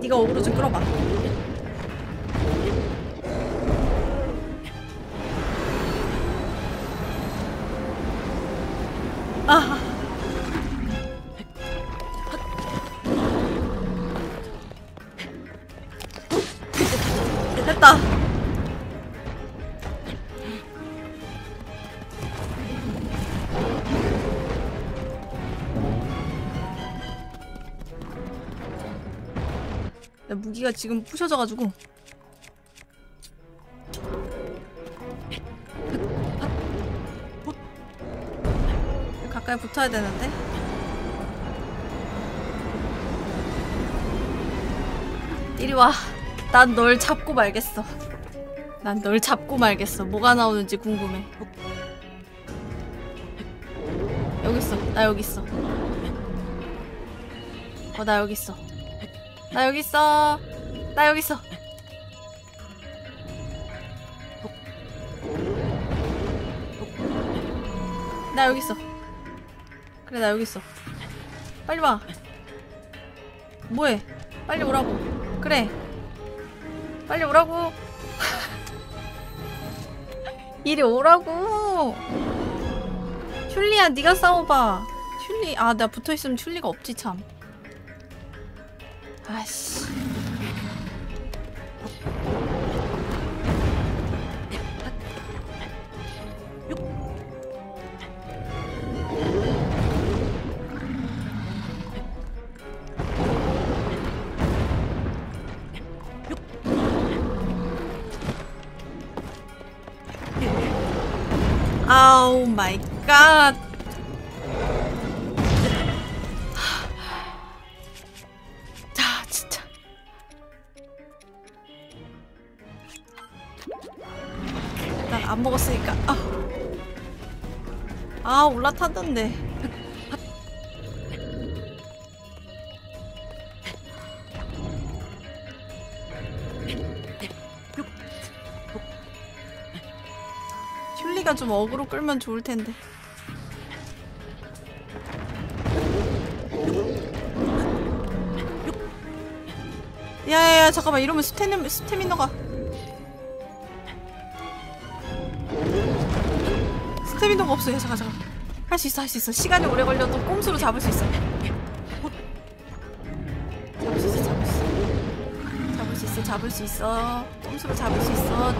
[SPEAKER 1] 네가 어그로 좀 끌어봐. 무기가 지금 부셔져가지고 가까이 붙어야 되는데 이리 와. 난 널 잡고 말겠어. 난 널 잡고 말겠어. 뭐가 나오는지 궁금해. 여기 있어. 나 여기 있어. 어, 나 여기 있어. 나 여기 있어. 나 여기 있어. 나 여기 있어. 그래, 나 여기 있어. 빨리 와. 뭐해? 빨리 오라고. 그래. 빨리 오라고. [laughs] 이리 오라고. 슐리야, 네가 싸워봐. 슐리, 아, 나 붙어 있으면 슐리가 없지 참. 아 올라탔는데. 슐리가 좀 어그로 끌면 좋을 텐데. 야야야 잠깐만 이러면 스태미, 스태미너가 스태미너가 없어 야 잠깐 잠깐 할 수 있어 할 수 있어. 시간이 오래 걸려도 꼼수로 잡을 수 있어. 잡을 수 있어 잡을 수 있어. 잡을 수 있어 잡을 수 있어. 꼼수로 잡을 수 있어.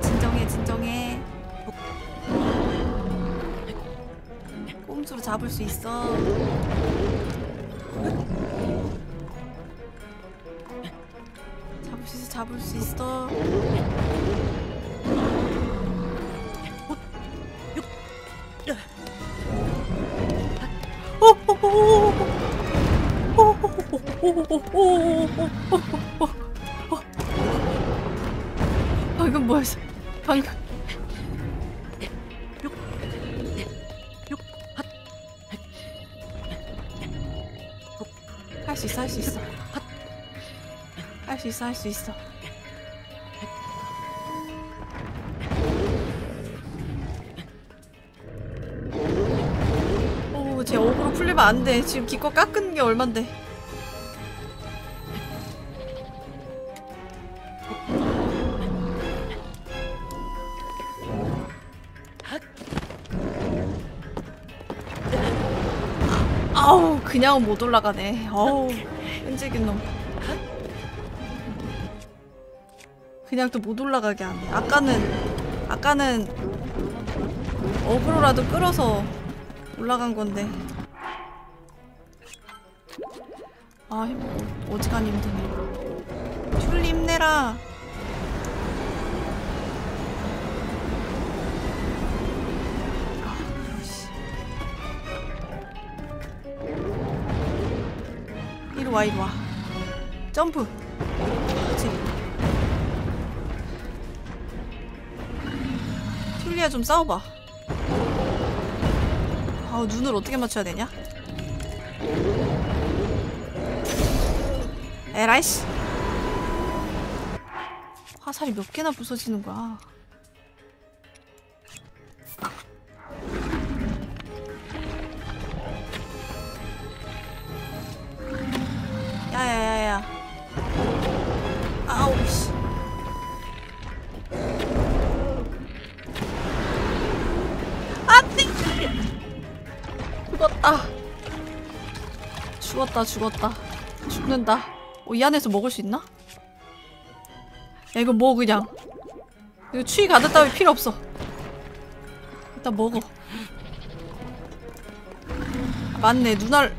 [SPEAKER 1] 진정해 진정해. 꼼수로 잡을 수 있어 방금 뭐였어? 방금. 할수 있어 할 수 있어. 할 수 있어 할 수 있어. 오제 어그로 풀리면 안 돼. 지금 기껏 깎은 게 얼만데 그냥 못 올라가네. 어우 끈질긴 놈. 그냥 또 못 올라가게 하네. 아까는 아까는 어그로라도 끌어서 올라간 건데. 아 힘, 어지간히 힘드네. 튤리 힘내라. 점프. 그렇지. 튤리야 좀 싸워봐. 아 눈을 어떻게 맞춰야 되냐? 에라이씨. 화살이 몇 개나 부서지는 거야. 죽었다 죽었다. 죽는다. 어, 이 안에서 먹을 수 있나? 야 이거 먹어 그냥. 이거 추위 가득 따위 필요 없어. 일단 먹어. 맞네 눈알.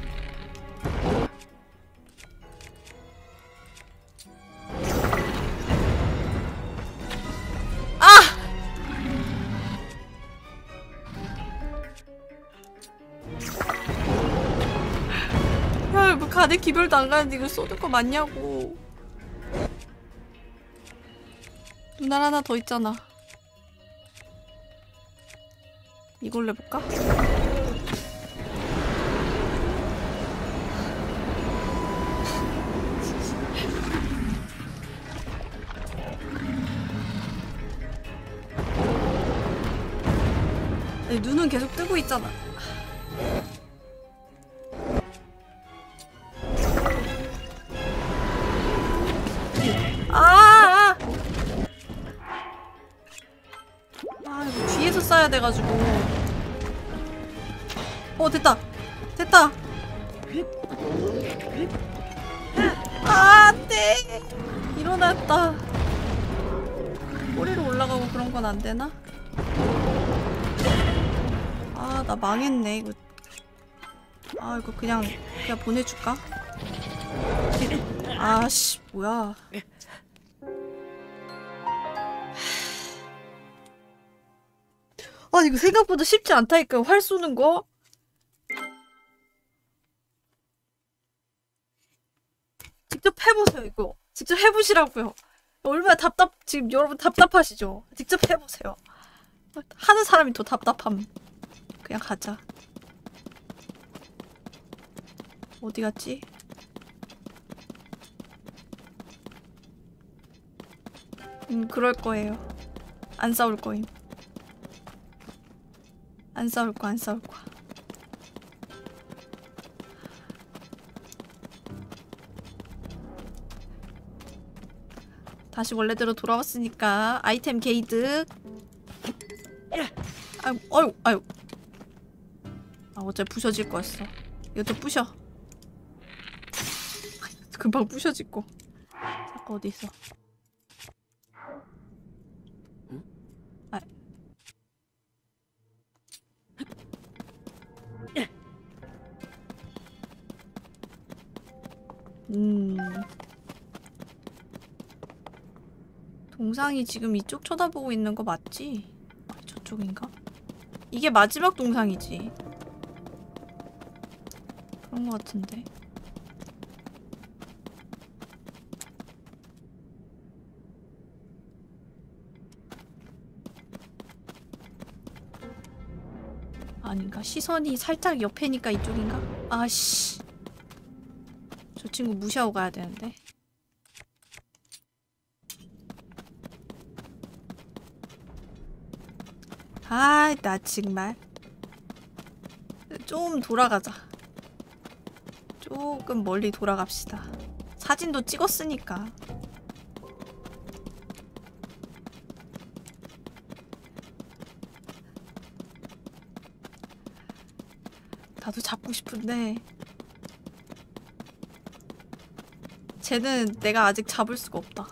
[SPEAKER 1] 기별도 안 가는데 이거 쏟을 거 맞냐고. 눈알 하나 더 있잖아. 이걸로 해볼까? 눈은 계속 뜨고 있잖아. 돼가지고. 어 됐다, 됐다. 아 안돼. 일어났다. 꼬리로 올라가고 그런 건 안 되나? 아 나 망했네 이거. 아 이거 그냥 그냥 보내줄까? 아씨 뭐야. 아 이거 생각보다 쉽지 않다니까 활 쏘는 거. 직접 해보세요 이거. 직접 해보시라고요. 얼마나 답답 지금 여러분 답답하시죠? 직접 해보세요. 하는 사람이 더 답답함. 그냥 가자. 어디 갔지? 음 그럴 거예요. 안 싸울 거임. 안 싸울 거, 안 싸울 거. 다시 원래대로 돌아왔으니까 아이템 게이드. 아유, 아유, 아유. 아 어차피 부셔질 거였어. 이것도 부셔. 금방 부셔질 거. 잠깐 어디 있어? 음. 동상이 지금 이쪽 쳐다보고 있는 거 맞지? 아, 저쪽인가? 이게 마지막 동상이지. 그런 거 같은데. 아닌가? 시선이 살짝 옆에니까 이쪽인가? 아씨. 저 친구 무시하고 가야 되는데. 아, 나 정말. 좀 돌아가자. 조금 멀리 돌아갑시다. 사진도 찍었으니까. 나도 잡고 싶은데 쟤는 내가 아직 잡을 수가 없다.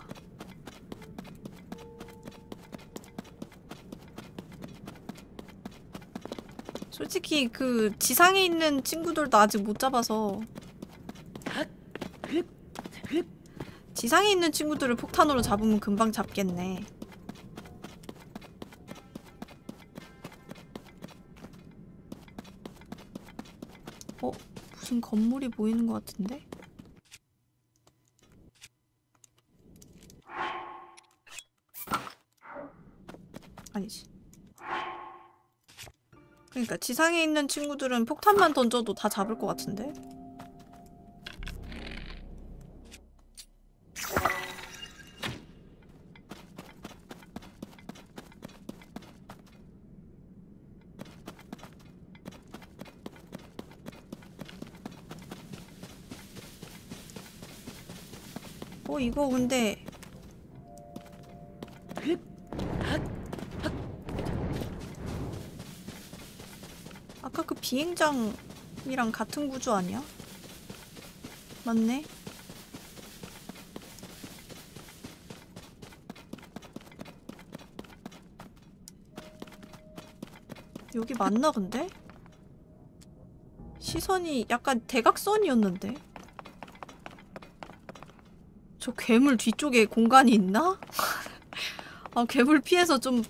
[SPEAKER 1] 솔직히 그 지상에 있는 친구들도 아직 못 잡아서 지상에 있는 친구들을 폭탄으로 잡으면 금방 잡겠네. 어? 무슨 건물이 보이는 것 같은데? 아니지. 그러니까 지상에 있는 친구들은 폭탄만 던져도 다 잡을 것 같은데? 어 이거 근데 비행장이랑 같은 구조 아니야? 맞네. 여기 맞나 근데? 시선이 약간 대각선이었는데? 저 괴물 뒤쪽에 공간이 있나? [laughs] 아 괴물 피해서 좀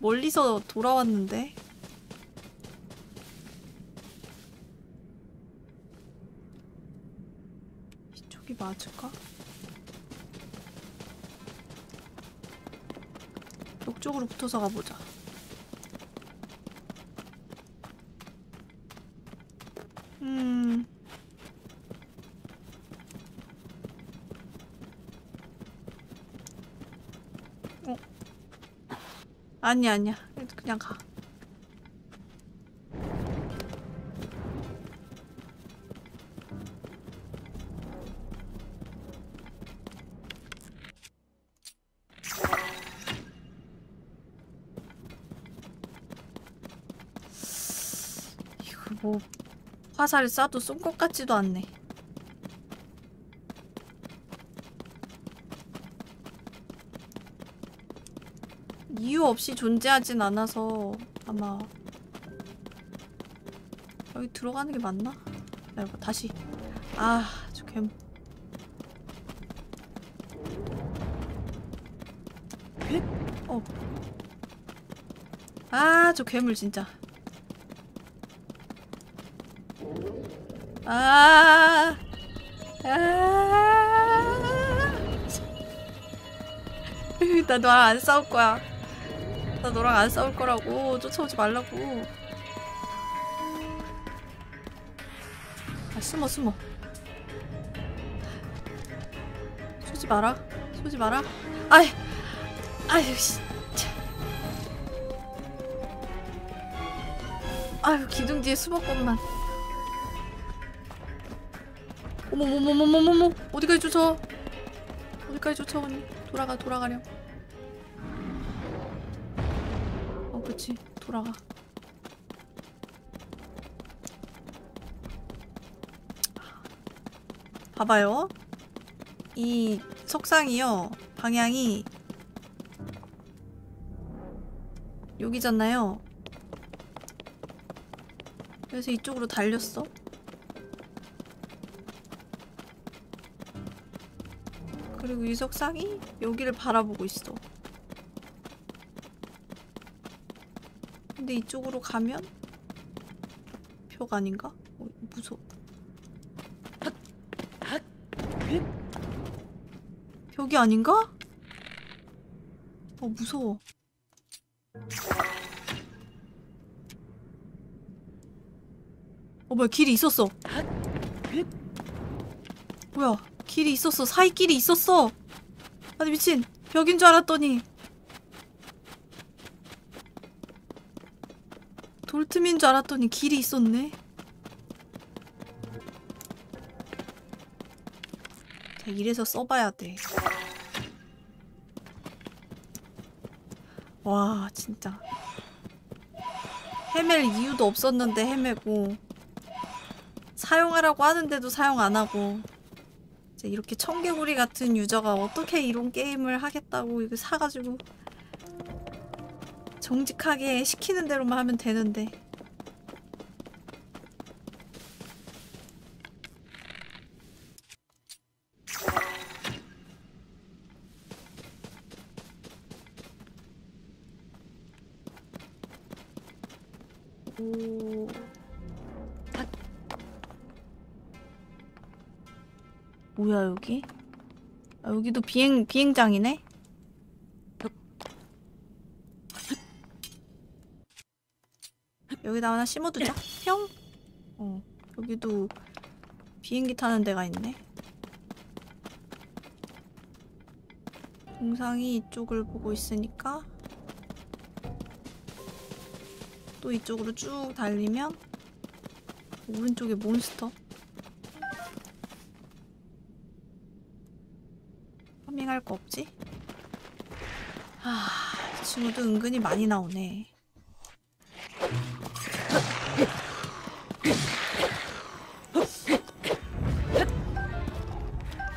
[SPEAKER 1] 멀리서 돌아왔는데 이쪽이 맞을까? 벽 쪽으로 붙어서 가보자 음... 어? 아니야 아니야 그냥 가 화살을 쏴도 쏜 것 같지도 않네 이유 없이 존재하진 않아서 아마 여기 들어가는 게 맞나? 야, 이거 다시 아, 저 괴물 어. 아, 저 괴물 진짜 아, 아, 나 너랑 안 싸울 거야. 나 너랑 안 싸울 거라고 쫓아오지 말라고. 아 숨어 숨어. 쏘지 마라. 쏘지 마라. 아이, 아유 씨. 참. 아유 기둥 뒤에 숨었건만. 어머머머머머머머 어디까지 쫓아? 어디까지 쫓아오니? 돌아가 돌아가렴. 어 그치 돌아가. 봐봐요. 이 석상이요 방향이 여기잖아요. 그래서 이쪽으로 달렸어. 그리고 이 석상이 여기를 바라보고 있어. 근데 이쪽으로 가면 벽 아닌가? 어, 무서워. 벽이 아닌가? 어 무서워. 어 뭐야 길이 있었어. 뭐야 길이 있었어 사이 길이 있었어. 아니 미친 벽인 줄 알았더니 돌틈인 줄 알았더니 길이 있었네. 자, 이래서 써봐야 돼. 와, 진짜. 헤맬 이유도 없었는데 헤매고, 사용하라고 하는데도 사용 안 하고, 이렇게 청개구리 같은 유저가 어떻게 이런 게임을 하겠다고 이거 사가지고, 정직하게 시키는 대로만 하면 되는데. 뭐야 여기? 아, 여기도 비행 비행장이네. 여기다 하나 심어두자. 평. 어 여기도 비행기 타는 데가 있네. 동상이 이쪽을 보고 있으니까 또 이쪽으로 쭉 달리면 오른쪽에 몬스터 파밍할 거 없지? 아, 이 친구도 은근히 많이 나오네.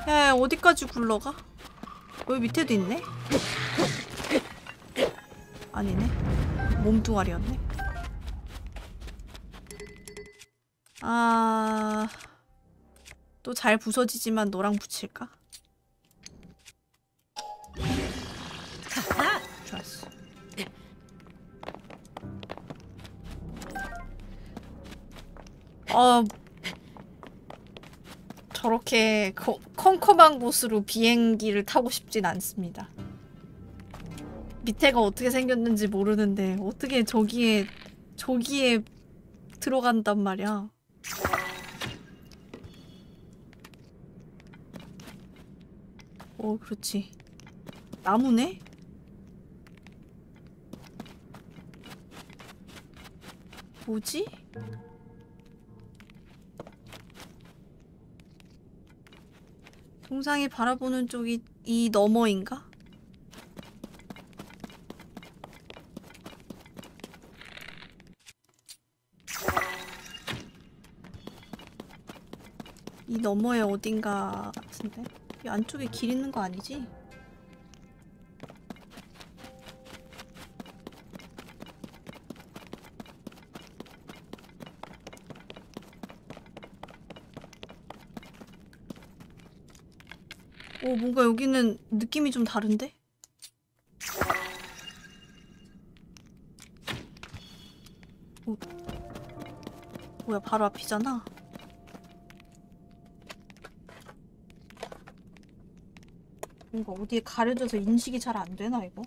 [SPEAKER 1] 야, 야, 어디까지 굴러가? 여기 밑에도 있네? 아니네. 몸뚱아리였네. 아... 또 잘 부서지지만 너랑 붙일까? 어... 저렇게 거, 컴컴한 곳으로 비행기를 타고 싶진 않습니다. 밑에가 어떻게 생겼는지 모르는데 어떻게 저기에 저기에 들어간단 말이야. 어, 그렇지. 나무네? 뭐지? 동상이 바라보는 쪽이 이 너머인가? 이 너머에 어딘가 같은데? 이 안쪽에 길 있는 거 아니지? 오, 뭔가 여기는 느낌이 좀 다른데? 오. 뭐야, 바로 앞이잖아. 뭔가 어디에 가려져서 인식이 잘 안 되나, 이거?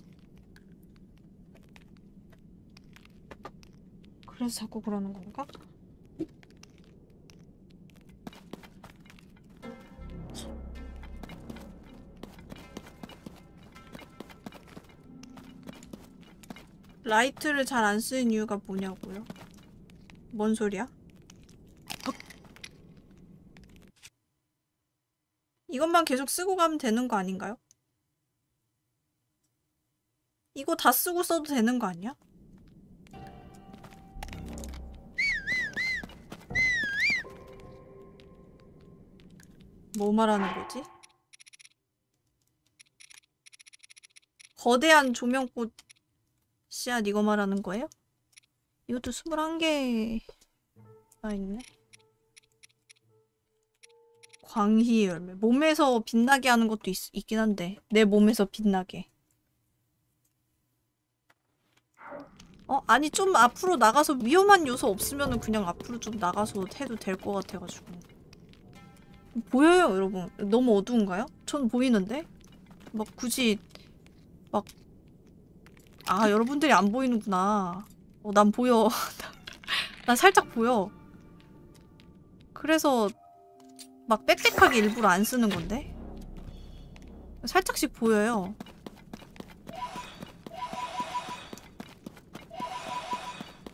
[SPEAKER 1] 그래서 자꾸 그러는 건가? 라이트를 잘 안 쓰는 이유가 뭐냐고요? 뭔 소리야? 이것만 계속 쓰고 가면 되는 거 아닌가요? 이거 다 쓰고 써도 되는 거 아니야? 뭐 말하는 거지? 거대한 조명꽃 씨앗 이거 말하는 거예요? 이것도 21개가 있네. 광희 열매. 몸에서 빛나게 하는 것도 있, 있긴 한데 내 몸에서 빛나게. 어? 아니 좀 앞으로 나가서 위험한 요소 없으면 은 그냥 앞으로 좀 나가서 해도 될 것 같아가지고 보여요 여러분? 너무 어두운가요? 전 보이는데? 막 굳이 막 아, 여러분들이 안 보이는구나. 어, 난 보여. [laughs] 난 살짝 보여. 그래서 막 빽빽하게 일부러 안 쓰는 건데? 살짝씩 보여요.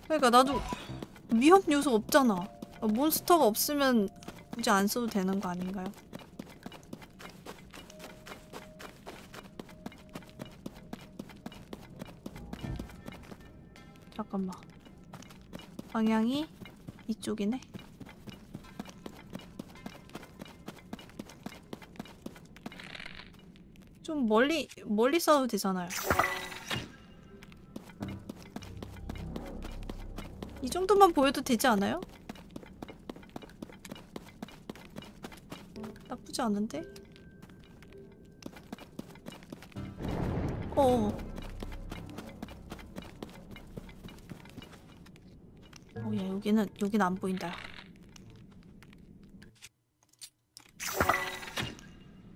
[SPEAKER 1] 그러니까 나도 위험 요소 없잖아. 몬스터가 없으면 굳이 안 써도 되는 거 아닌가요? 잠깐만. 방향이 이쪽이네. 좀 멀리 멀리 싸도 되잖아요. 이 정도만 보여도 되지 않아요? 나쁘지 않은데? 어. 오야 여기는 여기는 안 보인다.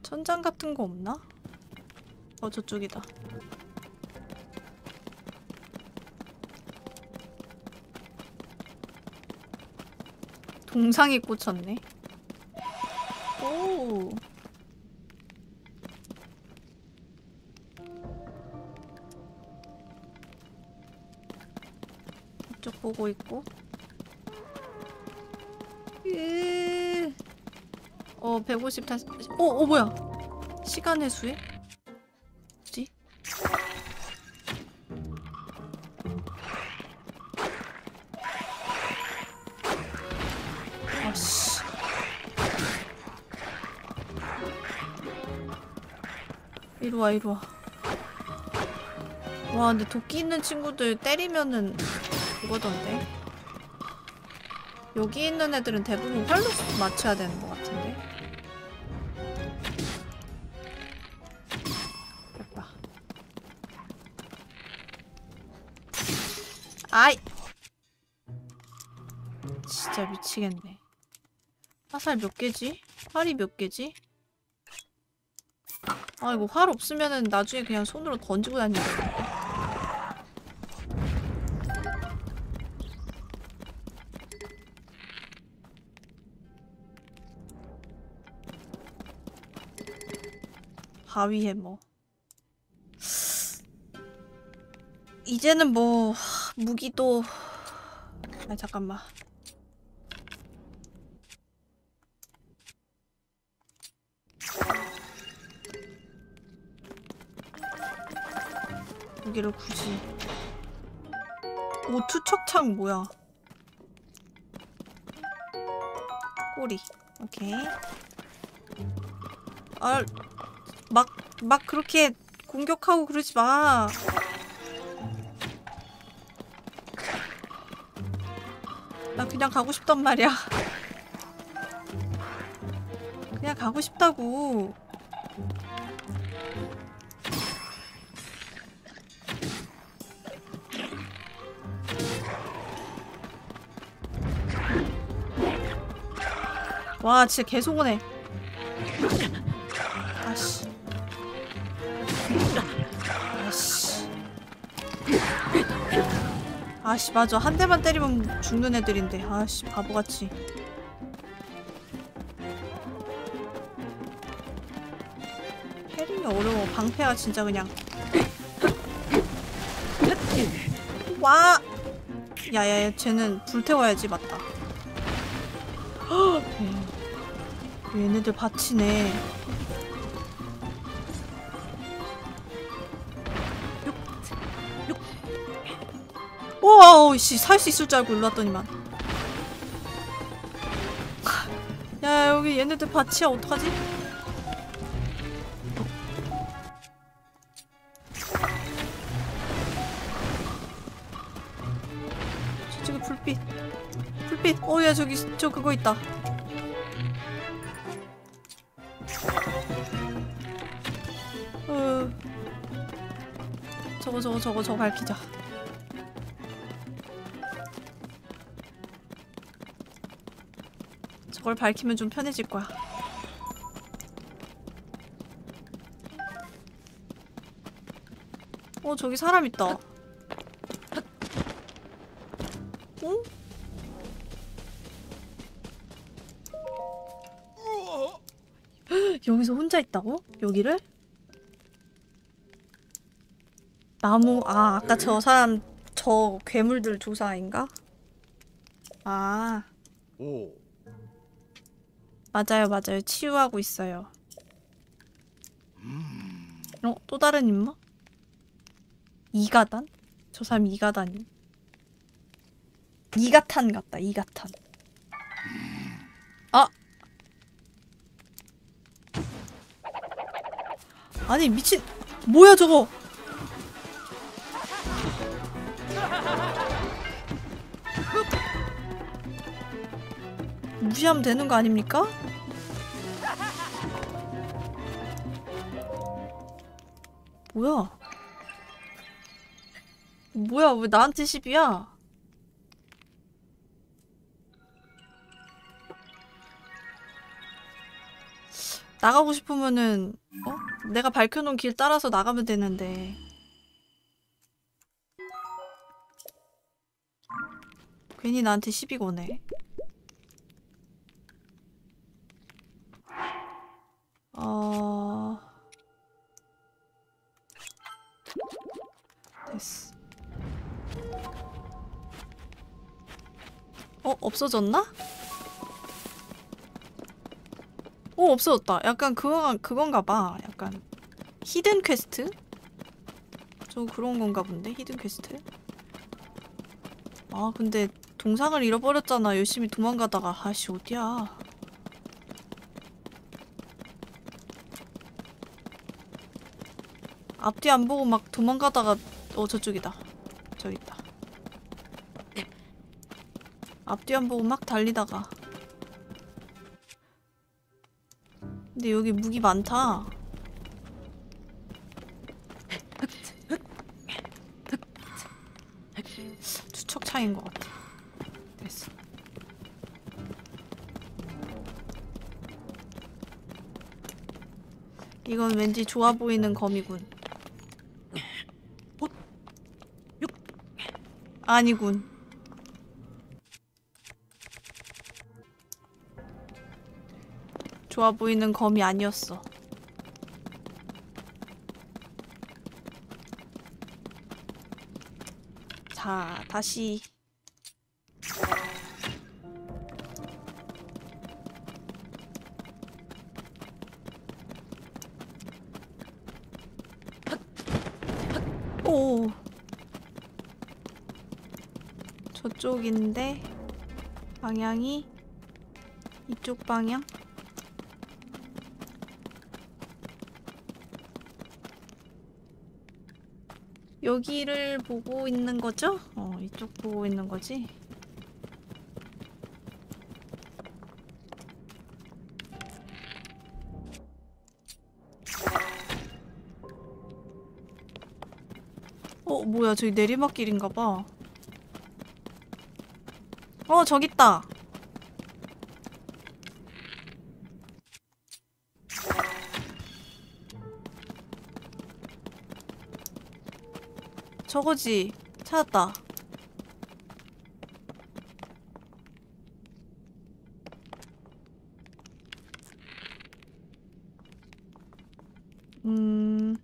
[SPEAKER 1] 천장 같은 거 없나? 어 저쪽이다. 동상이 꽂혔네. 오. 이쪽 보고 있고. 어, 150 다시. 어, 어 뭐야? 시간의 수에? 뭐지? 아씨. 이리 와, 이리 와. 와, 근데 도끼 있는 친구들 때리면은 그거던데. 여기 있는 애들은 대부분 활로 맞춰야 되는 것 같은데. 미치겠네. 화살 몇 개지? 활이 몇 개지? 아 이거 활 없으면은 나중에 그냥 손으로 던지고 다니는 데 바위 해머 이제는 뭐 무기도 아 잠깐만 무기를 굳이 오 투척창 뭐야 꼬리 오케이 아 막, 막 그렇게 공격하고 그러지 마. 나 그냥 가고 싶단 말이야. 그냥 가고 싶다고. 와, 진짜 계속 오네. 아씨. 아씨. 아씨 맞아. 한 대만 때리면 죽는 애들인데. 아씨 바보같이. 패링이 어려워. 방패가 진짜 그냥. 와! 야야야 쟤는 불태워야지. 맞다 얘네들 받치네 우와, 씨, 살 수 있을 줄 알고 일로 왔더니만. 야, 여기 얘네들 밭이야, 어떡하지? 저쪽에 불빛. 불빛. 어, 야, 저기, 저 그거 있다. 저거, 저거, 밝히자. 저걸 밝히면 좀 편해질 거야. 어, 저기 사람 있다. 어? 여기서 혼자 있다고? 여기를? 나무, 아, 아까 저 사람, 저 괴물들 조사인가? 아.
[SPEAKER 6] 오.
[SPEAKER 1] 맞아요, 맞아요. 치유하고 있어요. 어? 또 다른 임무? 이가단? 저 사람 이가단이. 이가탄 같다, 이가탄. 아! 아니, 미친. 뭐야, 저거! 무시하면 되는 거 아닙니까? 뭐야? 뭐야 왜 나한테 시비야? 나가고 싶으면은 어? 내가 밝혀놓은 길 따라서 나가면 되는데 괜히 나한테 시비 거네 없어졌나? 오 없어졌다. 약간 그거 그건가 봐. 약간 hidden quest? 저 그런 건가 본데 hidden quest? 아 근데 동상을 잃어버렸잖아. 열심히 도망가다가 아씨 어디야? 앞뒤 안 보고 막 도망가다가 어 저쪽이다. 저기 있다. 앞뒤 안 보고 막 달리다가 근데 여기 무기 많다. 투척 차인 것 같아. 됐어. 이건 왠지 좋아 보이는 검이군. 아니군. 좋아 보이는 검이 아니었어. 자, 다시. 오. 저쪽인데 방향이 이쪽 방향? 여기를 보고 있는 거죠? 어, 이쪽 보고 있는 거지? 어, 뭐야, 저기 내리막길인가 봐. 어, 저기 있다. 저거지. 찾았다. 음.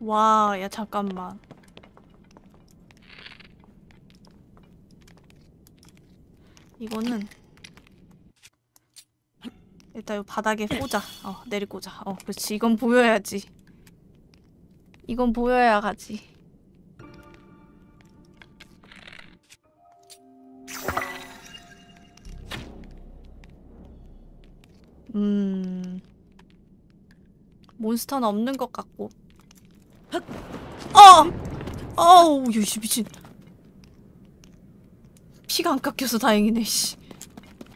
[SPEAKER 1] 와, 야, 잠깐만. 이거는 일단 이 바닥에 꽂아. 어, 내리 꽂아. 어, 그렇지. 이건 보여야지. 이건 보여야 가지. 음. 몬스터는 없는 것 같고. 어! 어우, 유씨 미친. 피가 안 깎여서 다행이네, 씨.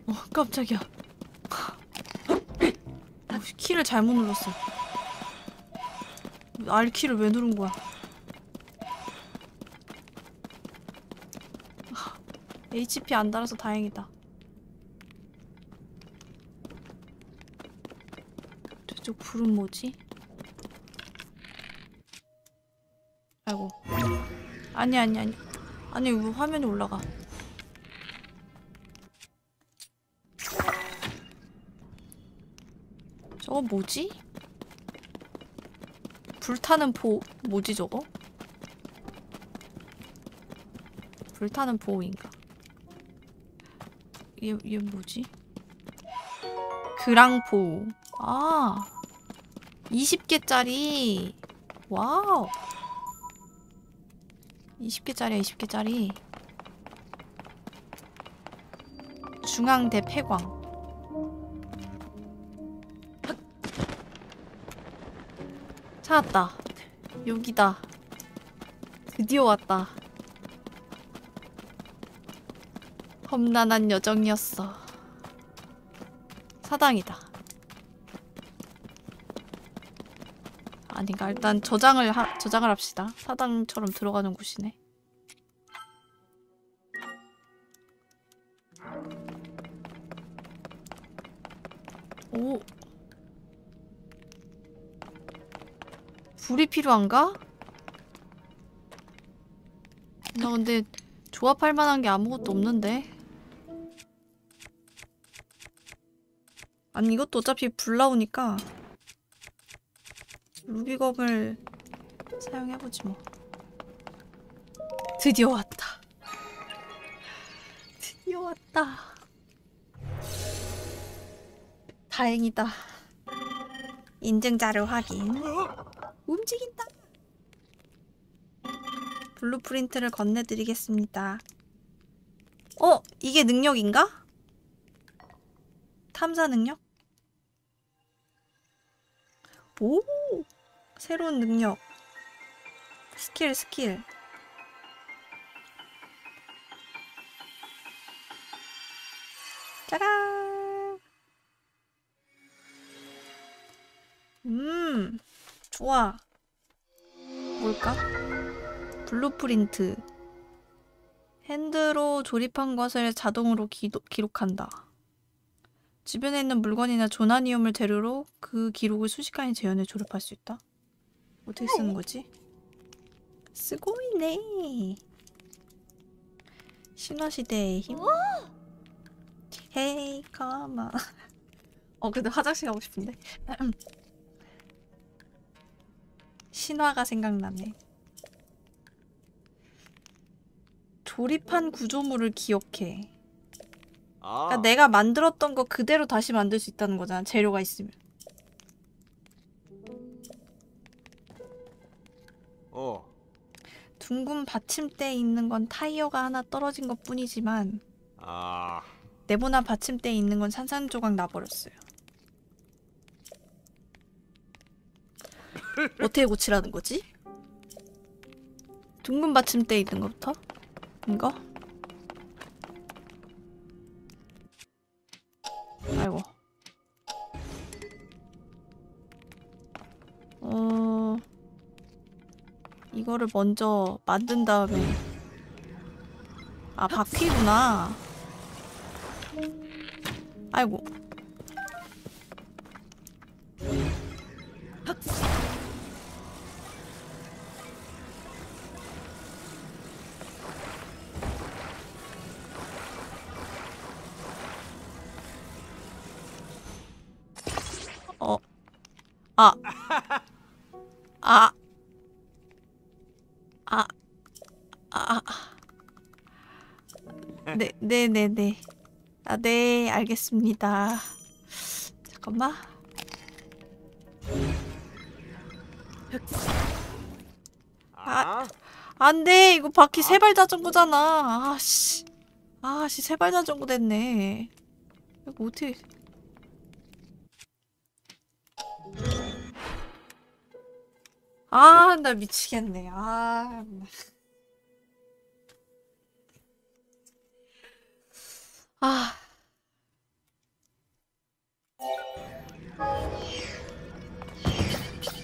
[SPEAKER 1] 어, 깜짝이야. 어, 키를 잘못 눌렀어. R 키를 왜 누른 거야? 아, HP 안 달아서 다행이다. 저쪽 불은 뭐지? 아이고. 아니 아니 아니. 아니 왜 화면이 올라가? 저거 뭐지? 불타는 포 뭐지 저거? 불타는 보호인가? 얘, 얘 뭐지? 그랑포 아 20개짜리 와우 20개짜리야 20개짜리 중앙대 폐광 찾았다. 여기다. 드디어 왔다. 험난한 여정이었어. 사당이다. 아니가 일단 저장을 하, 저장을 합시다. 사당처럼 들어가는 곳이네. 오 불이 필요한가? 나 근데 조합할 만한 게 아무것도 없는데. 아니 이것도 어차피 불 나오니까 루비검을 사용해보지 뭐. 드디어 왔다. 드디어 왔다. 다행이다. 인증 자료 확인. 움직인다. blueprint를 건네드리겠습니다. 어? 이게 능력인가? 탐사 능력? 오! 새로운 능력. Skill, skill. 짜란! 좋아. 뭘까? Blueprint. Hand로 조립한 것을 자동으로 기도, 기록한다. 주변에 있는 물건이나 조나니움을 재료로 그 기록을 순식간에 재현해 조립할 수 있다. 어떻게 쓰는 거지? 쓰고 있네. 신화시대의 힘. 헤이, 가마. [laughs] 어, 근데 화장실 가고 싶은데. [clears throat] 신화가 생각나네. 조립한 구조물을 기억해.
[SPEAKER 6] 아.
[SPEAKER 1] 그러니까 내가 만들었던 거 그대로 다시 만들 수 있다는 거잖아. 재료가 있으면.
[SPEAKER 6] 어.
[SPEAKER 1] 둥근 받침대에 있는 건 타이어가 하나 떨어진 것 뿐이지만
[SPEAKER 6] 아.
[SPEAKER 1] 네모난 받침대에 있는 건 산산조각 나버렸어요. 어떻게 고치라는 거지? 둥근 받침대에 있는 것부터? 이거? 아이고. 어... 이거를 먼저 만든 다음에 아 바퀴구나 아이고 네, 네, 네, 네. 아, 네, 알겠습니다. 잠깐만.
[SPEAKER 6] 아.
[SPEAKER 1] 안 돼! 이거 바퀴 세발 자전거잖아. 아씨. 아씨, 세발 자전거 됐네. 이거 어떻게. 아, 나 미치겠네. 아. 아.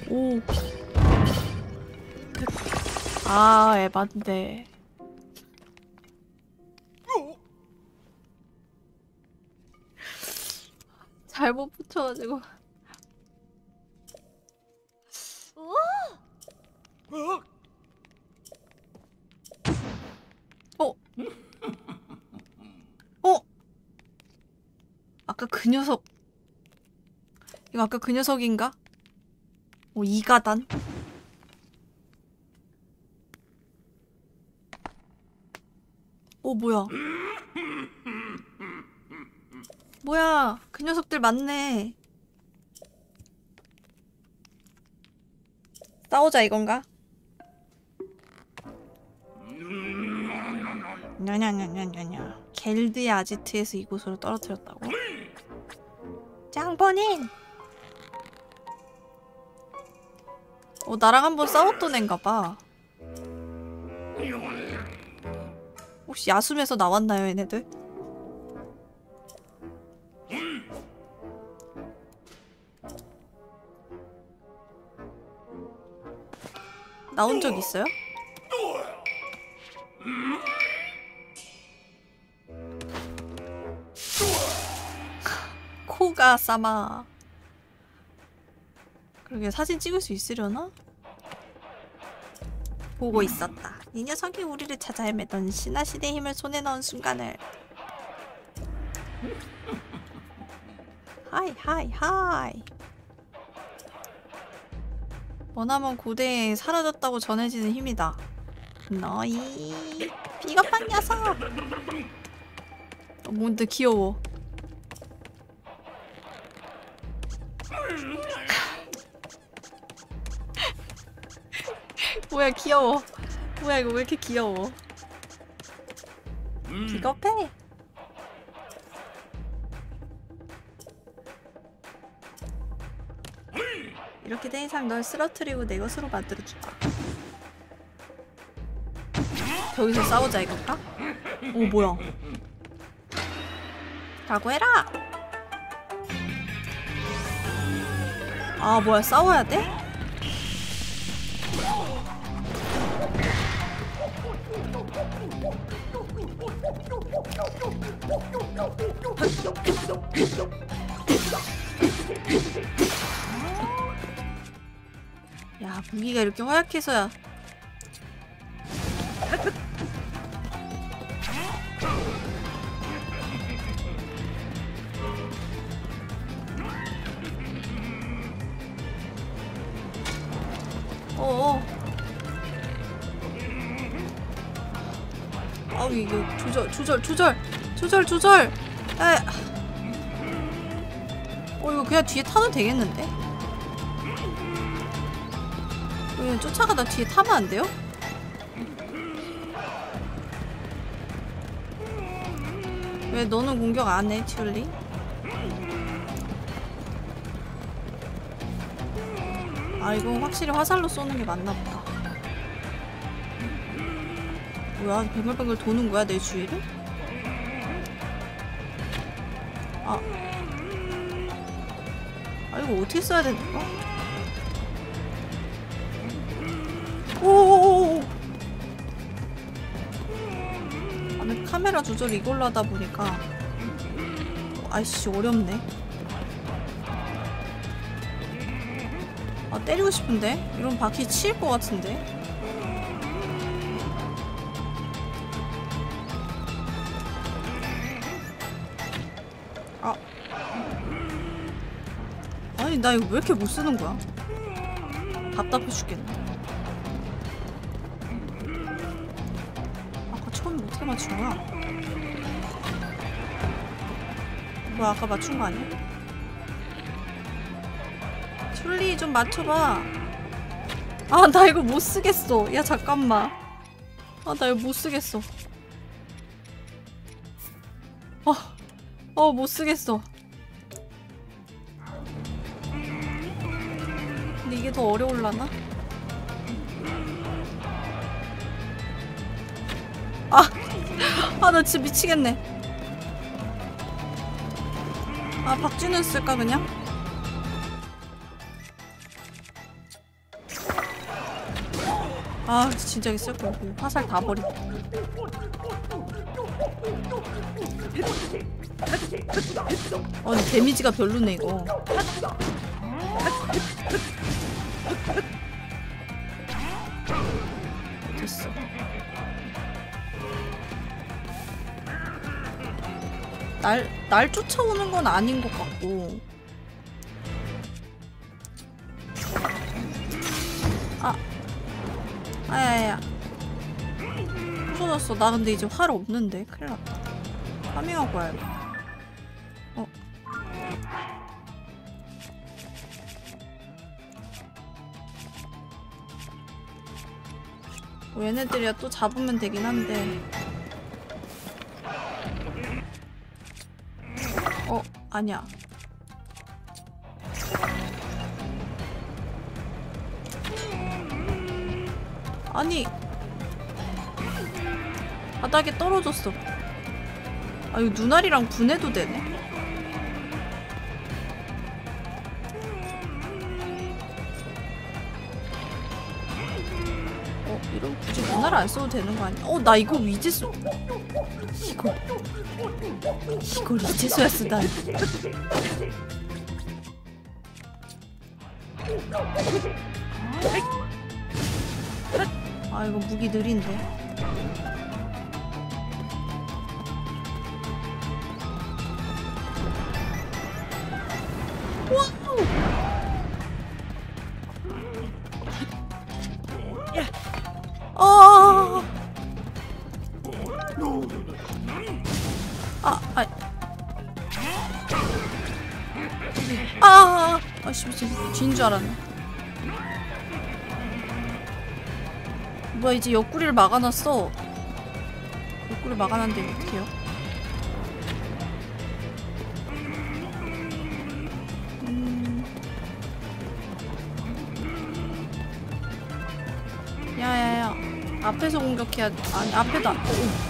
[SPEAKER 1] 오. 아, 에반데. 잘못 붙여가지고. 어? 어? 아까 그 녀석. 이거 아까 그 녀석인가? 오, 이가단? 오, 뭐야. 뭐야. 그 녀석들 많네. 싸우자 이건가? 냐냐냐냐냐냐 겔드의 아지트에서 이곳으로 떨어뜨렸다고? 장본인! 어 나랑 한번 싸웠던 앤가봐 혹시 야숨에서 나왔나요 얘네들? 나온 적 있어요? 코가 싸마 그러게 사진 찍을 수 있으려나? 보고 있었다. 이 녀석이 우리를 찾아 헤매던 신화시대의 힘을 손에 넣은 순간을 はい はい はい 머나먼 고대에 사라졌다고 전해지는 힘이다. 너희 비겁한 녀석! 어, 뭔데 귀여워. 뭐야 귀여워. 뭐야 이거 왜 이렇게 귀여워? 비겁해. 이렇게 된 이상 널 쓰러뜨리고 내 것으로 만들어줄까? 여기서 싸우자 이건가? 오 뭐야? 각오해라. 아 뭐야 싸워야 돼? 야 무기가 이렇게 허약해서야 조절 조절 조절 조절 조절 에. 어 이거 그냥 뒤에 타도 되겠는데? 왜 쫓아가다 뒤에 타면 안 돼요? 왜 너는 공격 안 해, 튤리? 아 이거 확실히 화살로 쏘는 게 맞나 보 뭐야, 뱅글뱅글 도는 거야 내 주위를? 아, 아 이거 어떻게 써야 되는 거야? 오오오오. 아니 카메라 조절 이걸로 하다 보니까 아이씨 어렵네. 아 때리고 싶은데 이런 바퀴 치일 것 같은데. 나 이거 왜 이렇게 못 쓰는 거야? 답답해 죽겠네. 아까 처음에 어떻게 맞춘 거야? 뭐야 아까 맞춘 거 아니야? 툴리 좀 맞춰봐 아 나 이거 못 쓰겠어 야 잠깐만 아 나 이거 못 쓰겠어 어 어 못 쓰겠어 이게 더 어려울라나? [laughs] 아! 나 진짜 미치겠네. 아 박쥐는 쓸까 그냥? 아 진짜 있을 거 화살 다어 근데 데미지가 별로네 이거 날, 날 쫓아오는 건 아닌 것 같고. 아. 아야야 부서졌어. 나 근데 이제 활 없는데. 큰일 났다. farming하고 와야겠다 어 뭐 얘네들이야 또 잡으면 되긴 한데 어 아니야. 아니. 바닥에 떨어졌어. 아 이거 눈알이랑 분해도 되네 안 써도 되는 거 아니야? 어 나 이거 위지수 이거 이걸 이제서야 쓰다니 아 이거 무기 느린데 이제 옆구리를 막아놨어. 옆구리 막아놨는데 어떡해요? 음. 야야야 앞에서 공격해야 돼. 아니 앞에다. 오. 아.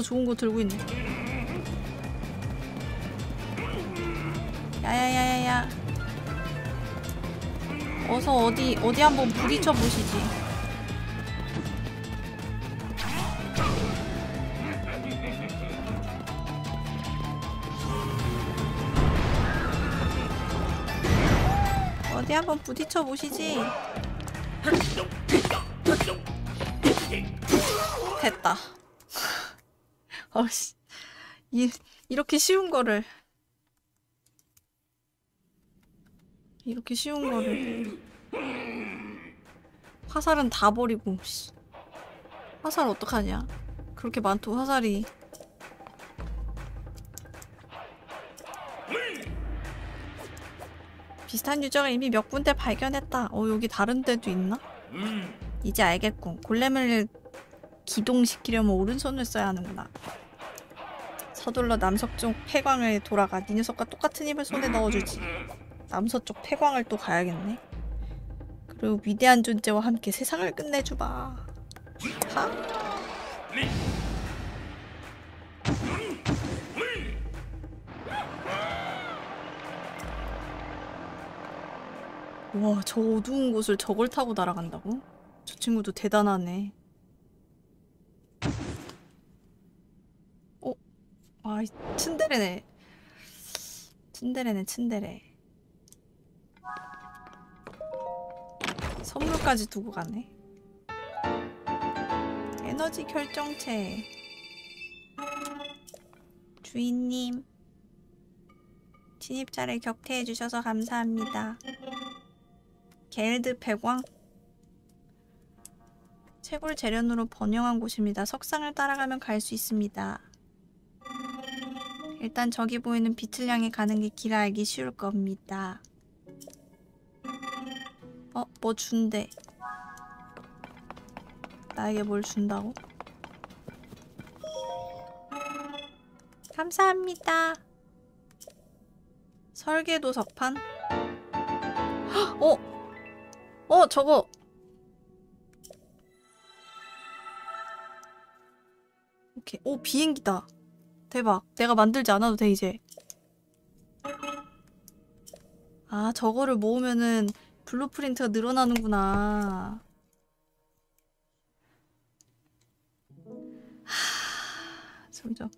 [SPEAKER 1] 더 좋은 거 들고 있네. 야야야야야. 어서 어디 어디 한번 부딪혀 보시지. 어디 한번 부딪혀 보시지. 이 이렇게 쉬운 거를 이렇게 쉬운 거를 화살은 다 버리고 씨. 화살 어떡하냐? 그렇게 많도 화살이 비슷한 유저가 이미 몇 군데 발견했다. 어 여기 다른 데도 있나? 이제 알겠군. 골렘을 기동시키려면 오른손을 써야 하는구나. 서둘러 남서쪽 폐광을 돌아가 네 녀석과 똑같은 힘을 손에 넣어주지. 남서쪽 폐광을 또 가야겠네. 그리고 위대한 존재와 함께 세상을 끝내주마. 하? 와, 저 어두운 곳을 저걸 타고 날아간다고? 저 친구도 대단하네. 아, 이 츤데레네. 츤데레네, 츤데레. 선물까지 두고 가네. 에너지 결정체. 주인님. 진입자를 격퇴해 주셔서 감사합니다. 게일드 배광 채굴 재련으로 번영한 곳입니다. 석상을 따라가면 갈 수 있습니다. 일단 저기 보이는 빛을 향해 가는 게 길 알기 쉬울 겁니다. 어, 뭐 준대. 나에게 뭘 준다고? 감사합니다. 설계도 석판? 헉, 어? 어, 저거. 오케이. 오, 비행기다. 대박. 내가 만들지 않아도 돼, 이제. 아, 저거를 모으면은 blueprint가 늘어나는구나. 하... 점점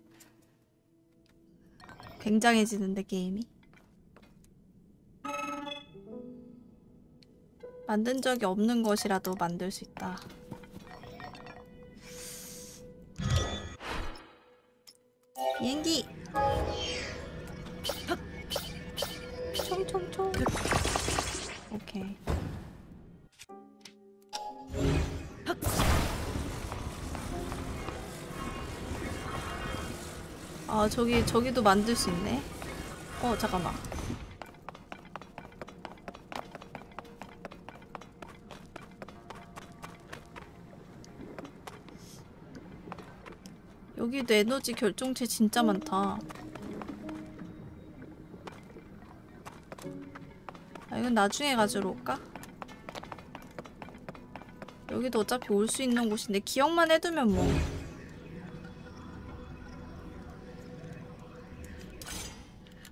[SPEAKER 1] 굉장해지는데, 게임이. 만든 적이 없는 것이라도 만들 수 있다. 비행기! 총총총! 오케이. 아, 저기, 저기도 만들 수 있네. 어, 잠깐만. 여기도 에너지 결정체 진짜 많다 아 이건 나중에 가지러 올까? 여기도 어차피 올 수 있는 곳인데 기억만 해두면 뭐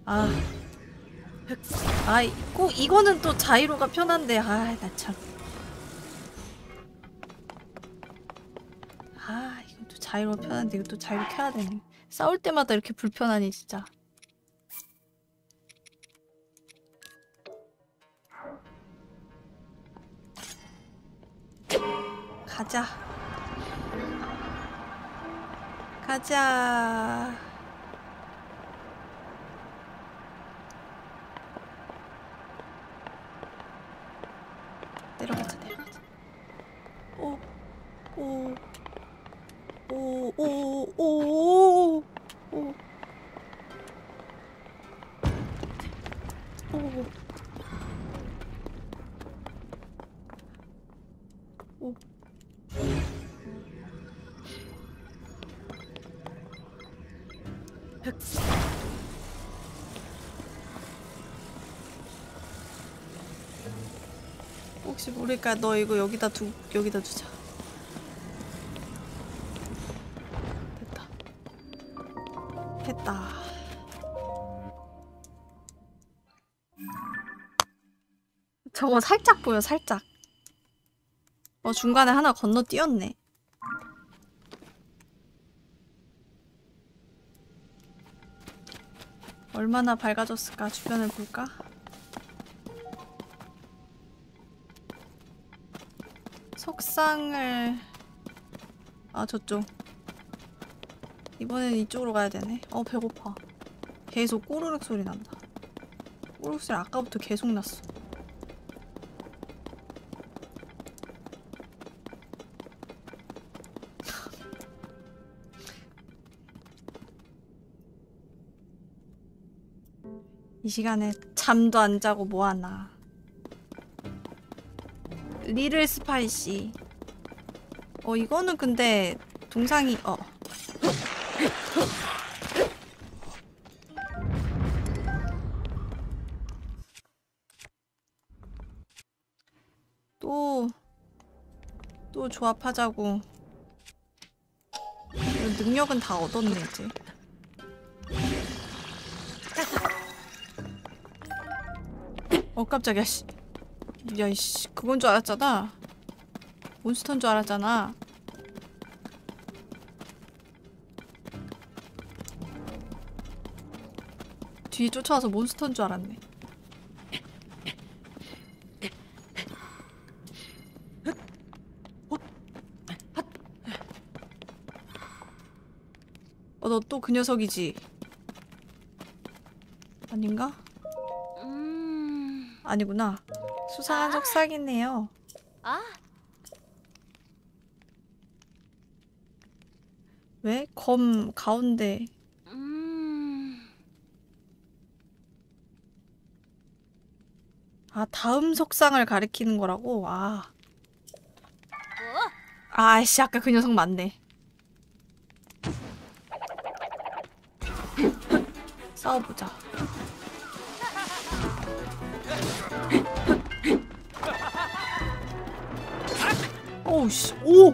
[SPEAKER 1] 아, 아, 이거는 또 자이로가 편한데, 아, 나 참. 자이로가 편한데 이거 또 자이로 켜야 되네. 싸울 때마다 이렇게 불편하니 진짜. 가자. 가자. 내려가자, 내려가자. 오, 오, 오, 오, 오, 오, 오. 오. 오. 혹시 모르니까 너 이거 여기다 두 여기다 두자. 저거 살짝 보여, 살짝. 어, 중간에 하나 건너뛰었네. 얼마나 밝아졌을까? 주변을 볼까? 석상을 아 저쪽 이번엔 이쪽으로 가야 되네 어 배고파 계속 꼬르륵 소리 난다 꼬르륵 소리 아까부터 계속 났어 시간에 잠도 안 자고 뭐하나 little spicy 어 이거는 근데 동상이 어 또, 또 조합하자고. 능력은 다 얻었네, 이제. 어, 깜짝이야, 씨. 야, 이씨. 그건 줄 알았잖아. 몬스터인 줄 알았잖아. 뒤에 쫓아와서 몬스터인 줄 알았네. 어, 너 또 그 녀석이지? 아닌가?
[SPEAKER 4] 음...
[SPEAKER 1] 아니구나. 수상한 속삭이네요.
[SPEAKER 4] 아,
[SPEAKER 1] 왜? 검 가운데.
[SPEAKER 4] 음...
[SPEAKER 1] 아, 다음 속상을 가리키는 거라고? 아.
[SPEAKER 4] 뭐?
[SPEAKER 1] 아이씨, 아까 그 녀석 맞네. 싸워보자. 오우, 씨, 오!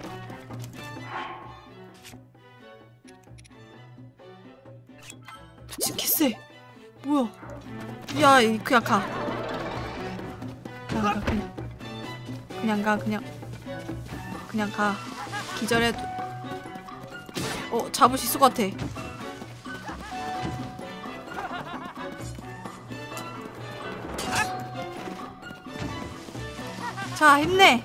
[SPEAKER 1] 미친 개쎄. 뭐야. 야, 이- 그냥 가. 그냥 가, 그냥. 그냥 가, 그냥. 그냥 가. 기절해도. 어, 잡을 수 있을 것 같아. 자, 힘내.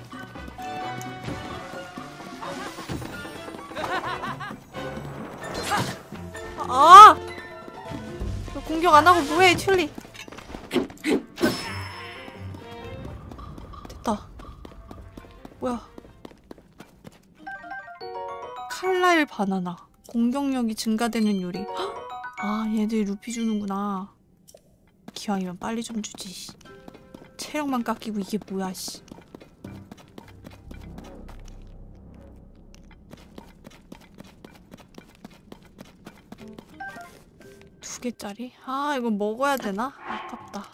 [SPEAKER 1] 공격 안 하고 뭐해, 튤리? 됐다. 뭐야? 칼날 바나나. 공격력이 증가되는 요리. 헉! 아, 얘들 루피 주는구나. 기왕이면 빨리 좀 주지. 씨. 체력만 깎이고 이게 뭐야, 씨. 개짜리? 아 이거 먹어야 되나? 아깝다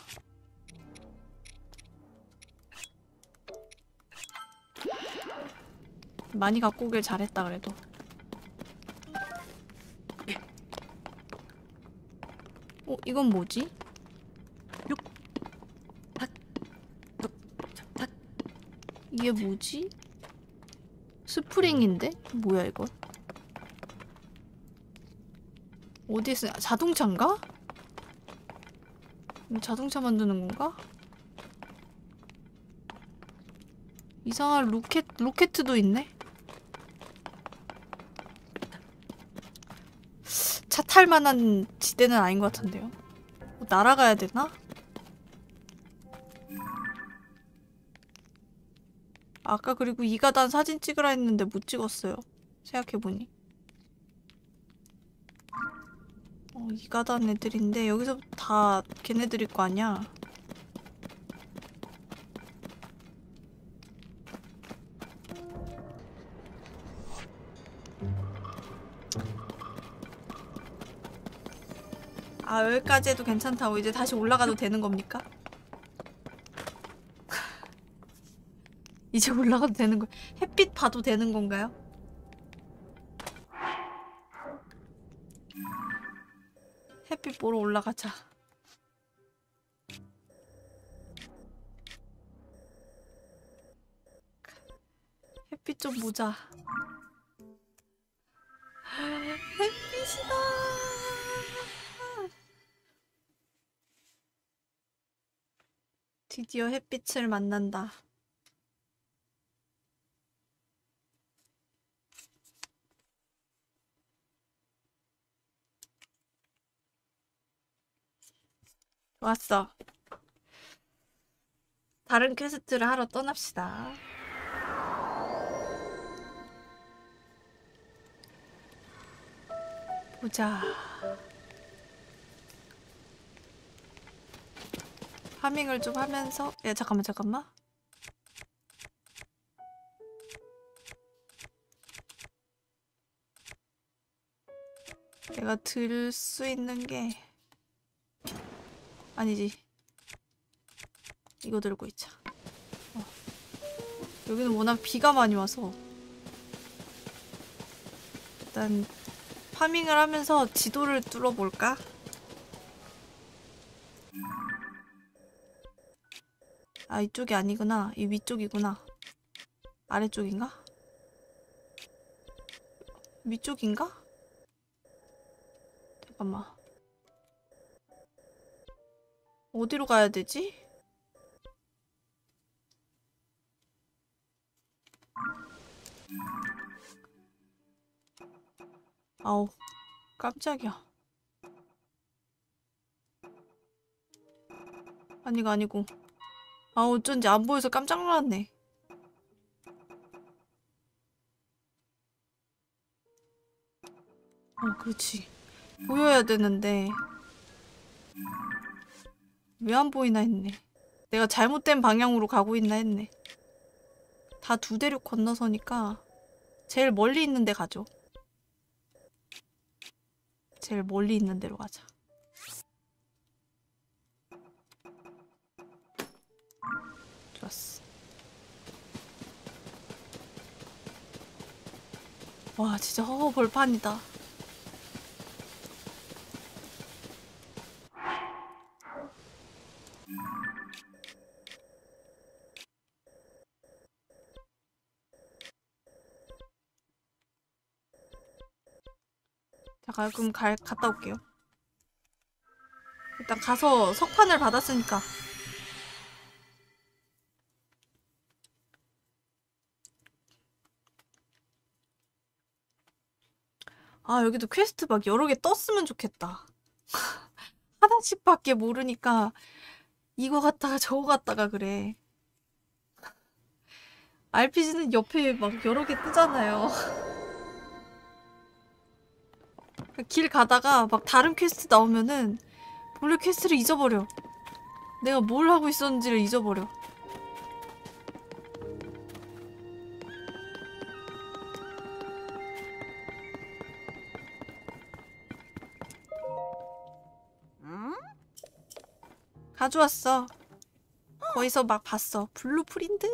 [SPEAKER 1] 많이 갖고 오길 잘했다 그래도 어? 이건 뭐지? 이게 뭐지? 스프링인데? 뭐야 이거? 어디에 쓰 자동차인가? 자동차 만드는 건가? 이상한 로켓, 로켓도 있네? 차 탈 만한 지대는 아닌 것 같은데요? 뭐 날아가야 되나? 아까 그리고 이가단 사진 찍으라 했는데 못 찍었어요. 생각해보니. 어, 이가단 애들인데 여기서 다 걔네들일 거 아니야? 아 여기까지 해도 괜찮다고 이제 다시 올라가도 되는 겁니까? [laughs] 이제 올라가도 되는 거 햇빛 봐도 되는 건가요? 햇빛 보러 올라가자. 햇빛 좀 보자. 햇빛이다. 드디어 햇빛을 만난다. 왔어. 다른 퀘스트를 하러 떠납시다. 보자. 파밍을 좀 하면서 야 잠깐만 잠깐만 내가 들 수 있는 게 아니지 이거 들고 있자 어. 여기는 워낙 비가 많이 와서 일단 파밍을 하면서 지도를 뚫어볼까? 아 이쪽이 아니구나 이 위쪽이구나 아래쪽인가? 위쪽인가? 잠깐만 어디로 가야 되지? 아우 깜짝이야. 아니가 아니고. 아 어쩐지 안 보여서 깜짝 놀랐네. 어 그렇지. 보여야 되는데 왜 안 보이나 했네. 내가 잘못된 방향으로 가고 있나 했네. 다 두 대륙 건너서니까 제일 멀리 있는 데 가죠. 제일 멀리 있는 데로 가자. 좋았어. 와 진짜 허허 벌판이다 잠깐 그럼 갈, 갔다 올게요. 일단 가서 석판을 받았으니까. 아 여기도 퀘스트 막 여러 개 떴으면 좋겠다. [laughs] 하나씩 밖에 모르니까 이거 갔다가 저거 갔다가 그래. [laughs] RPG는 옆에 막 여러 개 뜨잖아요 [laughs] 길 가다가 막 다른 퀘스트 나오면은 본래 퀘스트를 잊어버려. 내가 뭘 하고 있었는지를 잊어버려. 가져왔어. 거기서 막 봤어. blueprint.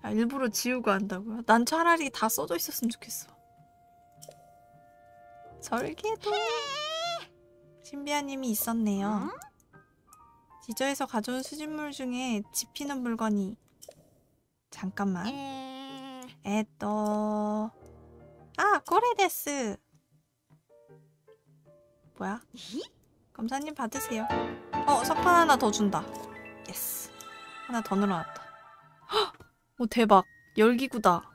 [SPEAKER 1] 아, 일부러 지우고 한다고요? 난 차라리 다 써져 있었으면 좋겠어. 설계도 신비아님이 있었네요. 지저에서 가져온 수집물 중에 집히는 물건이 잠깐만. 에또 아 코레데스 뭐야? 검사님 받으세요. 어 석판 하나 더 준다. yes 하나 더 늘어났다. 헉! 오 대박 열기구다.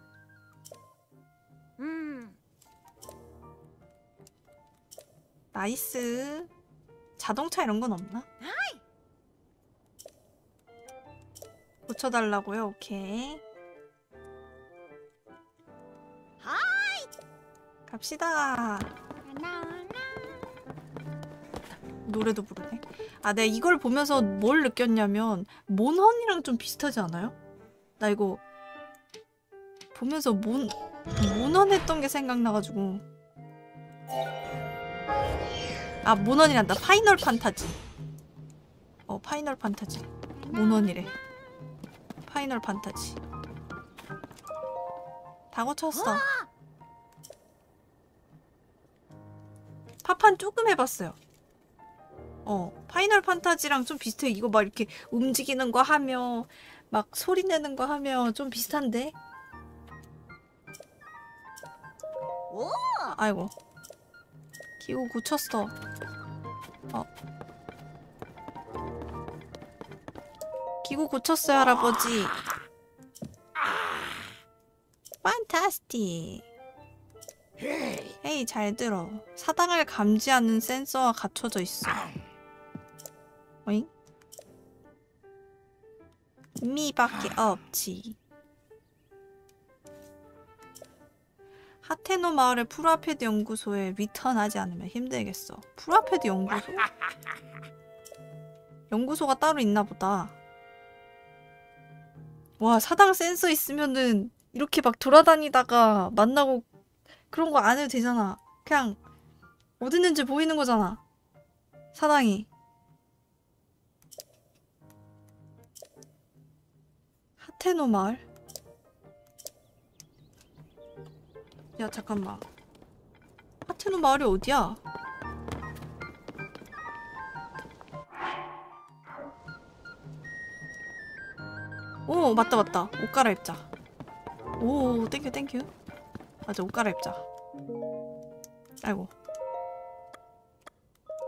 [SPEAKER 1] nice. 자동차 이런 건 없나? 고쳐달라고요? 오케이. 갑시다. 노래도 부르네. 아, 내가 이걸 보면서 뭘 느꼈냐면 몬헌이랑 좀 비슷하지 않아요? 나 이거 보면서 몬 몬헌 했던 게 생각나가지고 아 몬헌이란다. 파이널 판타지. 어 파이널 판타지. 몬헌이래. 파이널 판타지. 다 고쳤어. 파판 조금 해봤어요. 어 파이널 판타지랑 좀 비슷해. 이거 막 이렇게 움직이는 거 하며 막 소리 내는 거 하며 좀 비슷한데?
[SPEAKER 2] 오!
[SPEAKER 1] 아이고 기구 고쳤어. 어. 기구 고쳤어요 할아버지. fantastic hey 잘 들어. 사당을 감지하는 센서가 갖춰져 있어. 어잉? 미밖에 없지 하테노 마을의 푸르아 패드 연구소에 return하지 않으면 힘들겠어. 푸르아 패드 연구소? [laughs] 연구소가 따로 있나 보다. 와, 사당 센서 있으면은 이렇게 막 돌아다니다가 만나고 그런 거 안 해도 되잖아. 그냥 어디 있는지 보이는 거잖아. 사당이. 하테노 마을? 야 잠깐만. 하트는 마을이 어디야? 오 맞다 맞다. 옷 갈아입자. 오 thank you thank you 맞아 옷 갈아입자. 아이고.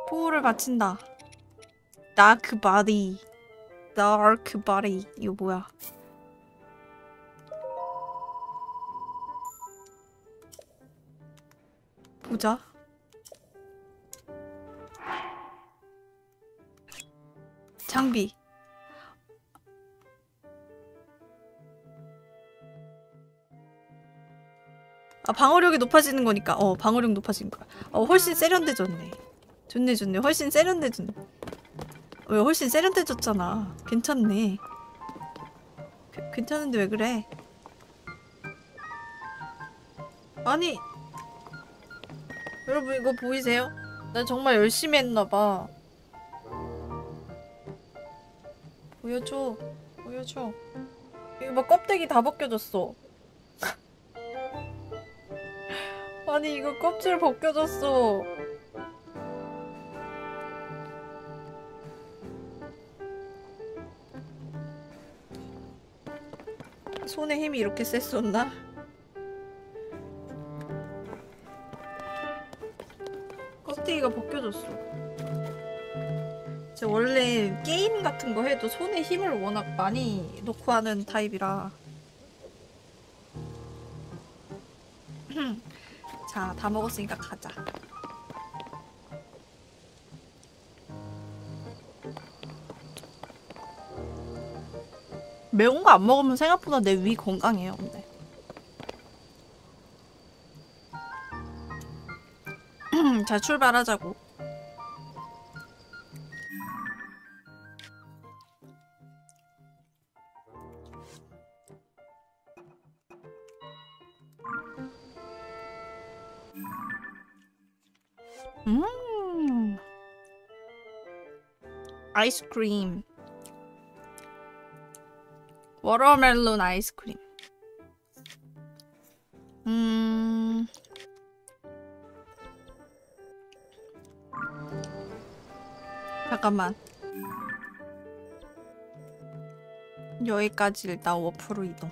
[SPEAKER 1] 포를 바친다. dark body dark body 이거 뭐야 보자. 장비. 아 방어력이 높아지는 거니까 어 방어력 높아진 거야. 어 훨씬 세련돼졌네. 좋네 좋네 훨씬 세련돼졌네. 왜 훨씬 세련돼졌잖아. 괜찮네. 그- 괜찮은데 왜 그래? 아니 여러분 이거 보이세요? 나 정말 열심히 했나봐. 보여줘. 보여줘. 이거 막 껍데기 다 벗겨졌어. [laughs] 아니 이거 껍질 벗겨졌어. 손에 힘이 이렇게 셌었나? 껍데기가 벗겨졌어. 제가 원래 게임 같은 거 해도 손에 힘을 워낙 많이 놓고 하는 타입이라. [clears throat] 자, 다 먹었으니까 가자. 매운 거 안 먹으면 생각보다 내 위 건강해요, 근데. 음, 잘 출발하자고. 음. 아이스크림. 워터멜론 아이스크림. 음, 잠깐만. 여기까지 일단 워프로 이동.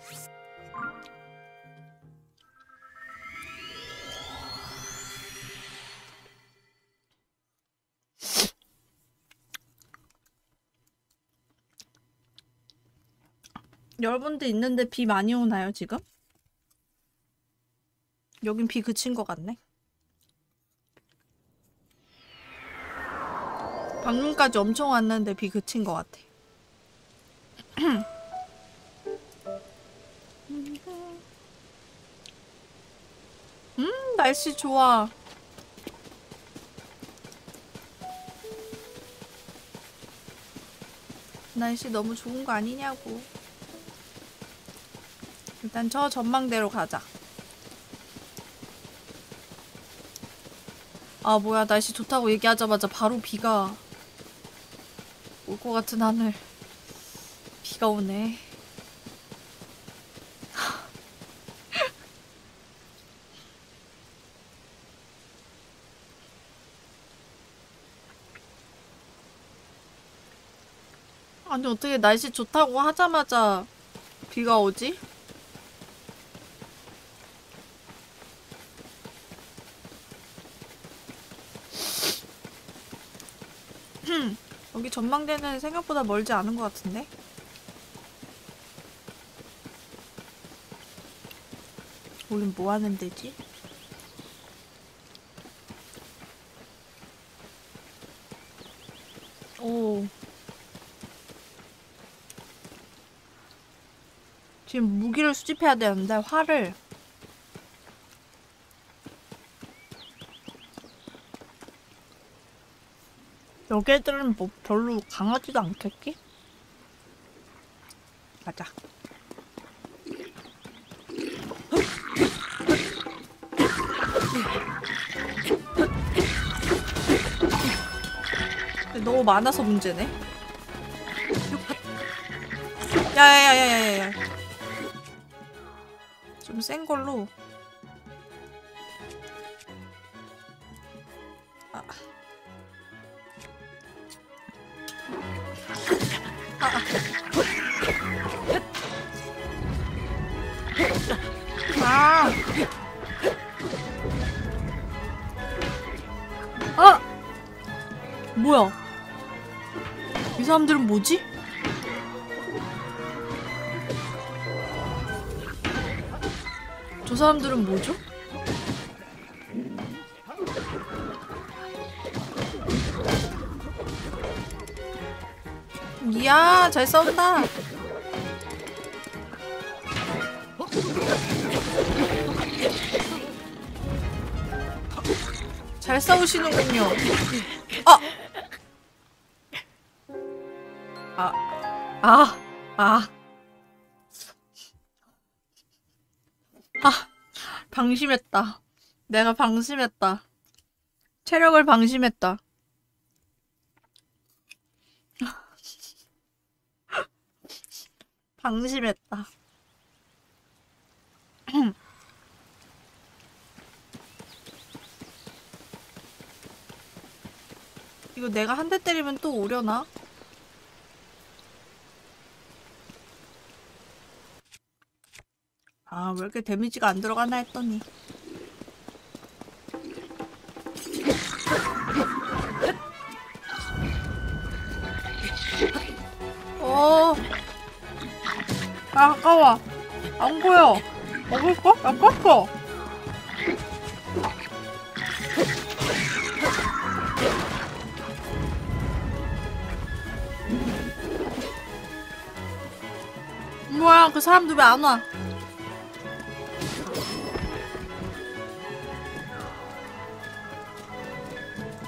[SPEAKER 1] 여러분들 있는데 비 많이 오나요, 지금? 여긴 비 그친 것 같네. 방금까지 엄청 왔는데 비 그친 것 같아. [clears throat] 음, 날씨 좋아. 날씨 너무 좋은 거 아니냐고. 일단 저 전망대로 가자. 아, 뭐야. 날씨 좋다고 얘기하자마자 바로 비가 올 것 같은 하늘. 비가 오네. [laughs] 아니, 어떻게 날씨 좋다고 하자마자 비가 오지? 여기 전망대는 생각보다 멀지 않은 것 같은데? 우린 뭐 하는 데지? 오. 지금 무기를 수집해야 되는데, 활을. 애들은 뭐 별로 강하지도 않겠지? 가자. 너무 많아서 문제네. 야야야야야야. 좀 센 걸로. 잘 싸운다. 잘 싸우시는군요. 아! 아, 아, 아. 아, 방심했다. 내가 방심했다. 체력을 방심했다. 방심했다. [clears throat] 이거 내가 한 대 때리면 또 오려나? 아, 왜 이렇게 데미지가 안 들어가나 했더니. 어. 아, 아까워. 안 보여. 먹을까? 아깝어. 뭐야, 그 사람들 왜 안 와?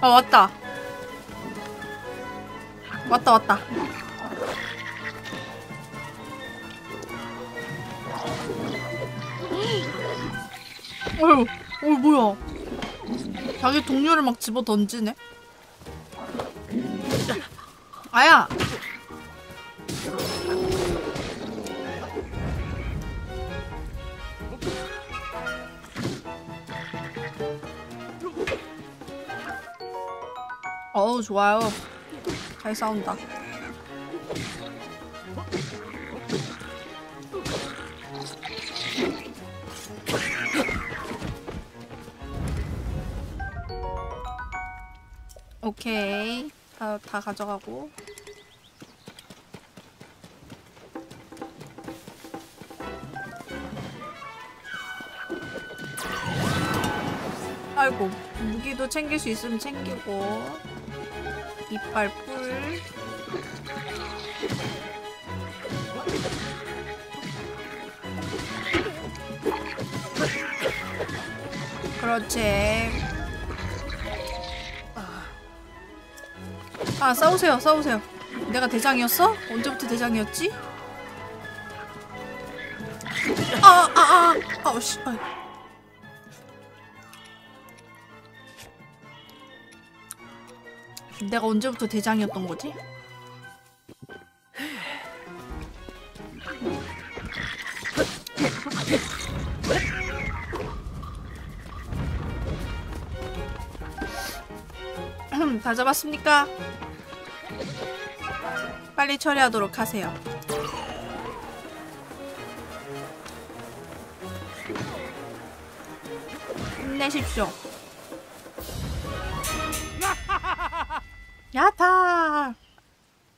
[SPEAKER 1] 아, 왔다. 왔다, 왔다. 어휴, 어 뭐야. 자기 동료를 막 집어 던지네. 아야! 어우, 좋아요. 잘 싸운다. 오케이. 다, 다 가져가고. 아이고, 무기도 챙길 수 있으면 챙기고. 이빨 풀. 그렇지. 아, 싸우세요, 싸우세요. 내가 대장이었어? 언제부터 대장이었지? 아, 아, 아, 아우, 씨. 아이. 내가 언제부터 대장이었던 거지? 다 잡았습니까? 빨리 처리하도록 하세요. 힘내십시오. [laughs] 야타!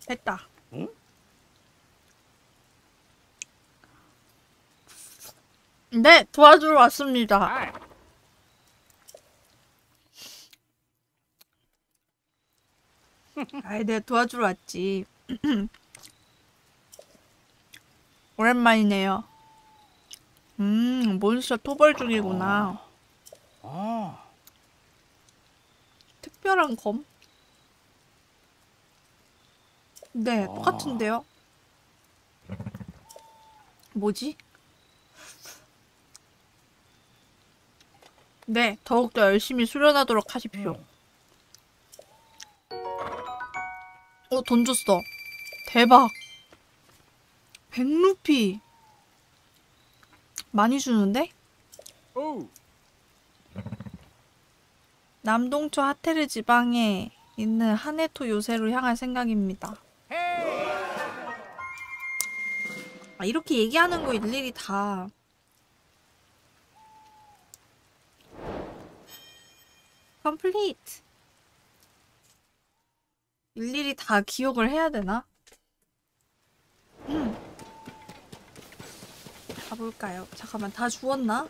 [SPEAKER 1] 됐다. 네, 도와주러 왔습니다. 아이, 네, 도와주러 왔지. [clears throat] 오랜만이네요. 음, 몬스터 토벌 중이구나. 특별한 검? 네, 똑같은데요? 뭐지? 네, 더욱더 열심히 수련하도록 하십시오. 어, 돈 줬어. 대박. 100루피. 많이 주는데?
[SPEAKER 6] 오. [laughs]
[SPEAKER 1] 남동초 하테르 지방에 있는 하네토 요새로 향할 생각입니다. 아, 이렇게 얘기하는 거 일일이 다 컴플리트 일일이 다 기억을 해야 되나? 음. 가볼까요? 잠깐만 다 주웠나?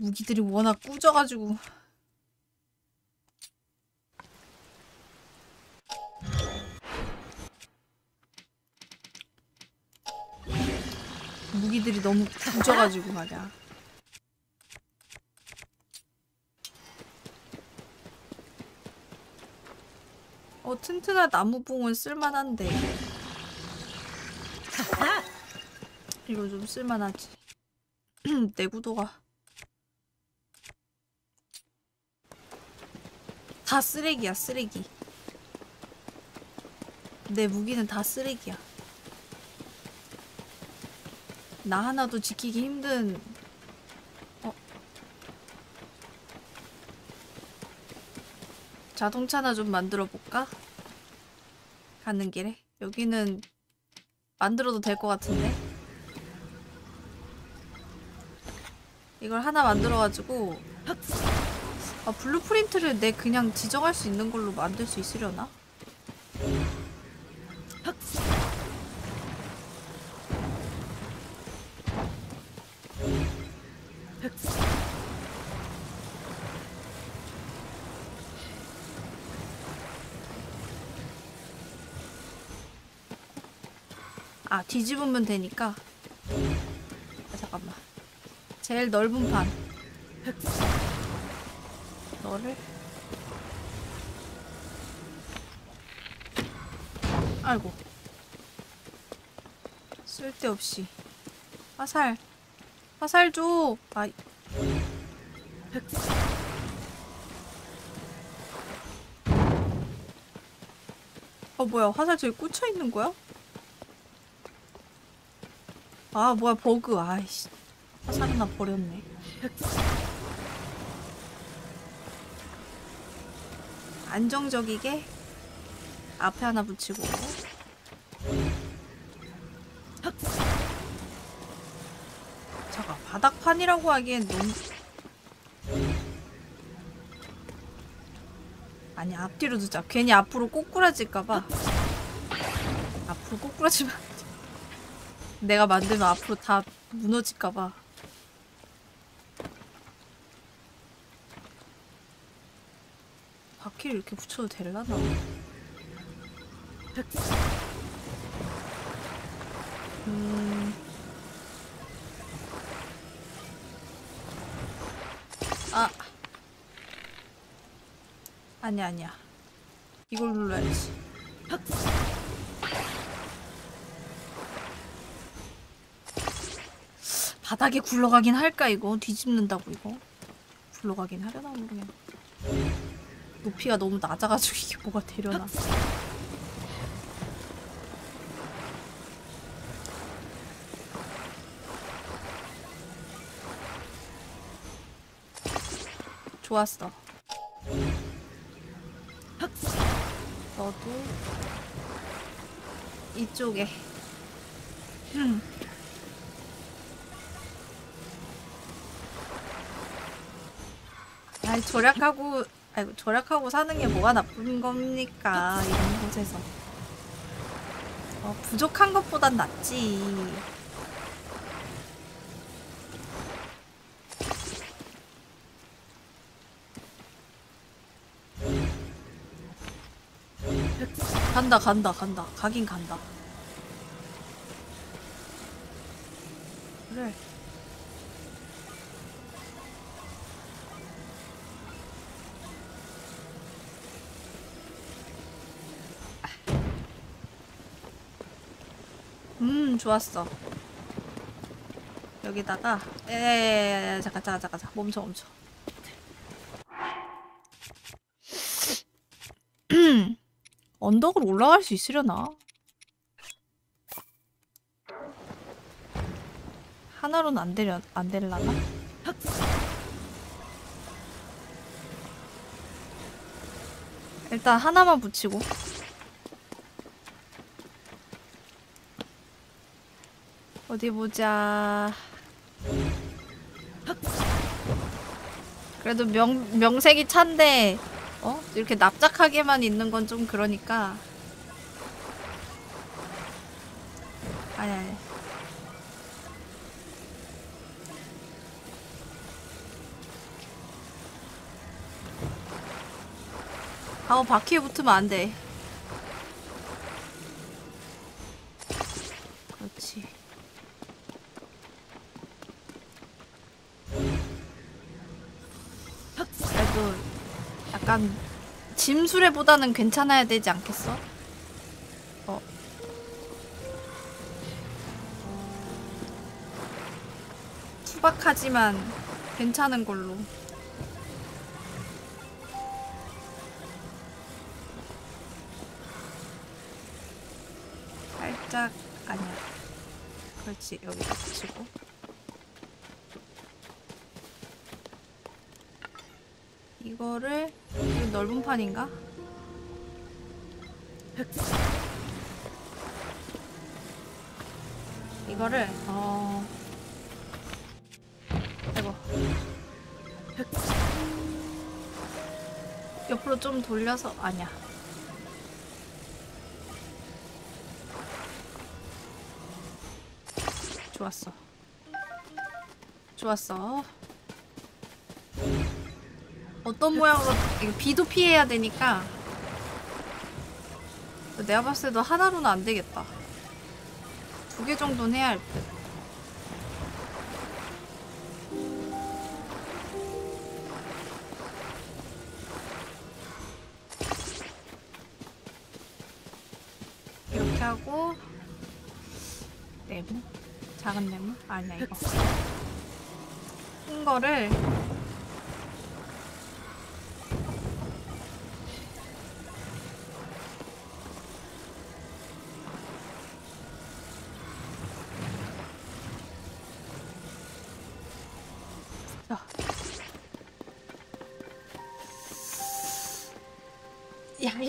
[SPEAKER 1] 무기들이 워낙 꾸져가지고 무기들이 너무 굳어가지고 말이야 어 튼튼한 나무봉은 쓸만한데. [laughs] 이거 좀 쓸만하지. [clears throat] 내구도가. 다 쓰레기야 쓰레기. 내 무기는 다 쓰레기야. 나 하나도 지키기 힘든 자동차나 좀 만들어 볼까? 가는 길에 여기는 만들어도 될 것 같은데 이걸 하나 만들어가지고 아 blueprint를 내 그냥 지정할 수 있는 걸로 만들 수 있으려나? 아 뒤집으면 되니까. 아 잠깐만. 제일 넓은 판. 너를? 아이고. 쓸데없이. 화살. 화살 줘. 아, 어 뭐야. 화살 저기 꽂혀 있는 거야? 아 뭐야 버그. 아이씨. 화살 하나 버렸네. 안정적이게 앞에 하나 붙이고. 잠깐 바닥판이라고 하기엔 너무 아니 앞뒤로 두자. 괜히 앞으로 꼬꾸라질까봐. 앞으로 꼬꾸라지면. 내가 만들면 앞으로 다 무너질까봐. 바퀴를 이렇게 붙여도 될라나? 음... 아. 아니야 아니야. 이걸 눌러야지 바닥에 굴러가긴 할까 이거? 뒤집는다고 이거? 굴러가긴 하려나 모르겠네 높이가 너무 낮아가지고 이게 뭐가 되려나. 좋았어. 너도 이쪽에. 음. 아이 절약하고 아이고 절약하고 사는 게 뭐가 나쁜 겁니까? 이런 곳에서. 어, 부족한 것보단 낫지. 간다 간다 간다. 가긴 간다 좋았어 여기다가 에 잠깐 잠깐 잠깐 잠깐 멈춰 멈춰 [clears throat] 언덕을 올라갈 수 있으려나? 하나로는 안 되려 안 될라나? 일단 하나만 붙이고 어디 보자. 그래도 명 명색이 찬데 어 이렇게 납작하게만 있는 건 좀 그러니까. 아니 아니. 아우 바퀴에 붙으면 안 돼. 그렇지. 그래도 약간 짐 수레보다는 괜찮아야 되지 않겠어? 어. 투박하지만 괜찮은 걸로. 살짝 아니야. 그렇지 여기다 붙이고. 이거를 이 넓은 판인가? 이거를 어 이거 옆으로 좀 돌려서 아니야. 좋았어. 좋았어. 어떤 모양으로 이거 비도 피해야 되니까 내가 봤을 때도 하나로는 안 되겠다. 두 개 정도는 해야 할 듯. 이렇게 하고 네모? 작은 네모? 아니야 이거 큰 거를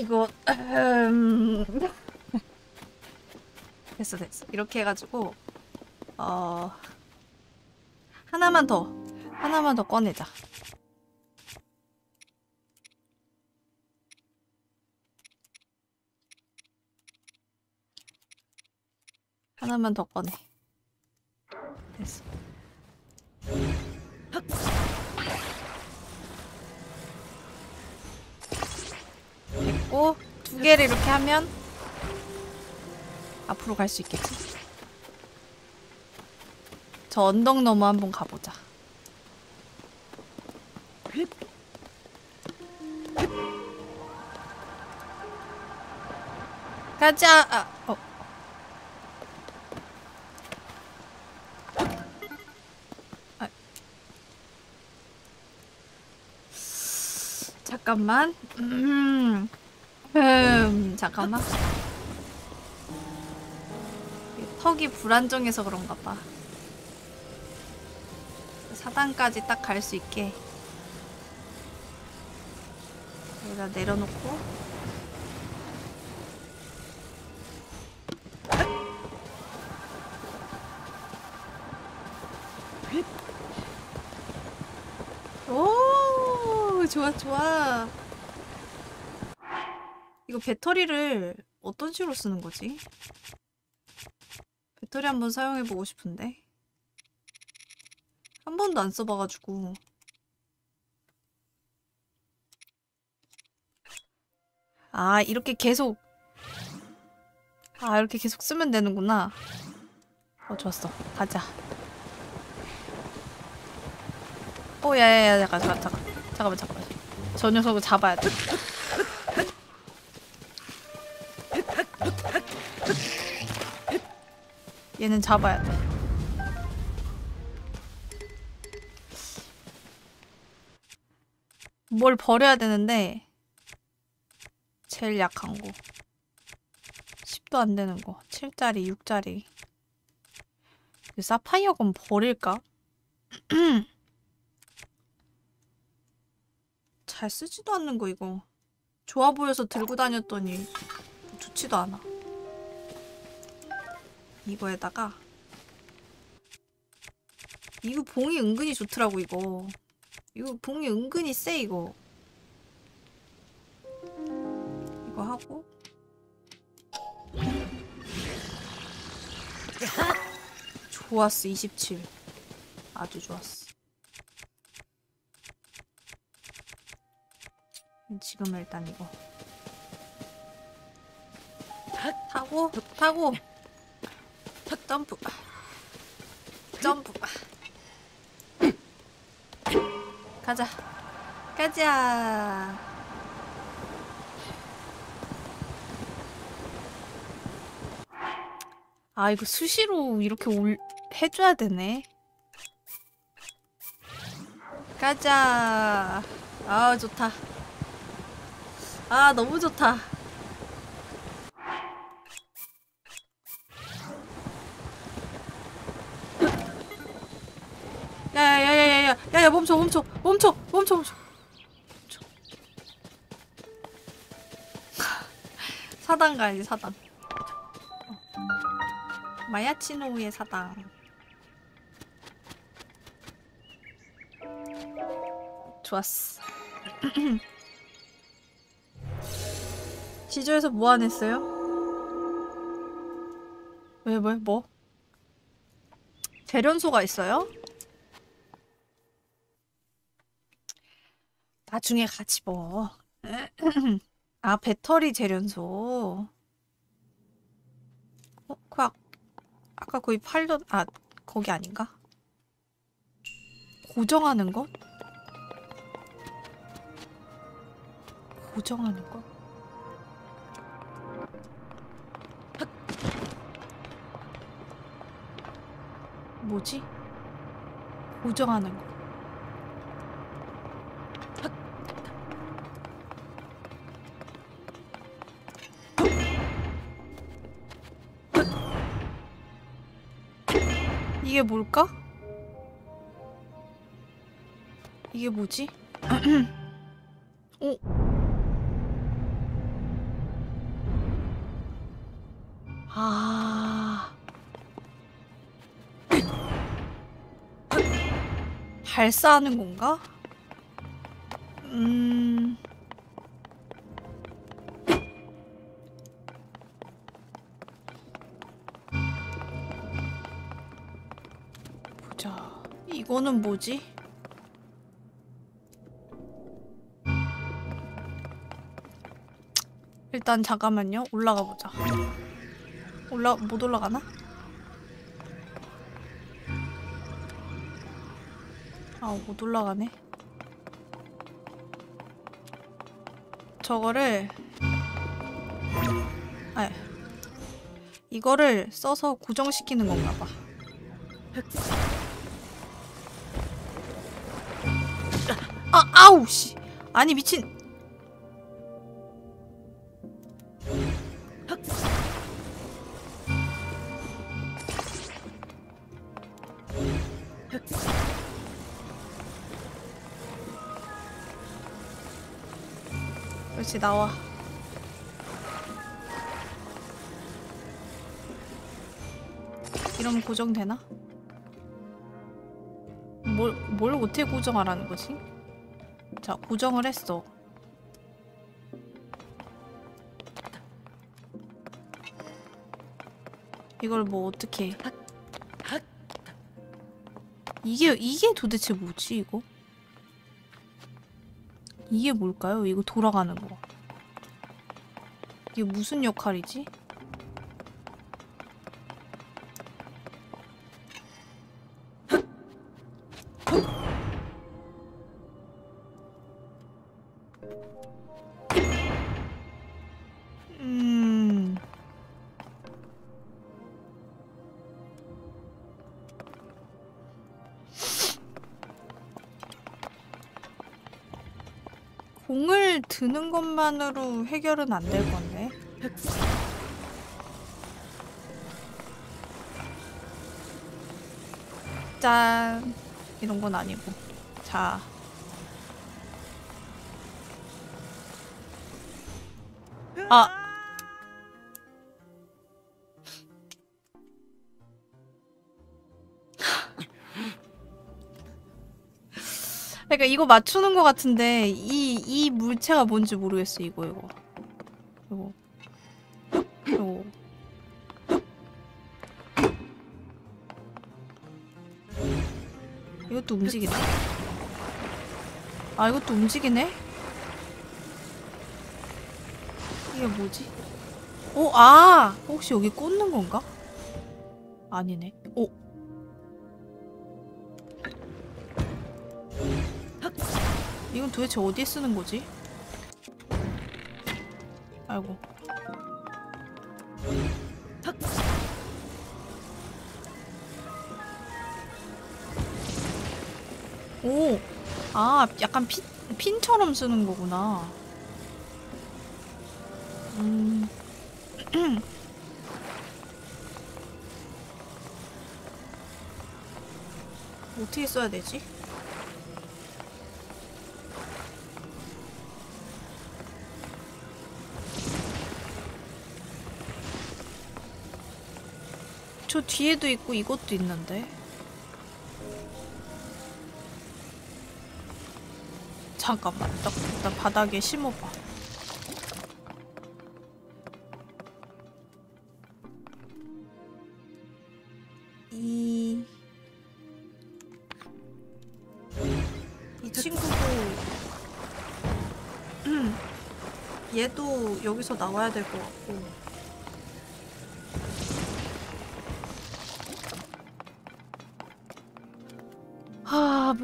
[SPEAKER 1] 이거 음... 됐어 됐어. 이렇게 해가지고 어 하나만 더 하나만 더 꺼내자. 하나만 더 꺼내 개를 이렇게 하면 앞으로 갈 수 있겠지. 저 언덕 너머 한번 가보자. 가자! 아, 어. 아. 잠깐만. 음, 음 잠깐만. 턱이 불안정해서 그런가 봐. 4단까지 딱 갈 수 있게 여기다 내려놓고. 오 좋아 좋아 이거 배터리를 어떤 식으로 쓰는 거지? 배터리 한번 사용해보고 싶은데. 한 번도 안 써봐가지고. 아 이렇게 계속. 아 이렇게 계속 쓰면 되는구나. 어 좋았어. 가자. 오 야야야 잠깐 잠깐 잠깐. 잠깐만 잠깐만. 저 녀석을 잡아야 돼 얘는 잡아야 돼. 뭘 버려야 되는데 제일 약한 거. 10도 안 되는 거. 7짜리 6짜리. 이 사파이어 건 버릴까? [clears throat] 잘 쓰지도 않는 거 이거. 좋아 보여서 들고 다녔더니 좋지도 않아 이거에다가. 이거 봉이 은근히 좋더라고 이거. 이거 봉이 은근히 세 이거. 이거 하고. 좋았어 27 아주 좋았어. 지금 일단 이거. 타고 타고 점프. 점프. 가자. 가자. 아 이거 수시로 이렇게 올 해줘야 되네. 가자. 아 좋다. 아 너무 좋다 멈춰 멈춰 멈춰. 사당 가야지 사당 어. 마야치노우의 사당 좋았어 [clears throat] 지조에서 뭐안 했어요? 왜, 왜, 뭐? 재련소가 있어요? 나중에 같이 뭐. 아, 배터리 재련소. 어, 그 아, 아까 거기 팔던 아, 거기 아닌가? 고정하는 것? 고정하는 것? 뭐지? 고정하는 거. 이게 뭘까? 이게 뭐지? 오. 아. 발사하는 건가? 음. 이거는 뭐지? 일단 잠깐만요. 올라가 보자. 올라 못 올라가나? 아, 못 올라가네. 저거를 아 이거를 써서 고정시키는 건가 봐. 아, 아우 씨. 아니 미친. 그렇지 나와. 이러면 고정되나? 뭘, 뭘 어떻게 고정하라는 거지? 자, 고정을 했어. 이걸 뭐 어떻게 이게 이게 도대체 뭐지 이거? 이게 뭘까요? 이거 돌아가는 거. 이게 무슨 역할이지? 공을 드는 것만으로 해결은 안 될 건데. 짠. 이런 건 아니고. 자. 아. 그러니까 이거 맞추는 것 같은데 이 이 물체가 뭔지 모르겠어 이거 이거 이거 이거 이것도 움직이네 아 이것도 움직이네 이게 뭐지? 오, 아! 혹시 여기 꽂는 건가? 아니네. 오. 도대체 어디에 쓰는 거지? 아이고. 오! 아, 약간 핀, 핀처럼 쓰는 거구나. 음. [clears throat] 어떻게 써야 되지? 저 뒤에도 있고 이것도 있는데. 잠깐만, 딱 일단 바닥에 심어봐. 이... 이 친구도 음, 얘도 여기서 나와야 될 것 같고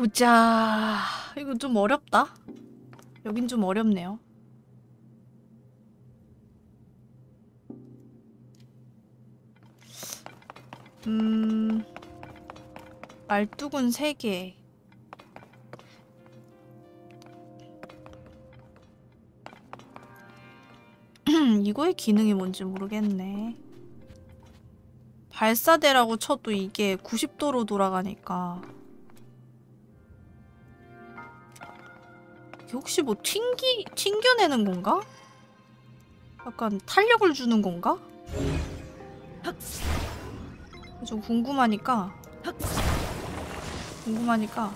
[SPEAKER 1] 보자 이거 좀 어렵다 여긴 좀 어렵네요 음... 말뚝은 3개. [clears throat] 이거의 기능이 뭔지 모르겠네. 발사대라고 쳐도 이게 90도로 돌아가니까. 혹시 뭐 튕기, 튕겨내는 건가? 약간 탄력을 주는 건가? 좀 궁금하니까 궁금하니까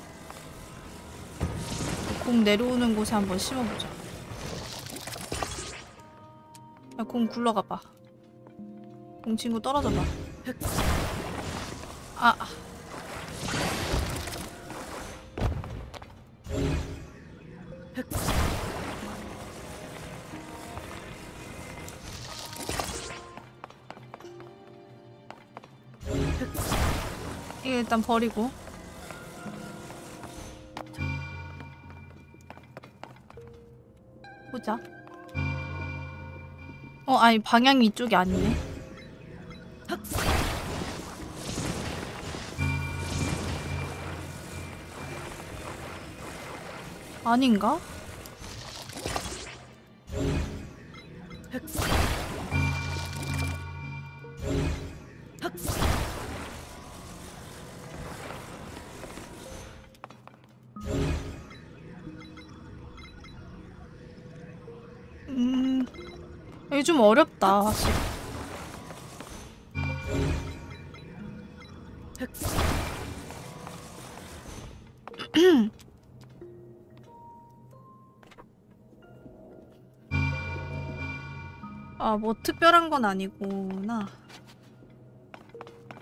[SPEAKER 1] 공 내려오는 곳에 한번 심어보자. 야, 공 굴러가봐. 공 친구 떨어져봐. 일단 버리고. 보자. 어, 아니 방향이 이쪽이 아니네. 아닌가? 좀 어렵다. 사실. [clears throat] 아, 뭐 특별한 건 아니구나.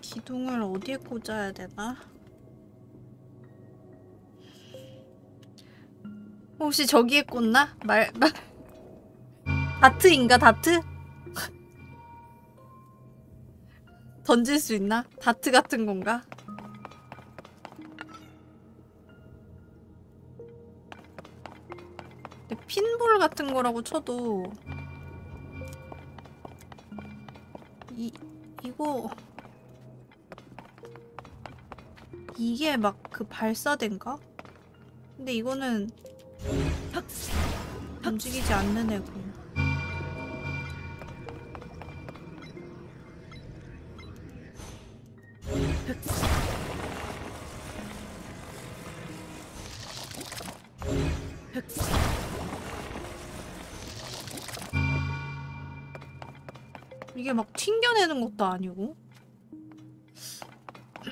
[SPEAKER 1] 기둥을 어디에 꽂아야 되나? 혹시 저기에 꽂나? 말, 말. 다트인가, 다트? [laughs] 던질 수 있나? 다트 같은 건가? 핀볼 같은 거라고 쳐도 이 이거 이게 막 그 발사대인가? 근데 이거는 움직이지 않는 애고 튕겨내는 것도 아니고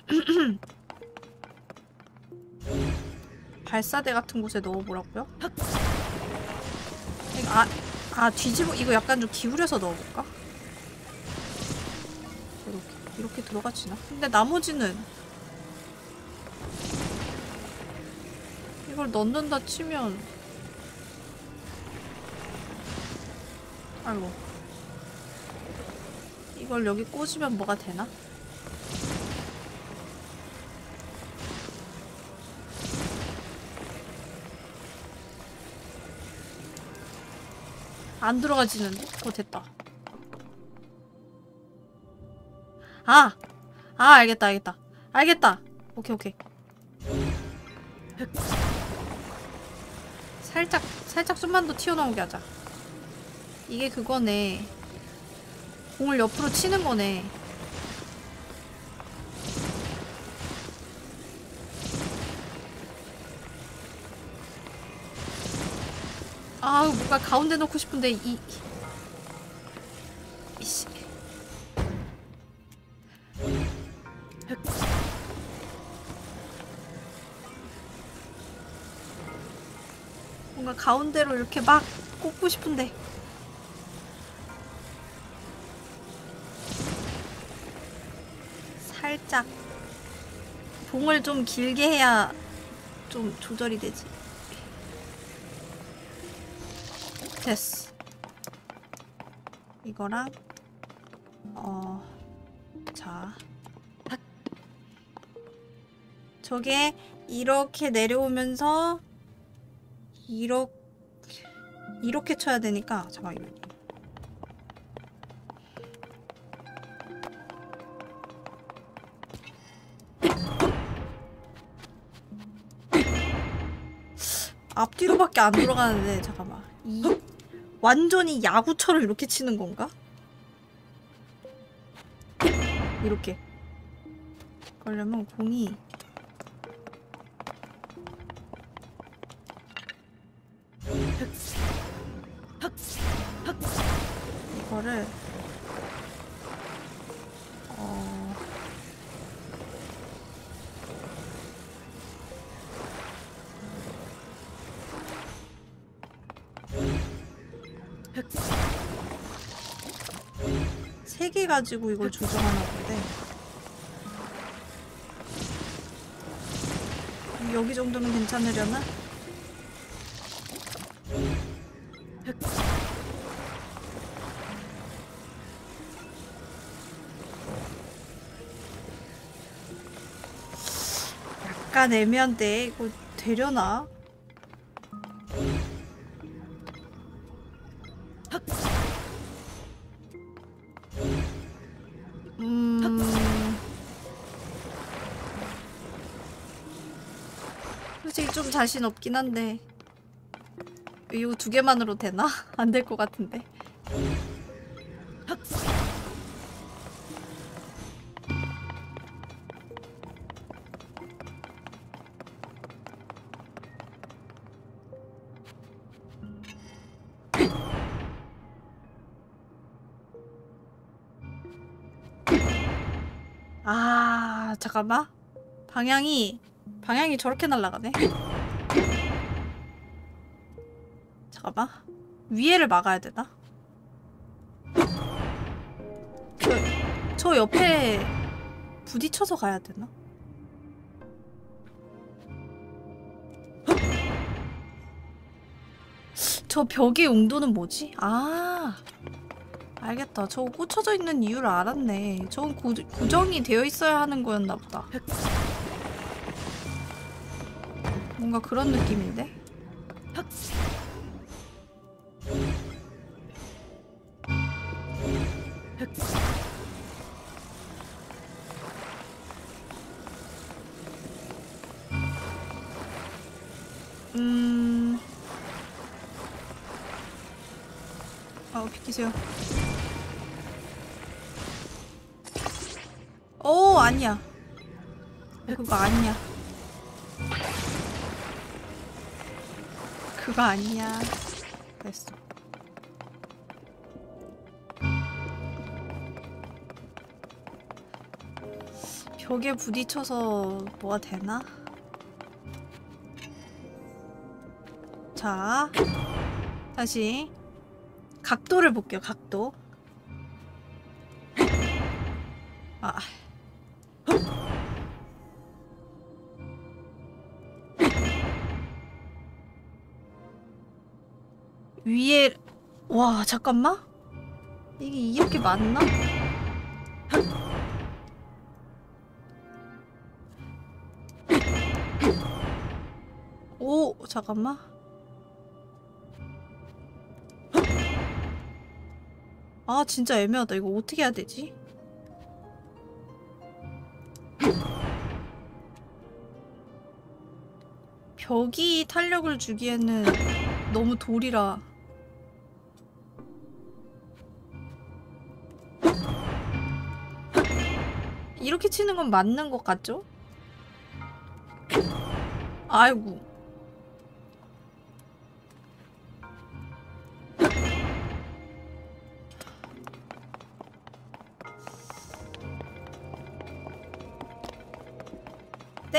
[SPEAKER 1] [clears throat] 발사대 같은 곳에 넣어보라고요? 아, 아 뒤집어 이거 약간 좀 기울여서 넣어볼까? 이렇게 이렇게 들어가지나? 근데 나머지는 이걸 넣는다 치면 아이고 이걸 여기 꽂으면 뭐가 되나? 안 들어가지는데? 어 됐다 아! 아 알겠다 알겠다 알겠다 오케이 오케이 살짝 살짝 좀만 더 튀어나오게 하자 이게 그거네 공을 옆으로 치는 거네. 아 뭔가 가운데 놓고 싶은데 이 이씨. 뭔가 가운데로 이렇게 막 꽂고 싶은데 살짝 봉을 좀 길게 해야 좀 조절이 되지. 됐어. 이거랑 어 자, 탁. 저게 이렇게 내려오면서 이렇게 이렇게 쳐야 되니까 잠깐 이거 안 돌아가는데 잠깐만. 이 완전히 야구처럼 이렇게 치는 건가? 이렇게. 그러려면 공이 이거를 가지고 이걸 조정하나 본데. 여기 정도면 괜찮으려나? 약간 애매한데 이거 되려나? 좀 자신 없긴 한데 이거 두 개만으로 되나? [laughs] 안 될 것 같은데. 아 잠깐만. 방향이 방향이 저렇게 날아가네 위에를 막아야 되나? 저, 저 옆에 부딪혀서 가야 되나? 저 벽의 용도는 뭐지? 아 알겠다. 저거 꽂혀져 있는 이유를 알았네. 저건 고, 고정이 되어 있어야 하는 거였나 보다. 뭔가 그런 느낌인데? 아, 비키세요. 오, 아니야. 그거 아니야. 그거 아니야. 됐어. 벽에 부딪혀서 뭐가 되나? 자, 다시 각도를 볼게요. 각도. 아. 위에 와 잠깐만 이게 이렇게 맞나? 오 잠깐만 아 진짜 애매하다 이거 어떻게 해야 되지? 벽이 탄력을 주기에는 너무 돌이라 이렇게 치는 건 맞는 것 같죠? 아이고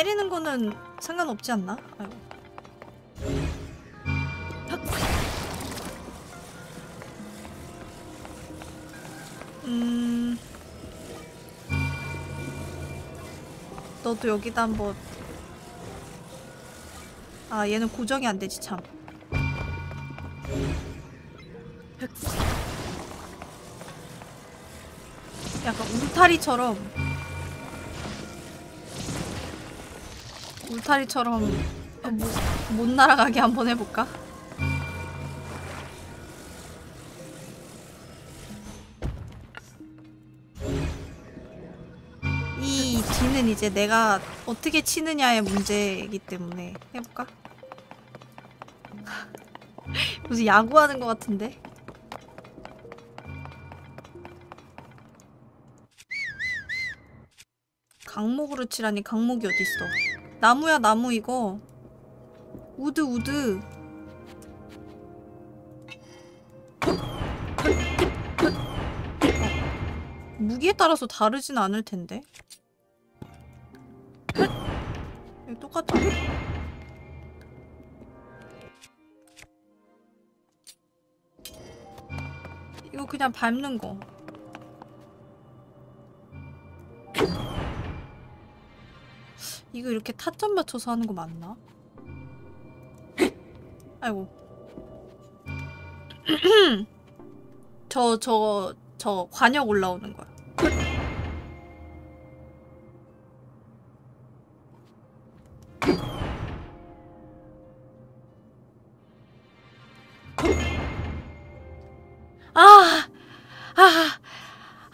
[SPEAKER 1] 때리는 거는 상관없지 않나? 아이고. 음... 너도 여기다 한번 아 얘는 고정이 안 되지 참 약간 울타리처럼 울타리처럼 어, 못, 못 날아가게 한번 해볼까? 이 뒤는 이제 내가 어떻게 치느냐의 문제이기 때문에 해볼까? [laughs] 무슨 야구하는 것 같은데? 각목으로 치라니 각목이 어딨어 나무야 나무 이거 wood wood 어. 무기에 따라서 다르진 않을 텐데 이거 똑같아 그냥 밟는 거. 이거 이렇게 타점 맞춰서 하는 거 맞나? 아이고. [clears throat] 저, 저, 저 관역 올라오는 거야. 아! 아!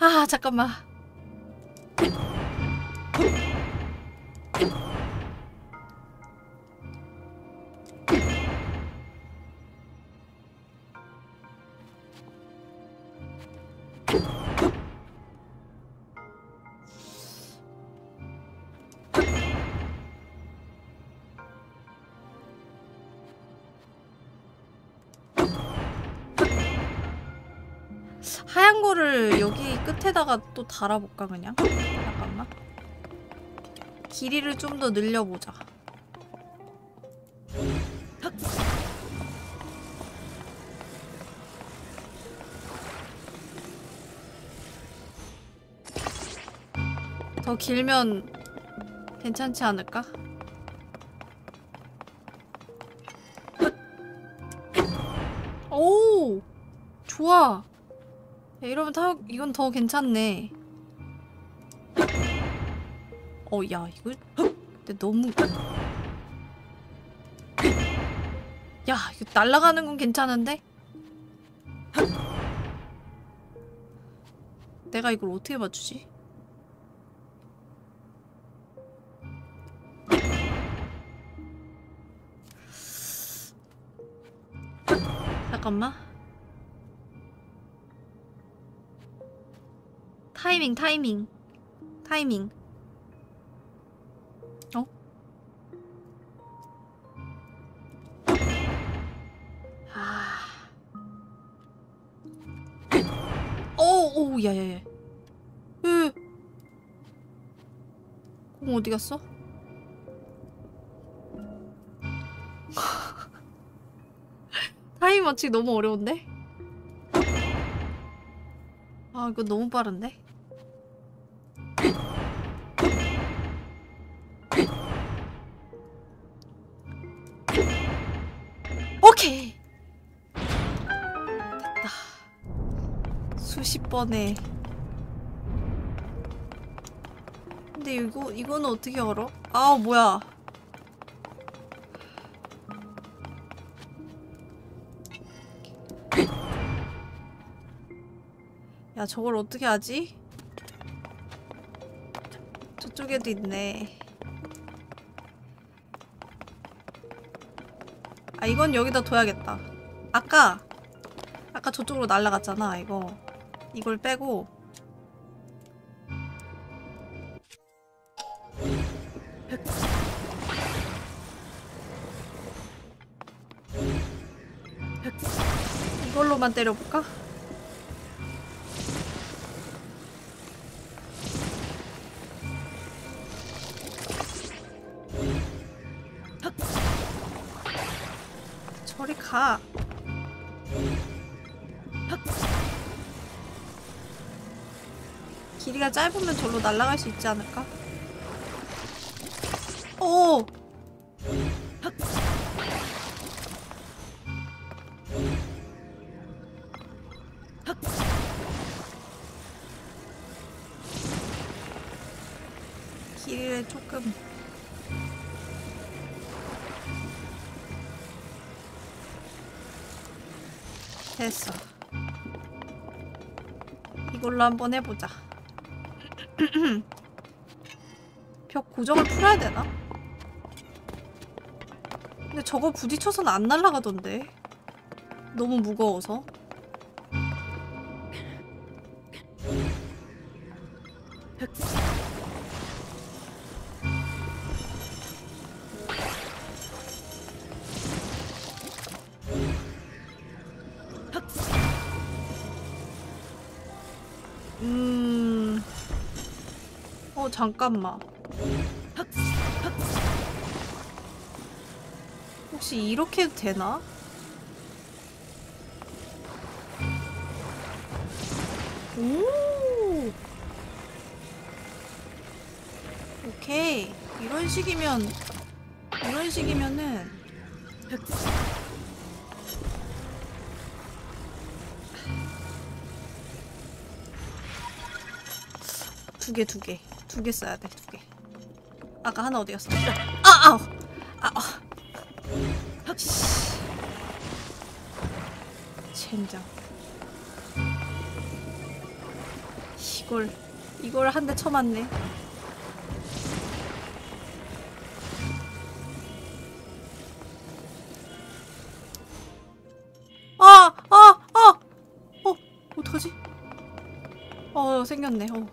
[SPEAKER 1] 아, 잠깐만. 여기 끝에다가 또 달아볼까 그냥? 잠깐만 길이를 좀 더 늘려보자 더 길면 괜찮지 않을까? 오! 좋아 야, 이러면 타, 이건 더 괜찮네. 어, 야, 이거. 근데 너무. 야, 이거 날아가는 건 괜찮은데? 내가 이걸 어떻게 맞추지? 잠깐만. 타이밍 타이밍 타이밍 어? 아. 오, 오, 야야야. 으. 공 어디 갔어? [laughs] 타이밍 맞추기 너무 어려운데? 아, 이거 너무 빠른데? 번에. 근데 이거 이거는 어떻게 알아? 아 뭐야. 야 저걸 어떻게 하지? 저쪽에도 있네. 아 이건 여기다 둬야겠다. 아까 아까 저쪽으로 날라갔잖아 이거 이걸 빼고 이걸로만 때려볼까? 저리 가. 길이가 짧으면 절로 날아갈 수 있지 않을까? 오! 길이를 조금 됐어. 이걸로 한번 해보자. [clears throat] 벽 고정을 풀어야 되나? 근데 저거 부딪혀서는 안 날아가던데. 너무 무거워서. 잠깐만. 혹시 이렇게 해도 되나? 오. 오케이. 이런 식이면 이런 식이면은 두 개, 두 개. 두 개 써야 돼, 두 개. 아까 하나 어디 갔어? 아, 아우! 아, 아. 씨. 젠장. 이걸, 이걸 한 대 쳐맞네. 아! 아! 아! 생겼네, 어.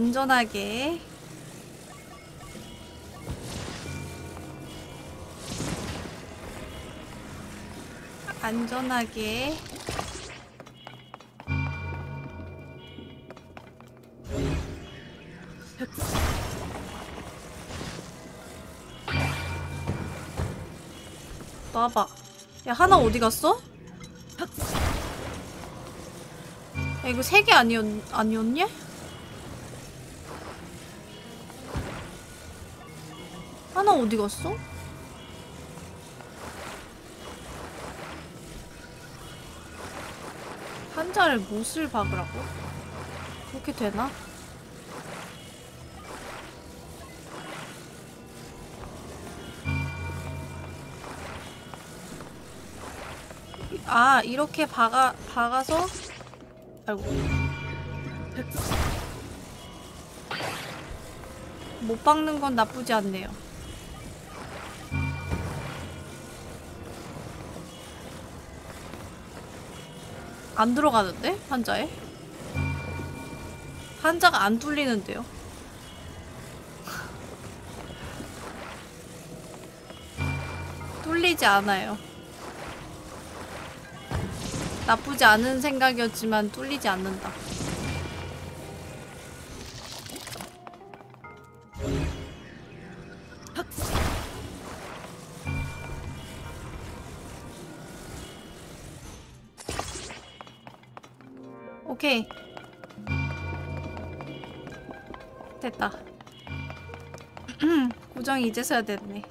[SPEAKER 1] 안전하게. 안전하게. 놔봐. 야, 하나 어디 갔어? 야, 이거 세 개 아니었, 아니었냐? 하나 어디 갔어? 한자를 못을 박으라고? 그렇게 되나? 아 이렇게 박아 박아서 아이고 못 박는 건 나쁘지 않네요. 안 들어가는데 한자에 한자가 안 뚫리는데요. [laughs] 뚫리지 않아요. 나쁘지 않은 생각이었지만 뚫리지 않는다. 고정이 이제서야 됐네.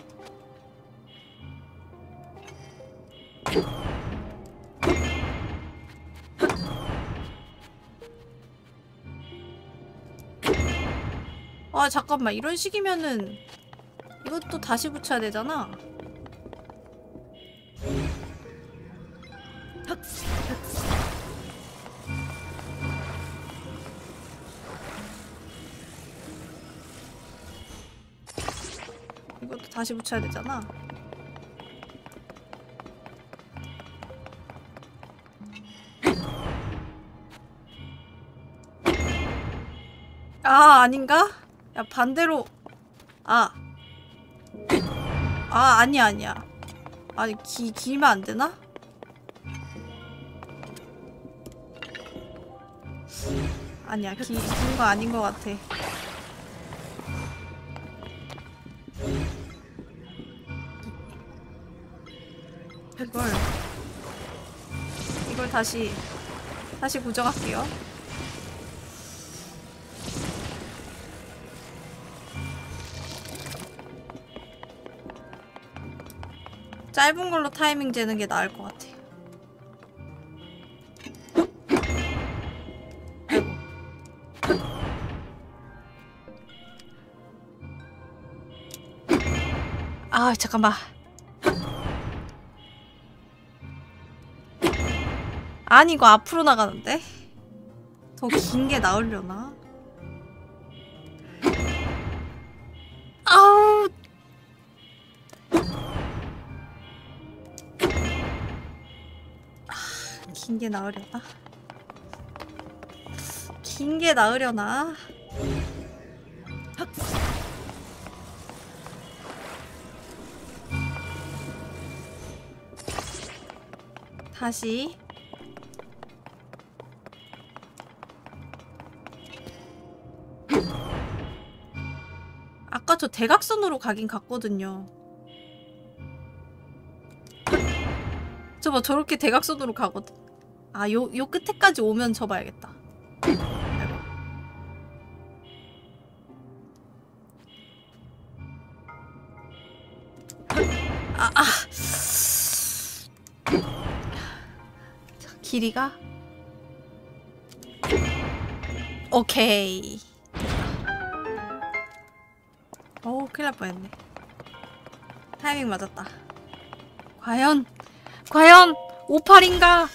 [SPEAKER 1] 아 잠깐만 이런 식이면은 이것도 다시 붙여야 되잖아. 다시 붙여야 되잖아. 아 아닌가? 야 반대로 아. 아 아니야 아니야. 아니 기 길면 안 되나? 아니야 기 긴거 아닌 것 같아. 다시 다시 고정할게요. 짧은 걸로 타이밍 재는 게 나을 것 같아. 아 잠깐만. 아니 이거 앞으로 나가는데? 더 긴 게 나으려나? 아우 긴게 나으려나? 긴 게 나으려나? 다시 저 대각선으로 가긴 갔거든요. 저봐 저렇게 대각선으로 가거든. 아, 요, 요 끝에까지 오면 접어야겠다. 아, 아. 자, 길이가 오케이. 큰일 날 뻔했네. 타이밍 맞았다. 과연, 과연, 58인가?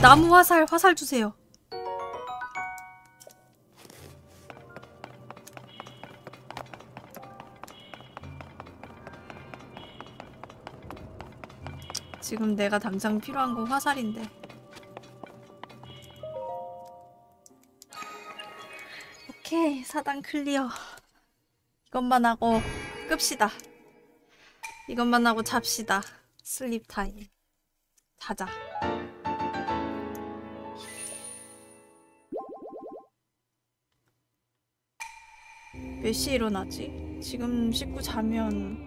[SPEAKER 1] 나무 화살, 화살 주세요. 지금 내가 당장 필요한 건 화살인데. 오케이, 사당 clear. 이것만 하고 끕시다. 이것만 하고 잡시다. sleep time. 자자. 몇 시에 일어나지? 지금 씻고 자면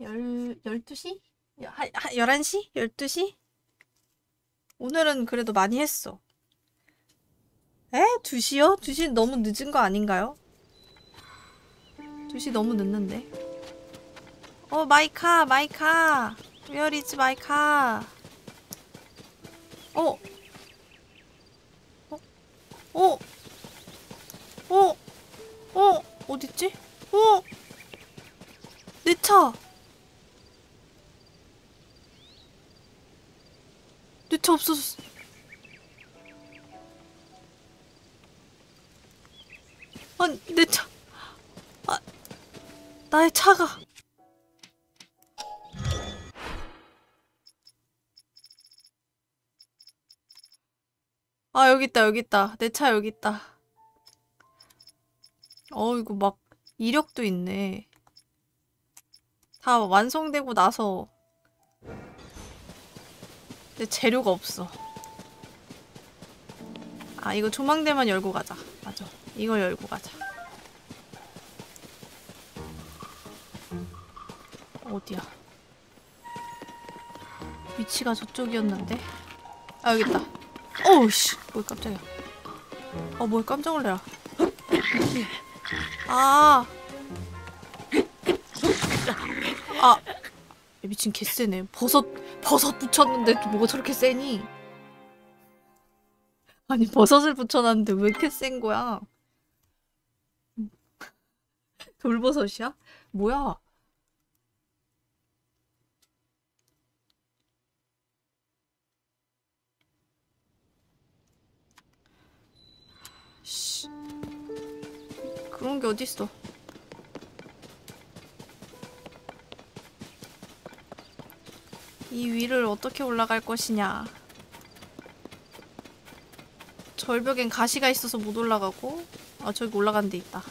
[SPEAKER 1] 열, 12시? 한, 한 11시? 12시? 오늘은 그래도 많이 했어. 에? 2시요? 2시 너무 늦은 거 아닌가요? 2시 너무 늦는데. 어, 마이카, 마이카. Is 마이카? 어? 어? 어? 어? 어? 어딨지? 어? 내 차! 내 차 없어졌어. 아니, 내 차. 아, 나의 차가. 아, 여기 있다, 여기 있다. 내 차 여기 있다. 어, 이거 막, 이력도 있네. 다 완성되고 나서. 근데 재료가 없어. 아, 이거 조망대만 열고 가자. 맞아. 이거 열고 가자. 어디야? 위치가 저쪽이었는데? 아, 여기 있다. 어우씨, 뭐야, 깜짝이야. 어, 뭐야, 깜짝 놀래라. 아. 아. 야, 미친 개쎄네. 버섯, 버섯 붙였는데 또 뭐가 저렇게 세니? 아니, 버섯을 붙여놨는데 왜 이렇게 센 거야? 돌버섯이야? 뭐야? 씨. 그런 게 어딨어. 이 위를 어떻게 올라갈 것이냐. 절벽엔 가시가 있어서 못 올라가고 아 저기 올라간 데 있다.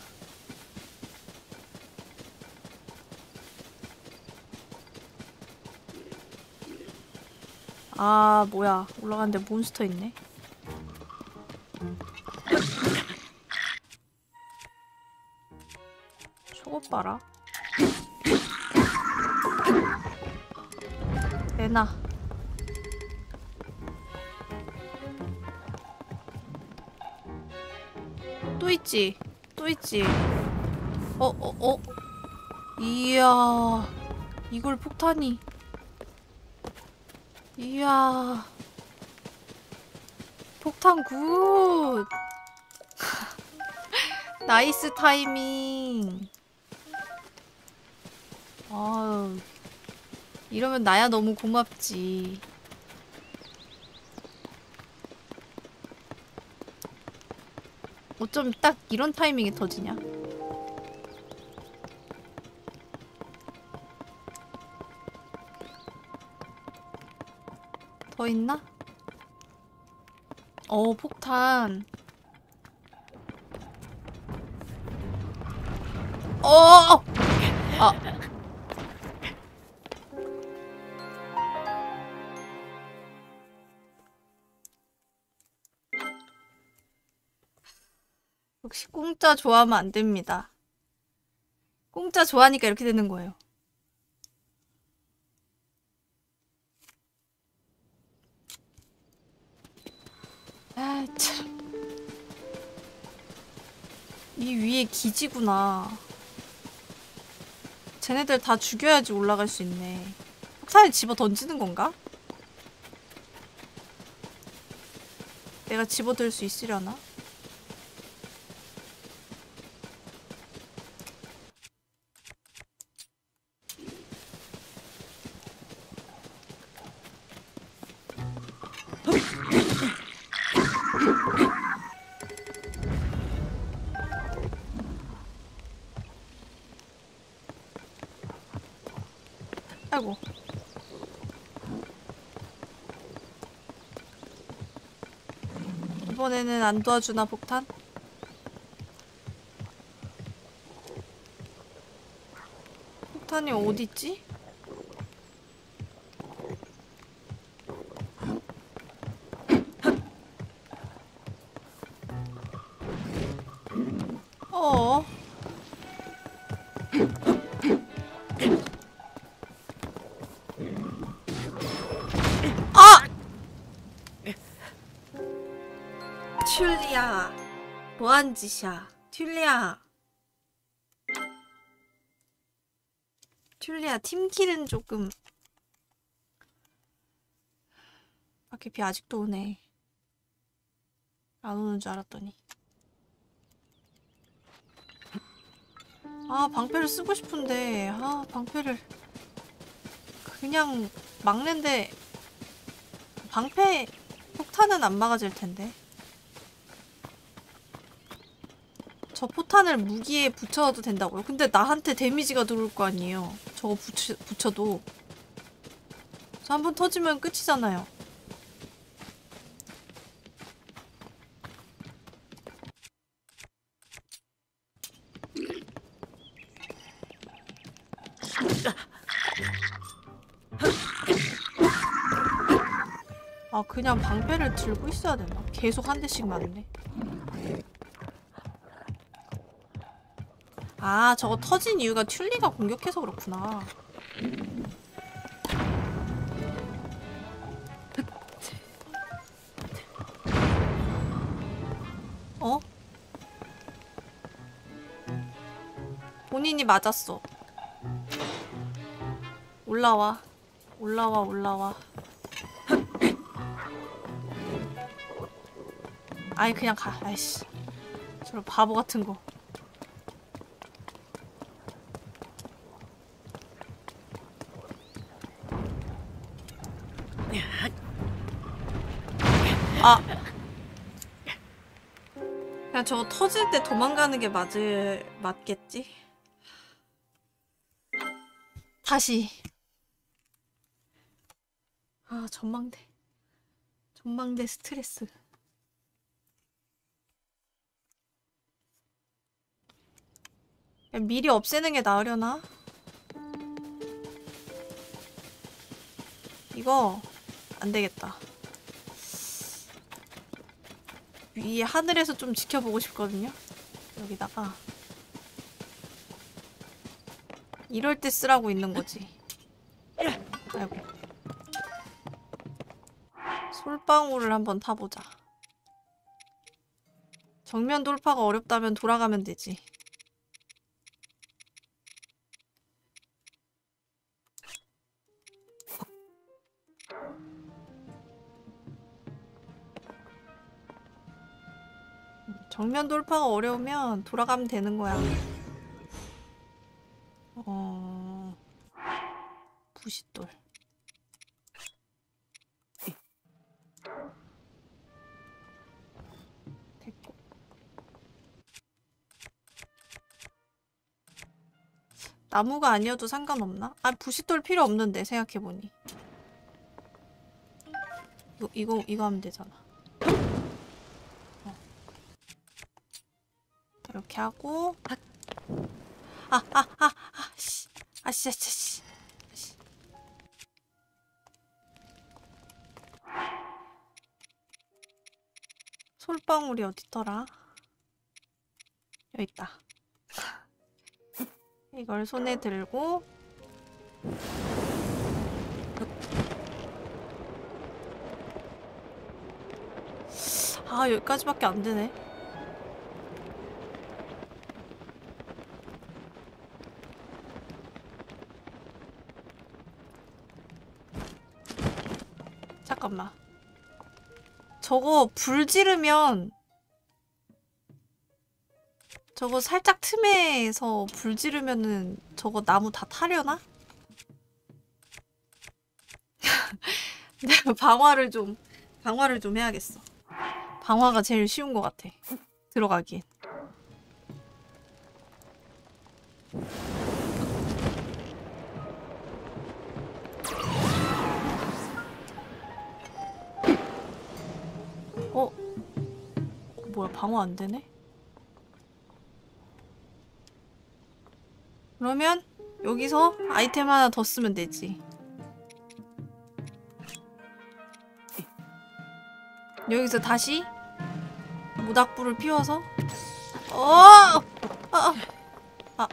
[SPEAKER 1] 아 뭐야 올라가는데 몬스터 있네. 저것 봐라. 내놔. 또 있지. 또 있지. 어, 어, 어. 이야. 이걸 폭탄이. 이야. 폭탄 굿. [laughs] 나이스 타이밍. 아유. 이러면 나야 너무 고맙지. 어쩜 딱 이런 타이밍에 터지냐? 더 있나? 어, 폭탄. 어! 아. 역시 공짜 좋아하면 안 됩니다. 공짜 좋아하니까 이렇게 되는 거예요. 아, 참. 이 위에 기지구나. 쟤네들 다 죽여야지 올라갈 수 있네. 폭탄을 집어 던지는 건가? 내가 집어들 수 있으려나? 이번에는 안 도와주나 폭탄? 폭탄이 어딨지? 뭐한 짓이야. 튤리야. 튤리야 팀킬은 조금. 아케피 아직도 오네. 안 오는 줄 알았더니. 아 방패를 쓰고 싶은데. 아 방패를. 그냥 막는데 방패 폭탄은 안 막아질 텐데 저 포탄을 무기에 붙여도 된다고요? 근데 나한테 데미지가 들어올 거 아니에요. 저거 붙여, 붙여도. 저 한 번 터지면 끝이잖아요. 아 그냥 방패를 들고 있어야 되나? 계속 한 대씩 맞네. 아 저거 터진 이유가 튤리가 공격해서 그렇구나. 어? 본인이 맞았어. 올라와. 올라와 올라와. 아이 그냥 가. 아이씨. 저런 바보 같은 거 아. 그냥 저거 터질 때 도망가는 게 맞을, 맞겠지? 다시. 아, 전망대. 전망대 스트레스. 미리 없애는 게 나으려나? 이거 안 되겠다. 위에 하늘에서 좀 지켜보고 싶거든요. 여기다가 이럴 때 쓰라고 있는 거지. 아이고. 솔방울을 한번 타보자. 정면 돌파가 어렵다면 돌아가면 되지. 정면 돌파가 어려우면 돌아가면 되는 거야. 어... 부싯돌. 됐고. 나무가 아니어도 상관없나? 아, 부싯돌 필요 없는데, 생각해보니. 이거, 이거, 이거 하면 되잖아. 이렇게 하고 아 아 아 아씨 아씨 아씨 씨 솔방울이 어딨더라 여기 있다. 이걸 손에 들고 아 여기까지밖에 안 되네. 저거 불 지르면 저거 살짝 틈에서 불 지르면은 저거 나무 다 타려나? [laughs] 내가 방화를 좀 방화를 좀 해야겠어. 방화가 제일 쉬운 것 같아. 들어가기엔. 방화 안 되네? 그러면 여기서 아이템 하나 더 쓰면 되지. 여기서 다시 모닥불을 피워서 어! 아! 아.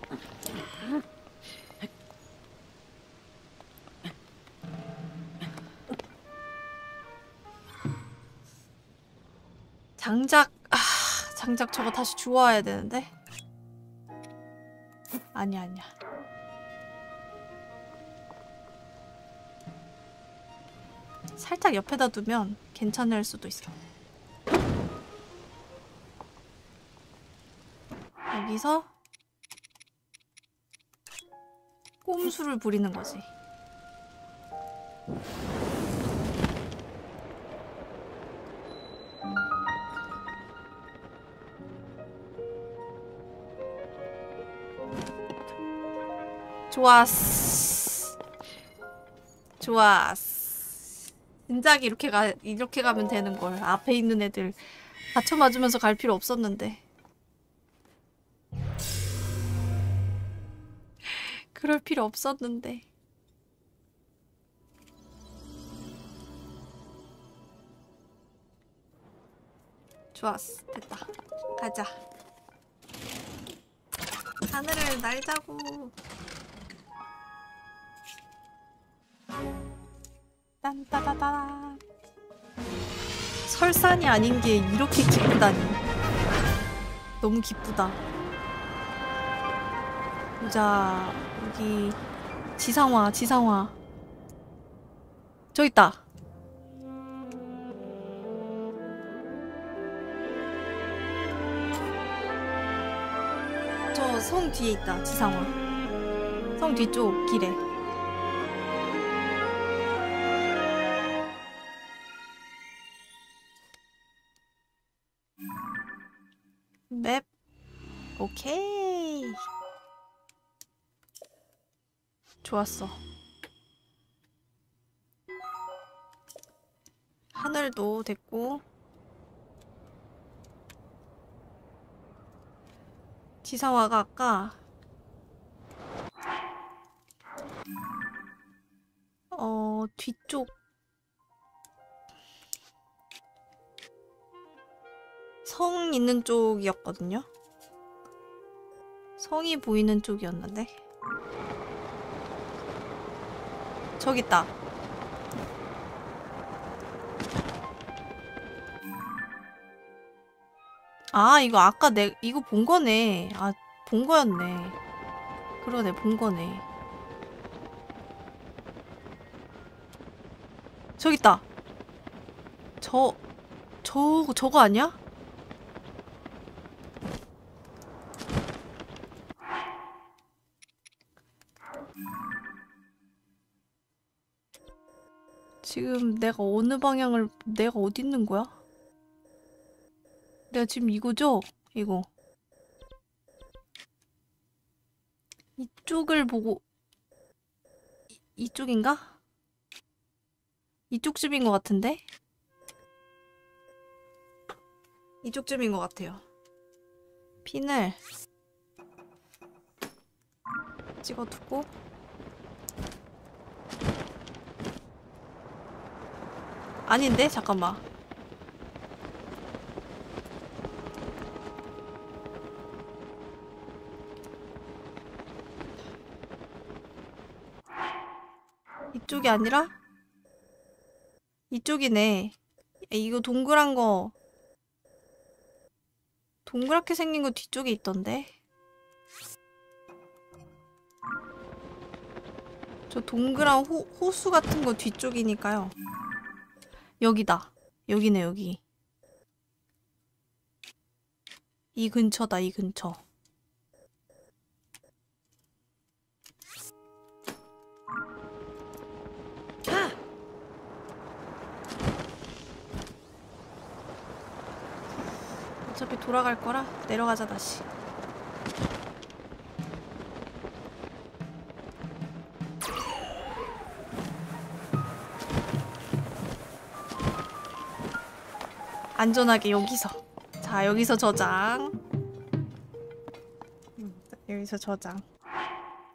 [SPEAKER 1] 장작 아, 장작 저거 다시 주워와야 되는데. 아니야, 아니야. 살짝 옆에다 두면 괜찮을 수도 있어. 여기서 꼼수를 부리는 거지. 좋았어. 좋았어. 진작에 이렇게 가 이렇게 가면 되는 걸. 앞에 있는 애들 받쳐 맞으면서 갈 필요 없었는데. 그럴 필요 없었는데. 좋았어. 됐다. 가자. 하늘을 날자고. 딴따다다. 설산이 아닌 게 이렇게 기쁘다니. 너무 기쁘다. 보자. 여기 지상화, 지상화. 저기 있다. 저 성 뒤에 있다. 지상화. 성 뒤쪽 길에. 오케이. 좋았어. 하늘도 됐고. 지상화가 아까 어 뒤쪽 성 있는 쪽이었거든요. 성이 보이는 쪽이었는데. 저기 있다. 아, 이거 아까 내 이거 본 거네. 아, 본 거였네. 그러네, 본 거네. 저기 있다. 저 저 저거 아니야? 지금 내가 어느 방향을 내가 어디 있는 거야? 내가 지금 이거죠? 이거 이쪽을 보고 이, 이쪽인가? 이쪽쯤인 것 같은데? 이쪽쯤인 것 같아요 핀을 찍어두고 아닌데? 잠깐만 이쪽이 아니라? 이쪽이네 이거 동그란 거 동그랗게 생긴 거 뒤쪽에 있던데 저 동그란 호, 호수 같은 거 뒤쪽이니까요 여기다. 여기네, 여기. 이 근처다, 이 근처. 어차피 돌아갈 거라 내려가자 다시. 안전하게 여기서. 자, 여기서 저장. 음, 여기서 저장.